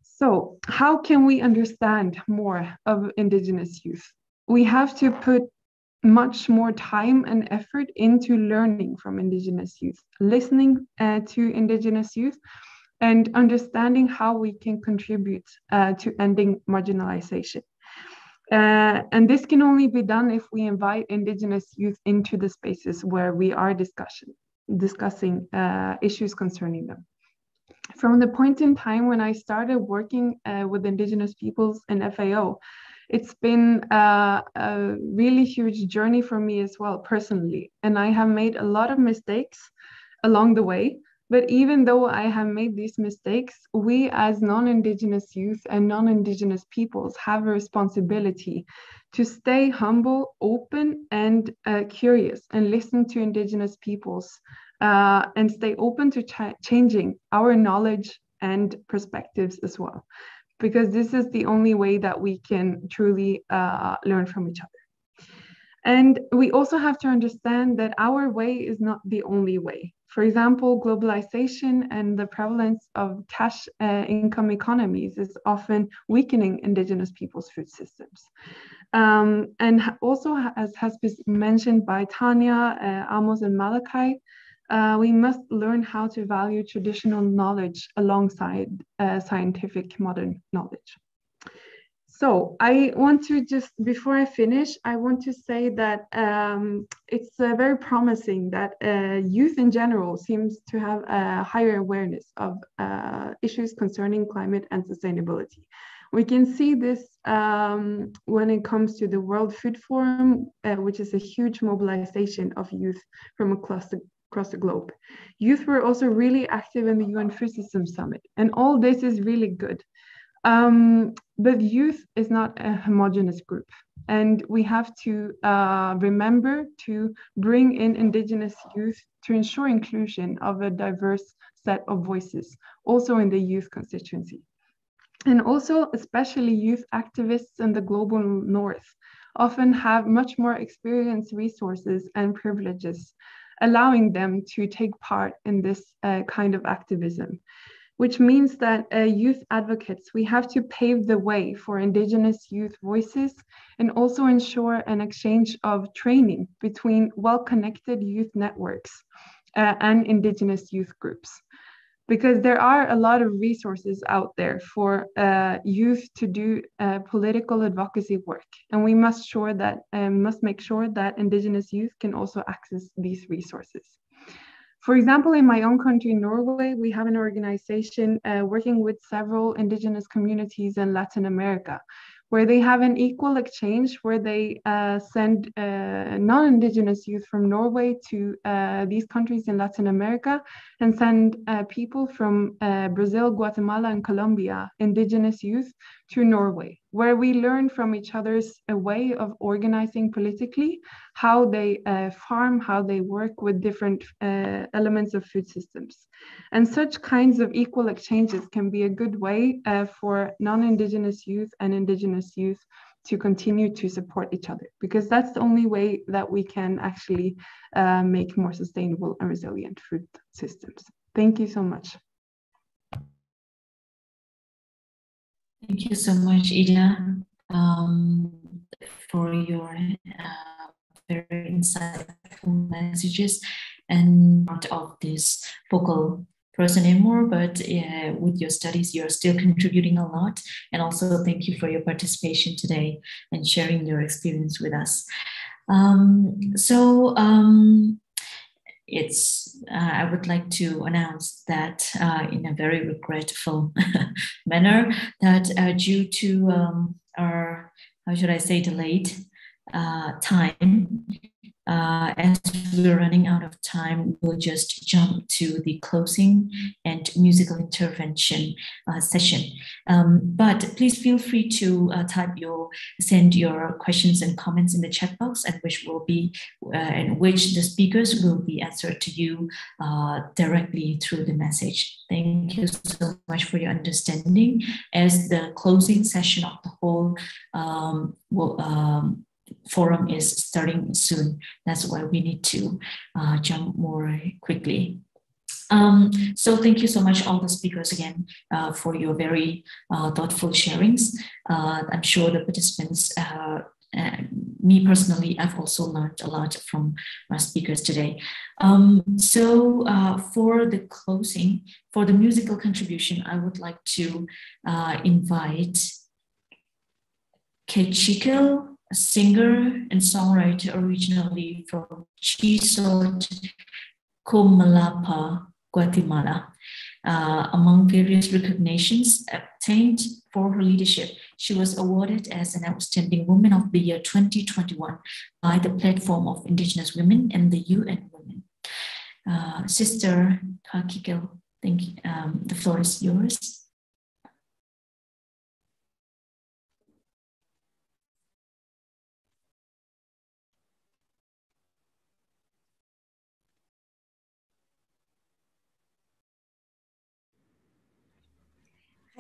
So how can we understand more of Indigenous youth? We have to put much more time and effort into learning from Indigenous youth, listening uh, to Indigenous youth, and understanding how we can contribute uh, to ending marginalization. Uh, and this can only be done if we invite Indigenous youth into the spaces where we are discussion, discussing uh, issues concerning them. From the point in time when I started working uh, with Indigenous peoples in FAO, it's been uh, a really huge journey for me as well, personally. And I have made a lot of mistakes along the way. But even though I have made these mistakes, we as non-Indigenous youth and non-Indigenous peoples have a responsibility to stay humble, open, and uh, curious and listen to Indigenous peoples uh, and stay open to ch changing our knowledge and perspectives as well. because this is the only way that we can truly uh, learn from each other. And we also have to understand that our way is not the only way. For example, globalization and the prevalence of cash uh, income economies is often weakening indigenous people's food systems. Um, and also, as has been mentioned by Tania, uh, Amos, and Malachi, uh, we must learn how to value traditional knowledge alongside uh, scientific modern knowledge. So I want to just, before I finish, I want to say that um, it's uh, very promising that uh, youth in general seems to have a higher awareness of uh, issues concerning climate and sustainability. We can see this um, when it comes to the World Food Forum, uh, which is a huge mobilization of youth from across the, across the globe. Youth were also really active in the UN Food System Summit, and all this is really good. Um, but youth is not a homogenous group. And we have to uh, remember to bring in Indigenous youth to ensure inclusion of a diverse set of voices, also in the youth constituency. And also, especially youth activists in the global north often have much more experience, resources, and privileges, allowing them to take part in this uh, kind of activism which means that uh, youth advocates, we have to pave the way for Indigenous youth voices and also ensure an exchange of training between well-connected youth networks uh, and Indigenous youth groups. Because there are a lot of resources out there for uh, youth to do uh, political advocacy work, and we must sure that um, must make sure that Indigenous youth can also access these resources. For example, in my own country, Norway, we have an organization uh, working with several indigenous communities in Latin America where they have an equal exchange where they uh, send uh, non-indigenous youth from Norway to uh, these countries in Latin America and send uh, people from uh, Brazil, Guatemala, and Colombia, indigenous youth, to Norway, where we learn from each other's a way of organizing politically, how they uh, farm, how they work with different elements of food systems. And such kinds of equal exchanges can be a good way uh, for non-Indigenous youth and Indigenous youth to continue to support each other, because that's the only way that we can actually uh, make more sustainable and resilient food systems. Thank you so much. Thank you so much, Ida, um, for your uh, very insightful messages and part of this focal person anymore, but uh, with your studies, you're still contributing a lot. And also, thank you for your participation today and sharing your experience with us. Um, so, um, it's uh, I would like to announce that uh, in a very regretful manner that uh, due to um, our how should I say delayed uh, time uh, as we're running out of time, we'll just jump to the closing and musical intervention uh, session. Um, but please feel free to uh, type your, send your questions and comments in the chat box, and which will be, uh, and which the speakers will be answered to you uh, directly through the message. Thank you so much for your understanding. As the closing session of the whole um, will, um, forum is starting soon. That's why we need to uh, jump more quickly. Um, so thank you so much, all the speakers again, uh, for your very uh, thoughtful sharings. Uh, I'm sure the participants, uh, me personally, I've also learned a lot from our speakers today. Um, so uh, for the closing, for the musical contribution, I would like to invite Kechiko a singer and songwriter originally from Chisot, Comalapa, Guatemala. Uh, among various recognitions obtained for her leadership, she was awarded as an Outstanding Woman of the Year 2021 by the Platform of Indigenous Women and the UN Women. Uh, Sister Kakiko, thank you. Um, the floor is yours.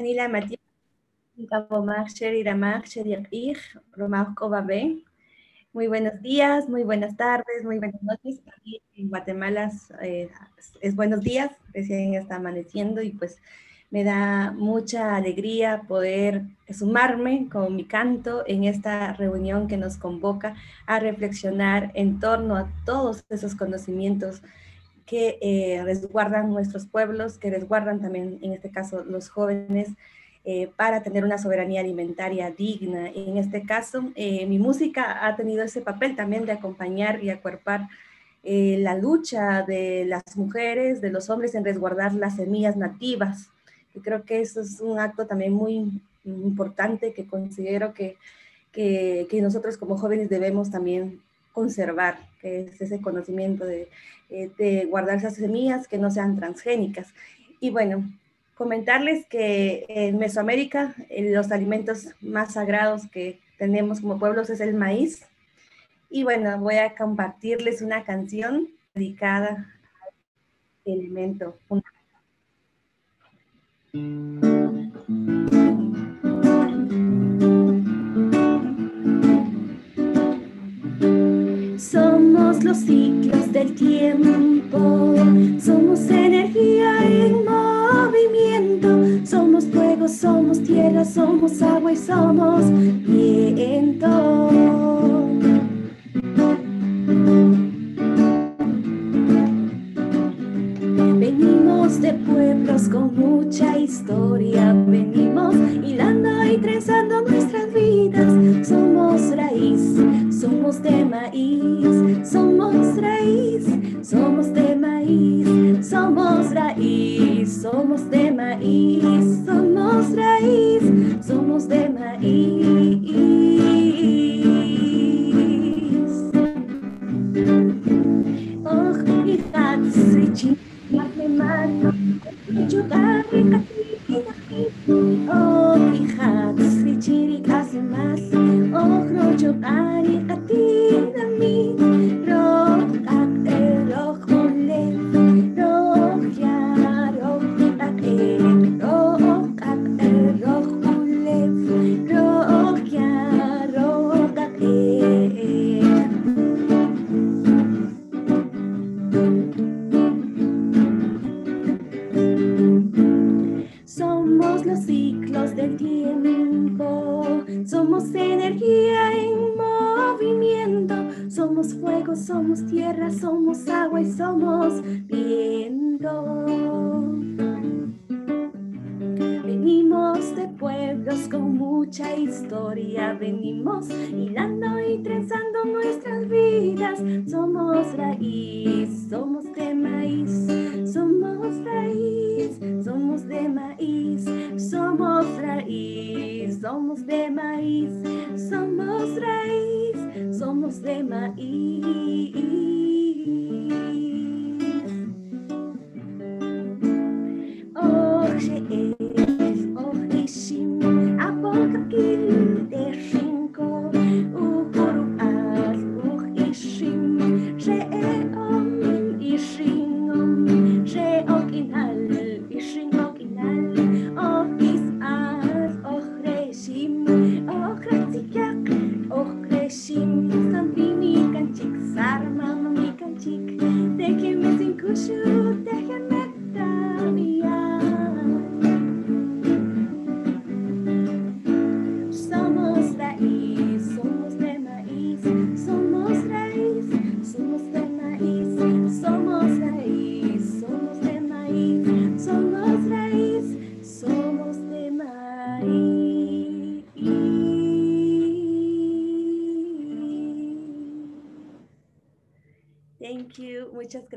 Kanila Mati. Muy buenos días, muy buenas tardes, muy buenas noches. En Guatemala eh, es buenos días, recién está amaneciendo y pues me da mucha alegría poder sumarme con mi canto en esta reunión que nos convoca a reflexionar en torno a todos esos conocimientos que eh, resguardan nuestros pueblos, que resguardan también, en este caso, los jóvenes, eh, para tener una soberanía alimentaria digna. En este caso, eh, mi música ha tenido ese papel también de acompañar y acuerpar eh, la lucha de las mujeres, de los hombres en resguardar las semillas nativas. Y creo que eso es un acto también muy importante que considero que, que, que nosotros como jóvenes debemos también conservar, que es ese conocimiento de, de guardar esas semillas que no sean transgénicas. Y bueno, comentarles que en Mesoamérica eh, los alimentos más sagrados que tenemos como pueblos es el maíz. Y bueno, voy a compartirles una canción dedicada al elemento Los ciclos del tiempo, somos energía en movimiento, somos fuego, somos tierra, somos agua y somos viento. Venimos de pueblos con mucha historia, venimos hilando y trenzando somos de maíz, somos raíz, somos de maíz, somos raíz, somos de maíz, somos raíz, somos de maíz. Oh, hija, switching, me mano, jugar agua y somos viento. Venimos de pueblos con mucha historia, venimos hilando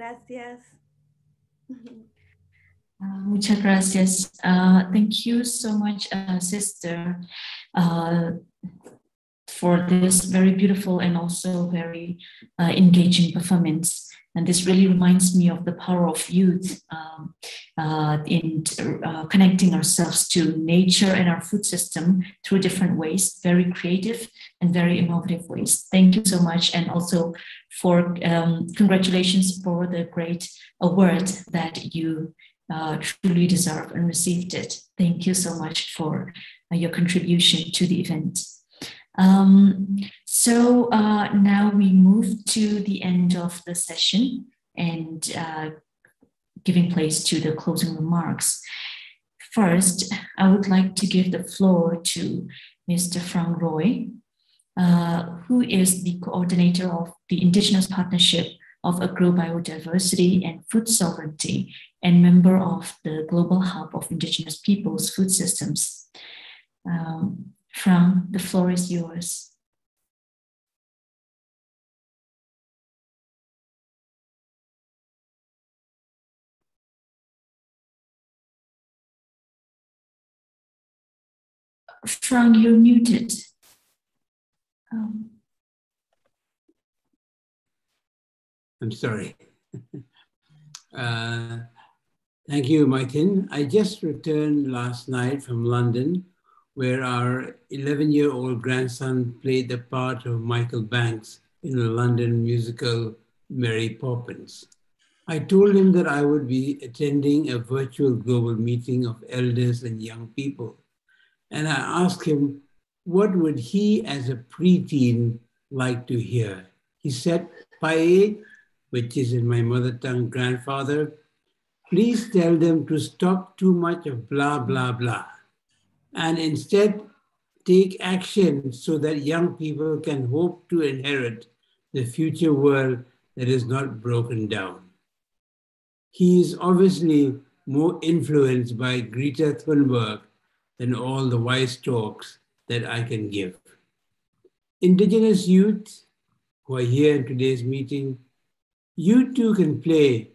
gracias. Uh, muchas gracias. Uh, thank you so much, uh, Sister, for this very beautiful and also very engaging performance. And this really reminds me of the power of youth um, in connecting ourselves to nature and our food system through different ways, very creative and very innovative ways. Thank you so much. And also for um, congratulations for the great award that you uh, truly deserve and received it. Thank you so much for your contribution to the event. Um, so uh, now we move to the end of the session and uh, giving place to the closing remarks. First, I would like to give the floor to Mr. Phrang Roy, uh, who is the coordinator of the Indigenous Partnership of Agrobiodiversity and Food Sovereignty and member of the Global Hub of Indigenous Peoples Food Systems. Um, Phrang, the floor is yours. Phrang, you're muted. Um. I'm sorry. uh, thank you, Mai Thin. I just returned last night from London, where our 11 year old grandson played the part of Michael Banks in the London musical Mary Poppins. I told him that I would be attending a virtual global meeting of elders and young people. And I asked him, what would he as a preteen like to hear? He said, Pai, which is in my mother tongue grandfather, please tell them to stop too much of blah, blah, blah, and instead take action so that young people can hope to inherit the future world that is not broken down. He is obviously more influenced by Greta Thunberg than all the wise talks that I can give. Indigenous youth who are here in today's meeting, you too can play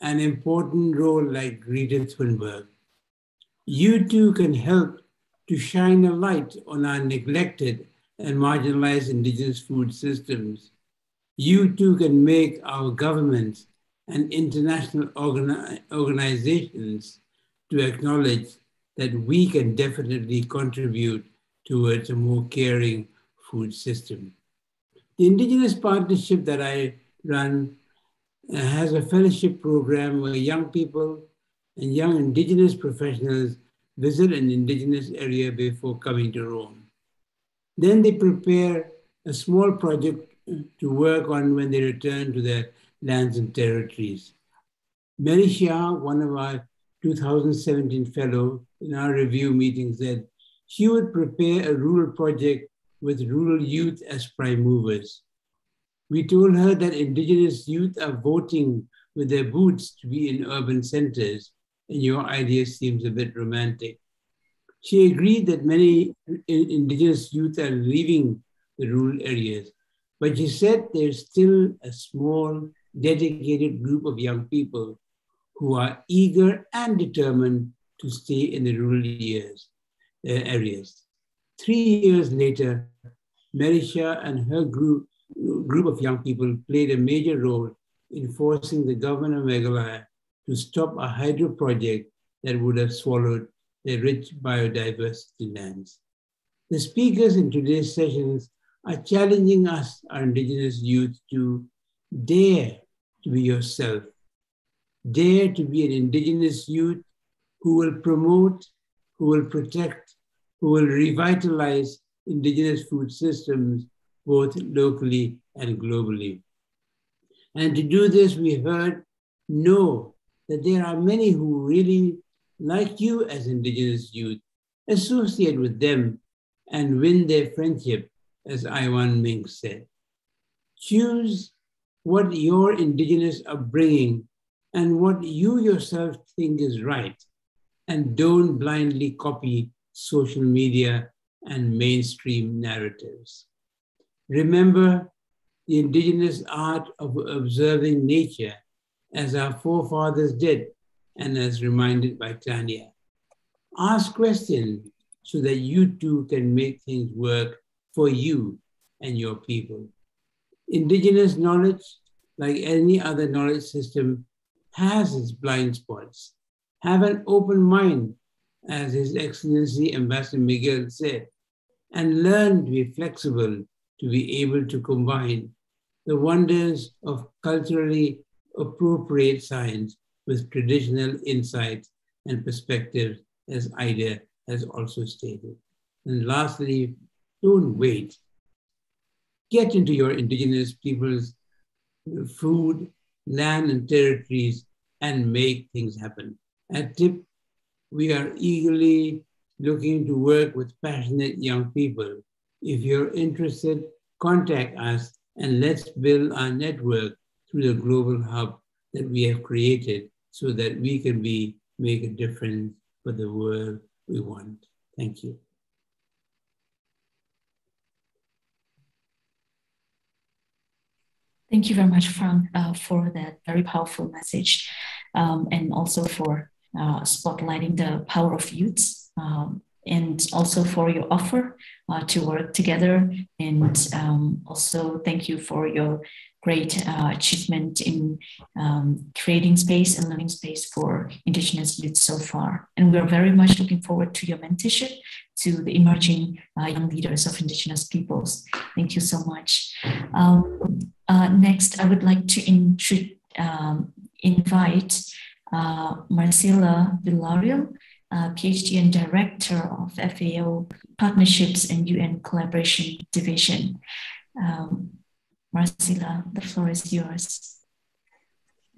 an important role like Greta Thunberg. You too can help to shine a light on our neglected and marginalized indigenous food systems. You too can make our governments and international organi organizations to acknowledge that we can definitely contribute towards a more caring food system. The Indigenous Partnership that I run Uh, has a fellowship program where young people and young Indigenous professionals visit an Indigenous area before coming to Rome. Then they prepare a small project to work on when they return to their lands and territories. Mary Shah, one of our 2017 fellow in our review meeting said she would prepare a rural project with rural youth as prime movers. We told her that indigenous youth are voting with their boots to be in urban centers, and your idea seems a bit romantic. She agreed that many indigenous youth are leaving the rural areas, but she said there's still a small, dedicated group of young people who are eager and determined to stay in the rural years, uh, areas. Three years later, Marisha and her group, group of young people played a major role in forcing the government of Meghalaya to stop a hydro project that would have swallowed the rich biodiversity lands. The speakers in today's sessions are challenging us, our indigenous youth, to dare to be yourself dare to be an indigenous youth who will promote, who will protect, who will revitalize indigenous food systems, both locally and globally. And to do this, we heard, know that there are many who really, like you as indigenous youth, associate with them and win their friendship, as Iwan Ming said. Choose what your indigenous upbringing and what you yourself think is right, and don't blindly copy social media and mainstream narratives. Remember the indigenous art of observing nature as our forefathers did and as reminded by Tania. Ask questions so that you too can make things work for you and your people. Indigenous knowledge, like any other knowledge system, has its blind spots. Have an open mind, as His Excellency Ambassador Miguel said, and learn to be flexible to be able to combine the wonders of culturally appropriate science with traditional insights and perspectives, as Ida has also stated. And lastly, don't wait. Get into your indigenous people's food, land, and territories and make things happen. At TIP, we are eagerly looking to work with passionate young people. If you're interested, contact us and let's build our network through the global hub that we have created so that we can be make a difference for the world we want. Thank you. Thank you very much, Phrang, uh, for that very powerful message um, and also for uh, spotlighting the power of youths um, and also for your offer uh, to work together. And um, also thank you for your great uh, achievement in um, creating space and learning space for Indigenous youth so far. And we're very much looking forward to your mentorship to the emerging uh, young leaders of Indigenous peoples. Thank you so much. Um, uh, next, I would like to um, invite uh, Marcela Villarreal, uh, PhD and Director of FAO Partnerships and UN Collaboration Division. Um, Marcela, the floor is yours.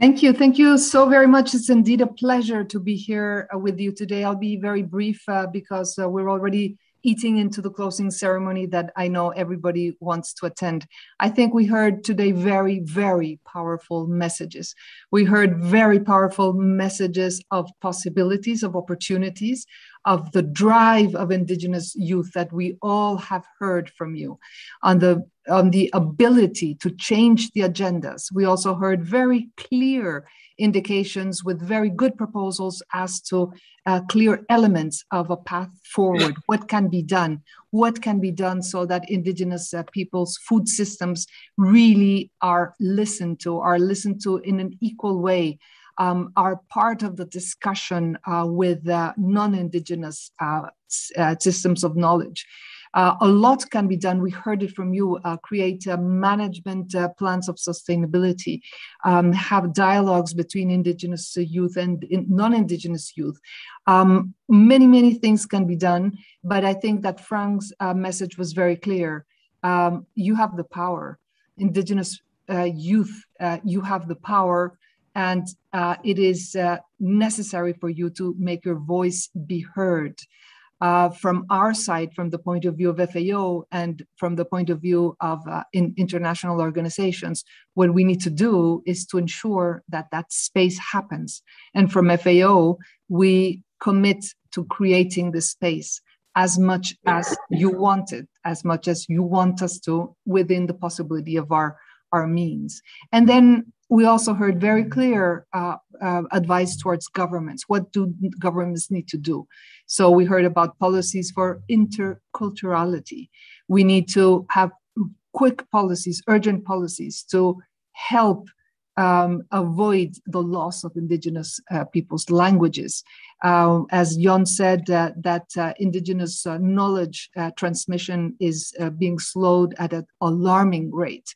Thank you. Thank you so very much. It's indeed a pleasure to be here uh, with you today. I'll be very brief uh, because uh, we're already eating into the closing ceremony that I know everybody wants to attend. I think we heard today very, very powerful messages. We heard very powerful messages of possibilities, of opportunities, of the drive of Indigenous youth that we all have heard from you on the on the ability to change the agendas. We also heard very clear indications with very good proposals as to uh, clear elements of a path forward. What can be done? What can be done so that Indigenous uh, people's food systems really are listened to, are listened to in an equal way, um, are part of the discussion uh, with uh, non Indigenous uh, systems of knowledge. Uh, a lot can be done. We heard it from you. Uh, create uh, management uh, plans of sustainability, um, have dialogues between Indigenous youth and in non-Indigenous youth. Um, many, many things can be done, but I think that Phrang's uh, message was very clear. Um, you have the power. Indigenous youth, you have the power and uh, it is uh, necessary for you to make your voice be heard uh, from our side, from the point of view of FAO and from the point of view of uh, in international organizations, what we need to do is to ensure that that space happens. And from FAO, we commit to creating the space as much as you want it, as much as you want us to, within the possibility of our, our means. And then we also heard very clear uh, uh, advice towards governments. What do governments need to do? So we heard about policies for interculturality. We need to have quick policies, urgent policies to help um, avoid the loss of indigenous uh, people's languages. Uh, as Yon said, uh, that uh, indigenous uh, knowledge uh, transmission is being slowed at an alarming rate.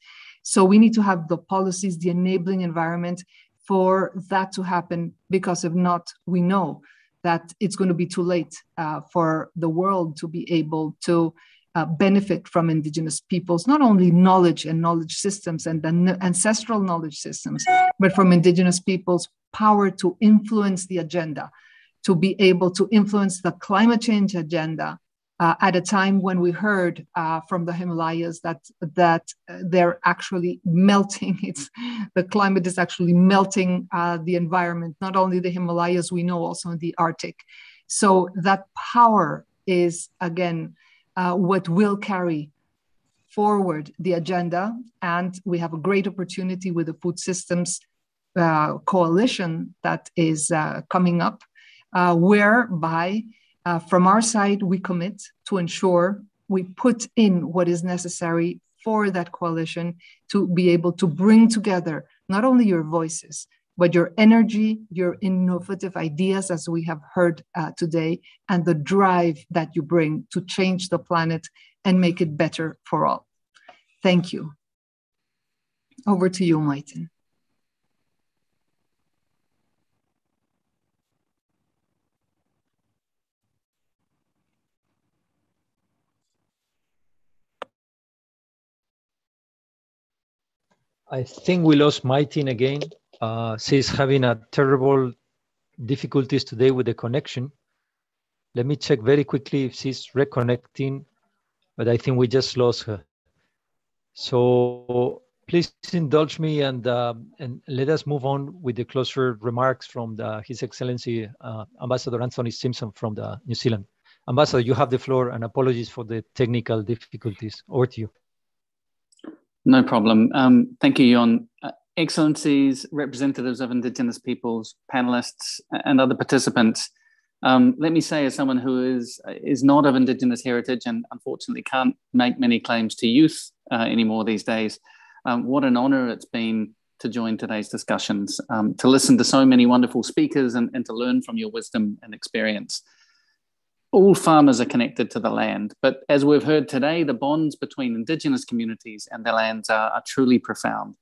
So we need to have the policies, the enabling environment for that to happen, because if not, we know that it's going to be too late uh, for the world to be able to uh, benefit from indigenous peoples, not only knowledge and knowledge systems and the ancestral knowledge systems, but from indigenous peoples' power to influence the agenda, to be able to influence the climate change agenda, uh, at a time when we heard uh, from the Himalayas that that uh, they're actually melting. It's the climate is actually melting uh, the environment. Not only the Himalayas, we know also in the Arctic. So that power is again uh, what will carry forward the agenda, and we have a great opportunity with the food systems uh, coalition that is coming up, whereby uh, from our side, we commit to ensure we put in what is necessary for that coalition to be able to bring together not only your voices, but your energy, your innovative ideas, as we have heard uh, today, and the drive that you bring to change the planet and make it better for all. Thank you. Over to you, Mai Thin. I think we lost Mai Thin again. Uh, she's having a terrible difficulties today with the connection. Let me check very quickly if she's reconnecting, but I think we just lost her. So please indulge me and uh, and let us move on with the closer remarks from the, His Excellency uh, Ambassador Anthony Simpson from the New Zealand. Ambassador, you have the floor and apologies for the technical difficulties. Over to you. No problem. Um, thank you, Yon. Uh, Excellencies, representatives of Indigenous peoples, panelists, and other participants. Um, let me say, as someone who is is not of Indigenous heritage and unfortunately can't make many claims to youth uh, anymore these days, um, what an honor it's been to join today's discussions, um, to listen to so many wonderful speakers and, and to learn from your wisdom and experience. All farmers are connected to the land, but as we've heard today, the bonds between Indigenous communities and their lands are, are truly profound.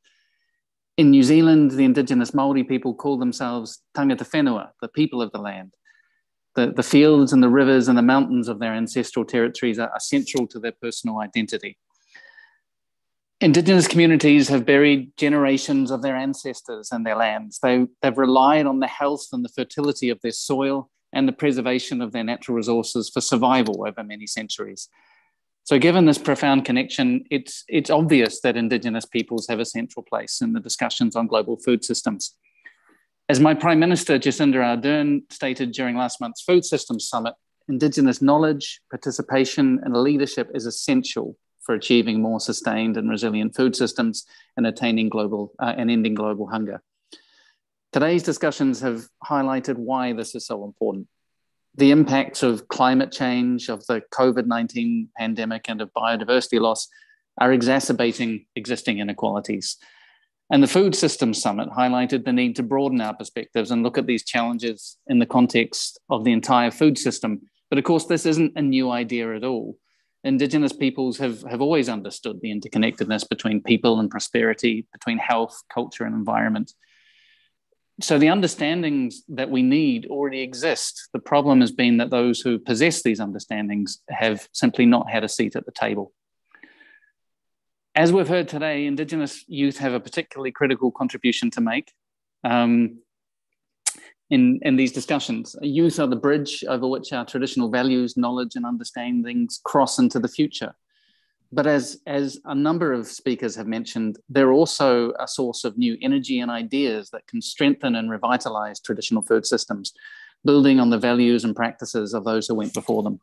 In New Zealand, the Indigenous Māori people call themselves tangata whenua, the people of the land. The, the fields and the rivers and the mountains of their ancestral territories are, are central to their personal identity. Indigenous communities have buried generations of their ancestors and their lands. They, they've relied on the health and the fertility of their soil and the preservation of their natural resources for survival over many centuries. So, given this profound connection, it's, it's obvious that Indigenous peoples have a central place in the discussions on global food systems. As my Prime Minister Jacinda Ardern stated during last month's Food Systems Summit, Indigenous knowledge, participation, and leadership is essential for achieving more sustained and resilient food systems and attaining global uh, and ending global hunger. Today's discussions have highlighted why this is so important. The impacts of climate change, of the COVID 19 pandemic, and of biodiversity loss are exacerbating existing inequalities. And the Food Systems Summit highlighted the need to broaden our perspectives and look at these challenges in the context of the entire food system. But of course, this isn't a new idea at all. Indigenous peoples have, have always understood the interconnectedness between people and prosperity, between health, culture, and environment. So the understandings that we need already exist. The problem has been that those who possess these understandings have simply not had a seat at the table. As we've heard today, Indigenous youth have a particularly critical contribution to make. Um, in, in these discussions. Youth are the bridge over which our traditional values, knowledge, and understandings cross into the future. But as, as a number of speakers have mentioned, they're also a source of new energy and ideas that can strengthen and revitalize traditional food systems, building on the values and practices of those who went before them.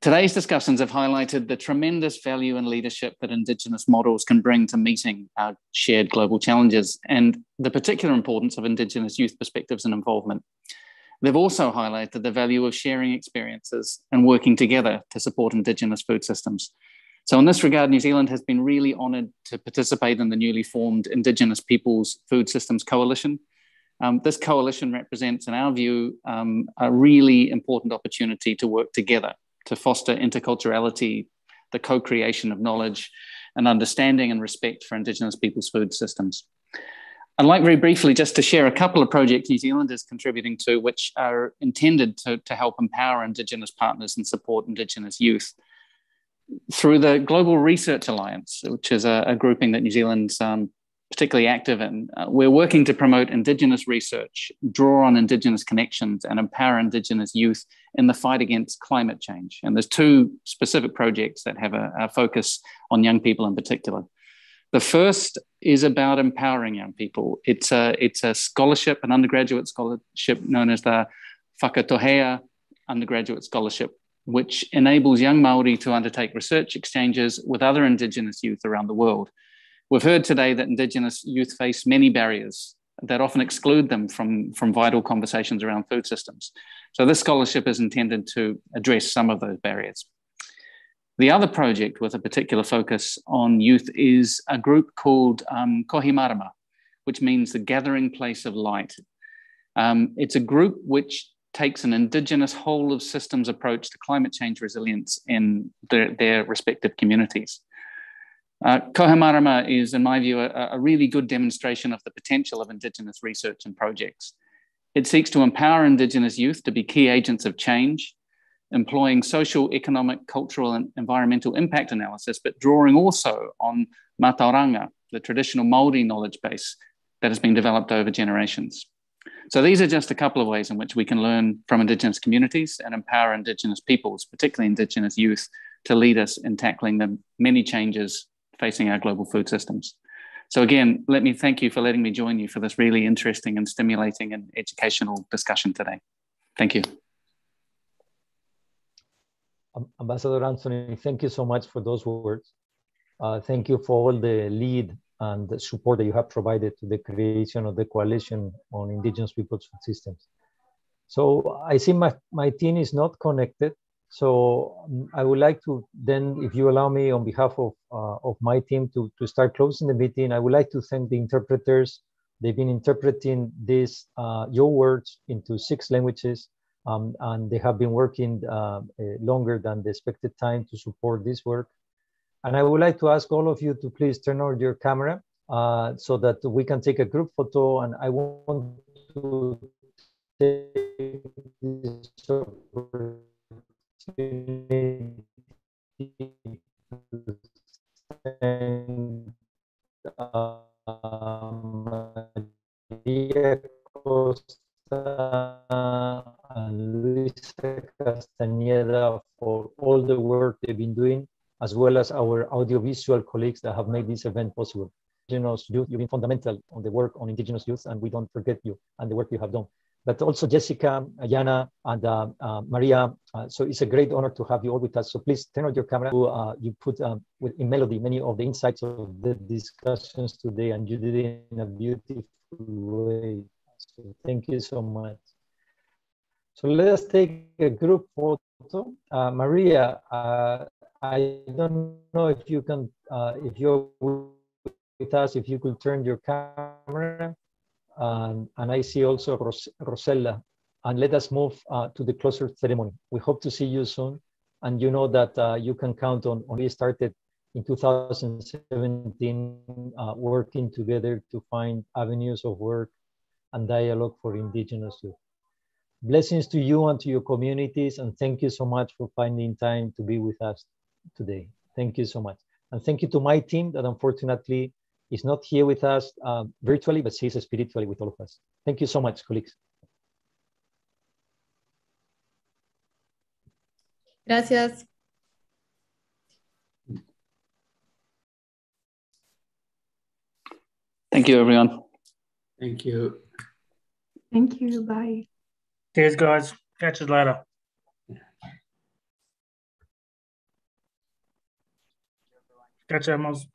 Today's discussions have highlighted the tremendous value and leadership that Indigenous models can bring to meeting our shared global challenges and the particular importance of Indigenous youth perspectives and involvement. They've also highlighted the value of sharing experiences and working together to support Indigenous food systems. So, in this regard, New Zealand has been really honoured to participate in the newly formed Indigenous Peoples Food Systems Coalition. Um, this coalition represents, in our view, um, a really important opportunity to work together to foster interculturality, the co creation of knowledge, and understanding and respect for Indigenous people's food systems. I'd like very briefly just to share a couple of projects New Zealand is contributing to, which are intended to, to help empower Indigenous partners and support Indigenous youth. Through the Global Research Alliance, which is a, a grouping that New Zealand's um, particularly active in. Uh, we're working to promote Indigenous research, draw on Indigenous connections, and empower Indigenous youth in the fight against climate change. And there's two specific projects that have a, a focus on young people in particular. The first is about empowering young people. It's a, it's a scholarship, an undergraduate scholarship known as the Whakatohea Undergraduate Scholarship, which enables young Māori to undertake research exchanges with other Indigenous youth around the world. We've heard today that Indigenous youth face many barriers that often exclude them from, from vital conversations around food systems. So, this scholarship is intended to address some of those barriers. The other project with a particular focus on youth is a group called um, Kohimarama, which means the gathering place of light. Um, it's a group which takes an Indigenous whole of systems approach to climate change resilience in their, their respective communities. Uh, Kohimarama is, in my view, a, a, really good demonstration of the potential of Indigenous research and projects. It seeks to empower Indigenous youth to be key agents of change, employing social, economic, cultural, and environmental impact analysis, but drawing also on Matauranga, the traditional Māori knowledge base that has been developed over generations. So these are just a couple of ways in which we can learn from Indigenous communities and empower Indigenous peoples, particularly Indigenous youth, to lead us in tackling the many changes facing our global food systems. So again, let me thank you for letting me join you for this really interesting and stimulating and educational discussion today. Thank you. Ambassador Anthony, thank you so much for those words. Uh, thank you for all the lead and the support that you have provided to the creation of the Coalition on Indigenous Peoples Food Systems. So I see my, my team is not connected. So um, I would like to then, if you allow me on behalf of, uh, of my team to, to start closing the meeting, I would like to thank the interpreters. They've been interpreting this, uh, your words into six languages. Um, and they have been working uh, longer than the expected time to support this work. And I would like to ask all of you to please turn on your camera uh, so that we can take a group photo. And I want to take this opportunity to thank and Luisa Castañeda for all the work they've been doing as well as our audiovisual colleagues that have made this event possible. Indigenous youth, you've been fundamental on the work on indigenous youth, and we don't forget you and the work you have done. But also Jessica, Ayana, and uh, uh, Maria. Uh, so it's a great honor to have you all with us. So please turn on your camera. Uh, you put um, with, in melody many of the insights of the discussions today, and you did it in a beautiful way. So thank you so much. So let us take a group photo. Uh, Maria, uh, I don't know if you can, uh, if you're with us, if you could turn your camera. And, and I see also Ros Rosella. And let us move uh, to the closer ceremony. We hope to see you soon. And you know that uh, you can count on, on we started in 2017 uh, working together to find avenues of work and dialogue for indigenous youth. Blessings to you and to your communities, and thank you so much for finding time to be with us today. Thank you so much. And thank you to my team that unfortunately is not here with us uh, virtually, but she's spiritually with all of us. Thank you so much, colleagues. Gracias. Thank you, everyone. Thank you. Thank you. Bye. Cheers, guys. Catch you later. Catch Cachamos.